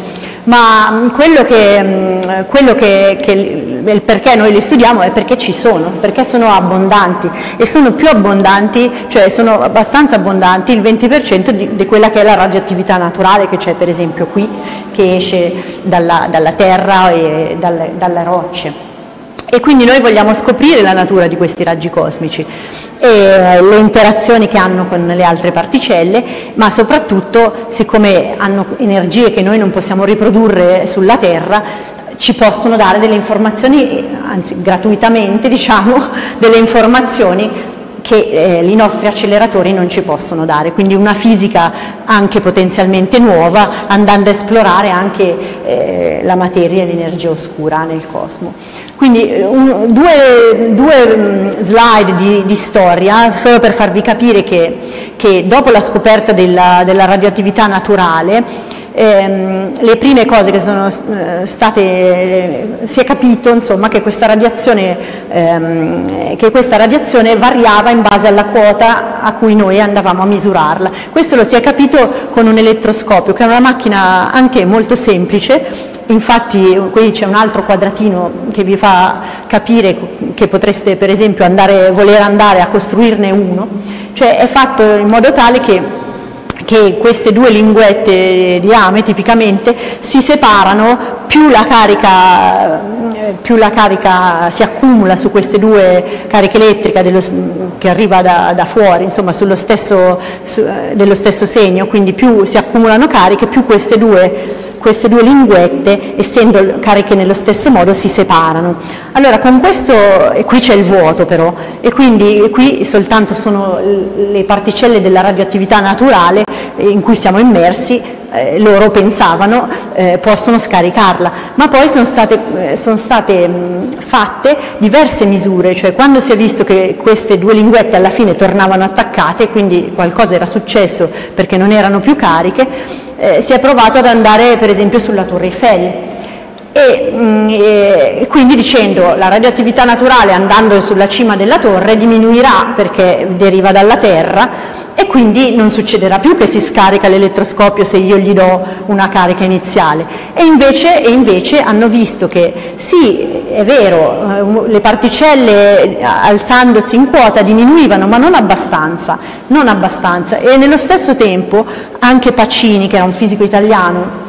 ma mm, quello che, mm, quello che, che il perché noi li studiamo è perché ci sono, perché sono abbondanti e sono più abbondanti, cioè sono abbastanza abbondanti il 20% di, di quella che è la radioattività naturale che c'è per esempio qui, che esce dalla, dalla terra e dalle, dalle rocce. E quindi noi vogliamo scoprire la natura di questi raggi cosmici e le interazioni che hanno con le altre particelle, ma soprattutto, siccome hanno energie che noi non possiamo riprodurre sulla Terra, ci possono dare delle informazioni, anzi gratuitamente diciamo, delle informazioni che eh, i nostri acceleratori non ci possono dare, quindi una fisica anche potenzialmente nuova andando a esplorare anche eh, la materia e l'energia oscura nel cosmo. Quindi eh, un, due, due, mm, slide di, di, storia, solo per farvi capire che, che dopo la scoperta della, della radioattività naturale ehm, le prime cose che sono eh, state, eh, si è capito insomma, che, questa radiazione, ehm, che questa radiazione variava in base alla quota a cui noi andavamo a misurarla. Questo lo si è capito con un elettroscopio, che è una macchina anche molto semplice, infatti qui c'è un altro quadratino che vi fa capire che potreste per esempio andare, voler andare a costruirne uno, cioè è fatto in modo tale che che queste due linguette di ame tipicamente si separano più la carica, eh, più la carica si accumula su queste due cariche elettriche dello, che arriva da, da fuori, insomma sullo stesso, su, eh, dello stesso segno, quindi più si accumulano cariche, più queste due queste due linguette, essendo cariche nello stesso modo, si separano. Allora con questo, e qui c'è il vuoto però, e quindi qui soltanto sono le particelle della radioattività naturale in cui siamo immersi, eh, loro pensavano eh, possono scaricarla, ma poi sono state, eh, sono state mh, fatte diverse misure, cioè quando si è visto che queste due linguette alla fine tornavano attaccate, quindi qualcosa era successo perché non erano più cariche, eh, si è provato ad andare per esempio sulla Torre Eiffel. E, mm, e, quindi dicendo la radioattività naturale andando sulla cima della torre diminuirà perché deriva dalla terra e quindi non succederà più che si scarica l'elettroscopio se io gli do una carica iniziale. E invece, e invece hanno visto che sì è vero eh, le particelle alzandosi in quota diminuivano ma non abbastanza, non abbastanza. E nello stesso tempo anche Pacini che era un fisico italiano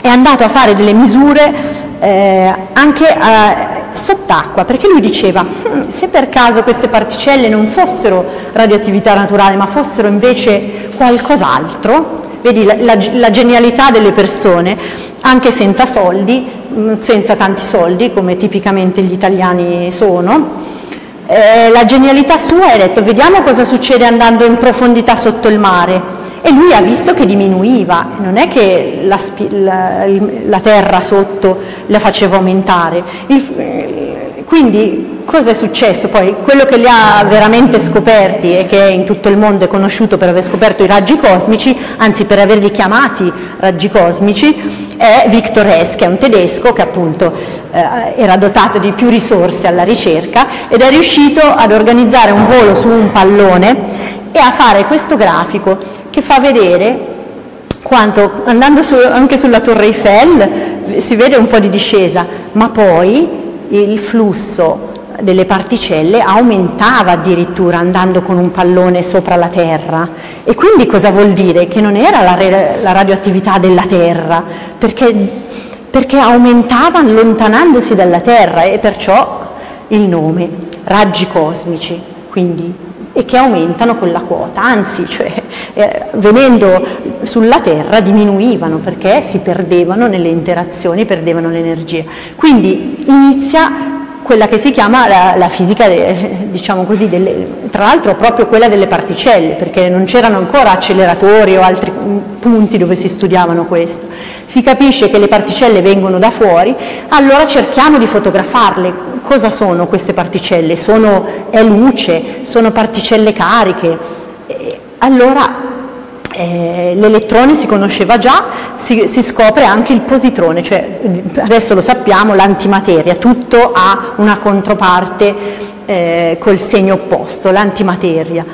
è andato a fare delle misure eh, anche eh, sott'acqua, perché lui diceva hm, se per caso queste particelle non fossero radioattività naturale ma fossero invece qualcos'altro, vedi la, la, la, genialità delle persone, anche senza soldi, hm, senza tanti soldi come tipicamente gli italiani sono, eh, la genialità sua è detto vediamo cosa succede andando in profondità sotto il mare e lui ha visto che diminuiva, non è che la, la, la terra sotto la faceva aumentare. Il, quindi cosa è successo? Poi quello che li ha veramente scoperti e che in tutto il mondo è conosciuto per aver scoperto i raggi cosmici, anzi per averli chiamati raggi cosmici, è Victor Hess, che è un tedesco che appunto eh, era dotato di più risorse alla ricerca ed è riuscito ad organizzare un volo su un pallone e a fare questo grafico che fa vedere quanto, andando su, anche sulla Torre Eiffel, si vede un po' di discesa, ma poi il flusso delle particelle aumentava addirittura andando con un pallone sopra la Terra. E quindi cosa vuol dire? Che non era la, la radioattività della Terra, perché, perché aumentava allontanandosi dalla Terra e perciò il nome, raggi cosmici, quindi e che aumentano con la quota, anzi cioè, eh, venendo sulla Terra diminuivano perché si perdevano nelle interazioni, perdevano l'energia. Quindi inizia quella che si chiama la, la fisica, de, diciamo così, delle, tra l'altro proprio quella delle particelle, perché non c'erano ancora acceleratori o altri punti dove si studiavano questo. Si capisce che le particelle vengono da fuori, allora cerchiamo di fotografarle. Cosa sono queste particelle? Sono, è luce, sono particelle cariche. Allora eh, l'elettrone si conosceva già, si, si, scopre anche il positrone, cioè adesso lo sappiamo, l'antimateria, tutto ha una controparte eh, col segno opposto, l'antimateria.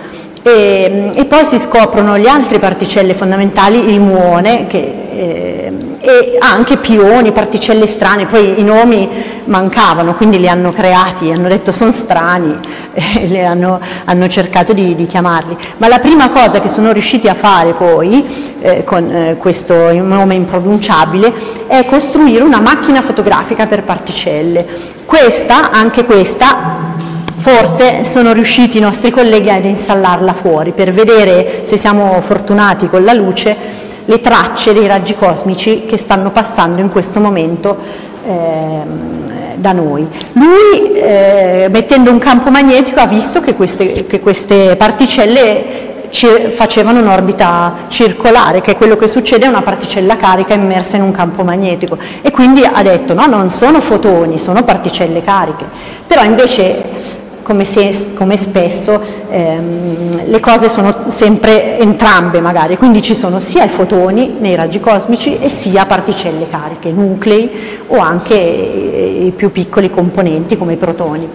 E, e, poi si scoprono le altre particelle fondamentali, il muone, che, eh, e anche pioni, particelle strane, poi i nomi mancavano, quindi li hanno creati, hanno detto sono strani, e hanno, hanno, cercato di, di, chiamarli. Ma la prima cosa che sono riusciti a fare poi, eh, con eh, questo nome impronunciabile, è costruire una macchina fotografica per particelle. Questa, anche questa, forse sono riusciti i nostri colleghi ad installarla fuori per vedere se siamo fortunati con la luce le tracce dei raggi cosmici che stanno passando in questo momento eh, da noi. Lui eh, mettendo un campo magnetico ha visto che queste, che queste particelle facevano un'orbita circolare, che è quello che succede a una particella carica immersa in un campo magnetico e quindi ha detto no, non sono fotoni, sono particelle cariche, però invece come, se, come spesso ehm, le cose sono sempre entrambe magari, quindi ci sono sia i fotoni nei raggi cosmici e sia particelle cariche, nuclei o anche i più piccoli componenti come i protoni.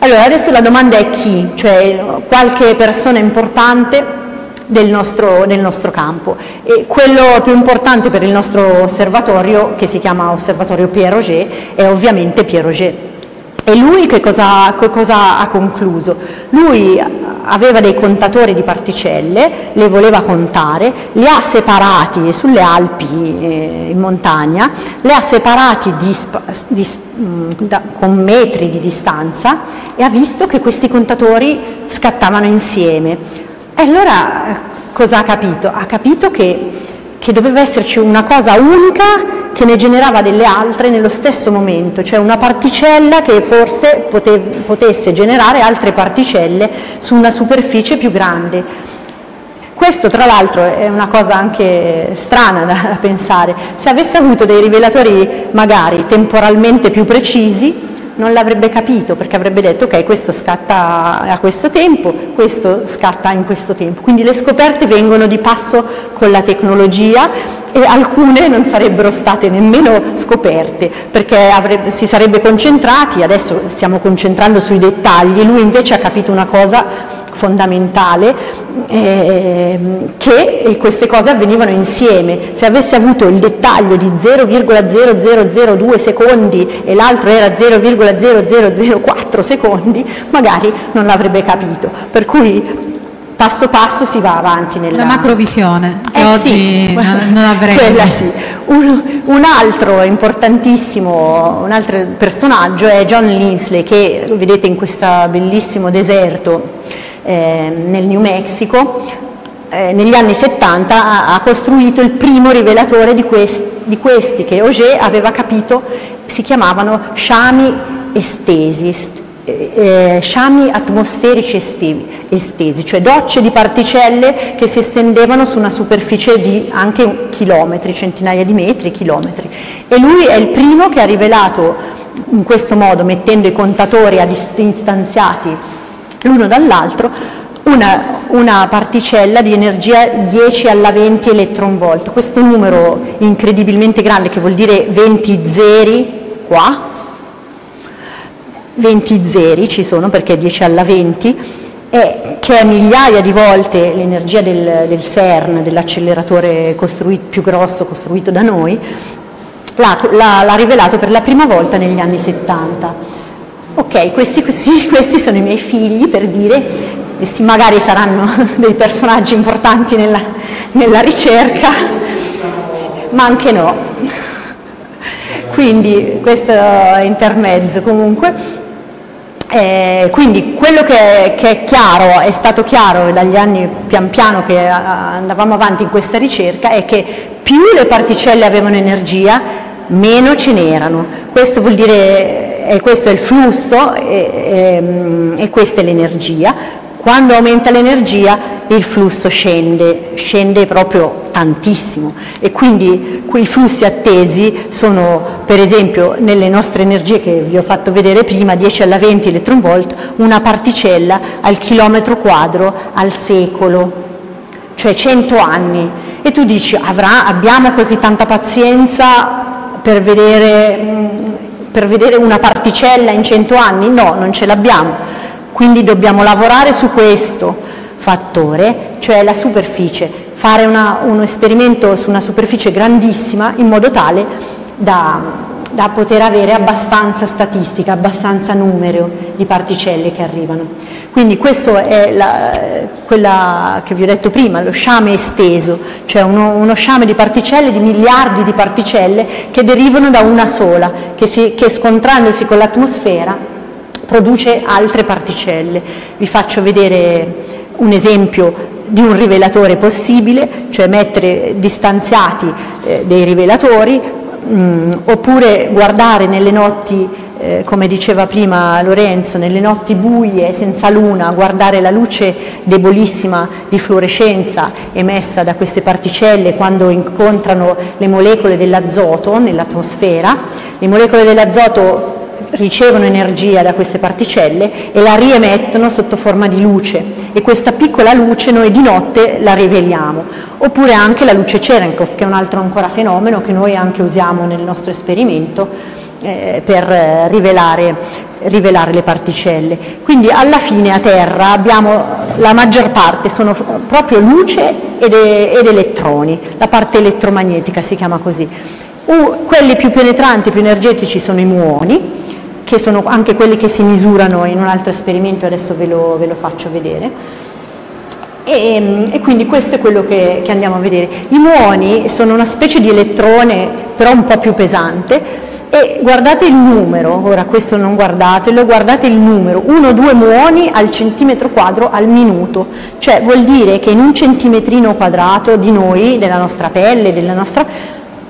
Allora adesso la domanda è chi, cioè qualche persona importante del nostro, del nostro, campo. E quello più importante per il nostro osservatorio, che si chiama Osservatorio Pierre Roger, è ovviamente Pierre Roger. E lui che cosa, cosa, ha concluso? Lui aveva dei contatori di particelle, le voleva contare, li ha separati sulle Alpi eh, in montagna, le ha separati di, di, mm, da, con metri di distanza e ha visto che questi contatori scattavano insieme. E allora cosa ha capito? Ha capito che, che doveva esserci una cosa unica che ne generava delle altre nello stesso momento, cioè una particella che forse pote potesse generare altre particelle su una superficie più grande. Questo tra l'altro è una cosa anche strana da pensare, se avesse avuto dei rivelatori magari temporalmente più precisi, non l'avrebbe capito perché avrebbe detto ok questo scatta a questo tempo, questo scatta in questo tempo. Quindi le scoperte vengono di passo con la tecnologia e alcune non sarebbero state nemmeno scoperte perché avrebbe, si sarebbe concentrati, adesso stiamo concentrando sui dettagli, lui invece ha capito una cosa fondamentale eh, che queste cose avvenivano insieme. Se avesse avuto il dettaglio di 0,0002 secondi e l'altro era 0,0004 secondi, magari non l'avrebbe capito. Per cui passo passo si va avanti nella... La macrovisione, che eh oggi sì, non avrei. Sì. Un, un, altro importantissimo, un altro personaggio è John Linsley che vedete in questo bellissimo deserto eh, nel New Mexico, eh, negli anni 70 ha, ha, costruito il primo rivelatore di questi, di questi che Auger aveva capito si chiamavano sciami estesi, eh, eh, sciami atmosferici estesi, cioè docce di particelle che si estendevano su una superficie di anche chilometri, centinaia di metri, chilometri. E lui è il primo che ha rivelato in questo modo, mettendo i contatori a distanziati l'uno dall'altro una, una, particella di energia 10 alla 20 electron volt. Questo numero incredibilmente grande che vuol dire 20 zeri qua, 20 zeri ci sono perché 10 alla 20, è, che è migliaia di volte l'energia del, del, CERN, dell'acceleratore più grosso costruito da noi, l'ha rivelato per la prima volta negli anni 70 Ok, questi, questi, questi, sono i miei figli per dire, questi magari saranno dei personaggi importanti nella, nella ricerca, ma anche no. Quindi questo è intermezzo comunque. Eh, quindi quello che, che, è chiaro, è stato chiaro dagli anni pian piano che andavamo avanti in questa ricerca, è che più le particelle avevano energia, meno ce n'erano. Questo vuol dire, eh, questo è il flusso e, e, e questa è l'energia. Quando aumenta l'energia il flusso scende, scende proprio tantissimo e quindi quei flussi attesi sono per esempio nelle nostre energie che vi ho fatto vedere prima 10 alla 20 electron volt una particella al chilometro quadro al secolo cioè 100 anni e tu dici avrà, abbiamo così tanta pazienza per vedere, per vedere una particella in 100 anni? No, non ce l'abbiamo quindi dobbiamo lavorare su questo fattore, cioè la superficie, fare una, uno esperimento su una superficie grandissima in modo tale da, da poter avere abbastanza statistica, abbastanza numero di particelle che arrivano. Quindi questo è la, quella che vi ho detto prima, lo sciame esteso, cioè uno, uno, sciame di particelle, di miliardi di particelle che derivano da una sola, che, si, che scontrandosi con l'atmosfera produce altre particelle. Vi faccio vedere un esempio di un rivelatore possibile, cioè mettere distanziati eh, dei rivelatori, mh, mm, oppure guardare nelle notti, eh, come diceva prima Lorenzo, nelle notti buie, senza luna, guardare la luce debolissima di fluorescenza emessa da queste particelle quando incontrano le molecole dell'azoto nell'atmosfera. Le molecole dell'azoto ricevono energia da queste particelle e la riemettono sotto forma di luce e questa piccola luce noi di notte la riveliamo. Oppure anche la luce Cherenkov, che è un altro ancora fenomeno che noi anche usiamo nel nostro esperimento eh, per rivelare, rivelare le particelle. Quindi alla fine a terra abbiamo la maggior parte sono proprio luce ed, ed elettroni, la parte elettromagnetica si chiama così. Quelli più penetranti, più energetici sono i muoni, che sono anche quelli che si misurano in un altro esperimento, adesso ve lo, ve lo faccio vedere. E, e, quindi questo è quello che, che, andiamo a vedere. I muoni sono una specie di elettrone, però un po' più pesante, e guardate il numero, ora questo non guardatelo, guardate il numero, 1-2 muoni al centimetro quadro al minuto, cioè vuol dire che in un centimetrino quadrato di noi, della nostra pelle, della nostra,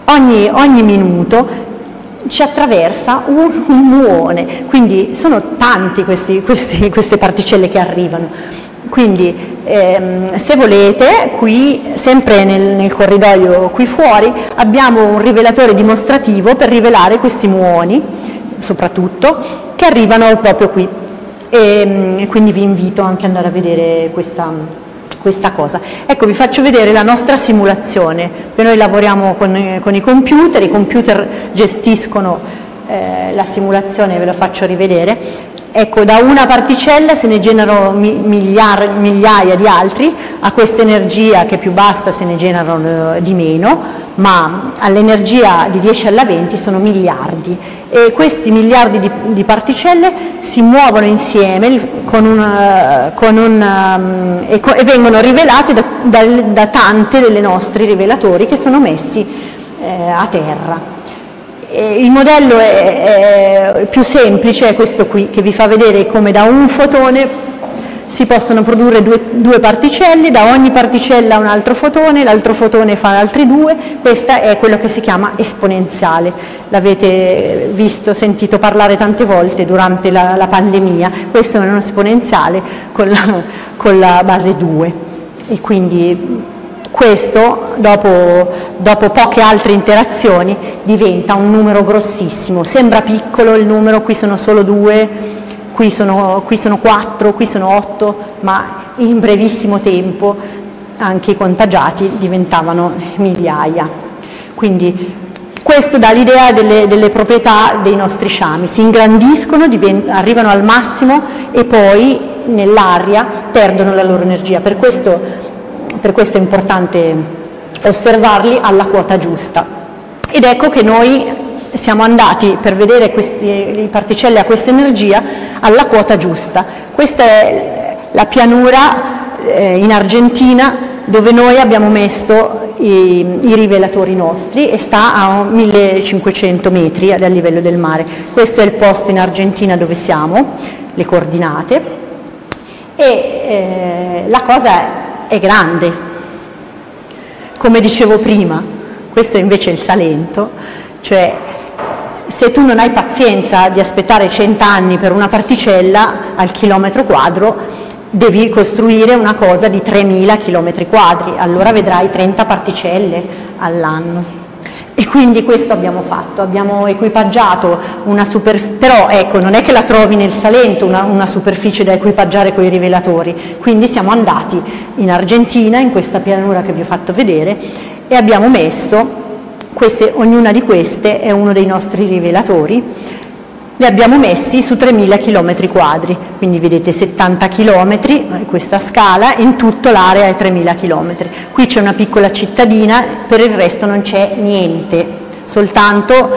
ogni, ogni minuto ci attraversa un, un muone, quindi sono tanti questi, questi, queste particelle che arrivano. Quindi ehm, se volete, qui sempre nel, nel, corridoio qui fuori abbiamo un rivelatore dimostrativo per rivelare questi muoni, soprattutto, che arrivano proprio qui. E, ehm, quindi vi invito anche ad andare a vedere questa, questa cosa. Ecco, vi faccio vedere la nostra simulazione, noi lavoriamo con, con i computer, i computer gestiscono eh, la simulazione, ve la faccio rivedere, Ecco, da una particella se ne generano migliaia, migliaia di altri, a questa energia che è più bassa se ne generano eh, di meno, ma all'energia di 10 alla 20 sono miliardi e questi miliardi di, di particelle si muovono insieme con una, con una, um, e, co e, vengono rivelate da, da, da tante delle nostri rivelatori che sono messi eh, a terra. Il modello è, è più semplice, è questo qui, che vi fa vedere come da un fotone si possono produrre due, due, particelle, da ogni particella un altro fotone, l'altro fotone fa altri due, questa è quello che si chiama esponenziale, l'avete visto, sentito parlare tante volte durante la, la pandemia, questo è un esponenziale con la, con la base 2 e quindi questo, dopo, dopo, poche altre interazioni, diventa un numero grossissimo. Sembra piccolo il numero, qui sono solo due, qui sono, qui sono quattro, qui sono otto, ma in brevissimo tempo anche i contagiati diventavano migliaia. Quindi questo dà l'idea delle, delle, proprietà dei nostri sciami, si ingrandiscono, arrivano al massimo e poi nell'aria perdono la loro energia. Per questo per questo è importante osservarli alla quota giusta. Ed ecco che noi siamo andati per vedere queste particelle a questa energia alla quota giusta. Questa è la pianura eh, in Argentina dove noi abbiamo messo i, i, rivelatori nostri e sta a 1500 metri dal livello del mare. Questo è il posto in Argentina dove siamo le coordinate e eh, la cosa è grande. Come dicevo prima, questo è invece il Salento, cioè se tu non hai pazienza di aspettare 100 anni per una particella al chilometro quadro, devi costruire una cosa di 3.000 km quadri, allora vedrai 30 particelle all'anno. E quindi questo abbiamo fatto, abbiamo equipaggiato una superficie, però ecco non è che la trovi nel Salento una, una superficie da equipaggiare con i rivelatori, quindi siamo andati in Argentina, in questa pianura che vi ho fatto vedere, e abbiamo messo, queste, ognuna di queste è uno dei nostri rivelatori, li abbiamo messi su 3.000 km quadri, quindi vedete 70 km, questa scala, in tutto l'area è 3.000 km. Qui c'è una piccola cittadina, per il resto non c'è niente, soltanto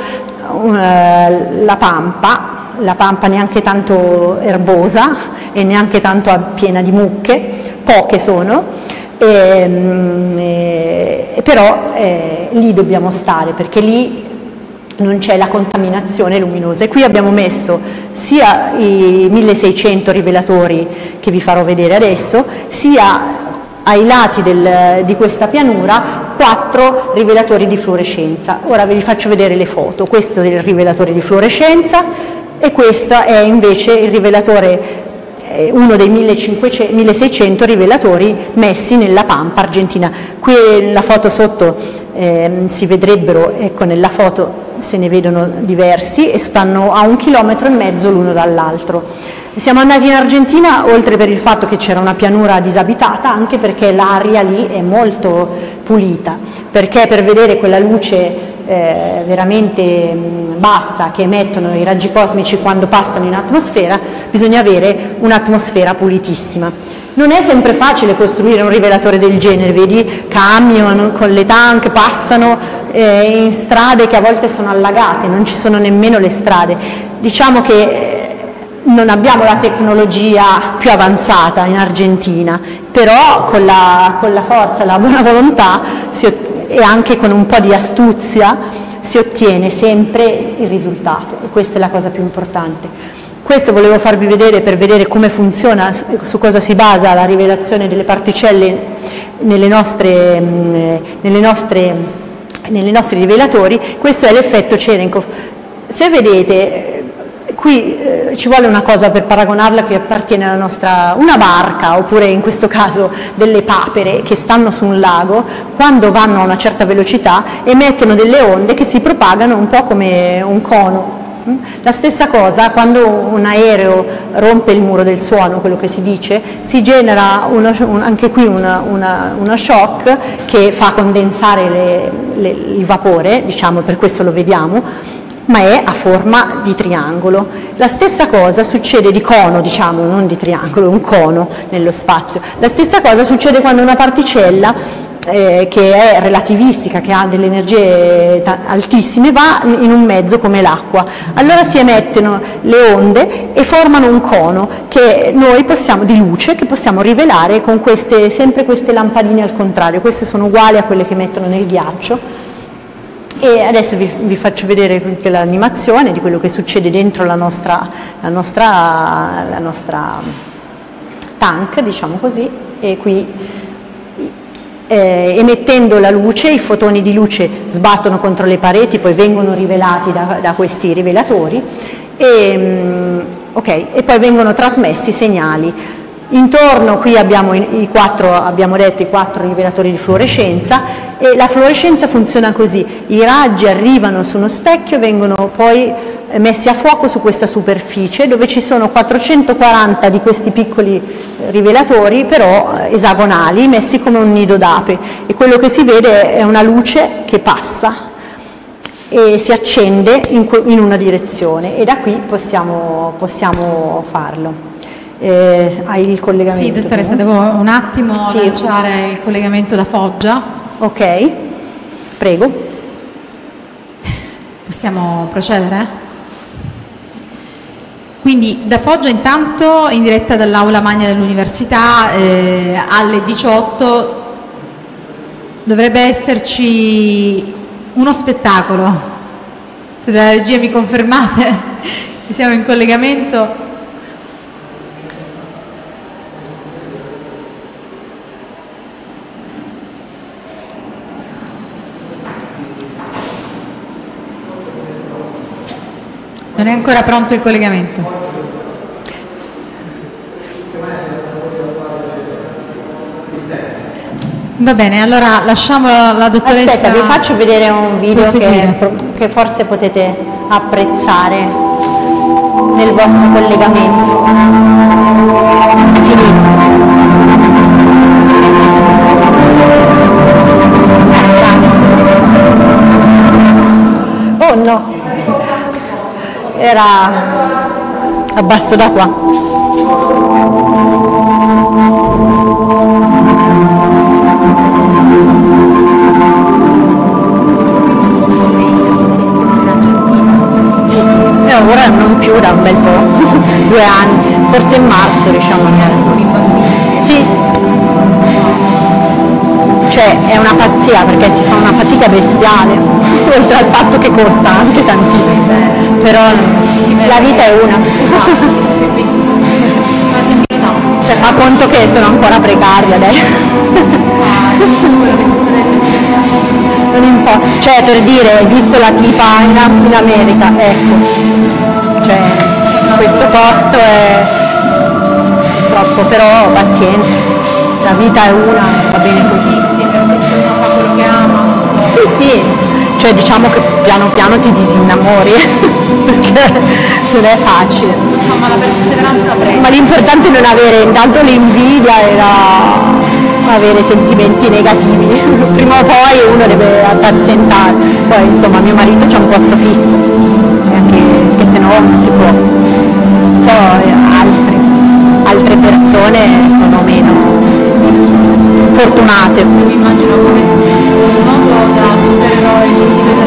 uh, la pampa, la pampa neanche tanto erbosa e neanche tanto piena di mucche, poche sono, e, ehm, e, però eh, lì dobbiamo stare perché lì non c'è la contaminazione luminosa. E qui abbiamo messo sia i 1600 rivelatori che vi farò vedere adesso sia ai lati del, di questa pianura quattro rivelatori di fluorescenza. Ora ve li faccio vedere le foto. Questo è il rivelatore di fluorescenza e questo è invece il rivelatore eh, uno dei 1500, 1600 rivelatori messi nella Pampa argentina. Qui la foto sotto eh, si vedrebbero, ecco nella foto se ne vedono diversi e stanno a un chilometro e mezzo l'uno dall'altro. Siamo andati in Argentina oltre per il fatto che c'era una pianura disabitata, anche perché l'aria lì è molto pulita, perché per vedere quella luce eh, veramente mh, bassa che emettono i raggi cosmici quando passano in atmosfera, bisogna avere un'atmosfera pulitissima. Non è sempre facile costruire un rivelatore del genere, vedi camion con le tank passano eh, in strade che a volte sono allagate, non ci sono nemmeno le strade. Diciamo che eh, non abbiamo la tecnologia più avanzata in Argentina, però con la, con la forza la buona volontà e anche con un po' di astuzia si ottiene sempre il risultato e questa è la cosa più importante. Questo volevo farvi vedere per vedere come funziona, su cosa si basa la rivelazione delle particelle nelle nostre, nelle nostre, nelle nostri rivelatori, questo è l'effetto Cherenkov. Se vedete, qui eh, ci vuole una cosa per paragonarla che appartiene alla nostra, una barca, oppure in questo caso delle papere che stanno su un lago, quando vanno a una certa velocità emettono delle onde che si propagano un po' come un cono. La stessa cosa quando un aereo rompe il muro del suono, quello che si dice, si genera uno, un, anche qui una, una, uno shock che fa condensare le, le, il vapore, diciamo per questo lo vediamo, ma è a forma di triangolo. La stessa cosa succede di cono, diciamo, non di triangolo, un cono nello spazio. La stessa cosa succede quando una particella eh, che è relativistica, che ha delle energie altissime, va in un mezzo come l'acqua. Allora si emettono le onde e formano un cono possiamo, di luce che possiamo rivelare con queste, sempre queste lampadine al contrario. Queste sono uguali a quelle che mettono nel ghiaccio. E adesso vi, vi faccio vedere l'animazione di quello che succede dentro la nostra, la nostra, la nostra tank, diciamo così, e qui eh, emettendo la luce, i fotoni di luce sbattono contro le pareti, poi vengono rivelati da, da questi rivelatori e, mm, okay, e, poi vengono trasmessi segnali. Intorno qui abbiamo, i, quattro, abbiamo detto i quattro rivelatori di fluorescenza e la fluorescenza funziona così, i raggi arrivano su uno specchio vengono poi eh, messi a fuoco su questa superficie dove ci sono 440 di questi piccoli eh, rivelatori però eh, esagonali messi come un nido d'ape. E quello che si vede è una luce che passa e si accende in una direzione. E da qui possiamo, possiamo farlo. Eh, hai il collegamento? Sì, dottoressa, devo un attimo sì. lanciare il collegamento da Foggia. Ok, prego. Possiamo procedere? Quindi da Foggia intanto in diretta dall'aula magna dell'università eh, alle 18 dovrebbe esserci uno spettacolo. Se dalla regia mi confermate che siamo in collegamento. Non è ancora pronto il collegamento. Va bene, allora lasciamo la dottoressa. Aspetta, vi faccio vedere un video che, che forse potete apprezzare nel vostro collegamento. Finito. Oh no, era abbasso da qua. Sì, sì, e ora non più da un bel po', due anni, forse in marzo i bambini. Sì. Cioè è una pazzia perché si fa una fatica bestiale, oltre al fatto che costa anche tantissimo, però la vita è una. Cioè fa conto che sono ancora precaria adesso. non importa, cioè per dire, hai visto la tipa in, in America, ecco, cioè questo posto è troppo, però pazienza, la vita è una, va bene così. Sì, sì, cioè diciamo che piano piano ti disinnamori, perché non è facile. Insomma, la perseveranza prende. Ma l'importante è non avere intanto l'invidia e la avere sentimenti negativi, prima o poi uno deve pazientare, poi insomma mio marito c'ha un posto fisso, anche, che se no non si può, so altre, altre persone sono meno fortunate. Mi immagino come da supereroi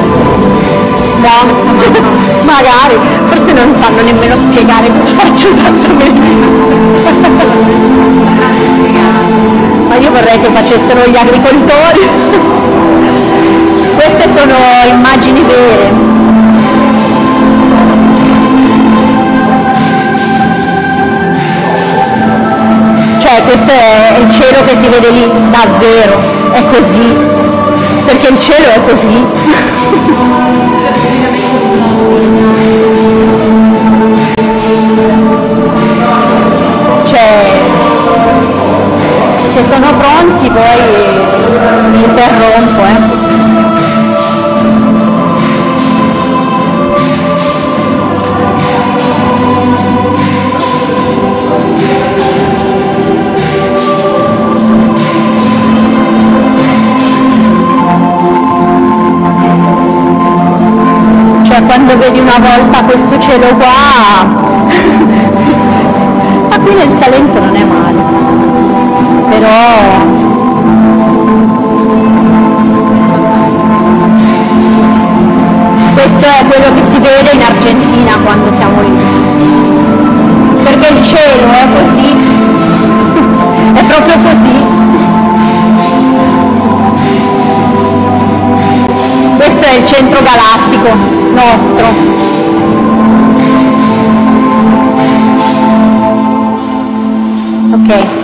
No, magari, forse non sanno nemmeno spiegare cosa faccio esattamente. Ma io vorrei che facessero gli agricoltori. Queste sono immagini vere. Cioè questo è il cielo che si vede lì, davvero, è così, perché il cielo è così. Cioè, se sono pronti poi mi interrompo. Eh. Vedi una volta questo cielo qua, ma qui nel Salento non è male, però questo è quello che si vede in Argentina quando siamo lì, perché il cielo è così, è proprio così. È il centro galattico nostro. Ok.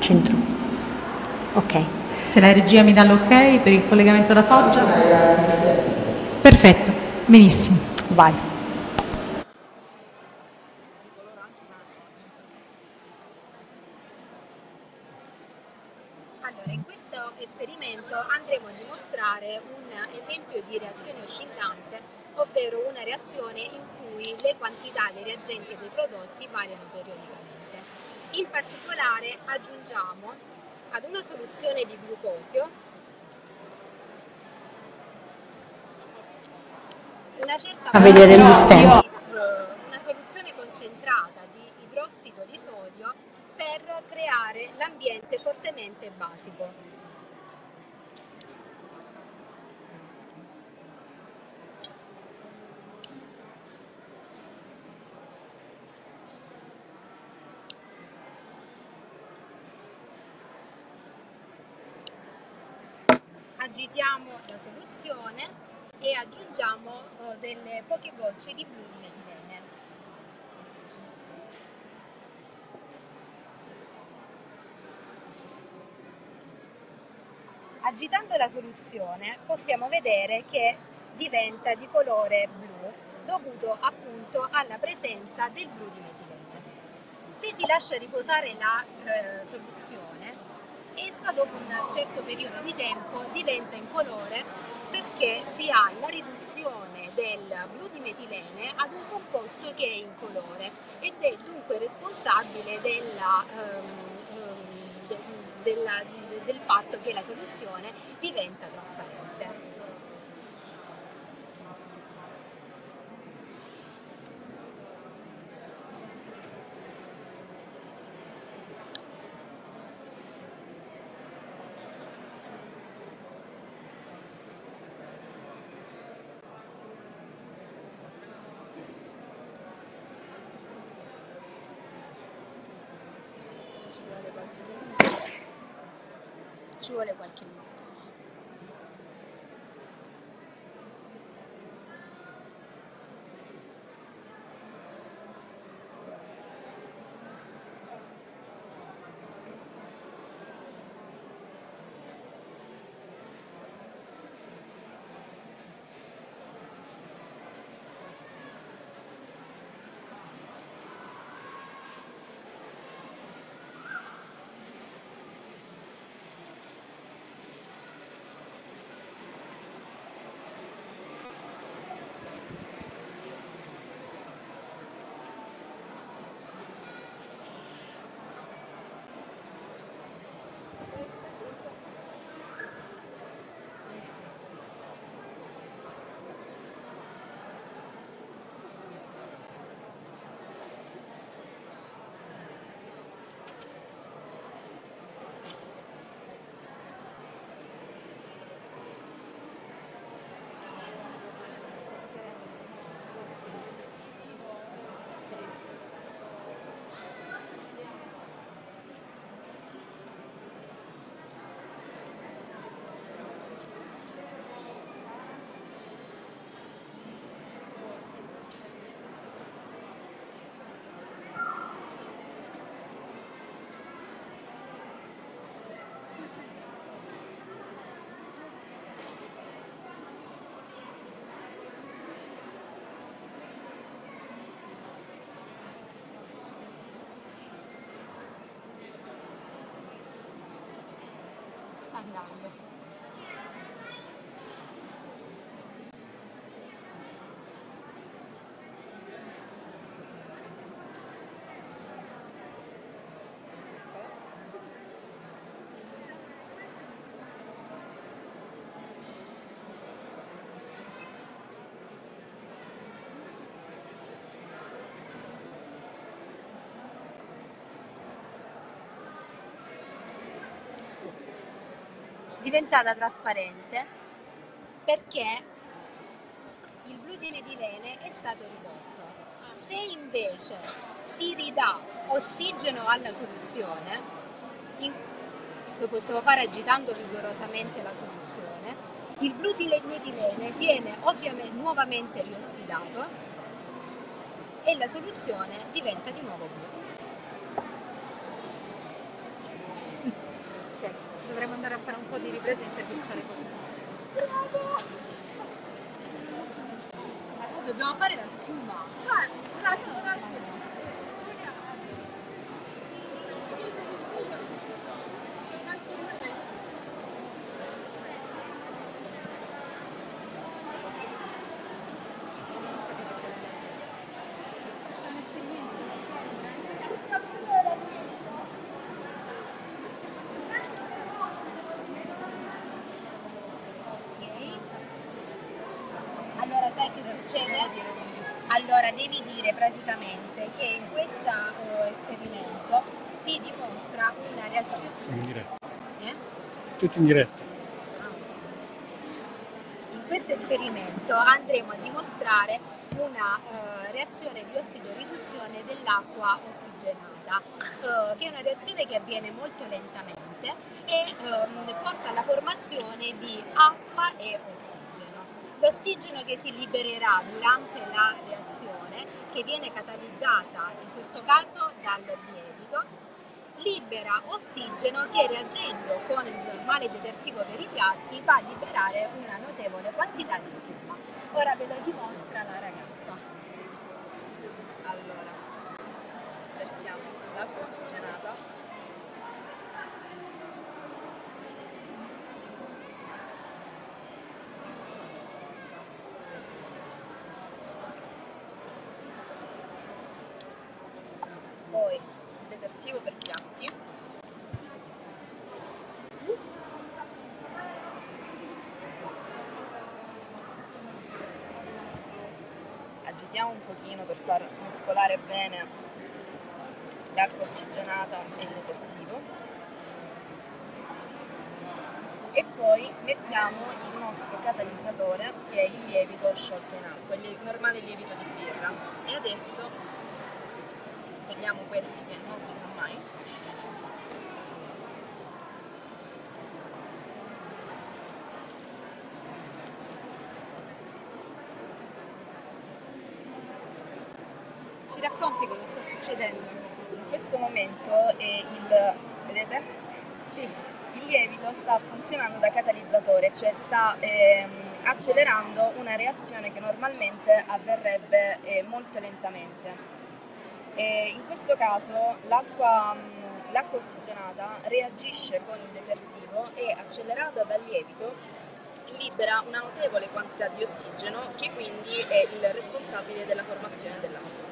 Centro. Ok. Se la regia mi dà l'ok per il collegamento da Foggia. Perfetto, benissimo. Vai. Allora, in questo esperimento andremo a dimostrare un esempio di reazione oscillante, ovvero una reazione in cui le quantità dei reagenti e dei prodotti variano periodicamente. In particolare aggiungiamo ad una soluzione di glucosio una certa A vedere gli stem. una soluzione concentrata di idrossido di sodio per creare l'ambiente fortemente basico. delle poche gocce di blu di metilene. Agitando la soluzione possiamo vedere che diventa di colore blu dovuto appunto alla presenza del blu di metilene. Se si lascia riposare la eh, soluzione, essa dopo un certo periodo di tempo diventa in colore perché si ha la riduzione del blu di metilene ad un composto che è incolore ed è dunque responsabile della, um, um, de, della, de, del fatto che la soluzione diventa trasparente. 생각이 나는데. Diventata trasparente perché il blu di metilene è stato ridotto. Se invece si ridà ossigeno alla soluzione, in, lo possiamo fare agitando vigorosamente la soluzione, il blu di metilene viene ovviamente nuovamente riossidato e la soluzione diventa di nuovo blu. dovremmo andare a fare riprese e intervistare qualcuno. Oh, dobbiamo fare la schiuma. un attimo, un attimo. Allora sai che succede? Allora devi dire praticamente che in questo esperimento si dimostra una reazione... Siamo in diretta. Eh? Tutto in diretta. In questo esperimento andremo a dimostrare una eh, reazione di ossidoriduzione dell'acqua ossigenata, eh, che è una reazione che avviene molto lentamente e ehm, porta alla formazione di acqua e ossigeno. L'ossigeno che si libererà durante la reazione, che viene catalizzata in questo caso dal lievito, libera ossigeno che reagendo con il normale detersivo per i piatti va a liberare una notevole quantità di schiuma. Ora ve lo dimostra la ragazza. Allora, versiamo l'acqua ossigenata. Poi il detersivo per piatti. Agitiamo un pochino per far mescolare bene l'acqua ossigenata e il detersivo. E poi mettiamo il nostro catalizzatore che è il lievito sciolto in acqua, il normale lievito di birra. E adesso togliamo questi che non si sa mai Ci racconti cosa sta succedendo? In questo momento è il, vedete? Sì. Il lievito sta funzionando da catalizzatore, cioè sta ehm, accelerando una reazione che normalmente avverrebbe eh, molto lentamente. E in questo caso l'acqua, l'acqua ossigenata reagisce con il detersivo e accelerata dal lievito libera una notevole quantità di ossigeno che quindi è il responsabile della formazione della schiuma.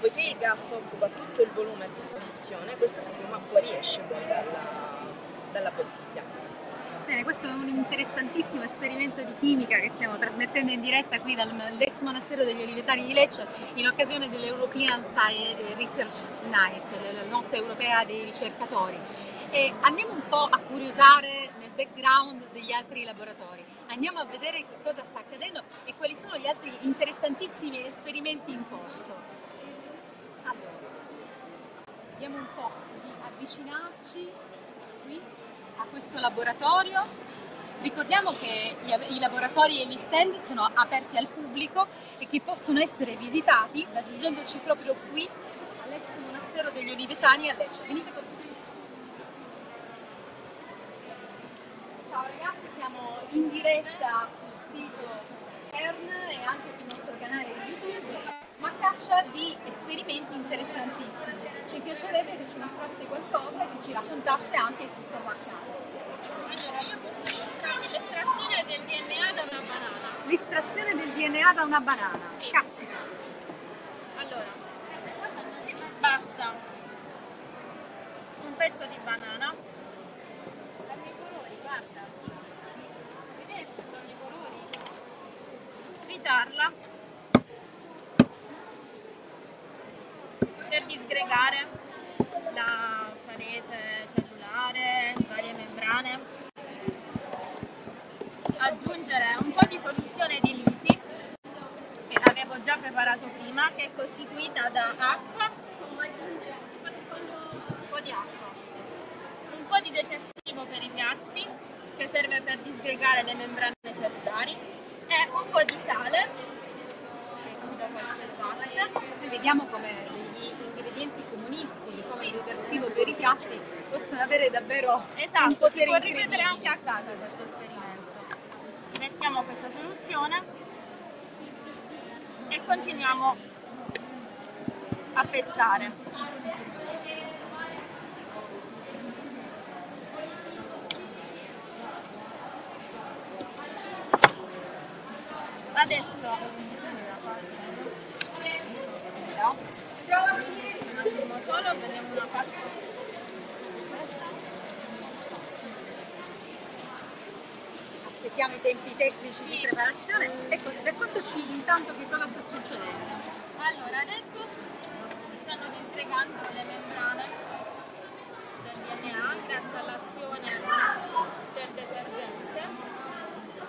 Poiché il gas occupa tutto il volume a disposizione, questa schiuma fuoriesce poi dalla, dalla bottiglia. Bene, questo è un interessantissimo esperimento di chimica che stiamo trasmettendo in diretta qui dall'ex monastero degli Olivetari di Lecce in occasione dell'European Science Research Night, la notte europea dei ricercatori. E andiamo un po' a curiosare nel background degli altri laboratori, andiamo a vedere che cosa sta accadendo e quali sono gli altri interessantissimi esperimenti in corso. Allora, vediamo un po' di avvicinarci qui a questo laboratorio. Ricordiamo che i laboratori e gli stand sono aperti al pubblico e che possono essere visitati raggiungendoci proprio qui all'ex monastero degli Olivetani a Lecce. Venite con me. Ciao ragazzi, siamo in diretta sul sito Kern e anche sul nostro canale YouTube, ma caccia di esperimenti interessantissimi. Ci piacerebbe che ci mostraste qualcosa e che ci raccontaste anche che cosa accade. Allora, io posso mostrarvi l'estrazione del DNA da una banana. L'estrazione del DNA da una banana. Caspita. Allora, basta un pezzo di banana. I colori, guarda. Vedete, i colori. Tritarla per disgregare la parete cellulare, varie membrane. Aggiungere un po' di soluzione di lisi che avevo già preparato prima, che è costituita da acqua, un po' di acqua, un po' di detersivo per i piatti, che serve per disgregare le membrane cellulari, e un po' di sale, vediamo come degli ingredienti comunissimi, come il detersivo per i piatti, possono avere davvero un Esatto, si potere può ripetere anche a casa questo esperimento. Versiamo questa soluzione e continuiamo a pestare. Adesso un attimo solo, vediamo una parte. Aspettiamo i tempi tecnici di preparazione e raccontaci intanto che cosa sta succedendo. Allora, adesso si stanno disgregando le membrane del DNA grazie all'azione del detergente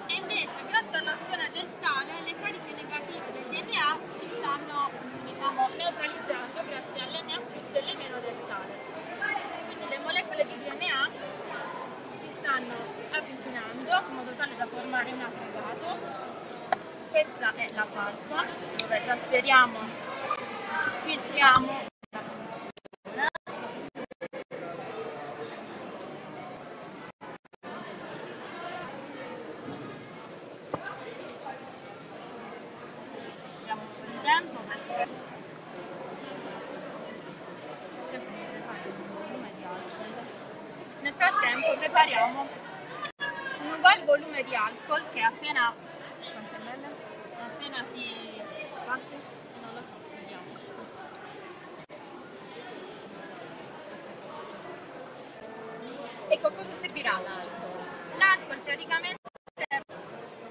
e invece grazie all'azione del sale le cariche negative del DNA si stanno diciamo, neutralizzando grazie all'NA e all'meno del. Quindi le molecole di DNA si stanno avvicinando in modo tale da formare un aggregato. Questa è la palpa dove trasferiamo, filtriamo la soluzione. prepariamo un uguale volume di alcol che appena, appena si... quanti? Non lo so, vediamo. Ecco, cosa servirà l'alcol? L'alcol praticamente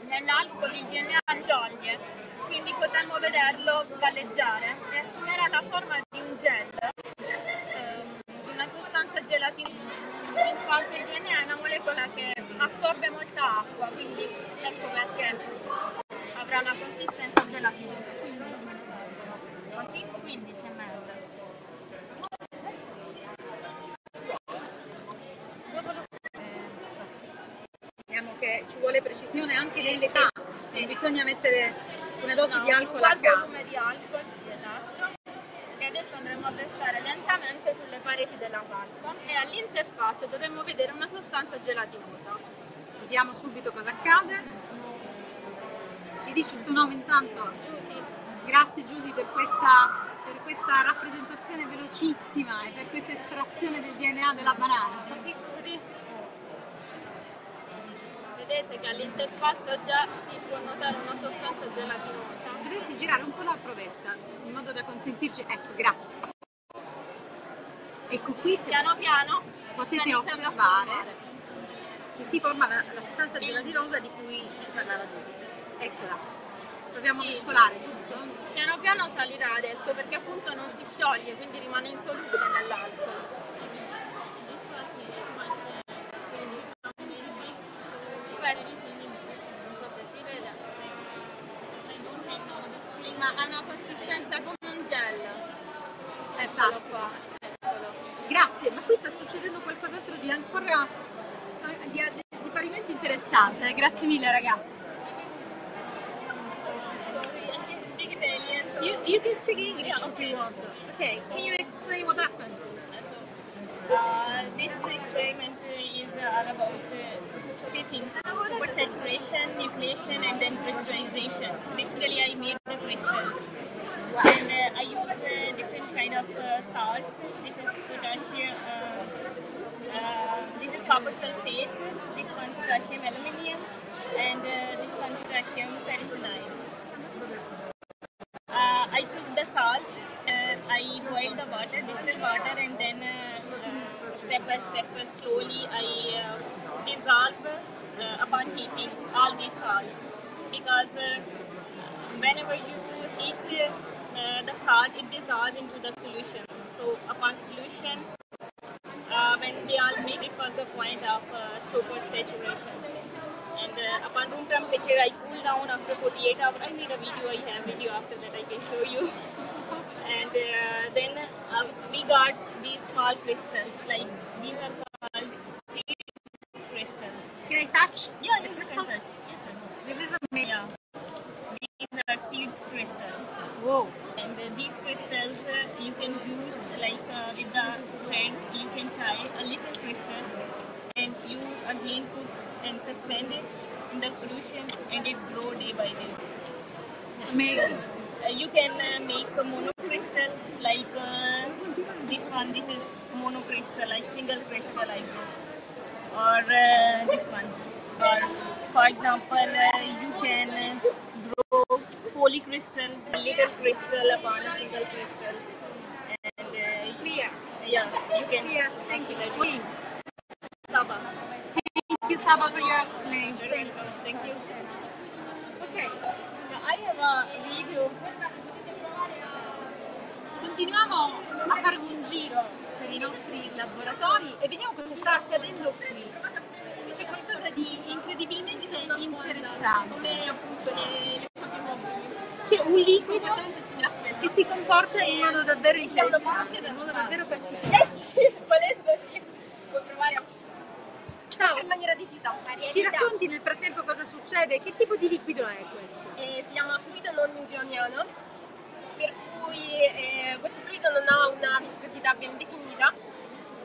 nell'alcol il DNA scioglie, quindi potremmo vederlo galleggiare e assumerà la forma di un gel, ehm, di una sostanza gelatinosa, in quanto il DNA è una molecola che assorbe molta acqua, quindi ecco perché avrà una consistenza gelatinosa. 15 me ne servono. Quanti? 15 ml. Vediamo che ci vuole precisione anche nell'età, non bisogna mettere una dose No, di alcol a caso. di alcol, sì, esatto. E adesso andremo a versare lentamente sulle pareti della valva e all'interfaccia dovremo vedere una sostanza gelatinosa. Vediamo subito cosa accade. Ci dici il tuo nome intanto? Giusy. Grazie Giusy per questa, per questa rappresentazione velocissima e per questa estrazione del DNA della banana. Vedete che all'interfaccia già si può notare una sostanza gelatinosa. Dovresti girare un po' la provetta in modo da consentirci. Ecco, grazie. Ecco qui se Piano piano potete a osservare che si forma la, la sostanza gelatinosa di cui ci parlava Giusy. Eccola. Proviamo a Sì. mescolare, giusto? Piano piano salirà adesso perché appunto non si scioglie, quindi rimane insolubile nell'alcol. Quindi, non so se si vede, ma ha una consistenza come un gel. Eccolo Fantastico. qua, eccolo. Grazie, ma qui sta succedendo qualcos'altro di ancora di, di parimenti interessante. eh. Grazie mille ragazzi. You, you can speak English if you want. Okay, can you explain what happened? Uh, this experiment is all about uh, three things supersaturation, nucleation, and then crystallization. Basically, I made the crystals. And uh, I use uh, kind of uh, salts. This is potassium, uh, uh, this is copper sulfate, this one potassium aluminium, and uh, this one potassium. Uh, I took the salt, I boiled the water, distilled water, and then step by step, slowly I dissolve upon heating all these salts. Because whenever you heat uh, the salt, it dissolves into the solution. So upon solution, uh, when they all mix, this was the point of uh, super saturation. And uh, upon room temperature, I cool down after 48 hours. I made a video, I have video after that I can show you. and uh, then uh, we got these small crystals, like these are called seeds crystals. Can I touch? Yeah, you can touch. Yes, yes. This is amazing. Yeah. Seeds crystals. Whoa. And uh, these crystals uh, you can use like uh, with the thread, you can tie a little crystal and you again put and suspend it in the solution and it grow day by day. Amazing. You can make a monocrystal like uh, this one. This is monocrystal, like single crystal I grow. Or uh, this one. Or for example, uh, you can grow polycrystal, a little crystal upon a single crystal. And uh, Clear. yeah, you can. Clear. Thank you. Queen. Saba. Thank you, Saba, for your explanation. Very welcome. Thank you. Okay. Now, I have a video. Continuiamo a fare un giro per i nostri laboratori e vediamo cosa sta accadendo qui. C'è qualcosa di incredibilmente interessante. Come appunto le, C'è un liquido che si comporta in modo davvero interessante, in modo davvero particolare. Eh sì, volendo sì. Puoi provare a Ciao, in maniera decisa. ci racconti nel frattempo cosa succede? Che tipo di liquido è questo? Eh, si chiama fluido non newtoniano, per cui eh, questo fluido non ha una viscosità ben definita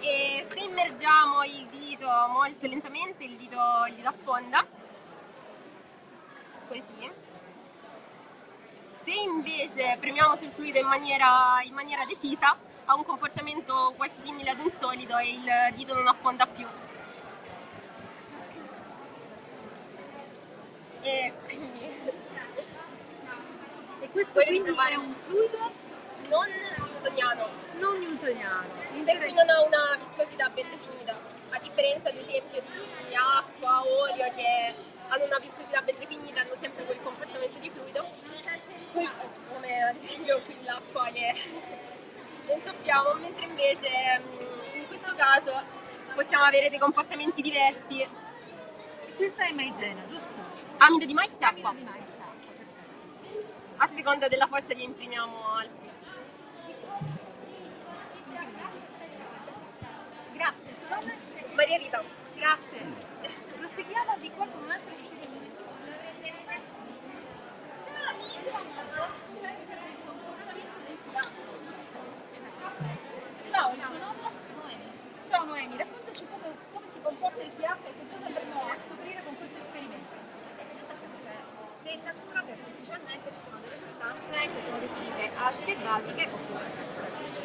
e se immergiamo il dito molto lentamente il dito, il dito affonda, così. Se invece premiamo sul fluido in maniera, in maniera decisa, ha un comportamento quasi simile ad un solido e il dito non affonda più. E quindi... e questo Vorrei quindi è un fluido non newtoniano. Non newtoniano. Per cui non ha una viscosità ben definita, a differenza ad esempio di acqua, olio che hanno una viscosità ben definita, hanno sempre quel comportamento di fluido come ad esempio qui l'acqua che non sappiamo, mentre invece mm, in questo caso possiamo avere dei comportamenti diversi. Questa è maizena, giusto? Amido di mais e acqua. Amido di mais. A seconda della forza che imprimiamo al. Grazie? Maria Rita. Grazie. Proseguiamo di qua con un altro esperimento. Ciao. Ciao Noemi, raccontaci po' come si comporta il pH e che cosa andremo a scoprire con questo esperimento. Se in natura artificialmente ci sono delle sostanze che sono definite acide basiche oppure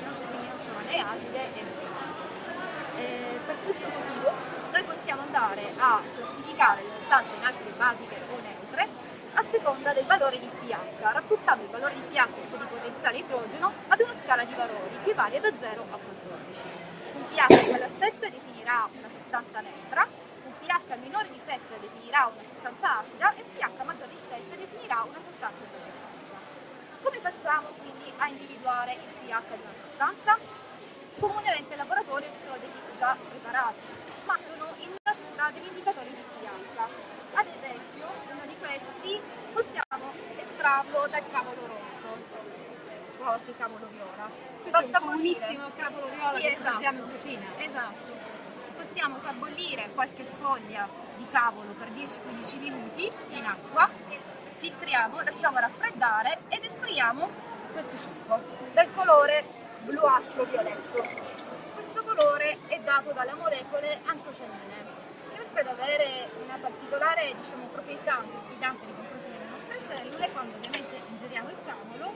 non, quindi non sono né acide né. Eh, per questo motivo noi possiamo andare a classificare le sostanze in acide basiche o neutre a seconda del valore di pH, rapportando il valore di pH sia di potenziale idrogeno ad una scala di valori che varia da 0 a 14. Un pH uguale a 7 definirà una sostanza neutra, un pH minore di 7 definirà una sostanza acida e un pH maggiore di 7 definirà una sostanza basica. Come facciamo quindi a individuare il pH di una sostanza? Comunemente in laboratorio ci sono dei kit già preparati, ma sono in natura degli indicatori di pH. Questi possiamo estrarlo dal cavolo rosso, o il cavolo viola. Questo è un Basta buonissimo cavolo viola Sì, che esatto. usiamo in cucina. Esatto. Possiamo far bollire qualche foglia di cavolo per 10-15 minuti in acqua, filtriamo, lasciamo raffreddare ed estraiamo questo succo dal colore bluastro violetto. Questo colore è dato dalle molecole antocianine oltre ad avere una particolare diciamo, proprietà antiossidante nei confronti delle nostre cellule, quando ovviamente ingeriamo il cavolo,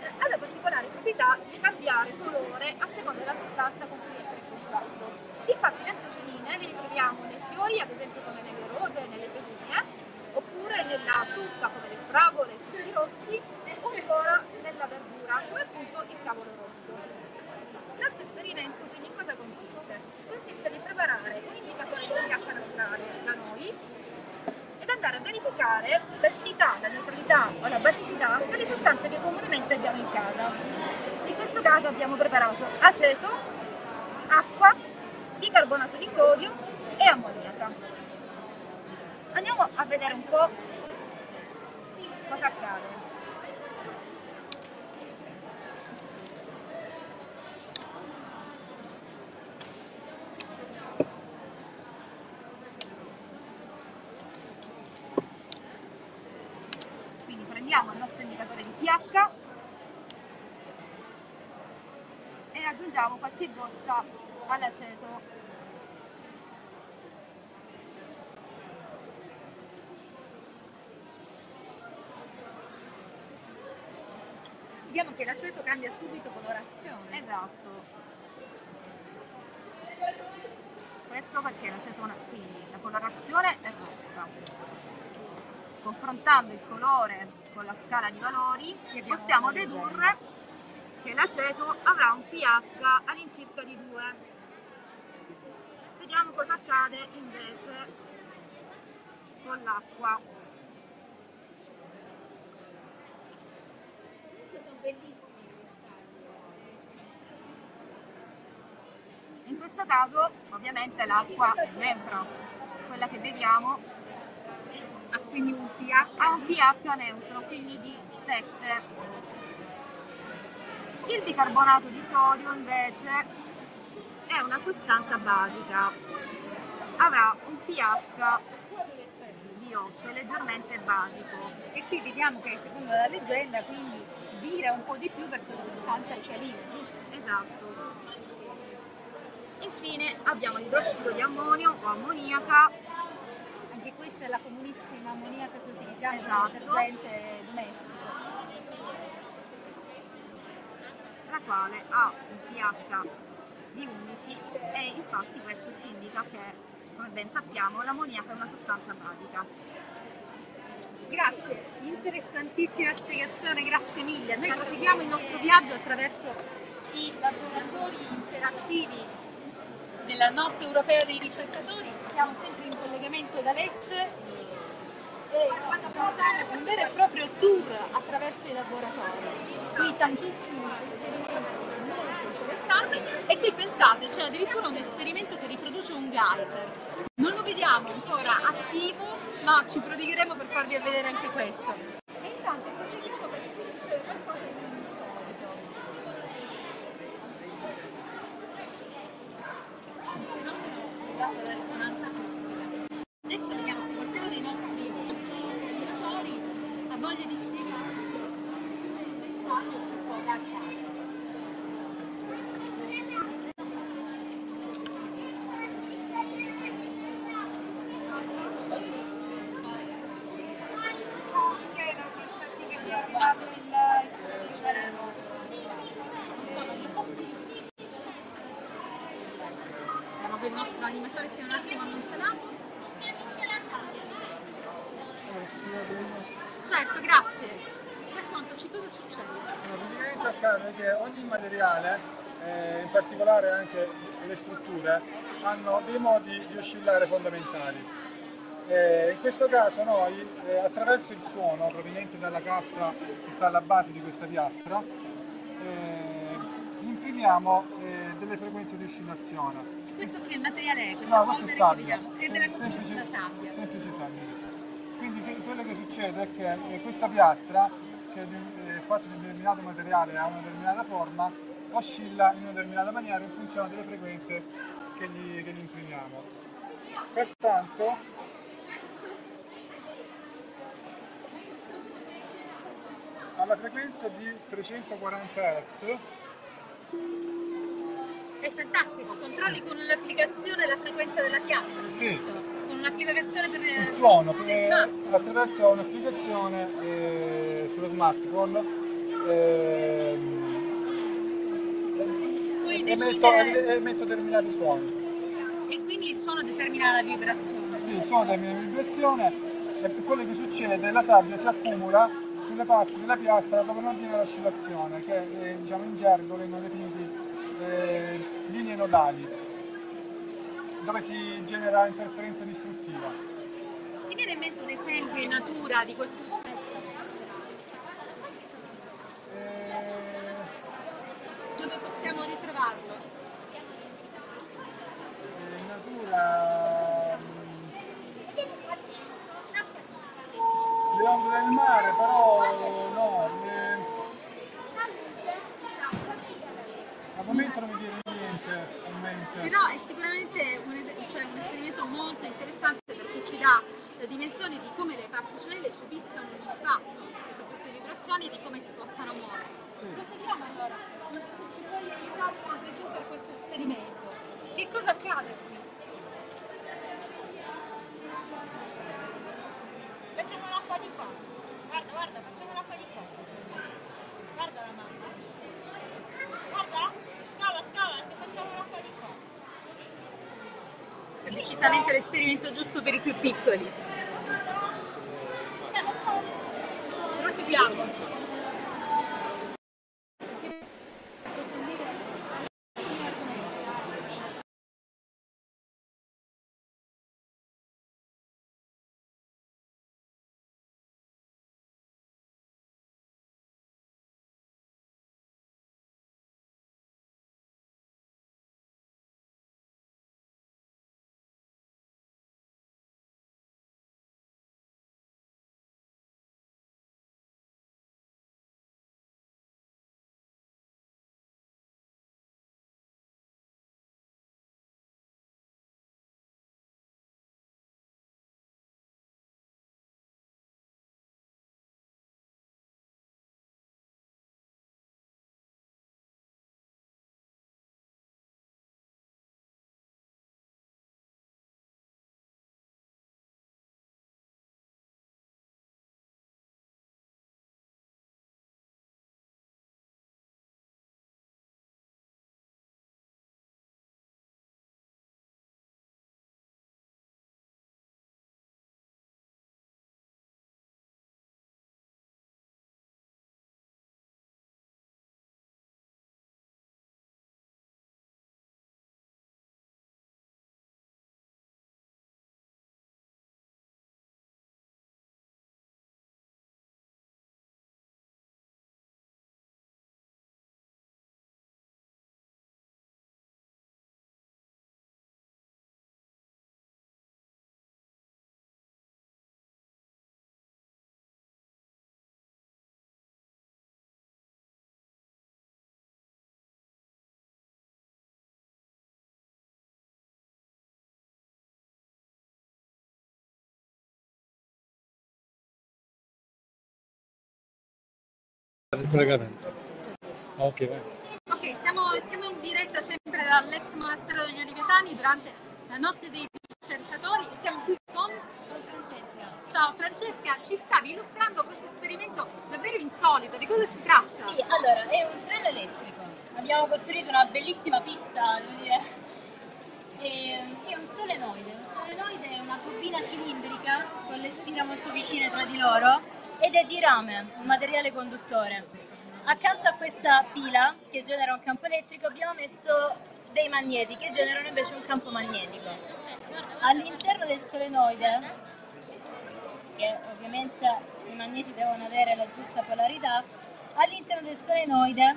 eh, ha la particolare proprietà di cambiare colore a seconda della sostanza con cui entra in contatto. Infatti le antocenine le ritroviamo nei fiori, ad esempio come nelle rose, nelle petunie, oppure nella frutta come le fragole, i frutti rossi, o ancora nella verdura, come appunto il cavolo rosso. Il nostro esperimento quindi in cosa consiste? Consiste di preparare un indicatore di pH naturale da noi ed verificare l'acidità, la neutralità o la basicità delle sostanze che comunemente abbiamo in casa. In questo caso abbiamo preparato aceto, acqua, bicarbonato di sodio e ammoniaca. Andiamo a vedere un po' cosa accade. Quindi prendiamo il nostro indicatore di pH e aggiungiamo goccia all'aceto. Vediamo che l'aceto cambia subito colorazione. Esatto. Questo perché l'acetona, quindi la colorazione è rossa. Confrontando il colore con la scala di valori abbiamo possiamo dedurre che l'aceto avrà un pH all'incirca di 2. Vediamo cosa accade invece con l'acqua. In questo caso ovviamente l'acqua è neutra, quella che beviamo ha quindi un pH, ha un pH neutro, quindi di 7. Il bicarbonato di sodio invece è una sostanza basica, avrà un pH di 8, leggermente basico. E qui vediamo che secondo la leggenda quindi vira un po' di più verso le sostanze alcaline, giusto? Esatto. Infine abbiamo l'idrossido di ammonio o ammoniaca, Anche questa è la comunissima ammoniaca che utilizziamo Esatto. nel detergente domestico. La quale ha un pH di 11 e infatti questo ci indica che, come ben sappiamo, l'ammoniaca è una sostanza basica. Grazie, interessantissima spiegazione, grazie mille. Noi proseguiamo il nostro viaggio attraverso i laboratori interattivi della Notte Europea dei Ricercatori. Siamo sempre in collegamento da Lecce un vero e proprio tour attraverso i laboratori. Qui tantissimi esperimenti molto interessanti e qui pensate c'è addirittura un esperimento che riproduce un geyser. Non lo vediamo ancora attivo, ma ci prodigheremo per farvi vedere anche questo. E intanto proseguiamo perché ci succede qualcosa di insolito. Un fenomeno legato alla risonanza acustica. Adesso vediamo se qualcuno dei nostri spettatori ha voglia di spiegarci nel dettaglio che cosa accade. Vediamo che il nostro animatore sia un attimo allontanato. Certo, grazie. Raccontaci cosa succede. Praticamente accade che ogni materiale, eh, in particolare anche le strutture, hanno dei modi di oscillare fondamentali. Eh, in questo caso noi, eh, attraverso il suono proveniente dalla cassa che sta alla base di questa piastra, eh, imprimiamo eh, delle frequenze di oscillazione. Questo qui il materiale è No, questo è che sabbia. vediamo. È della Semplice- sabbia. Semplice sabbia. Quindi che- quello che succede è che eh, questa piastra, che di- è fatta di un determinato materiale ha una determinata forma, oscilla in una determinata maniera in funzione delle frequenze che gli, che gli imprimiamo. Pertanto, alla frequenza di 340 Hz È fantastico, controlli con l'applicazione la frequenza della piastra, Sì. Con un'applicazione per il suono per eh, attraverso un'applicazione eh, sullo smartphone ehm, Puoi emetto, decidere emetto determinati suoni. e quindi il suono determina la vibrazione. Sì, il suono determina la vibrazione e quello che succede la sabbia si accumula sulle parti della piastra dove non viene l'oscillazione, che eh, diciamo in gergo vengono definiti eh, linee nodali, dove si genera interferenza distruttiva. Ti viene in mente un esempio in natura di questo effetto? Dove possiamo ritrovarlo? In natura le onde del mare, però no, le- al momento non mi viene niente in mente. Però è sicuramente un, es- cioè un esperimento molto interessante perché ci dà la dimensione di come le particelle subiscano un impatto rispetto a queste vibrazioni e di come si possano muovere. Proseguiamo allora, non so se ci puoi aiutare sempre tu per questo esperimento. Che cosa accade qui? L'acqua di qua. Guarda, guarda, facciamo l'acqua di qua. Guarda la mamma. Guarda, scava, scava, che facciamo l'acqua di qua. C'è decisamente l'esperimento giusto per i più piccoli. Proseguiamo. Il collegamento. Ok, siamo, siamo in diretta sempre dall'ex monastero degli Olivetani durante la notte dei ricercatori e siamo qui con, con Francesca. Ciao Francesca, ci stavi illustrando questo esperimento davvero insolito, di cosa si tratta? Sì, allora, è un treno elettrico. Abbiamo costruito una bellissima pista, devo dire. E, è un solenoide. Un solenoide è una turbina cilindrica con le spine molto vicine tra di loro ed è di rame, un materiale conduttore. Accanto a questa pila che genera un campo elettrico abbiamo messo dei magneti che generano invece un campo magnetico. All'interno del solenoide, che ovviamente i magneti devono avere la giusta polarità, all'interno del solenoide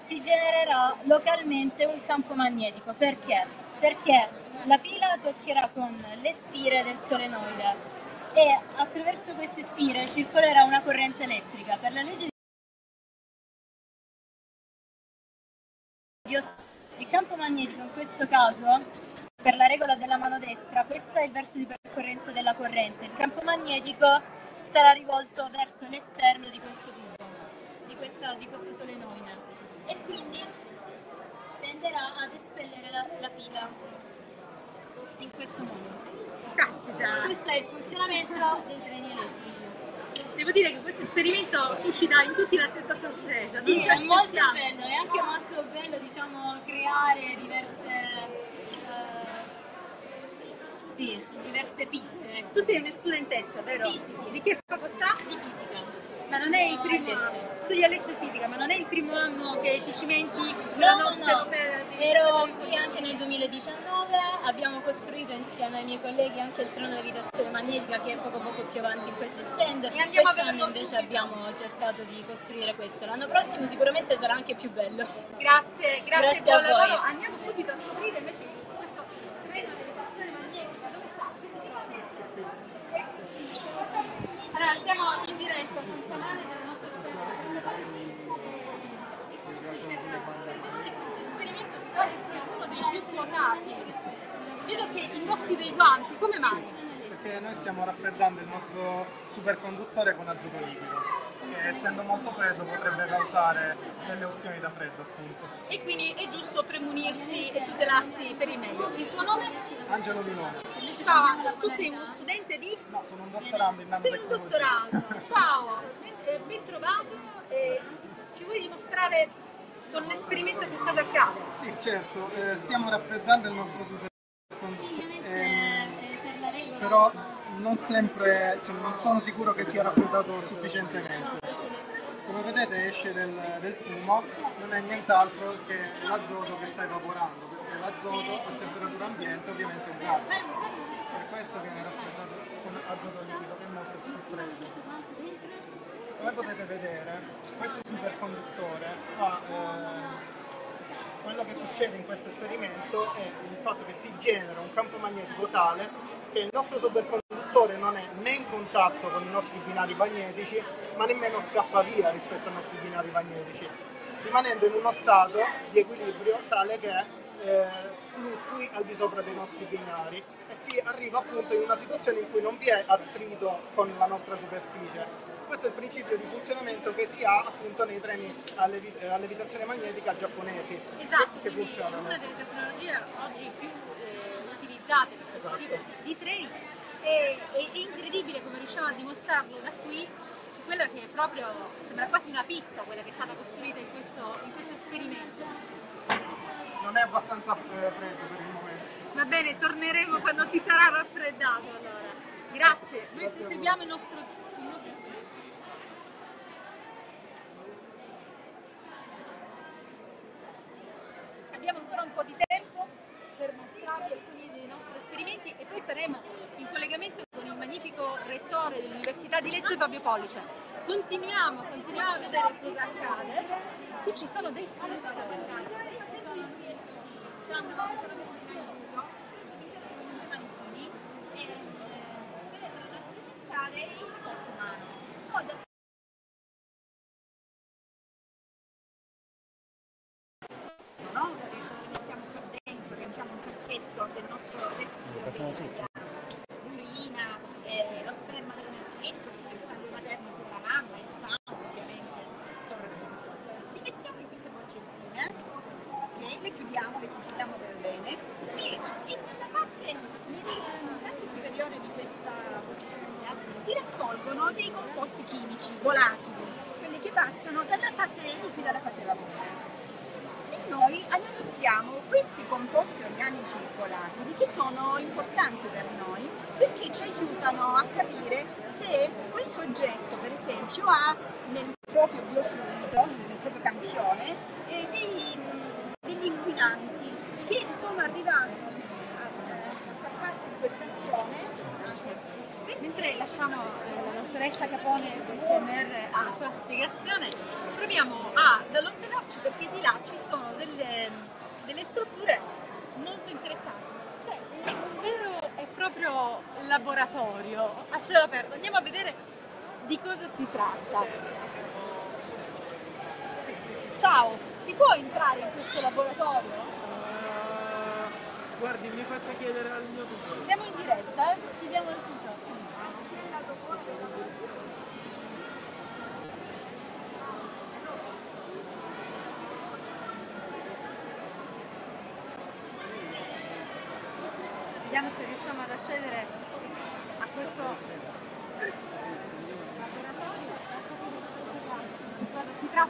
si genererà localmente un campo magnetico. Perché? Perché la pila toccherà con le spire del solenoide e attraverso queste spire circolerà una corrente elettrica. Per la legge di Os- il campo magnetico in questo caso, per la regola della mano destra, questo è il verso di percorrenza della corrente. Il campo magnetico sarà rivolto verso l'esterno di questo tubo, di questa, di questo solenoide e quindi tenderà ad espellere la, la pila in questo modo. Caspita! Questo è il funzionamento dei treni elettrici. Devo dire che questo esperimento suscita in tutti la stessa sorpresa. Sì, è molto bello, è anche molto bello diciamo creare diverse, eh, sì, diverse piste. Tu sei una studentessa, vero? Sì, sì, sì. Di che facoltà? Di fisica. Ma non è il primo a Lecce. studi a Lecce Fisica, ma non è il primo anno che ti cimenti la No, notte no, dei ero qui anche nel 2019, abbiamo costruito insieme ai miei colleghi anche il trono di levitazione magnetica che è poco poco più avanti in questo stand. E andiamo Quest'anno invece subito. abbiamo cercato di costruire questo. L'anno prossimo sicuramente sarà anche più bello. Grazie, grazie, Grazie buon a voi. lavoro. Andiamo subito a scoprire invece questo treno di levitazione magnetica. Dove sta? Allora, siamo in diretta sul canale della notte di questo esperimento mi pare sia uno quotati. Vedo che indossi dei guanti, come mai? Perché noi stiamo raffreddando il nostro superconduttore con azoto liquido che essendo molto freddo potrebbe causare delle ustioni da freddo appunto. E quindi è giusto premunirsi e tutelarsi per il meglio. Il tuo nome? Angelo Milone. Ciao Angelo, tu sei uno studente di? No, sono un dottorando in Sei un dottorato. Ciao, ben, eh, ben trovato. E ci vuoi dimostrare con l'esperimento che cosa accade? Sì, certo, eh, stiamo raffreddando il nostro superconduttore. Ehm, però non sempre, cioè, non sono sicuro che sia raffreddato sufficientemente. Come vedete esce del, del fumo, non è nient'altro che l'azoto che sta evaporando, perché l'azoto a temperatura ambiente ovviamente è un gas. Per questo viene raffreddato con azoto liquido che è molto più freddo. Come potete vedere, questo superconduttore fa eh, quello che succede in questo esperimento è il fatto che si genera un campo magnetico tale che il nostro superconduttore non è né in contatto con i nostri binari magnetici, ma nemmeno scappa via rispetto ai nostri binari magnetici, rimanendo in uno stato di equilibrio tale che eh, fluttui al di sopra dei nostri binari e si arriva appunto in una situazione in cui non vi è attrito con la nostra superficie. Questo è il principio di funzionamento che si ha appunto nei treni a, levi- a levitazione magnetica giapponesi Esatto, che quindi funzionano. una delle tecnologie oggi più eh, utilizzate per questo Esatto. tipo di treni e è, è incredibile come riusciamo a dimostrarlo da qui su quella che è proprio, sembra quasi una pista quella che è stata costruita in questo, in questo esperimento. Non è abbastanza eh, freddo per il momento. Va bene, torneremo quando si sarà raffreddato allora. Grazie, noi proseguiamo il nostro, il nostro Abbiamo ancora un po' di tempo per mostrarvi alcuni dei nostri esperimenti e poi saremo in collegamento con il magnifico rettore dell'Università di Lecce Fabio Pollice. Continuiamo, continuiamo a vedere cosa accade. Sì, ci sono dei rappresentare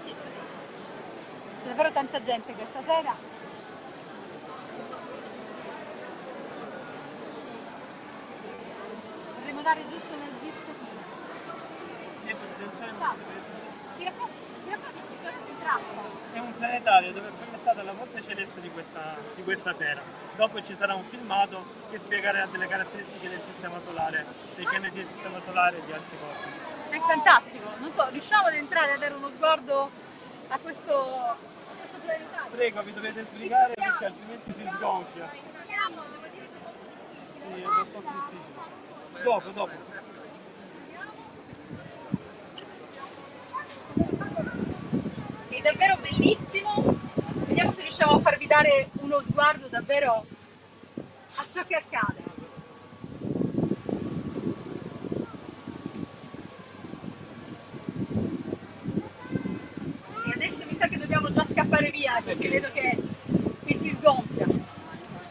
C'è davvero tanta gente questa sera. Potremmo dare giusto sbirciatina. Ciao. Ci racconti, di cosa si tratta? È un planetario dove è proiettata la volta celeste di questa, di questa sera. Dopo ci sarà un filmato che spiegherà delle caratteristiche del sistema solare, dei pianeti del sistema solare e di altri corpi. È fantastico, non so, riusciamo ad entrare a dare uno sguardo a questo, a questo planetario? Prego, vi dovete sbrigare perché altrimenti si sgonfia. Sì, è abbastanza difficile. Dopo, dopo. È davvero bellissimo. Vediamo se riusciamo a farvi dare uno sguardo davvero a ciò che accade. E adesso mi sa che dobbiamo già scappare via perché vedo che qui si sgonfia.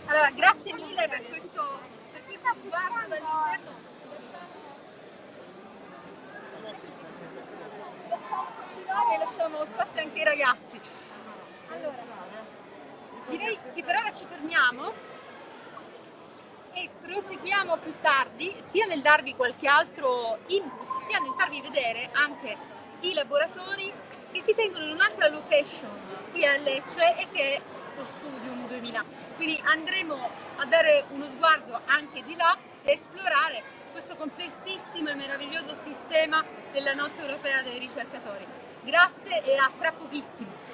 Allora, grazie mille per questo, per questo sguardo dall'interno. E lasciamo spazio anche ai ragazzi. Allora, direi che per ora ci fermiamo e proseguiamo più tardi sia nel darvi qualche altro input sia nel farvi vedere anche i laboratori che si tengono in un'altra location qui a Lecce e che è lo Studium 2000 quindi andremo a dare uno sguardo anche di là e esplorare questo complessissimo e meraviglioso sistema della notte europea dei ricercatori. Grazie e a tra pochissimo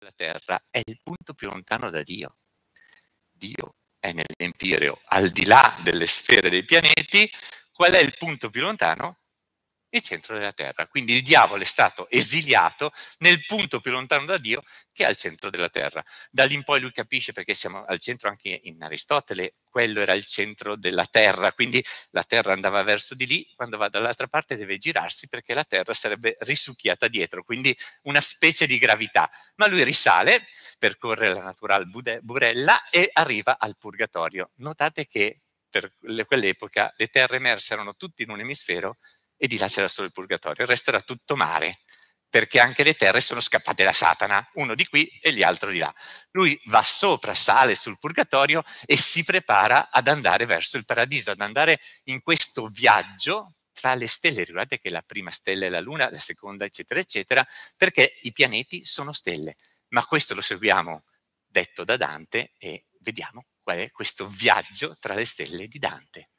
la Terra è il punto più lontano da Dio. Dio è nell'empireo, al di là delle sfere dei pianeti, qual è il punto più lontano? Il centro della terra. Quindi il diavolo è stato esiliato nel punto più lontano da Dio che è al centro della terra. Da lì in poi lui capisce perché siamo al centro anche in Aristotele, quello era il centro della terra, quindi la terra andava verso di lì, quando va dall'altra parte deve girarsi perché la terra sarebbe risucchiata dietro, quindi una specie di gravità. Ma lui risale, percorre la natural burella e arriva al purgatorio. Notate che per quell'epoca le terre emerse erano tutte in un emisfero e di là c'era solo il purgatorio, il resto era tutto mare, perché anche le terre sono scappate da Satana, uno di qui e gli altri di là. Lui va sopra, sale sul purgatorio e si prepara ad andare verso il paradiso, ad andare in questo viaggio tra le stelle. Ricordate che la prima stella è la Luna, la seconda eccetera eccetera, perché i pianeti sono stelle. Ma questo lo seguiamo detto da Dante e vediamo qual è questo viaggio tra le stelle di Dante.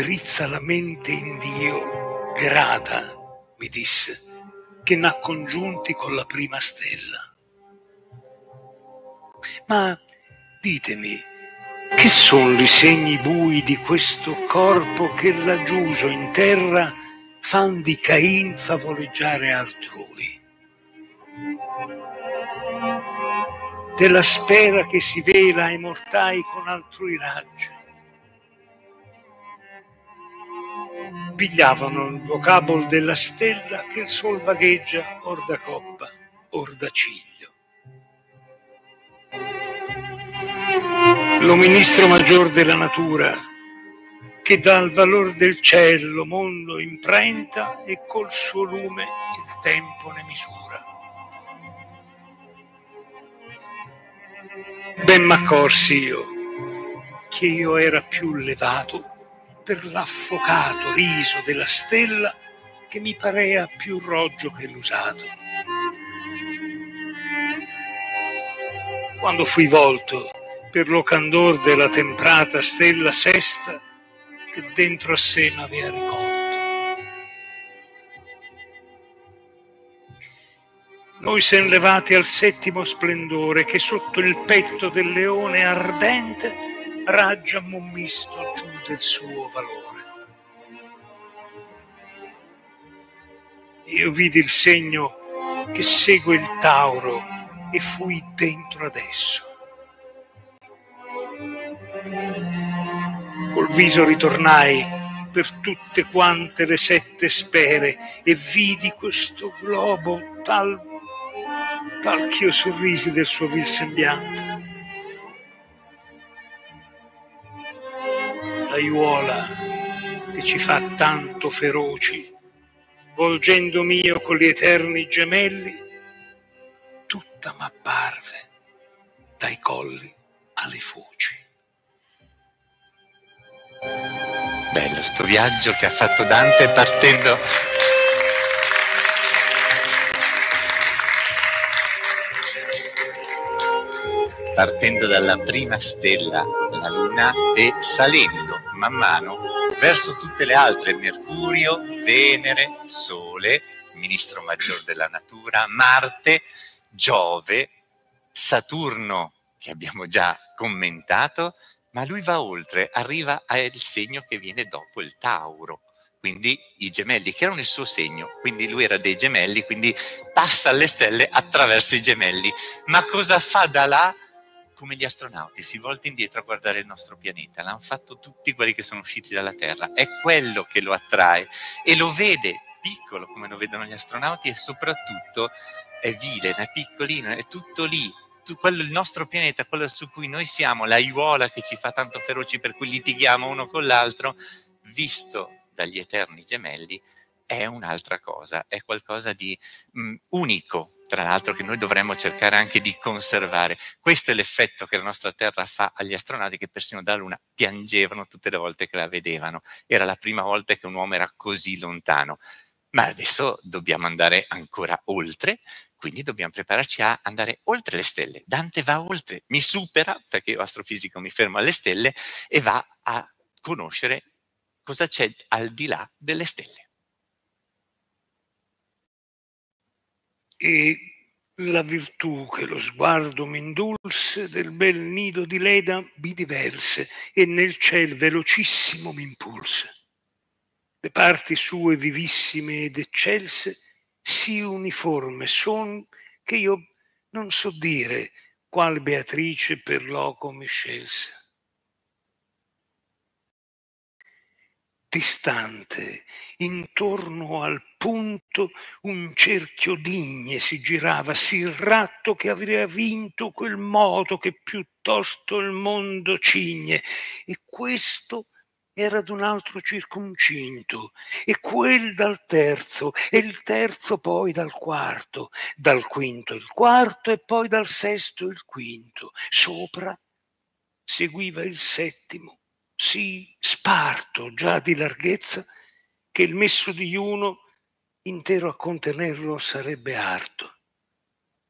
Drizza la mente in Dio, grata, mi disse, che n'ha congiunti con la prima stella. Ma ditemi, che sono i segni bui di questo corpo che raggiuso in terra fan di Cain favoleggiare altrui? Della spera che si vela ai mortai con altrui raggi pigliavano il vocabolo della stella che il sol vagheggia or da coppa, or da ciglio. Lo ministro maggior della natura, che dal valor del cielo mondo imprenta e col suo lume il tempo ne misura. Ben m'accorsi io che io era più levato per l'affocato riso della stella che mi parea più roggio che l'usato. Quando fui volto per lo candor della temprata stella sesta che dentro a sé m'avea ricolto. Noi sen levati al settimo splendore che sotto il petto del leone ardente raggia un misto giù del suo valore. Io vidi il segno che segue il Tauro e fui dentro adesso. Col viso ritornai per tutte quante le sette spere e vidi questo globo tal, tal ch'io sorrisi del suo vil sembiante aiuola che ci fa tanto feroci, volgendo mio con gli eterni gemelli, tutta m'apparve dai colli alle foci. Bello sto viaggio che ha fatto Dante partendo partendo dalla prima stella, la Luna, e salendo man mano verso tutte le altre, Mercurio, Venere, Sole, ministro maggiore della natura, Marte, Giove, Saturno, che abbiamo già commentato, ma lui va oltre, arriva al segno che viene dopo il Tauro, quindi i gemelli, che erano il suo segno, quindi lui era dei gemelli, quindi passa alle stelle attraverso i gemelli. Ma cosa fa da là? Come gli astronauti, si volta indietro a guardare il nostro pianeta, l'hanno fatto tutti quelli che sono usciti dalla Terra, è quello che lo attrae e lo vede piccolo come lo vedono gli astronauti e soprattutto è vile, è piccolino, è tutto lì, quello, il nostro pianeta, quello su cui noi siamo, la aiuola che ci fa tanto feroci per cui litighiamo uno con l'altro, visto dagli eterni gemelli, è un'altra cosa, è qualcosa di mh, unico, tra l'altro che noi dovremmo cercare anche di conservare. Questo è l'effetto che la nostra Terra fa agli astronauti che persino dalla Luna piangevano tutte le volte che la vedevano. Era la prima volta che un uomo era così lontano. Ma adesso dobbiamo andare ancora oltre, quindi dobbiamo prepararci a andare oltre le stelle. Dante va oltre, mi supera, perché io astrofisico mi fermo alle stelle, e va a conoscere cosa c'è al di là delle stelle. E la virtù che lo sguardo m'indulse del bel nido di Leda mi diverse e nel ciel velocissimo m'impulse. Le parti sue vivissime ed eccelse sì uniforme son che io non so dire qual Beatrice per loco mi scelse. Distante, intorno al punto, un cerchio digne si girava, sì ratto che aveva vinto quel moto che piuttosto il mondo cigne, e questo era d'un altro circoncinto, e quel dal terzo, e il terzo poi dal quarto, dal quinto il quarto, e poi dal sesto il quinto. Sopra seguiva il settimo, sì sparto già di larghezza, che il messo di uno intero a contenerlo sarebbe arto.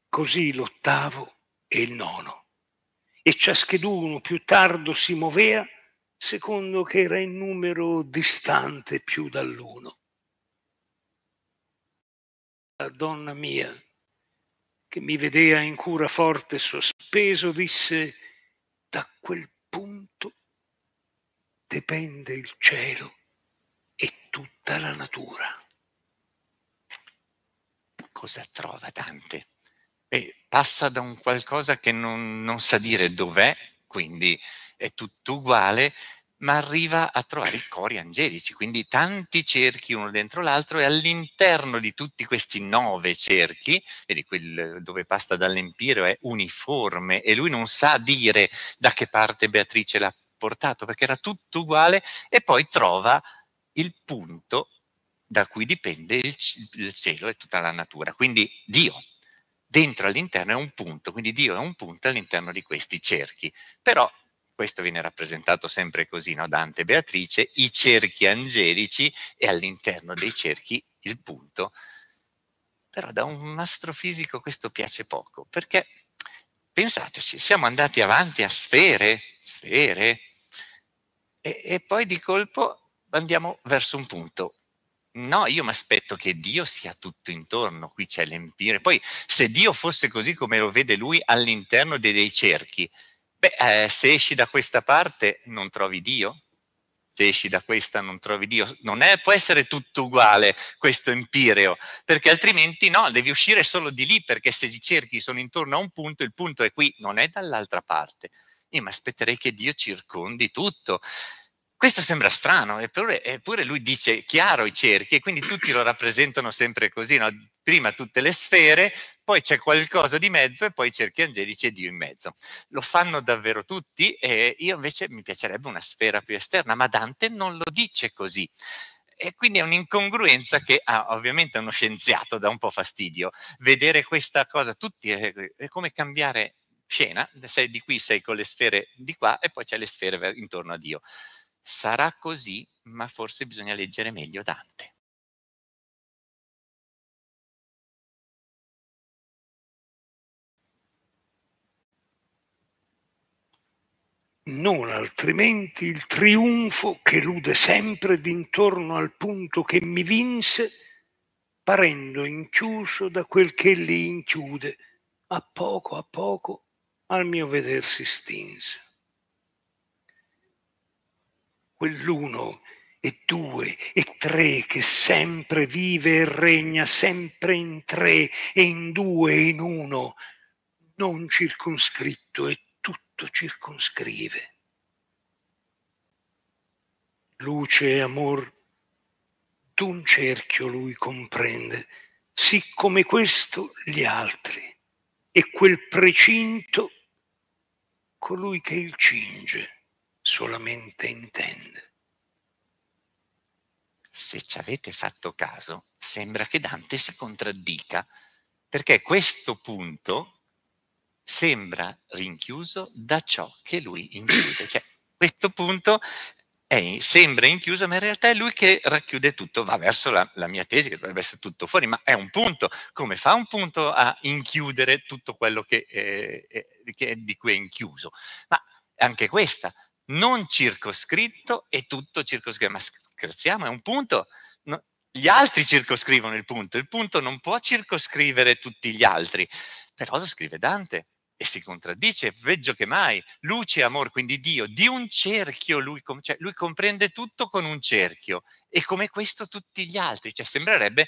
Così l'ottavo e il nono. E ciascheduno più tardo si movea secondo che era in numero distante più dall'uno. La donna mia, che mi vedea in cura forte sospeso, disse, da quel punto dipende il cielo e tutta la natura. Cosa trova Dante? Beh, passa da un qualcosa che non, non sa dire dov'è, quindi è tutto uguale, ma arriva a trovare i cori angelici, quindi tanti cerchi uno dentro l'altro e all'interno di tutti questi nove cerchi, vedi quel dove passa dall'Empireo è uniforme e lui non sa dire da che parte Beatrice l'ha portato perché era tutto uguale e poi trova il punto da cui dipende il, il cielo e tutta la natura, quindi Dio. Dentro all'interno è un punto, quindi Dio è un punto all'interno di questi cerchi. Però questo viene rappresentato sempre così, no? Dante e Beatrice, i cerchi angelici e all'interno dei cerchi il punto. Però da un astrofisico questo piace poco, perché pensateci, siamo andati avanti a sfere, sfere, e, e poi di colpo andiamo verso un punto. No, io mi aspetto che Dio sia tutto intorno, qui c'è l'empire. Poi se Dio fosse così come lo vede lui all'interno dei, dei cerchi, Beh, eh, se esci da questa parte non trovi Dio, se esci da questa non trovi Dio, non è, può essere tutto uguale questo empireo, perché altrimenti no, devi uscire solo di lì, perché se i cerchi sono intorno a un punto, il punto è qui, non è dall'altra parte. Io mi aspetterei che Dio circondi tutto. Questo sembra strano, eppure, eppure, lui dice chiaro i cerchi e quindi tutti lo rappresentano sempre così, no? prima tutte le sfere, poi c'è qualcosa di mezzo e poi i cerchi angelici e Dio in mezzo. Lo fanno davvero tutti e io invece mi piacerebbe una sfera più esterna, ma Dante non lo dice così. E quindi è un'incongruenza che ah, ovviamente a uno scienziato dà un po' fastidio. Vedere questa cosa, tutti è, è come cambiare scena, sei di qui, sei con le sfere di qua e poi c'è le sfere intorno a Dio. Sarà così, ma forse bisogna leggere meglio Dante. Non altrimenti il trionfo che lude sempre d'intorno al punto che mi vinse, parendo inchiuso da quel che li inchiude, a poco a poco al mio veder si stinse quell'uno e due e tre che sempre vive e regna sempre in tre e in due e in uno, non circonscritto e tutto circonscrive. Luce e amor d'un cerchio lui comprende, sì come questo gli altri, e quel precinto colui che il cinge solamente intende. Se ci avete fatto caso, sembra che Dante si contraddica, perché questo punto sembra rinchiuso da ciò che lui include. Cioè, questo punto è, sembra inchiuso, ma in realtà è lui che racchiude tutto, va verso la, la, mia tesi, che dovrebbe essere tutto fuori, ma è un punto. Come fa un punto a inchiudere tutto quello che, eh, che di cui è inchiuso? Ma anche questa non circoscritto e tutto circoscritto. Ma scherziamo, è un punto. No, gli altri circoscrivono il punto, il punto non può circoscrivere tutti gli altri, però lo scrive Dante e si contraddice, peggio che mai, luce e amor, quindi Dio, di un cerchio, lui, cioè, lui comprende tutto con un cerchio e come questo tutti gli altri, cioè sembrerebbe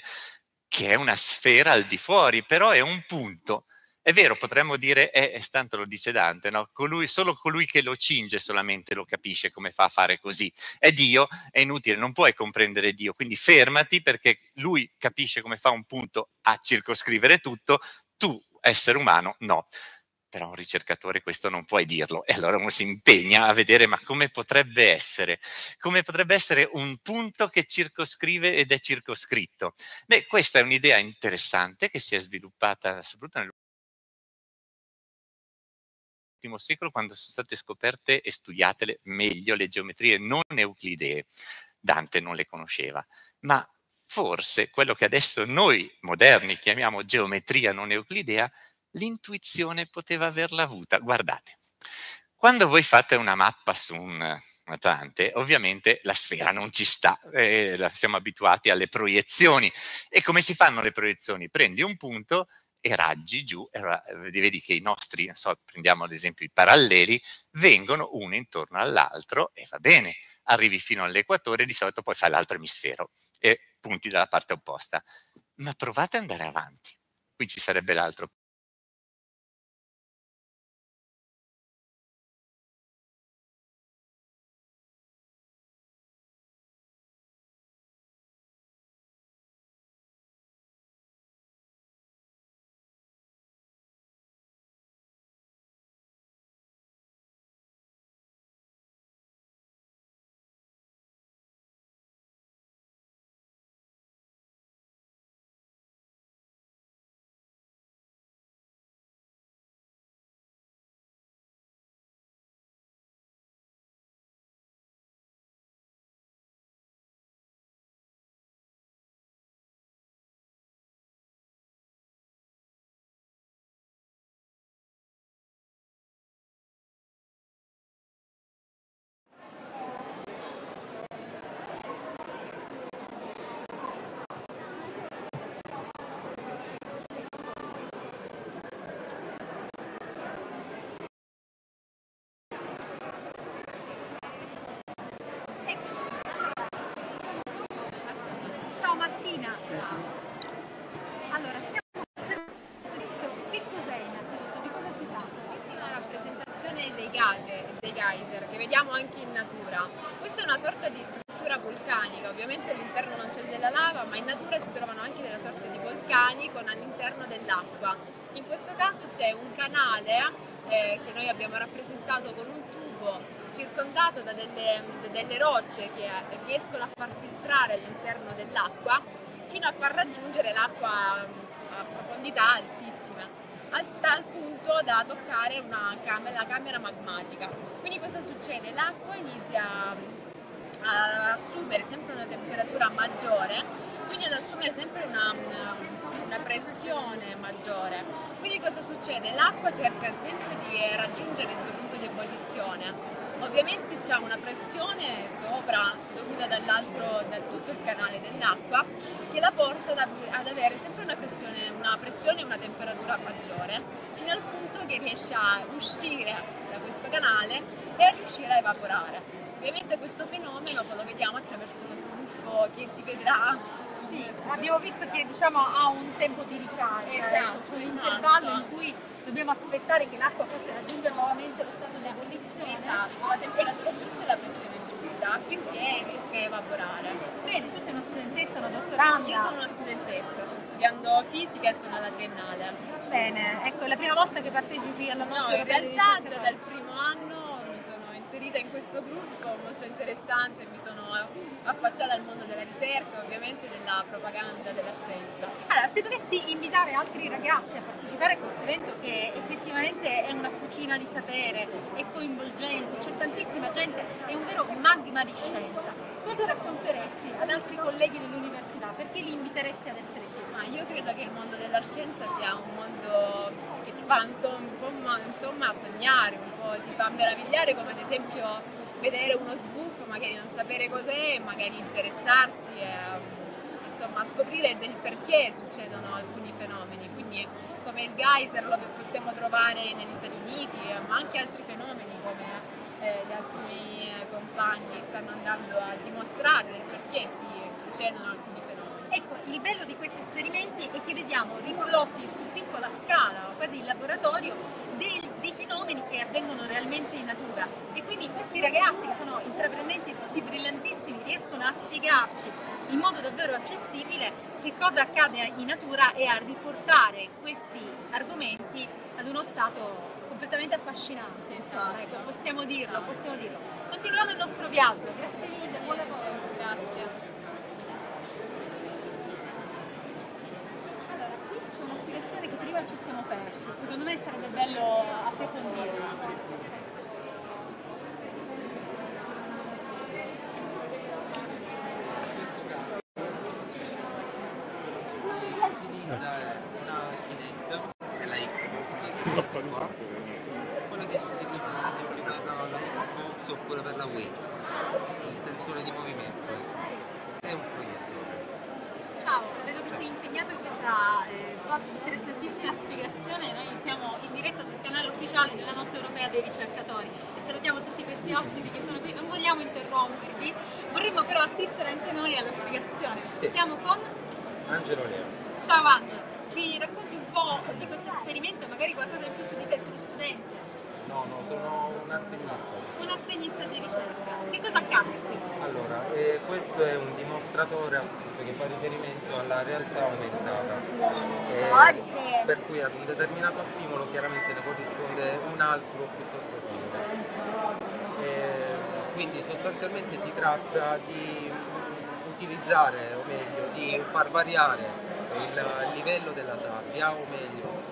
che è una sfera al di fuori, però è un punto è vero, potremmo dire, eh, tanto lo dice Dante, no? colui, solo colui che lo cinge solamente lo capisce come fa a fare così. È Dio, è inutile, non puoi comprendere Dio, quindi fermati perché lui capisce come fa un punto a circoscrivere tutto, tu, essere umano, no. Però un ricercatore questo non puoi dirlo e allora uno si impegna a vedere ma come potrebbe essere, come potrebbe essere un punto che circoscrive ed è circoscritto. Beh, questa è un'idea interessante che si è sviluppata soprattutto nel secolo quando sono state scoperte e studiate meglio le geometrie non euclidee. Dante non le conosceva, ma forse quello che adesso noi moderni chiamiamo geometria non euclidea, l'intuizione poteva averla avuta. Guardate, quando voi fate una mappa su un Atlante, ovviamente la sfera non ci sta, eh, siamo abituati alle proiezioni. E come si fanno le proiezioni? Prendi un punto e raggi giù, e vedi che i nostri, so, prendiamo ad esempio i paralleli, vengono uno intorno all'altro e va bene, arrivi fino all'equatore, di solito poi fai l'altro emisfero e punti dalla parte opposta. Ma provate ad andare avanti, qui ci sarebbe l'altro geyser, dei geyser che vediamo anche in natura. Questa è una sorta di struttura vulcanica, ovviamente all'interno non c'è della lava, ma in natura si trovano anche delle sorte di vulcani con all'interno dell'acqua. In questo caso c'è un canale eh, che noi abbiamo rappresentato con un tubo circondato da delle, delle rocce che riescono a far filtrare all'interno dell'acqua fino a far raggiungere l'acqua a profondità altissima, al tal punto da toccare camera, la camera magmatica. Quindi cosa succede? L'acqua inizia a assumere sempre una temperatura maggiore, quindi ad assumere sempre una, una, una pressione maggiore. Quindi cosa succede? L'acqua cerca sempre di raggiungere il suo punto di ebollizione Ovviamente c'è una pressione sopra dovuta dall'altro, da tutto il canale dell'acqua che la porta ad avere sempre una pressione, una pressione e una temperatura maggiore fino al punto che riesce a uscire da questo canale e a riuscire a evaporare. Ovviamente questo fenomeno lo vediamo attraverso lo sbuffo che si vedrà sì, abbiamo visto che diciamo, ha un tempo di ricarica, esatto, un esatto. intervallo in cui dobbiamo aspettare che l'acqua possa raggiungere nuovamente lo stato di ebollizione. Esatto, la temperatura giusta e la pressione giusta affinché riesca a evaporare. Bene, tu sei una studentessa, una dottoranda? Io sono una studentessa, sto studiando fisica e sono alla triennale. Bene, ecco, è la prima volta che partecipi alla No, notte in realtà già dal primo anno mi sono inserita in questo gruppo molto interessante, mi sono affacciata al mondo della ricerca, ovviamente della propaganda della scienza. Allora, se dovessi invitare altri ragazzi a partecipare a questo evento che effettivamente è una fucina di sapere, è coinvolgente, c'è tantissima gente, è un vero magma di scienza, cosa racconteresti ad altri colleghi dell'università? Perché li inviteresti ad essere qui? Ma io credo che il mondo della scienza sia un mondo che ti fa insomma, insomma, sognare, un po' ti fa meravigliare come ad esempio vedere uno sbuffo, magari non sapere cos'è, magari interessarsi e insomma, scoprire del perché succedono alcuni fenomeni, quindi come il geyser lo possiamo trovare negli Stati Uniti, ma anche altri fenomeni come eh, gli altri eh, compagni stanno andando a dimostrare del perché si succedono alcuni fenomeni. Ecco, il bello di questi esperimenti è che vediamo riprodotti su piccola scala, quasi in laboratorio, dei, dei fenomeni che avvengono realmente in natura. E quindi questi ragazzi che sono intraprendenti e tutti brillantissimi riescono a spiegarci in modo davvero accessibile che cosa accade in natura e a riportare questi argomenti ad uno stato completamente affascinante, insomma, ecco, possiamo dirlo, possiamo dirlo. Continuiamo il nostro viaggio, grazie mille, buon lavoro. Grazie. Allora, qui c'è una spiegazione che prima ci persi, secondo me sarebbe bello qua, quella che si utilizza per la Xbox oppure per la Wii il sensore di movimento è un proiettore Ciao, vedo che sei impegnato in questa eh, interessantissima spiegazione. Noi siamo in diretta sul canale ufficiale della Notte Europea dei Ricercatori e salutiamo tutti questi ospiti che sono qui. Non vogliamo interrompervi, vorremmo però assistere anche noi alla spiegazione. Sì. Siamo con Angelo Leo Ciao Angelo, ci racconti un po' di questo esperimento, magari qualcosa in più su di te, uno studente, no no sono un assegnista un assegnista di ricerca. Che cosa accade qui? allora eh, questo è un dimostratore appunto che fa riferimento alla realtà aumentata Eh, per cui ad un determinato stimolo chiaramente ne corrisponde un altro piuttosto simile Eh, quindi sostanzialmente si tratta di utilizzare, o meglio, di far variare il livello della sabbia, o meglio,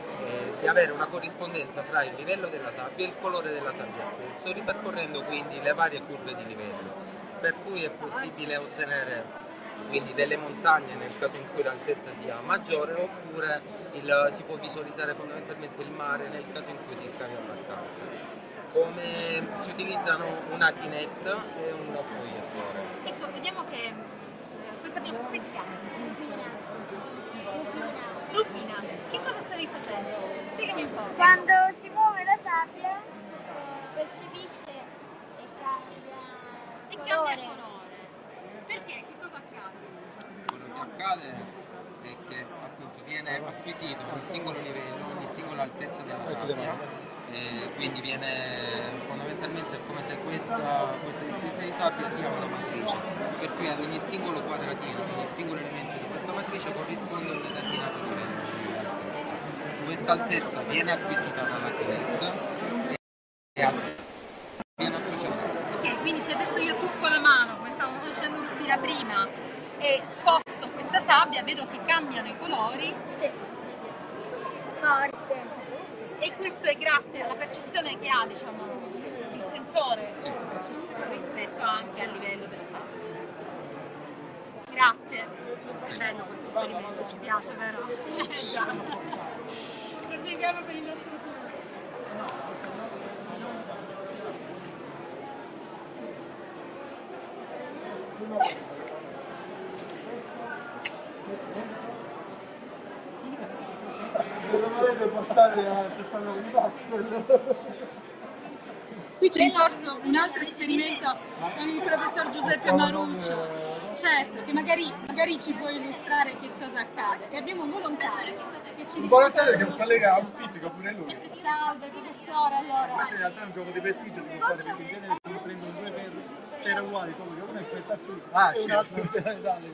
di avere una corrispondenza tra il livello della sabbia e il colore della sabbia stesso, ripercorrendo quindi le varie curve di livello. Per cui è possibile ottenere quindi delle montagne nel caso in cui l'altezza sia maggiore oppure il- si può visualizzare fondamentalmente il mare nel caso in cui si scavi abbastanza. Come si utilizzano una Kinect e un proiettore. Ecco, vediamo che questa bimba come ti chiami? Rufina, che cosa stavi facendo? Spiegami un po'. Quando si muove la sabbia eh, percepisce e cambia E colore. cambia colore. Perché? Che cosa accade? Quello che accade è che appunto viene acquisito ogni singolo livello, ogni singola altezza della sabbia, e quindi viene fondamentalmente come se questa, questa distanza di sabbia sia una matrice, per cui ad ogni singolo quadratino, ad ogni singolo elemento di questa matrice corrisponde un determinato livello. Questa altezza viene acquisita dalla Kinect e- viene associata Ok, quindi se adesso io tuffo la mano, come stavo facendo Rufina prima, e sposto questa sabbia, vedo che cambiano i colori. Sì. Forte. E questo è grazie alla percezione che ha, diciamo, il sensore Sì. su rispetto anche al livello della sabbia. Grazie. È bello questo esperimento, ci piace, vero? Sì, già. Proseguiamo con il nostro. Cosa volete portare a quest'anno di Baxter? Qui c'è in corso un altro esperimento con il professor Giuseppe Maruccio. Certo, che magari, magari ci può illustrare che cosa accade. E abbiamo un volontario Un dice volontario che è un collega, un fisico pure lui. Salve professore, allora. Questo in realtà è un gioco di prestigio perché in genere si prendono due per sfere uguali, solo che una è questa qui Ah, sì. un'altra sfera d'Italia.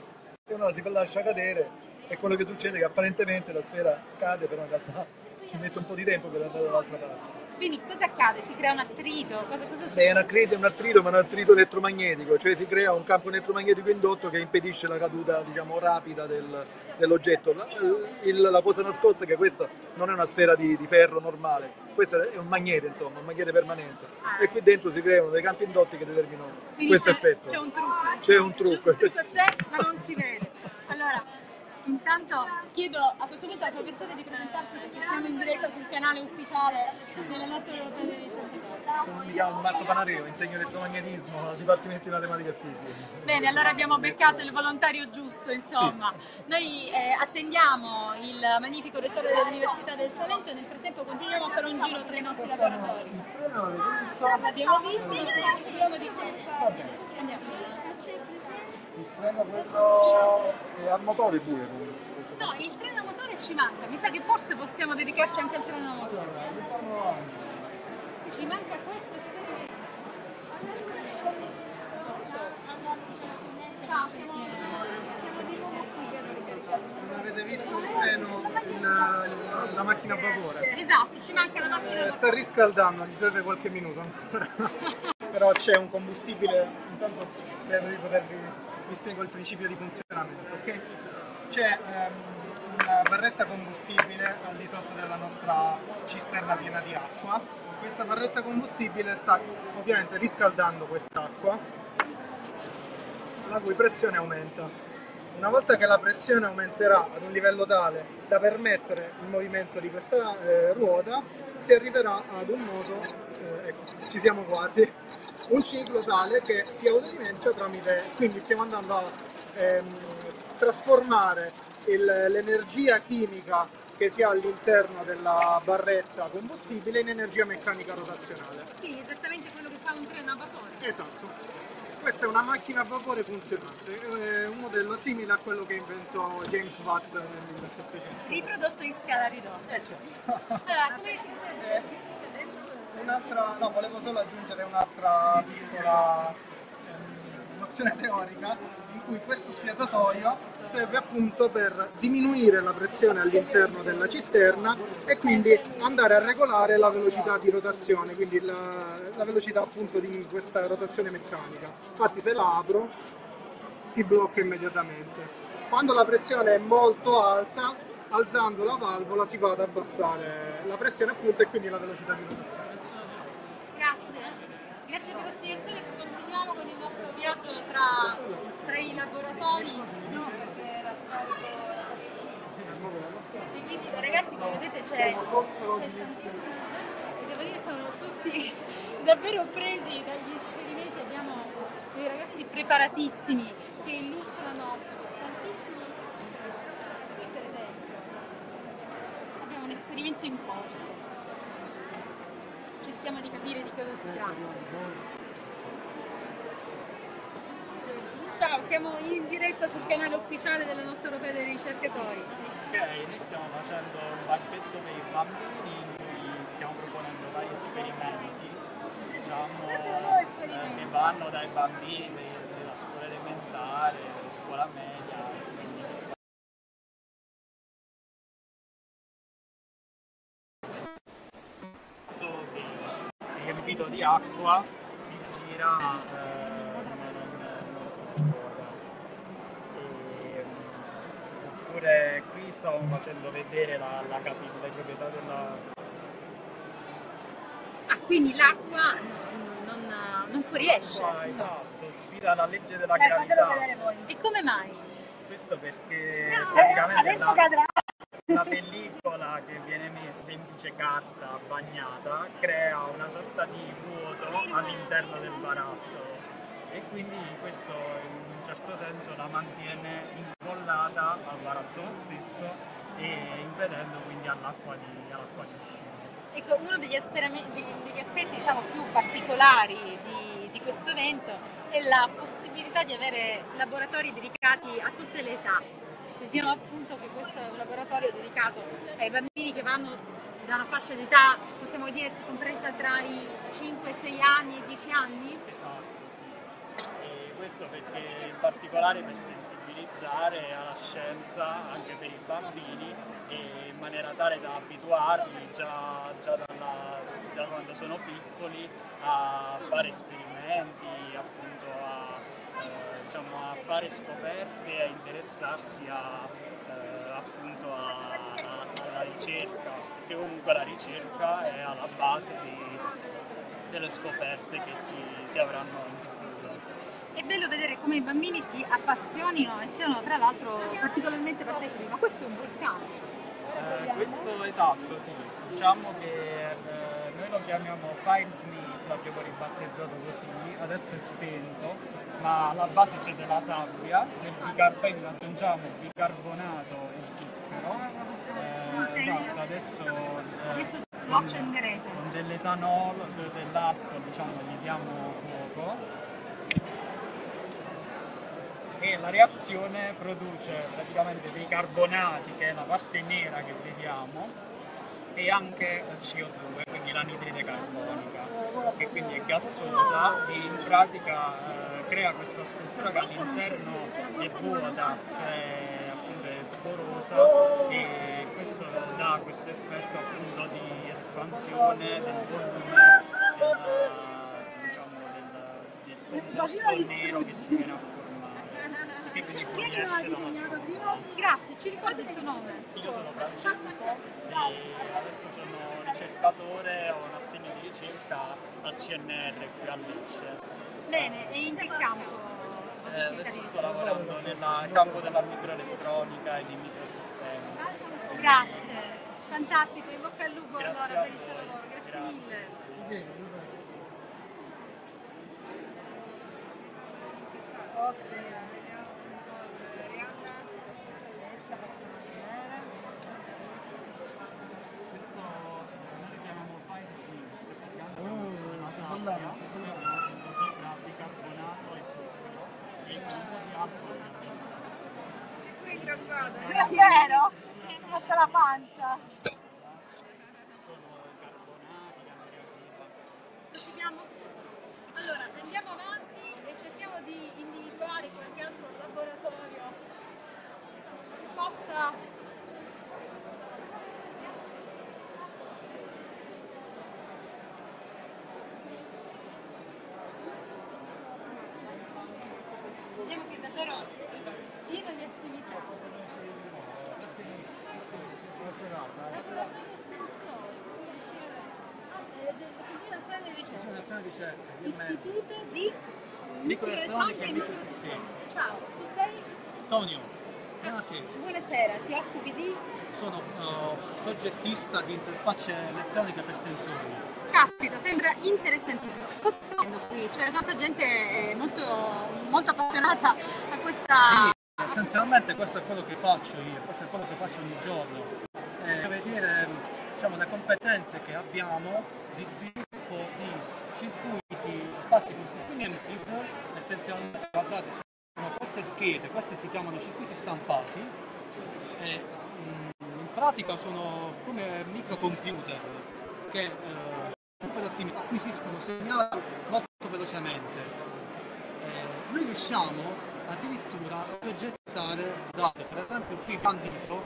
E una si lascia cadere e quello che succede è che apparentemente la sfera cade, però in realtà ci mette un po' di tempo per andare dall'altra parte. Quindi cosa accade? Si crea un attrito? Cosa, cosa Beh, è succede? un attrito, è un attrito, ma è un attrito elettromagnetico, cioè si crea un campo elettromagnetico indotto che impedisce la caduta diciamo, rapida del- dell'oggetto. La, il- la cosa nascosta è che questa non è una sfera di, di ferro normale, questo è un magnete, insomma, un magnete permanente. E qui dentro si creano dei campi indotti che determinano questo c'è, effetto. c'è un trucco. C'è un trucco, C'è un trucco, c'è, ma non si vede. Allora, intanto chiedo a questo punto al professore di presentarsi perché siamo in diretta sul canale ufficiale della Notte Europea dei Ricercatori. Sono- Mi chiamo Marco Panareo, insegno elettromagnetismo al Dipartimento di Matematica e Fisica. Bene, allora abbiamo beccato il volontario giusto, insomma. Noi eh, attendiamo il magnifico rettore dell'Università del Salento e nel frattempo continuiamo a fare un giro tra i nostri laboratori. L'abbiamo visto, speriamo di Andiamo. Il treno quello è a motore pure. No, il treno a motore ci manca, mi sa che forse possiamo dedicarci anche al treno a motore. Ci manca questo Ciao, siamo, siamo, siamo di nuovo qui. Non avete visto il treno, la macchina a vapore? Esatto, ci manca la macchina. Eh, sta riscaldando, gli serve qualche minuto ancora. Però c'è un combustibile, intanto credo di potervi, vi spiego il principio di funzionamento, ok? C'è ehm, una barretta combustibile al di sotto della nostra cisterna piena di acqua. Questa barretta combustibile sta ovviamente riscaldando quest'acqua, la cui pressione aumenta. Una volta che la pressione aumenterà ad un livello tale da permettere il movimento di questa eh, ruota, si arriverà ad un modo, eh, ecco, ci siamo quasi, un ciclo tale che si autoalimenta tramite, quindi stiamo andando a ehm, trasformare il- l'energia chimica che si ha all'interno della barretta combustibile in energia meccanica rotazionale. Quindi esattamente quello che fa un treno a vapore. Esatto. Questa è una macchina a vapore funzionante, è un modello simile a quello che inventò James Watt nel 1700. Riprodotto in scala ridotta. Eh, certo. Allora, come... Un'altra, no, volevo solo aggiungere un'altra piccola ehm, nozione teorica in cui questo sfiatatoio serve appunto per diminuire la pressione all'interno della cisterna e quindi andare a regolare la velocità di rotazione, quindi la, la velocità appunto di questa rotazione meccanica. Infatti se la apro si blocca immediatamente. Quando la pressione è molto alta, alzando la valvola si va ad abbassare la pressione appunto e quindi la velocità di rotazione. La spiegazione. Continuiamo con il nostro viaggio tra, tra i laboratori. No, seguiti ragazzi, come vedete c'è, tantissimo. Devo dire sono tutti davvero presi dagli esperimenti. Abbiamo dei ragazzi preparatissimi che illustrano tantissimi. Qui per esempio abbiamo un esperimento in corso cerchiamo di capire di cosa si tratta. Ciao, siamo in diretta sul canale ufficiale della Notte Europea dei Ricercatori. Ok, noi stiamo facendo un banchetto per i bambini in cui stiamo proponendo vari esperimenti, diciamo, eh, che vanno dai bambini della scuola elementare, scuola media, riempito di acqua si gira eh. E, oppure qui stavamo facendo vedere la, la capi- le proprietà della, Ah, quindi l'acqua non, non, non fuoriesce. esatto, sfida la legge della fatelo gravità. E come mai? Questo perché No, praticamente adesso la, cadrà. La pellicola che viene messa semplice carta bagnata crea una sorta di vuoto all'interno del barattolo e quindi questo in un certo senso la mantiene incollata al barattolo stesso e impedendo quindi all'acqua di, all'acqua di uscire. Ecco, uno degli- degli aspetti diciamo, più particolari di, di questo evento è la possibilità di avere laboratori dedicati a tutte le età. Diciamo appunto che questo è un laboratorio dedicato ai bambini che vanno da una fascia d'età, possiamo dire, compresa tra i 5, 6 anni e 10 anni. Esatto, sì. E questo perché in particolare per sensibilizzare alla scienza anche per i bambini in maniera tale da abituarli già, già dalla- da quando sono piccoli a fare esperimenti, appunto diciamo, a fare scoperte e a interessarsi a, eh, appunto a- a- alla ricerca, perché comunque la ricerca è alla base di- delle scoperte che si, si avranno in futuro. E bello vedere come i bambini si appassionino e siano tra l'altro particolarmente partecipi, ma questo è un vulcano. Eh, questo esatto, sì. Diciamo che eh, noi lo chiamiamo Fire Sleep, l'abbiamo ribattezzato così, adesso è spento, ma alla base c'è della sabbia, del bicarbonato, aggiungiamo bicarbonato e zucchero. Eh, esatto, adesso, eh, Adesso lo accenderete. Con dell'etanolo, de- dell'acqua, diciamo, gli diamo fuoco e la reazione produce praticamente dei carbonati, che è la parte nera che vediamo, e anche CO2, quindi l'anidride carbonica, che quindi è gassosa e in pratica eh, crea questa struttura che all'interno è vuota, cioè appunto è porosa e questo dà questo effetto appunto di espansione del volume del, diciamo, del, del composto nero che si viene a formare. Che quindi Chi è che lo ha fuoriesce prima? Grazie, ci ricordi il tuo nome? Io sono Francesco e adesso sono ricercatore, ho un assegno di ricerca al CNR qui a Lecce. Bene, e in che campo? Eh, adesso sto lavorando nel campo della microelettronica e dei microsistemi. Grazie, fantastico, in bocca al lupo Grazie allora per il tuo lavoro, grazie, mille. Ok, vediamo un po' Arianna. Aspetta, facciamo vedere. Questo noi lo chiamiamo fire clean, perché anche Oh, la sto sabbia ballando, sto ballando. è sopra bicarbonato e zucchero e un po' di acqua. Sei pure ingrassata. È vero? Mi è fatta la pancia. Proseguiamo? Allora, andiamo avanti e cerchiamo di individuare qualche altro laboratorio che possa Davvero pieno di attività. Laboratorio sensori. Ah, del Consiglio Nazionale di Ricerca. Istituto di Microelettronica e Microsistemi. Ciao, tu sei? Antonio, buonasera. Buonasera, ti occupi di? Sono eh, progettista di interfacce elettroniche per sensori. Caspita, sembra interessantissimo. Facendo qui? C'è tanta gente eh, molto, molto appassionata a questa... Essenzialmente questo è quello che faccio io, questo è quello che faccio ogni giorno. Eh, vedere diciamo, le competenze che abbiamo di sviluppo di circuiti fatti con sistemi embedded, essenzialmente guardate sono queste schede, queste si chiamano circuiti stampati e mm, in pratica sono come microcomputer che eh, super attivi- acquisiscono segnali molto velocemente. Eh, noi riusciamo addirittura a progettare date, per esempio qui dietro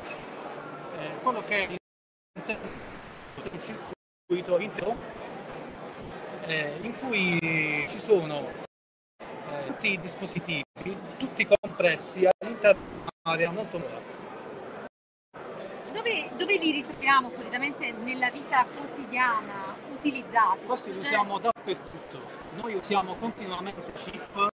eh, quello che è un circuito intero eh, in cui ci sono eh, tutti i dispositivi, tutti compressi all'interno di un'area molto Dove, dove li ritroviamo solitamente nella vita quotidiana, utilizzati? Questi li usiamo dappertutto. Noi usiamo continuamente chip,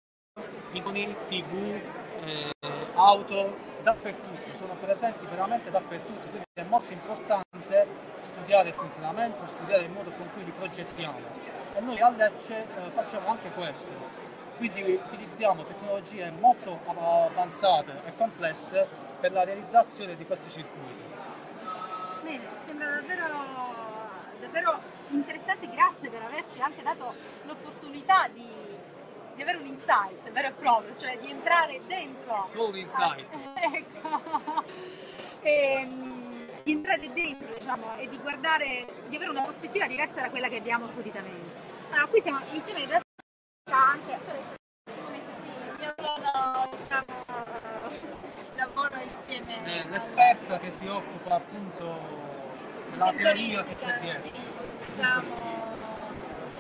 iconi, tv, eh, auto, dappertutto. Sono presenti veramente dappertutto. Quindi è molto importante studiare il funzionamento, studiare il modo con cui li progettiamo. E noi a Lecce eh, facciamo anche questo. Quindi utilizziamo tecnologie molto avanzate e complesse per la realizzazione di questi circuiti. Bene, sembra davvero, davvero interessante, grazie per averci anche dato l'opportunità di, di avere un insight vero e proprio, cioè di entrare dentro. Full insight. Ecco. Ehm, di entrare dentro, diciamo, e di guardare, di avere una prospettiva diversa da quella che abbiamo solitamente. Allora, qui siamo insieme in realtà anche Io sono, diciamo, lavoro insieme L'esperta che si occupa appunto della teoria che c'è dietro. sì, diciamo,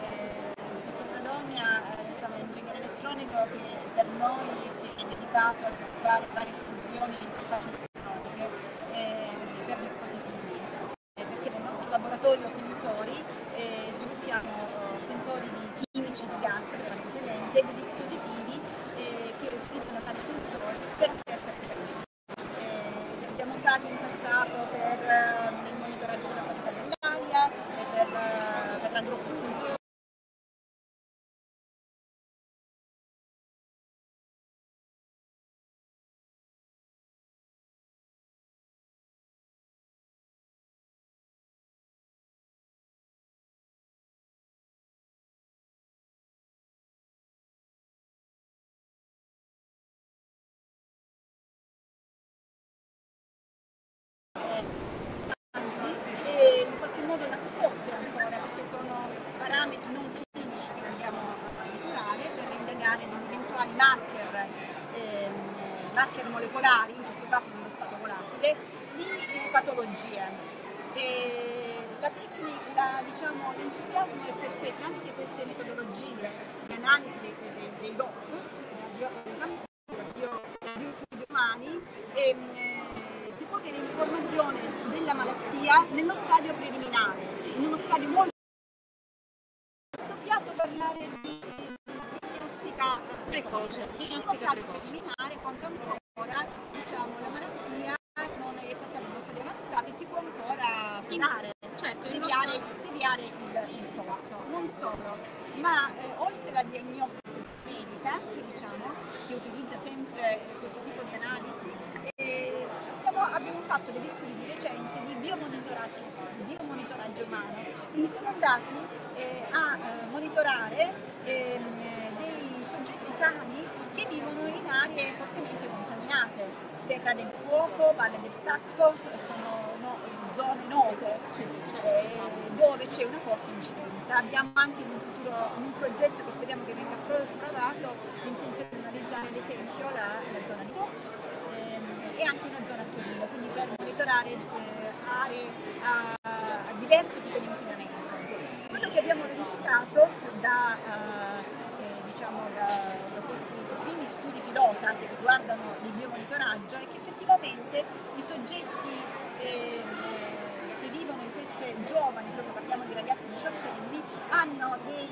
eh, dottor Radogna è diciamo, ingegnere elettronico che per noi si è dedicato a sviluppare varie soluzioni di interfacce elettroniche eh, per dispositivi, Eh, perché nel nostro laboratorio sensori eh, sviluppiamo eh, sensori di chimici di gas, veramente lenti, e dei dispositivi eh, eventuali marker molecolari, in questo caso nello stato volatile, di patologie. E la tecnica, diciamo, l'entusiasmo è perché tramite queste metodologie di analisi dei, dei, dei DOP, dei biofluidi umani, ehm, eh, si può avere informazione della malattia nello stadio preliminare, in uno stadio molto appropriato parlare di diagnostica precoce, diagnostica preliminare ancora diciamo, la malattia non è passata in uno stadio avanzato e si può ancora curare, certo, il deviare, nostro- deviare il, il corso. Non solo, ma eh, oltre alla diagnostica medica, che, diciamo, che utilizza sempre questo tipo di analisi, eh, stiamo- abbiamo fatto degli studi di recente di biomonitoraggio, biomonitoraggio umano. Andati eh, a eh, monitorare eh, dei soggetti sani che vivono in aree fortemente contaminate. Terra del Fuoco, Valle del Sacco, sono no- zone note eh, dove c'è una forte incidenza. Abbiamo anche in un futuro un progetto che speriamo che venga appro- approvato l'intenzione di analizzare ad esempio la, la zona di Torino ehm, e anche una zona a Torino, quindi per monitorare eh, aree a, a diverso tipo di inquinamento. Quello che abbiamo verificato da, eh, eh, diciamo, da, da questi primi studi pilota che riguardano il biomonitoraggio è che effettivamente i soggetti ehm, che vivono in queste giovani, proprio parliamo di ragazzi diciottenni, hanno dei,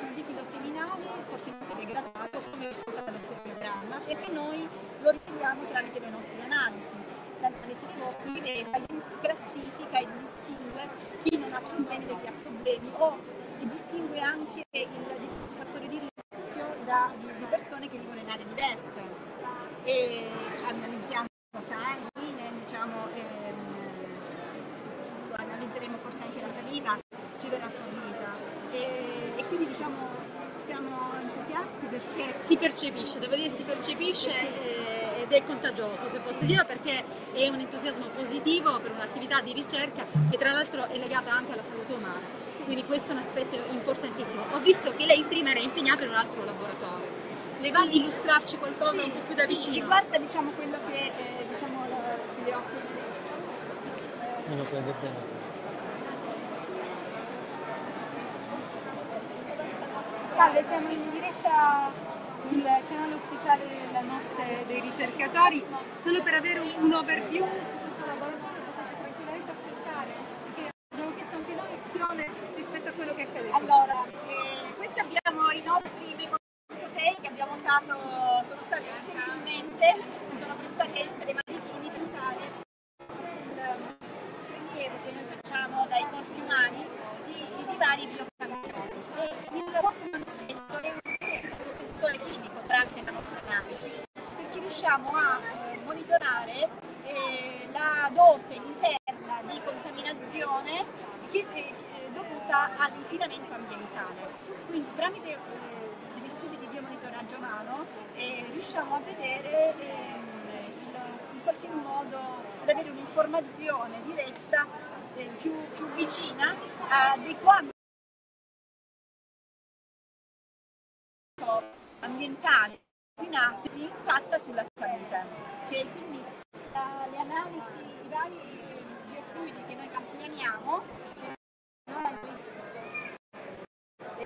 un liquido seminale fortemente degradato come risulta dallo spettrogramma e che noi lo rileviamo tramite le nostre analisi. L'analisi di rivela, classifica e distingue chi non ha problemi da chi ha problemi o distingue anche il diffuso fattore di rischio da, di, di persone che vivono in aree diverse. E analizziamo sanguine, diciamo, ehm, analizzeremo forse anche la saliva, ci verrà fornita. E, e quindi diciamo siamo entusiasti perché si percepisce, devo dire si percepisce ed è contagioso se posso dire perché è un entusiasmo positivo per un'attività di ricerca che tra l'altro è legata anche alla salute umana, quindi questo è un aspetto importantissimo. Ho visto che lei prima era impegnata in un altro laboratorio, le va Sì. di illustrarci qualcosa Sì, un po' più da sì, vicino? Riguarda diciamo quello che eh, diciamo la- le ho Me lo prende bene. Salve, siamo in diretta sul canale ufficiale Notte dei ricercatori, solo per avere un overview ambientale inquinante impatta sulla salute. Che quindi la- le analisi, i vari biofluidi che noi campioniamo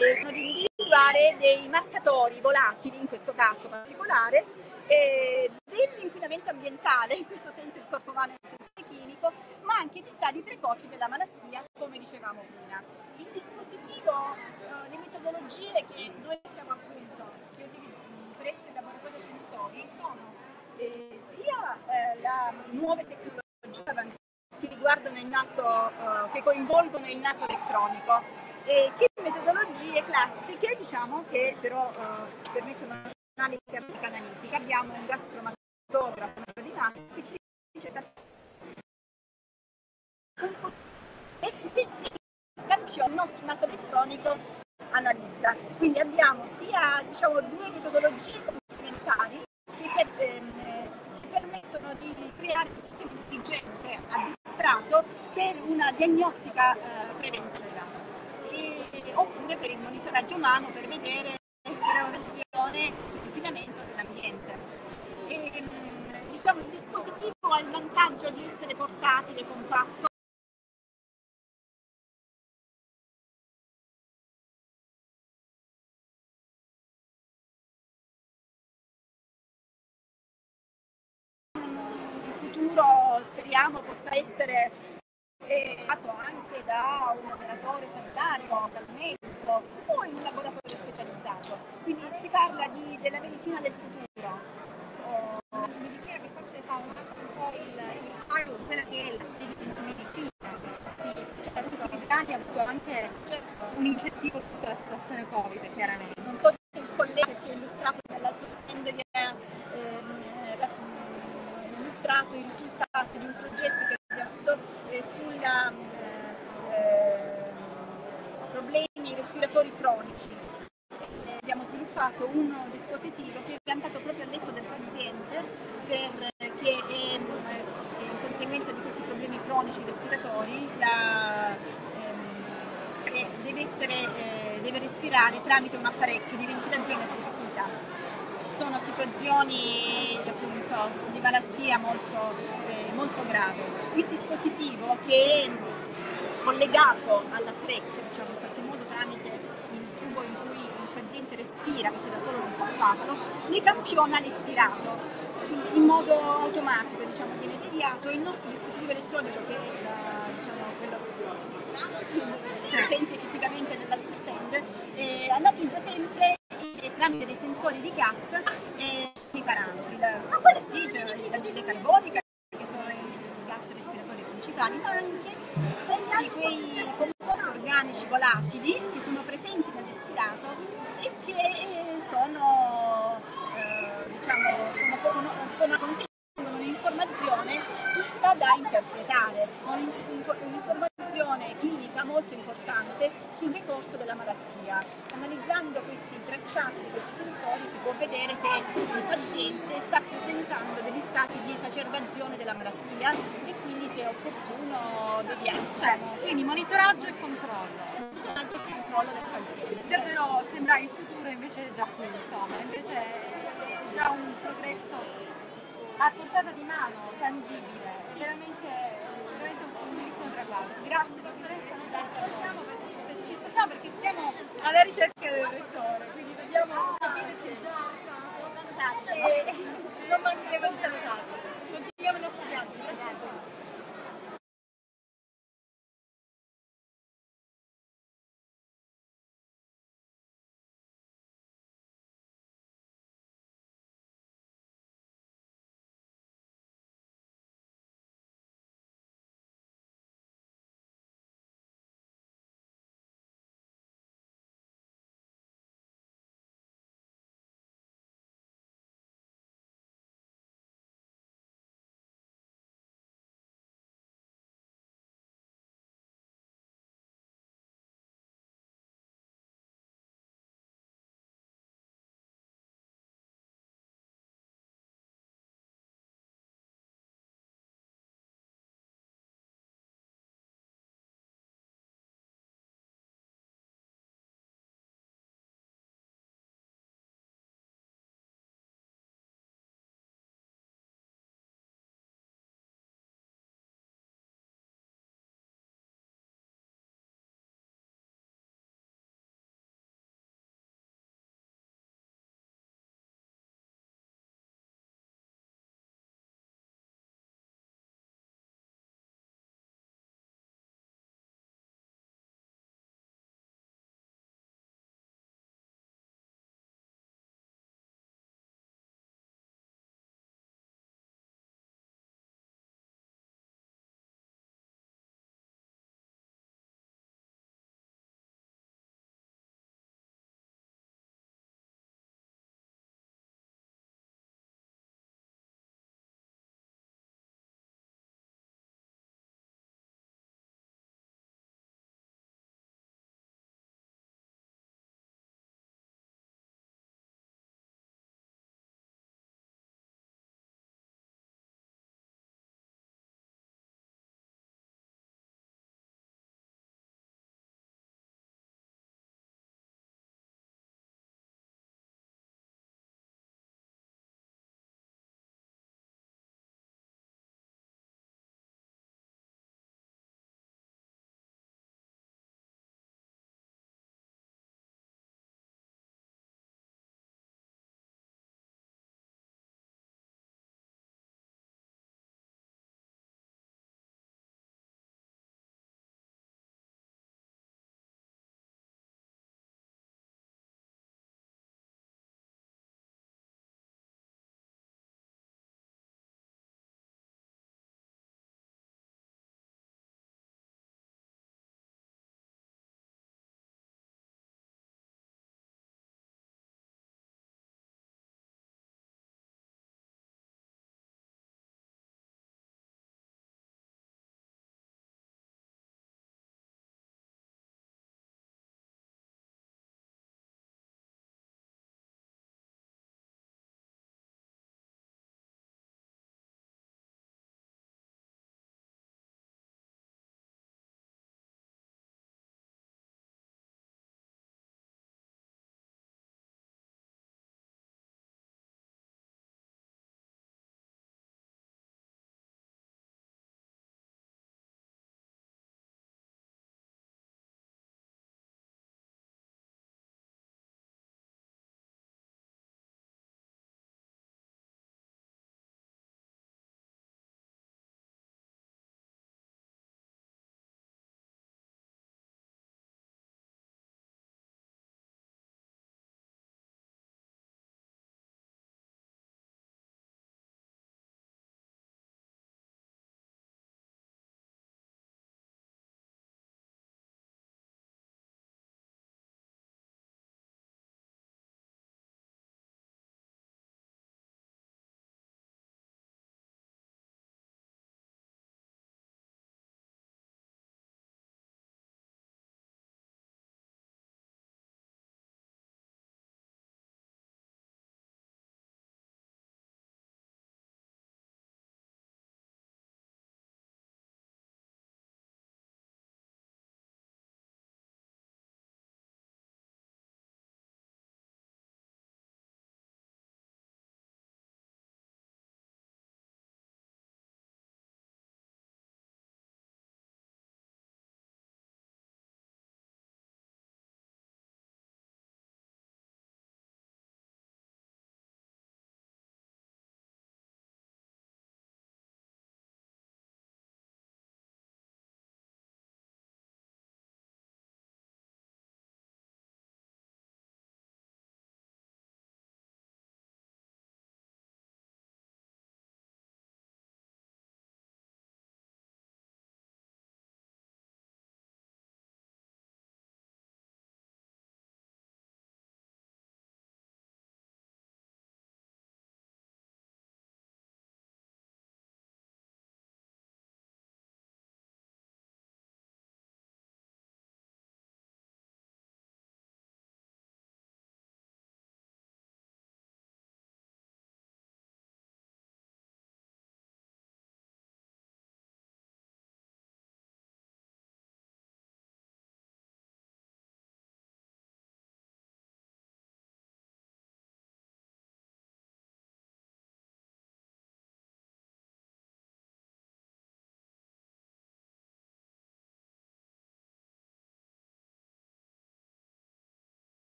eh, sono di individuare dei marcatori volatili, in questo caso particolare, eh, dell'inquinamento ambientale, in questo senso il corpo umano un senso chimico, ma anche di stadi precoci della malattia, come dicevamo prima. Il dispositivo, eh, le metodologie che noi siamo appunto, che utilizziamo presso il laboratorio sensori, sono eh, sia eh, la nuove tecnologie che riguardano il naso, eh, che coinvolgono il naso elettronico, e che metodologie classiche, diciamo, che però eh, permettono un'analisi analitica. Abbiamo un gas cromatografo di massa che ci dice e quindi il nostro naso elettronico analizza. Quindi abbiamo sia diciamo, due metodologie complementari che, si- ehm, eh, che permettono di creare un sistema intelligente a distratto per una diagnostica eh, preventiva e- oppure per il monitoraggio umano per vedere prevenzione l'inquinamento dell'ambiente. E, mm, diciamo, il dispositivo ha il vantaggio di essere portatile, compatto, essere eh, fatto anche da un operatore sanitario, dal medico o in un laboratorio specializzato. Quindi si parla di- della medicina del futuro. medicina che forse fa un po' il, il quella che è la medicina. Sì, certo, in Italia ha avuto anche un incentivo per tutta la situazione Covid, chiaramente. Non so se il collega che ha illustrato nell'altro stand vi ha ehm, ra- mh, illustrato i risultati di un progetto che abbiamo fatto eh, sulla problemi respiratori cronici. Eh, abbiamo sviluppato un dispositivo che è andato proprio al letto del paziente per, che ehm, eh, in conseguenza di questi problemi cronici respiratori la, ehm, eh, deve, essere, eh, deve respirare tramite un apparecchio di ventilazione assistita. Sono situazioni appunto di malattia molto, eh, molto grave. Il dispositivo che è collegato all'apparecchio, diciamo in qualche modo tramite il tubo in cui il paziente respira, perché da solo non può farlo, campiona l'espirato in modo automatico, diciamo, viene deviato il nostro dispositivo elettronico che è la- diciamo, quello che presente fisicamente nell'altro stand, eh, analizza sempre eh, tramite dei sensori di gas eh, i parametri, la- l'ossigeno, l'anidride carbonica, che sono i gas respiratori principali, ma anche tutti quei composti organici volatili che sono presenti nell'espirato e che eh, sono, eh, diciamo, sono, sono, sono contengono un'informazione tutta da interpretare, un- un- un'informazione clinica molto importante sul decorso della malattia. Analizzando questi tracciati di questi sensori si può vedere se il paziente sta presentando degli stati di esacerbazione della malattia e quindi se è opportuno deviare. Cioè, quindi monitoraggio e controllo. Monitoraggio e controllo del paziente. Davvero sembra il futuro invece è già qui, insomma, invece già un progresso a portata di mano, tangibile, veramente, veramente un, bellissimo traguardo. Grazie dottoressa, noi ci spostiamo perché, ci spostiamo perché siamo alla ricerca del rettore, quindi dobbiamo capire se già e non mancheremo di salutarlo. Continuiamo il nostro viaggio, grazie.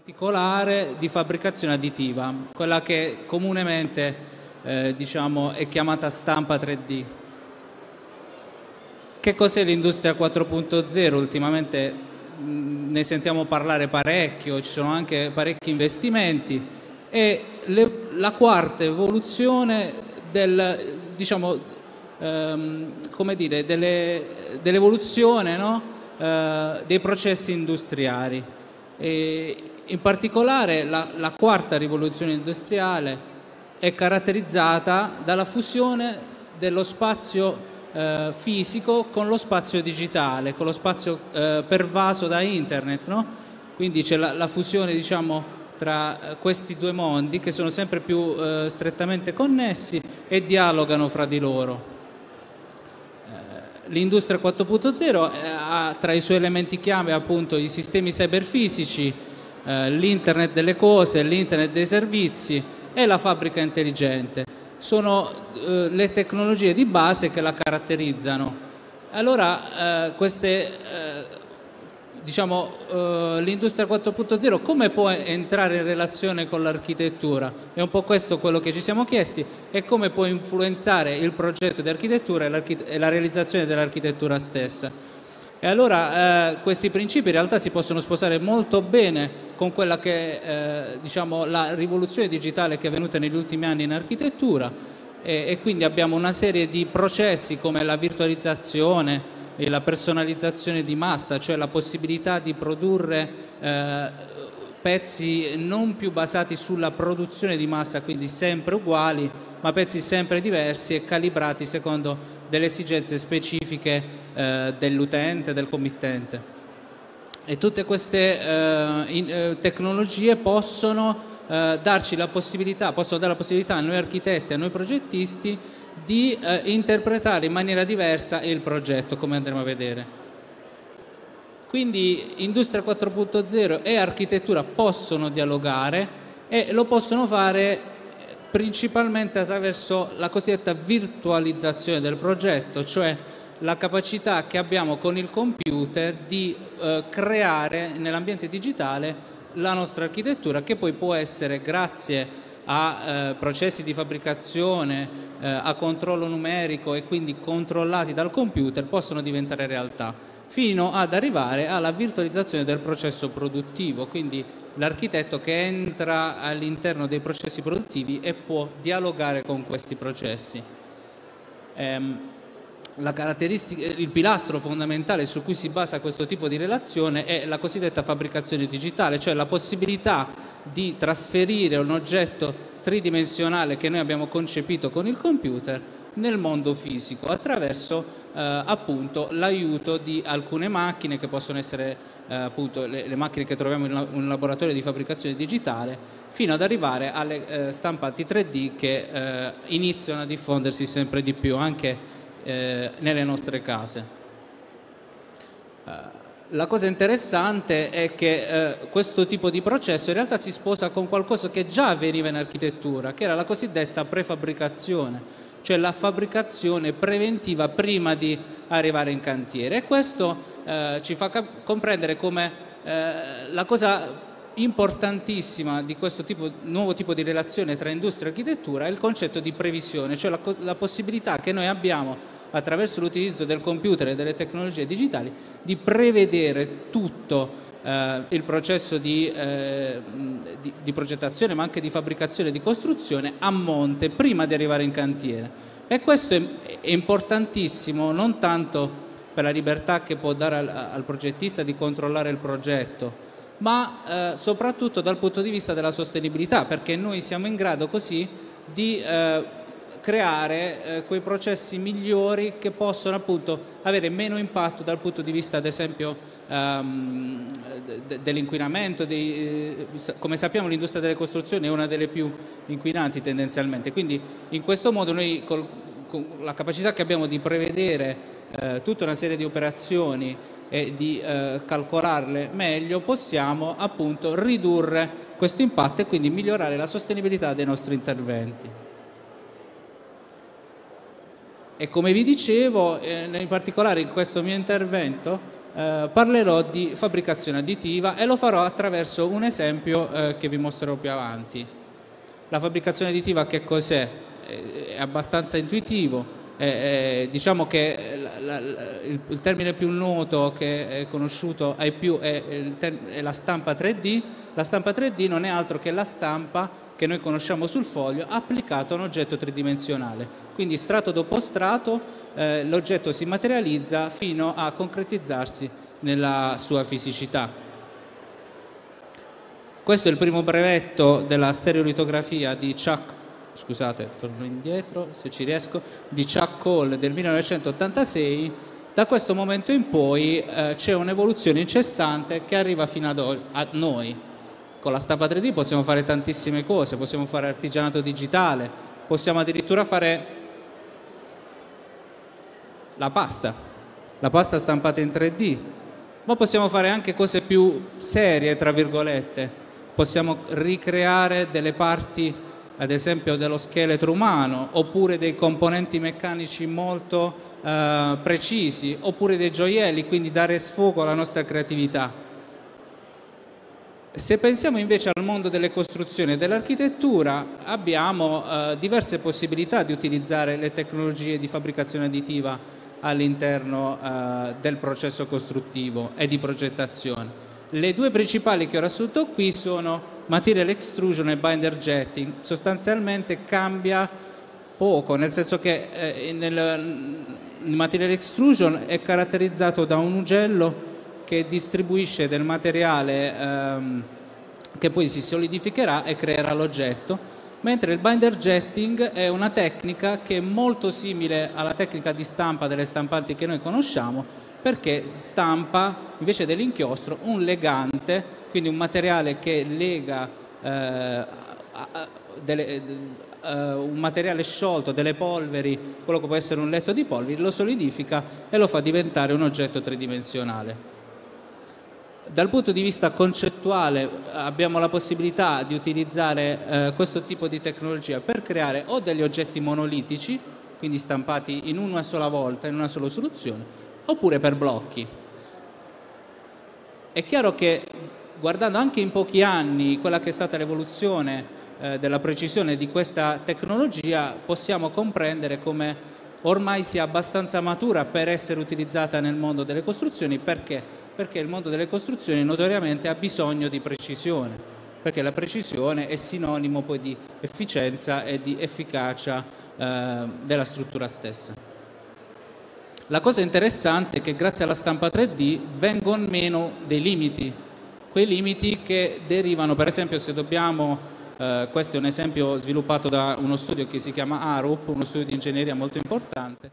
Particolare di fabbricazione additiva, quella che comunemente eh, diciamo, è chiamata stampa 3D. Che cos'è l'industria 4.0? Ultimamente mh, ne sentiamo parlare parecchio, ci sono anche parecchi investimenti e la quarta evoluzione del, diciamo, ehm, dire, delle, dell'evoluzione no? eh, dei processi industriali. E in particolare la, la quarta rivoluzione industriale è caratterizzata dalla fusione dello spazio eh, fisico con lo spazio digitale, con lo spazio eh, pervaso da internet, no? quindi c'è la, la fusione diciamo, tra questi due mondi che sono sempre più eh, strettamente connessi e dialogano fra di loro. Eh, l'industria 4.0 eh, ha tra i suoi elementi chiave appunto i sistemi cyberfisici, eh, l'internet delle cose, l'internet dei servizi e la fabbrica intelligente. Sono eh, le tecnologie di base che la caratterizzano. Allora eh, queste, eh, diciamo, eh, l'industria 4.0 come può entrare in relazione con l'architettura? È un po' questo quello che ci siamo chiesti e come può influenzare il progetto di architettura e la realizzazione dell'architettura stessa. E allora eh, questi principi in realtà si possono sposare molto bene con quella che è eh, diciamo, la rivoluzione digitale che è avvenuta negli ultimi anni in architettura. E, e quindi abbiamo una serie di processi come la virtualizzazione e la personalizzazione di massa, cioè la possibilità di produrre eh, pezzi non più basati sulla produzione di massa, quindi sempre uguali, ma pezzi sempre diversi e calibrati secondo delle esigenze specifiche eh, dell'utente, del committente. E tutte queste eh, in, eh, tecnologie possono eh, darci la possibilità, possono dare la possibilità a noi architetti, a noi progettisti di interpretare in maniera diversa il progetto, come andremo a vedere. Quindi Industria 4.0 e architettura possono dialogare e lo possono fare principalmente attraverso la cosiddetta virtualizzazione del progetto, cioè la capacità che abbiamo con il computer di eh, creare nell'ambiente digitale la nostra architettura che poi può essere grazie a eh, processi di fabbricazione, eh, a controllo numerico e quindi controllati dal computer possono diventare realtà fino ad arrivare alla virtualizzazione del processo produttivo, quindi l'architetto che entra all'interno dei processi produttivi e può dialogare con questi processi. Ehm, il pilastro fondamentale su cui si basa questo tipo di relazione è la cosiddetta fabbricazione digitale, cioè la possibilità di trasferire un oggetto tridimensionale che noi abbiamo concepito con il computer nel mondo fisico attraverso eh, appunto l'aiuto di alcune macchine che possono essere eh, appunto le, le, macchine che troviamo in un laboratorio di fabbricazione digitale fino ad arrivare alle eh, stampanti 3D che eh, iniziano a diffondersi sempre di più anche eh, nelle nostre case. Eh, la cosa interessante è che questo tipo di processo in realtà si sposa con qualcosa che già avveniva in architettura, che era la cosiddetta prefabbricazione cioè la fabbricazione preventiva prima di arrivare in cantiere e questo eh, ci fa comprendere come eh, la cosa importantissima di questo tipo, nuovo tipo di relazione tra industria e architettura è il concetto di previsione, cioè la, la possibilità che noi abbiamo attraverso l'utilizzo del computer e delle tecnologie digitali di prevedere tutto eh, il processo di, eh, di, di, progettazione ma anche di fabbricazione e di costruzione a monte prima di arrivare in cantiere. E questo è, è importantissimo non tanto per la libertà che può dare al, al progettista di controllare il progetto, ma eh, soprattutto dal punto di vista della sostenibilità, perché noi siamo in grado così di eh, creare eh, quei processi migliori che possono appunto avere meno impatto dal punto di vista ad esempio ehm, dell'inquinamento, eh, come sappiamo l'industria delle costruzioni è una delle più inquinanti tendenzialmente, quindi in questo modo noi col, con la capacità che abbiamo di prevedere eh, tutta una serie di operazioni e di eh, calcolarle meglio possiamo appunto ridurre questo impatto e quindi migliorare la sostenibilità dei nostri interventi. E come vi dicevo, eh, in particolare in questo mio intervento, eh, parlerò di fabbricazione additiva e lo farò attraverso un esempio eh, che vi mostrerò più avanti. La fabbricazione additiva che cos'è? È abbastanza intuitivo, eh, diciamo che la, la, il, il, termine più noto che è conosciuto ai più è, è, la stampa 3D. La stampa 3D non è altro che la stampa che noi conosciamo sul foglio applicato a un oggetto tridimensionale. Quindi strato dopo strato eh, l'oggetto si materializza fino a concretizzarsi nella sua fisicità. Questo è il primo brevetto della stereolitografia di Chuck, scusate, torno indietro se ci riesco, di Chuck Cole del 1986. Da questo momento in poi eh, c'è un'evoluzione incessante che arriva fino ad a noi. Con la stampa 3D possiamo fare tantissime cose, possiamo fare artigianato digitale, possiamo addirittura fare la pasta, la pasta stampata in 3D, ma possiamo fare anche cose più serie, tra virgolette, possiamo ricreare delle parti ad esempio dello scheletro umano oppure dei componenti meccanici molto eh, precisi oppure dei gioielli, quindi dare sfogo alla nostra creatività. Se pensiamo invece al mondo delle costruzioni e dell'architettura, abbiamo eh, diverse possibilità di utilizzare le tecnologie di fabbricazione additiva all'interno eh, del processo costruttivo e di progettazione. Le due principali che ho riassunto qui sono material extrusion e binder jetting. Sostanzialmente cambia poco, nel senso che eh, nel, il material extrusion è caratterizzato da un ugello che distribuisce del materiale ehm, che poi si solidificherà e creerà l'oggetto, mentre il binder jetting è una tecnica che è molto simile alla tecnica di stampa delle stampanti che noi conosciamo, perché stampa invece dell'inchiostro un legante, quindi un materiale che lega eh, a, delle, eh, un materiale sciolto, delle polveri, quello che può essere un letto di polveri, lo solidifica e lo fa diventare un oggetto tridimensionale. Dal punto di vista concettuale abbiamo la possibilità di utilizzare eh, questo tipo di tecnologia per creare o degli oggetti monolitici, quindi stampati in una sola volta, in una sola soluzione, oppure per blocchi. È chiaro che guardando anche in pochi anni quella che è stata l'evoluzione eh, della precisione di questa tecnologia, possiamo comprendere come ormai sia abbastanza matura per essere utilizzata nel mondo delle costruzioni, perché? Perché il mondo delle costruzioni notoriamente ha bisogno di precisione, perché la precisione è sinonimo poi di efficienza e di efficacia eh, della struttura stessa. La cosa interessante è che grazie alla stampa 3D vengono meno dei limiti, quei limiti che derivano, per esempio se dobbiamo, eh, questo è un esempio sviluppato da uno studio che si chiama ARUP, uno studio di ingegneria molto importante,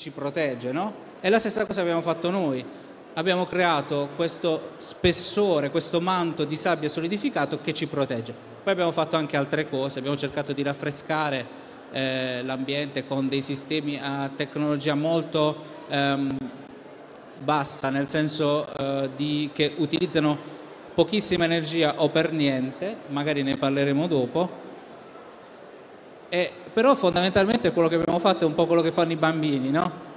ci protegge, no? E la stessa cosa abbiamo fatto noi. Abbiamo creato questo spessore, questo manto di sabbia solidificato che ci protegge. Poi abbiamo fatto anche altre cose, abbiamo cercato di raffrescare eh, l'ambiente con dei sistemi a tecnologia molto ehm, bassa, nel senso eh, di, che utilizzano pochissima energia o per niente, magari ne parleremo dopo, e, però fondamentalmente quello che abbiamo fatto è un po' quello che fanno i bambini, no?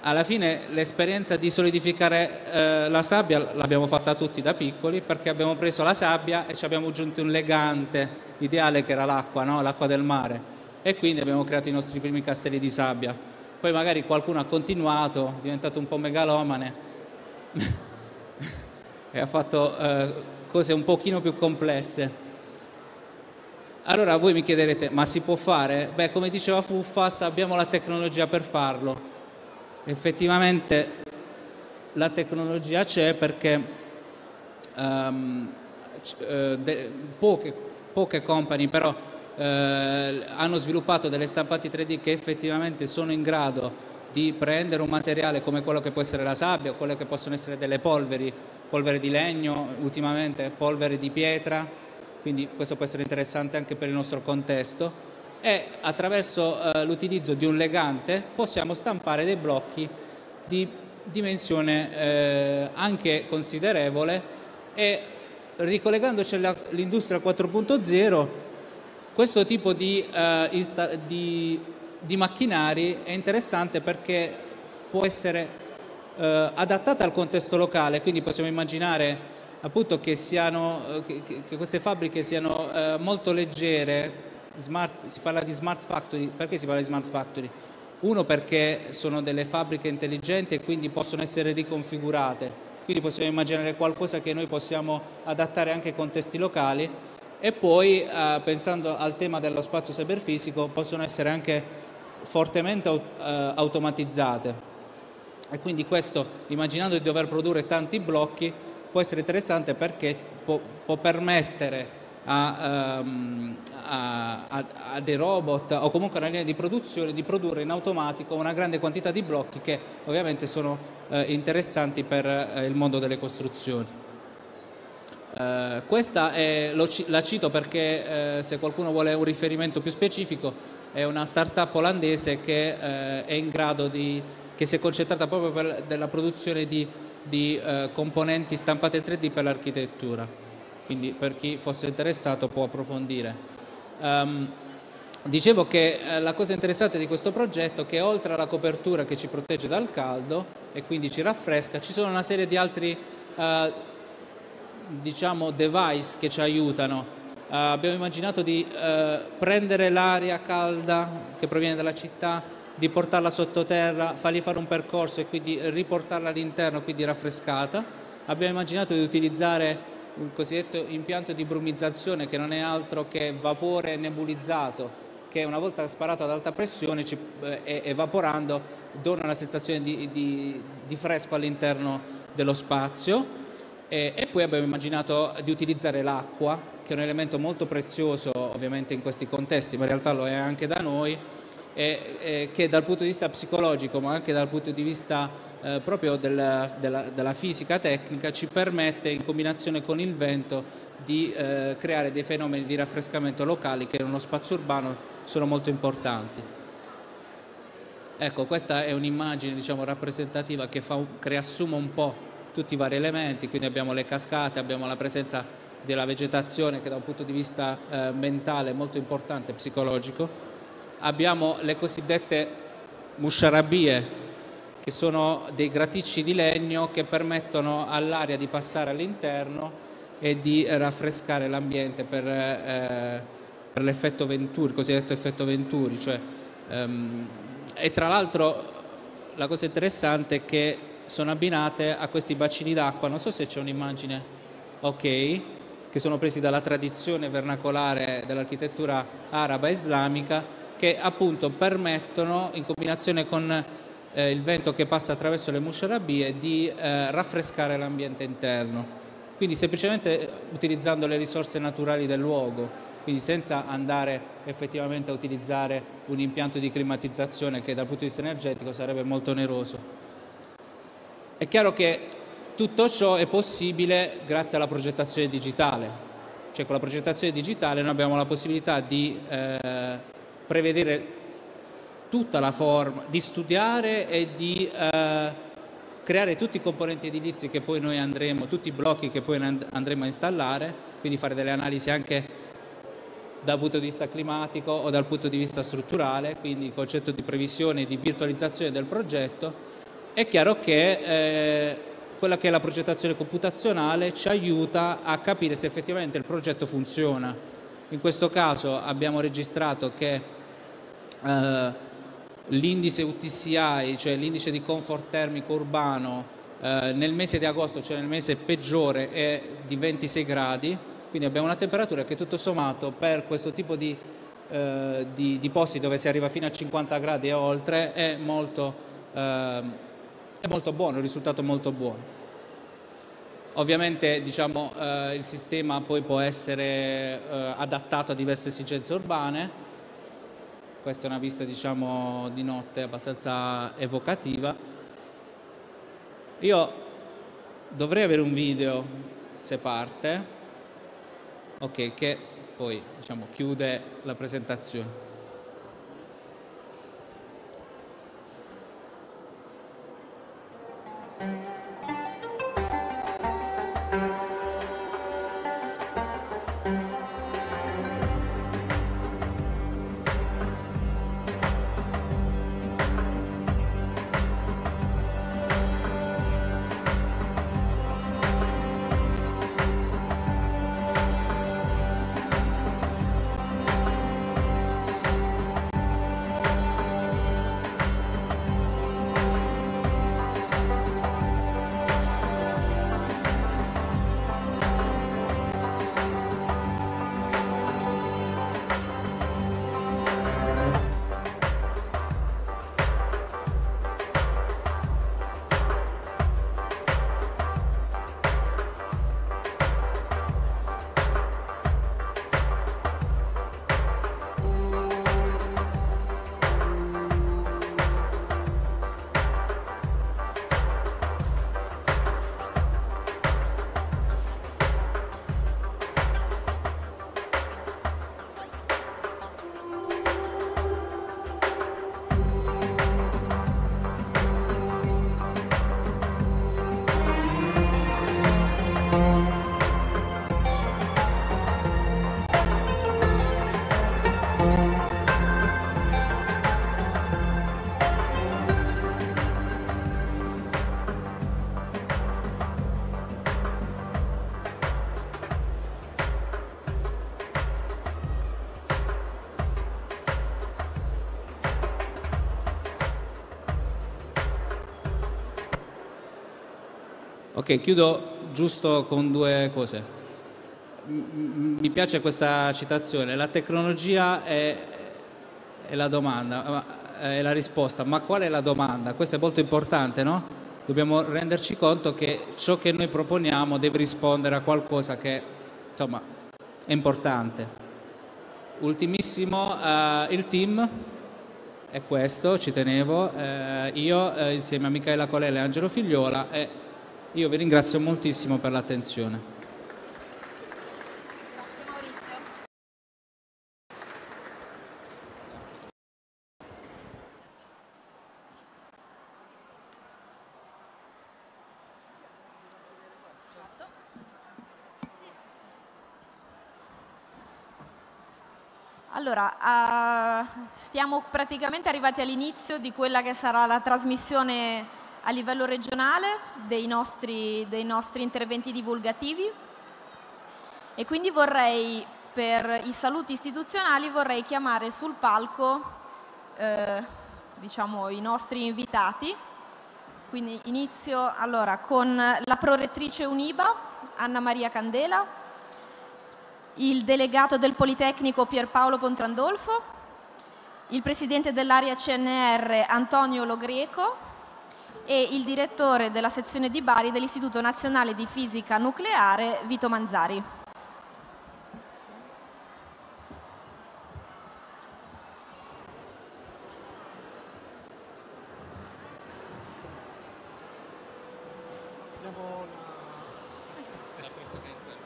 Alla fine l'esperienza di solidificare eh, la sabbia l'abbiamo fatta tutti da piccoli perché abbiamo preso la sabbia e ci abbiamo aggiunto un legante ideale che era l'acqua, no? l'acqua del mare e quindi abbiamo creato i nostri primi castelli di sabbia. Poi magari qualcuno ha continuato, è diventato un po' megalomane e ha fatto eh, cose un pochino più complesse. Allora voi mi chiederete, ma si può fare? Beh, come diceva Fuffas, abbiamo la tecnologia per farlo. Effettivamente la tecnologia c'è perché um, de, poche, poche, company però uh, hanno sviluppato delle stampati 3D che effettivamente sono in grado di prendere un materiale come quello che può essere la sabbia o quelle che possono essere delle polveri, polvere di legno, ultimamente polvere di pietra, quindi questo può essere interessante anche per il nostro contesto, e attraverso eh, l'utilizzo di un legante possiamo stampare dei blocchi di dimensione eh, anche considerevole e ricollegandoci all'industria 4.0 questo tipo di, eh, di, di, macchinari è interessante perché può essere eh, adattata al contesto locale, quindi possiamo immaginare appunto che, siano, eh, che, che queste fabbriche siano eh, molto leggere, smart, si parla di smart factory, perché si parla di smart factory? Uno perché sono delle fabbriche intelligenti e quindi possono essere riconfigurate, quindi possiamo immaginare qualcosa che noi possiamo adattare anche ai contesti locali. E poi eh, pensando al tema dello spazio cyberfisico possono essere anche fortemente eh, automatizzate. E quindi questo immaginando di dover produrre tanti blocchi può essere interessante perché può, può permettere a, um, a, a, a, dei robot o comunque una linea di produzione di produrre in automatico una grande quantità di blocchi che ovviamente sono eh, interessanti per eh, il mondo delle costruzioni. Eh, questa è, lo, la cito perché eh, se qualcuno vuole un riferimento più specifico è una startup olandese che eh, è in grado di che si è concentrata proprio per la produzione di di eh, componenti stampate in 3D per l'architettura, quindi per chi fosse interessato può approfondire. Um, dicevo che eh, la cosa interessante di questo progetto è che oltre alla copertura che ci protegge dal caldo e quindi ci raffresca, ci sono una serie di altri eh, diciamo device che ci aiutano. Uh, abbiamo immaginato di uh, prendere l'aria calda che proviene dalla città, di portarla sottoterra, fargli fare un percorso e quindi riportarla all'interno, quindi raffrescata. Abbiamo immaginato di utilizzare un cosiddetto impianto di brumizzazione che non è altro che vapore nebulizzato che una volta sparato ad alta pressione ci, eh, evaporando dona una sensazione di, di, di fresco all'interno dello spazio e, e, poi abbiamo immaginato di utilizzare l'acqua che è un elemento molto prezioso ovviamente in questi contesti ma in realtà lo è anche da noi e, che dal punto di vista psicologico ma anche dal punto di vista eh, proprio del, della, della, fisica tecnica ci permette in combinazione con il vento di eh, creare dei fenomeni di raffrescamento locali che in uno spazio urbano sono molto importanti. Ecco, questa è un'immagine diciamo, rappresentativa che, fa, che riassuma un po' tutti i vari elementi, quindi abbiamo le cascate, abbiamo la presenza della vegetazione che da un punto di vista eh, mentale è molto importante, psicologico, abbiamo le cosiddette musciarabie, che sono dei graticci di legno che permettono all'aria di passare all'interno e di raffrescare l'ambiente per, eh, per l'effetto Venturi, cosiddetto effetto Venturi. Cioè, ehm, e tra l'altro la cosa interessante è che sono abbinate a questi bacini d'acqua, non so se c'è un'immagine, ok, che sono presi dalla tradizione vernacolare dell'architettura araba e islamica che appunto permettono in combinazione con eh, il vento che passa attraverso le musciarabie di eh, raffrescare l'ambiente interno. Quindi semplicemente utilizzando le risorse naturali del luogo quindi senza andare effettivamente a utilizzare un impianto di climatizzazione che dal punto di vista energetico sarebbe molto oneroso. È chiaro che tutto ciò è possibile grazie alla progettazione digitale, cioè con la progettazione digitale noi abbiamo la possibilità di eh, prevedere tutta la forma, di studiare e di eh, creare tutti i componenti edilizi che poi noi andremo, tutti i blocchi che poi andremo a installare, quindi fare delle analisi anche dal punto di vista climatico o dal punto di vista strutturale, quindi il concetto di previsione e di virtualizzazione del progetto, è chiaro che eh, quella che è la progettazione computazionale ci aiuta a capire se effettivamente il progetto funziona. In questo caso abbiamo registrato che eh, l'indice UTCI, cioè l'indice di comfort termico urbano, eh, nel mese di agosto, cioè nel mese peggiore, è di 26 gradi, quindi abbiamo una temperatura che tutto sommato per questo tipo di, eh, di, di posti dove si arriva fino a 50 gradi e oltre è molto, eh, è molto buono, il risultato molto buono. Ovviamente diciamo, eh, il sistema poi può essere eh, adattato a diverse esigenze urbane, questa è una vista diciamo, di notte abbastanza evocativa. Io dovrei avere un video se parte ok, che poi diciamo, chiude la presentazione. Ok, chiudo giusto con due cose. Mi piace questa citazione, la tecnologia è, è la domanda, è la risposta, ma qual è la domanda? Questo è molto importante, no? Dobbiamo renderci conto che ciò che noi proponiamo deve rispondere a qualcosa che insomma, è importante. Ultimissimo, uh, il team è questo, ci tenevo, uh, io uh, insieme a Michaela Colella e Angelo Figliola e io vi ringrazio moltissimo per l'attenzione. Allora, uh, stiamo praticamente arrivati all'inizio di quella che sarà la trasmissione a livello regionale dei nostri, dei nostri interventi divulgativi e quindi vorrei, per i saluti istituzionali, vorrei chiamare sul palco eh, diciamo, i nostri invitati. Quindi inizio allora, con la prorettrice Uniba, Anna Maria Candela, il delegato del Politecnico Pierpaolo Pontrandolfo, il presidente dell'area CNR Antonio Logrieco, e il direttore della sezione di Bari dell'Istituto Nazionale di Fisica Nucleare Vito Manzari. dopo la, la presidenza.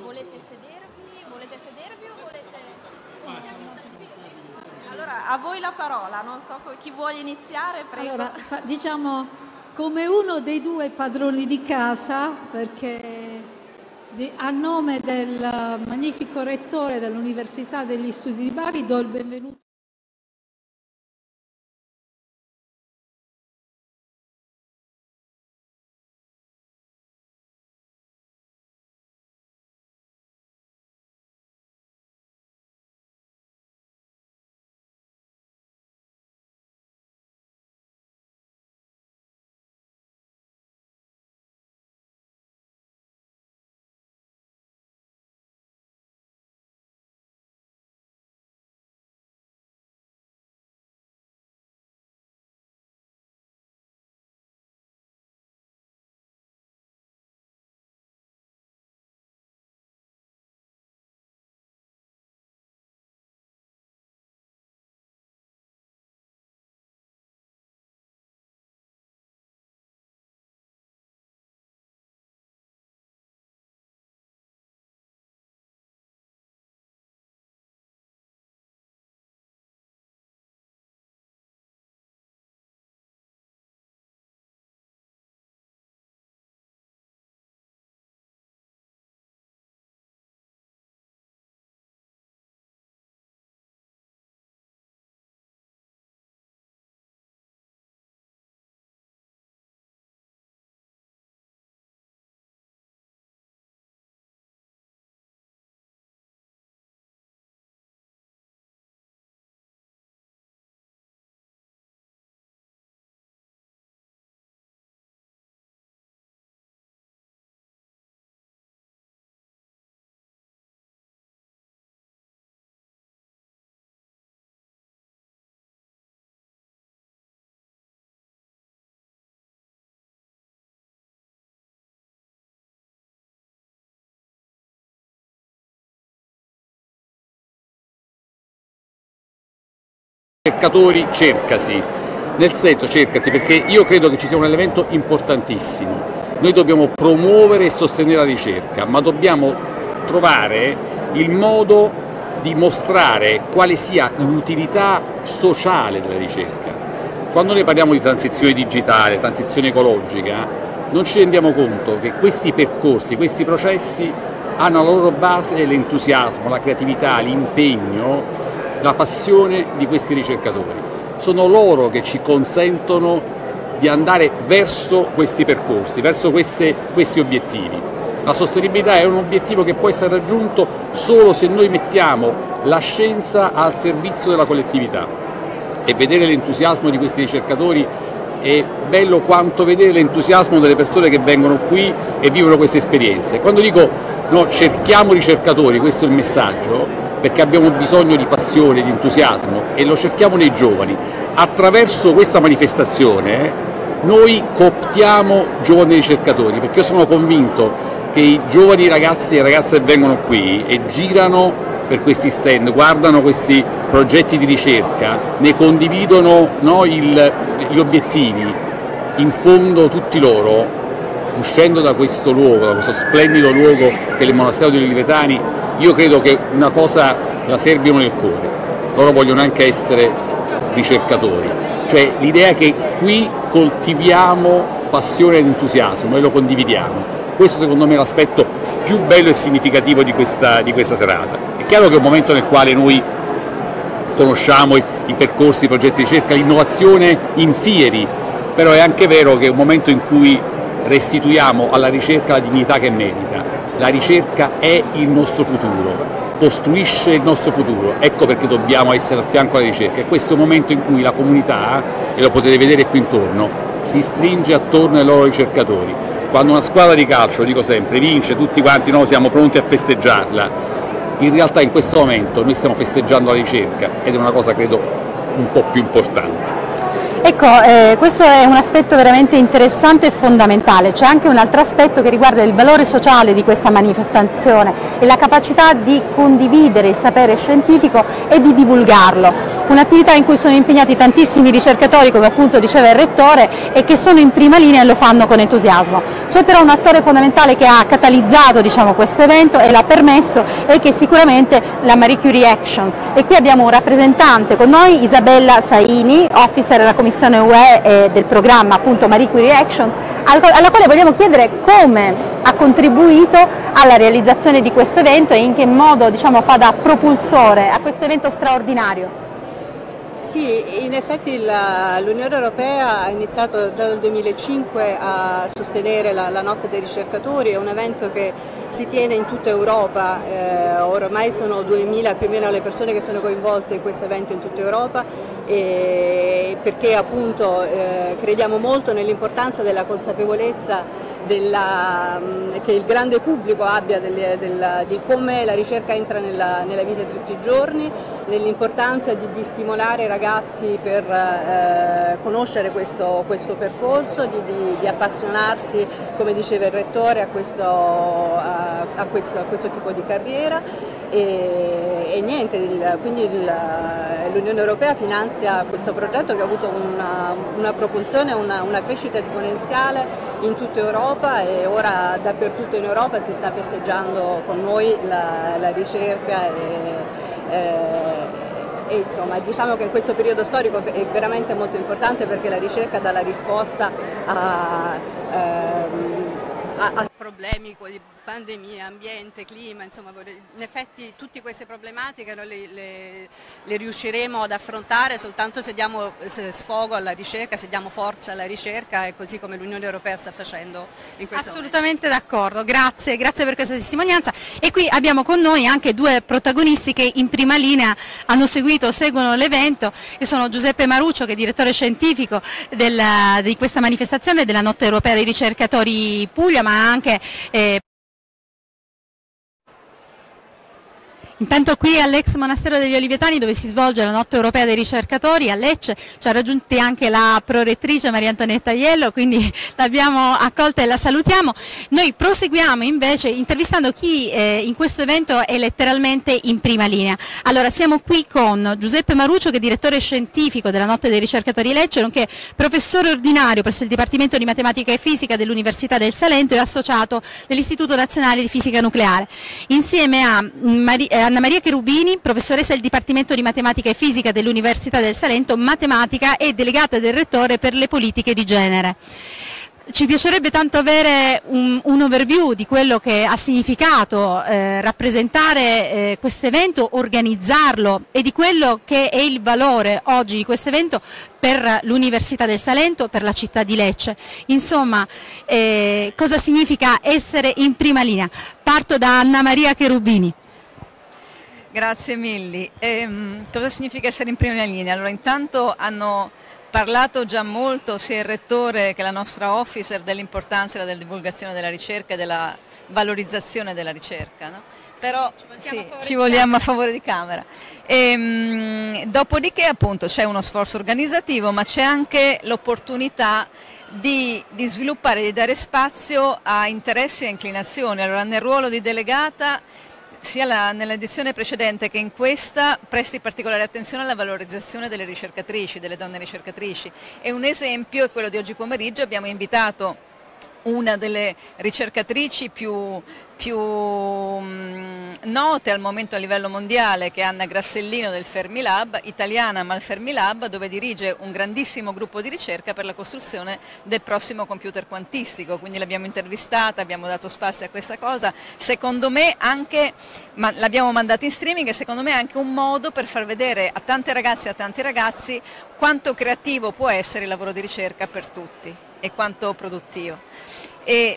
Volete sedervi? Volete sedervi o volete... Allora, a voi la parola, non so co- chi vuole iniziare, prego. Allora, diciamo come uno dei due padroni di casa, perché a nome del magnifico rettore dell'Università degli Studi di Bari do il benvenuto. Ricercatori cercasi, nel senso cercasi perché io credo che ci sia un elemento importantissimo. Noi dobbiamo promuovere e sostenere la ricerca, ma dobbiamo trovare il modo di mostrare quale sia l'utilità sociale della ricerca. Quando noi parliamo di transizione digitale, transizione ecologica, non ci rendiamo conto che questi percorsi, questi processi hanno alla loro base l'entusiasmo, la creatività, l'impegno la passione di questi ricercatori. Sono loro che ci consentono di andare verso questi percorsi, verso queste, questi obiettivi. La sostenibilità è un obiettivo che può essere raggiunto solo se noi mettiamo la scienza al servizio della collettività e vedere l'entusiasmo di questi ricercatori è bello quanto vedere l'entusiasmo delle persone che vengono qui e vivono queste esperienze. Quando dico no, cerchiamo ricercatori, questo è il messaggio, perché abbiamo bisogno di passione, di entusiasmo e lo cerchiamo nei giovani. Attraverso questa manifestazione noi cooptiamo giovani ricercatori, perché io sono convinto che i giovani ragazzi e ragazze vengono qui e girano per questi stand, guardano questi progetti di ricerca, ne condividono no, il, gli obiettivi, in fondo tutti loro, uscendo da questo luogo, da questo splendido luogo che è il monastero degli Olivetani, io credo che una cosa la serbiano nel cuore, loro vogliono anche essere ricercatori, cioè l'idea che qui coltiviamo passione ed entusiasmo e lo condividiamo. Questo secondo me è l'aspetto più bello e significativo di questa, di questa serata. È chiaro che è un momento nel quale noi conosciamo i, i percorsi, i progetti di ricerca, l'innovazione in fieri, però è anche vero che è un momento in cui restituiamo alla ricerca la dignità che merita. La ricerca è il nostro futuro, costruisce il nostro futuro, ecco perché dobbiamo essere a fianco alla ricerca. E questo è un momento in cui la comunità, e lo potete vedere qui intorno, si stringe attorno ai loro ricercatori. Quando una squadra di calcio, lo dico sempre, vince, tutti quanti noi siamo pronti a festeggiarla. In realtà in questo momento noi stiamo festeggiando la ricerca ed è una cosa credo un po' più importante. Ecco, eh, questo è un aspetto veramente interessante e fondamentale. C'è anche un altro aspetto che riguarda il valore sociale di questa manifestazione e la capacità di condividere il sapere scientifico e di divulgarlo. Un'attività in cui sono impegnati tantissimi ricercatori, come appunto diceva il Rettore, e che sono in prima linea e lo fanno con entusiasmo. C'è però un attore fondamentale che ha catalizzato diciamo, questo evento e l'ha permesso e che è sicuramente la Marie Curie Actions. E qui abbiamo un rappresentante con noi, Isabella Saini, officer della Commissione UE e del programma appunto Marie Curie Actions, alla quale vogliamo chiedere come ha contribuito alla realizzazione di questo evento e in che modo diciamo, fa da propulsore a questo evento straordinario. Sì, in effetti l'Unione Europea ha iniziato già nel 2005 a sostenere la, la, Notte dei ricercatori, è un evento che si tiene in tutta Europa, eh, ormai sono 2000 più o meno le persone che sono coinvolte in questo evento in tutta Europa perché appunto eh, crediamo molto nell'importanza della consapevolezza della, che il grande pubblico abbia delle, della, di come la ricerca entra nella, nella, vita di tutti i giorni, nell'importanza di, di, stimolare i ragazzi per eh, conoscere questo, questo percorso, di, di, di, appassionarsi, come diceva il Rettore, a questo, a, a questo, a questo tipo di carriera e, e niente, il, quindi l'Unione Europea finanzia questo progetto che ha avuto una, una propulsione, una, una, crescita esponenziale in tutta Europa e ora dappertutto in Europa si sta festeggiando con noi la, la ricerca e, e, e insomma, diciamo che questo periodo storico è veramente molto importante perché la ricerca dà la risposta a, ehm, a, a problemi pandemia, ambiente, clima, insomma in effetti tutte queste problematiche le, le, le riusciremo ad affrontare soltanto se diamo sfogo alla ricerca, se diamo forza alla ricerca e così come l'Unione Europea sta facendo in questo Assolutamente d'accordo, grazie, grazie per questa testimonianza. E qui abbiamo con noi anche due protagonisti che in prima linea hanno seguito, seguono l'evento e sono Giuseppe Maruccio che è direttore scientifico della, di questa manifestazione della Notte Europea dei Ricercatori Puglia ma anche anche eh, Intanto qui all'ex monastero degli Olivetani dove si svolge la notte europea dei ricercatori a Lecce ci ha raggiunti anche la prorettrice Maria Antonietta Iello quindi l'abbiamo accolta e la salutiamo. Noi proseguiamo invece intervistando chi eh, in questo evento è letteralmente in prima linea. Allora siamo qui con Giuseppe Maruccio che è direttore scientifico della notte dei ricercatori Lecce nonché professore ordinario presso il Dipartimento di Matematica e Fisica dell'Università del Salento e associato dell'Istituto Nazionale di Fisica Nucleare. Insieme a Maria eh, Anna Maria Cherubini, professoressa del Dipartimento di Matematica e Fisica dell'Università del Salento, matematica e delegata del Rettore per le politiche di genere. Ci piacerebbe tanto avere un, un, overview di quello che ha significato eh, rappresentare eh, questo evento, organizzarlo e di quello che è il valore oggi di questo evento per l'Università del Salento, per la città di Lecce. Insomma, eh, cosa significa essere in prima linea? Parto da Anna Maria Cherubini. Grazie Milli. Ehm, cosa significa essere in prima linea? Allora intanto hanno parlato già molto sia il rettore che la nostra officer dell'importanza della divulgazione della ricerca e della valorizzazione della ricerca. No? Però ci, sì, ci vogliamo a favore di Camera. Ehm, dopodiché appunto c'è uno sforzo organizzativo ma c'è anche l'opportunità di, di, sviluppare, di dare spazio a interessi e inclinazioni. Allora nel ruolo di delegata sia nell'edizione precedente che in questa presti particolare attenzione alla valorizzazione delle ricercatrici, delle donne ricercatrici. E un esempio è quello di oggi pomeriggio, abbiamo invitato una delle ricercatrici più, più mh, note al momento a livello mondiale che è Anna Grassellino del Fermilab, italiana ma al Fermilab dove dirige un grandissimo gruppo di ricerca per la costruzione del prossimo computer quantistico, quindi l'abbiamo intervistata, abbiamo dato spazio a questa cosa, secondo me anche, ma l'abbiamo mandata in streaming secondo me è anche un modo per far vedere a tante ragazze e a tanti ragazzi quanto creativo può essere il lavoro di ricerca per tutti e quanto produttivo.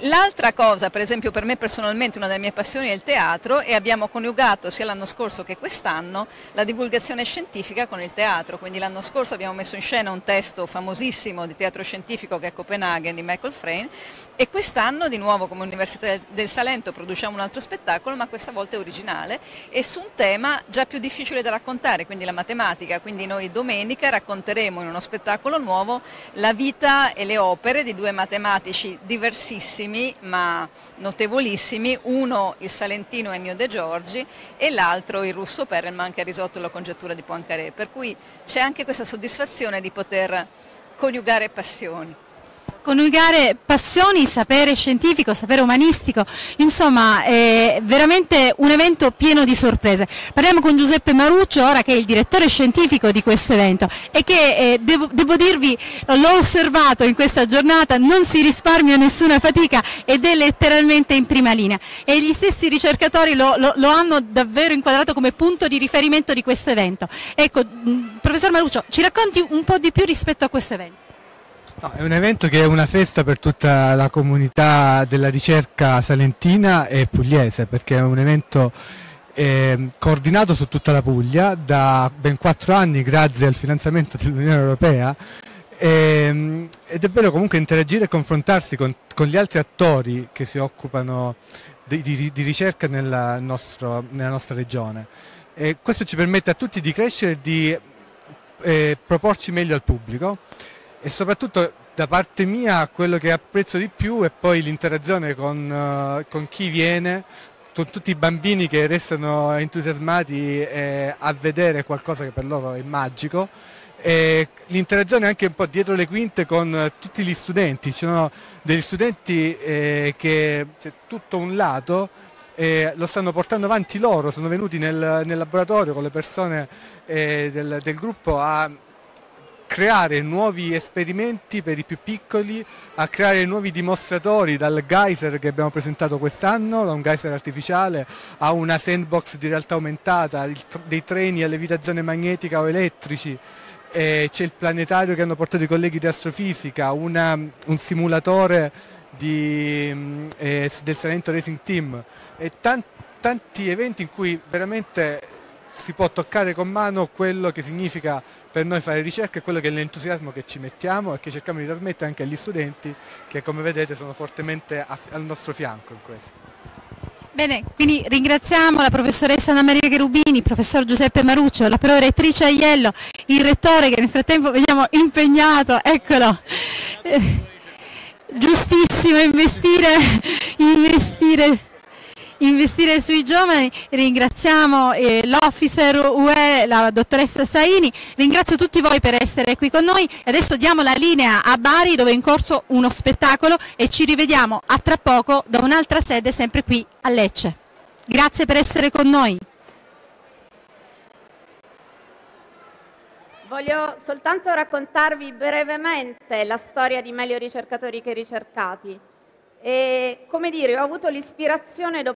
L'altra cosa, per esempio per me personalmente una delle mie passioni è il teatro e abbiamo coniugato sia l'anno scorso che quest'anno la divulgazione scientifica con il teatro, quindi l'anno scorso abbiamo messo in scena un testo famosissimo di teatro scientifico che è Copenaghen di Michael Frayn e quest'anno di nuovo come Università del Salento produciamo un altro spettacolo ma questa volta è originale e su un tema già più difficile da raccontare, quindi la matematica, quindi noi domenica racconteremo in uno spettacolo nuovo la vita e le opere di due matematici diversissimi bravissimi ma notevolissimi, uno il salentino Ennio De Giorgi e l'altro il russo Perelman che ha risolto la congettura di Poincaré, per cui c'è anche questa soddisfazione di poter coniugare passioni coniugare passioni, sapere scientifico, sapere umanistico, insomma è veramente un evento pieno di sorprese. Parliamo con Giuseppe Maruccio ora che è il direttore scientifico di questo evento e che eh, devo, devo, dirvi l'ho osservato in questa giornata, non si risparmia nessuna fatica ed è letteralmente in prima linea e gli stessi ricercatori lo, lo, lo hanno davvero inquadrato come punto di riferimento di questo evento. Ecco, professor Maruccio, ci racconti un po' di più rispetto a questo evento? No, è un evento che è una festa per tutta la comunità della ricerca salentina e pugliese, perché è un evento eh, coordinato su tutta la Puglia da ben quattro anni grazie al finanziamento dell'Unione Europea eh, ed è bello comunque interagire e confrontarsi con, con, gli altri attori che si occupano di, di, di ricerca nella, nostro, nella, nostra regione. E questo ci permette a tutti di crescere e di eh, proporci meglio al pubblico e soprattutto da parte mia quello che apprezzo di più è poi l'interazione con, uh, con chi viene, con tutti i bambini che restano entusiasmati eh, a vedere qualcosa che per loro è magico. E l'interazione anche un po' dietro le quinte con tutti gli studenti, ci sono degli studenti eh, che c'è tutto un lato eh, lo stanno portando avanti loro, sono venuti nel, nel laboratorio con le persone eh, del, del gruppo a creare nuovi esperimenti per i più piccoli, a creare nuovi dimostratori dal geyser che abbiamo presentato quest'anno, da un geyser artificiale a una sandbox di realtà aumentata, dei treni a levitazione magnetica o elettrici. C'è il planetario che hanno portato i colleghi di astrofisica, una, un simulatore di, eh, del Salento Racing Team e tanti, tanti eventi in cui veramente si può toccare con mano quello che significa per noi fare ricerca e quello che è l'entusiasmo che ci mettiamo e che cerchiamo di trasmettere anche agli studenti che come vedete sono fortemente al nostro fianco in questo. Bene, quindi ringraziamo la professoressa Anna Maria Cherubini, il professor Giuseppe Maruccio, la prorettrice Aiello, il rettore che nel frattempo vediamo impegnato, eccolo. Eh, giustissimo investire, investire investire sui giovani. Ringraziamo eh, l'officer UE, la dottoressa Saini, ringrazio tutti voi per essere qui con noi adesso diamo la linea a Bari dove è in corso uno spettacolo e ci rivediamo a tra poco da un'altra sede sempre qui a Lecce. Grazie per essere con noi. Voglio soltanto raccontarvi brevemente la storia di meglio ricercatori che ricercati. E, come dire, ho avuto l'ispirazione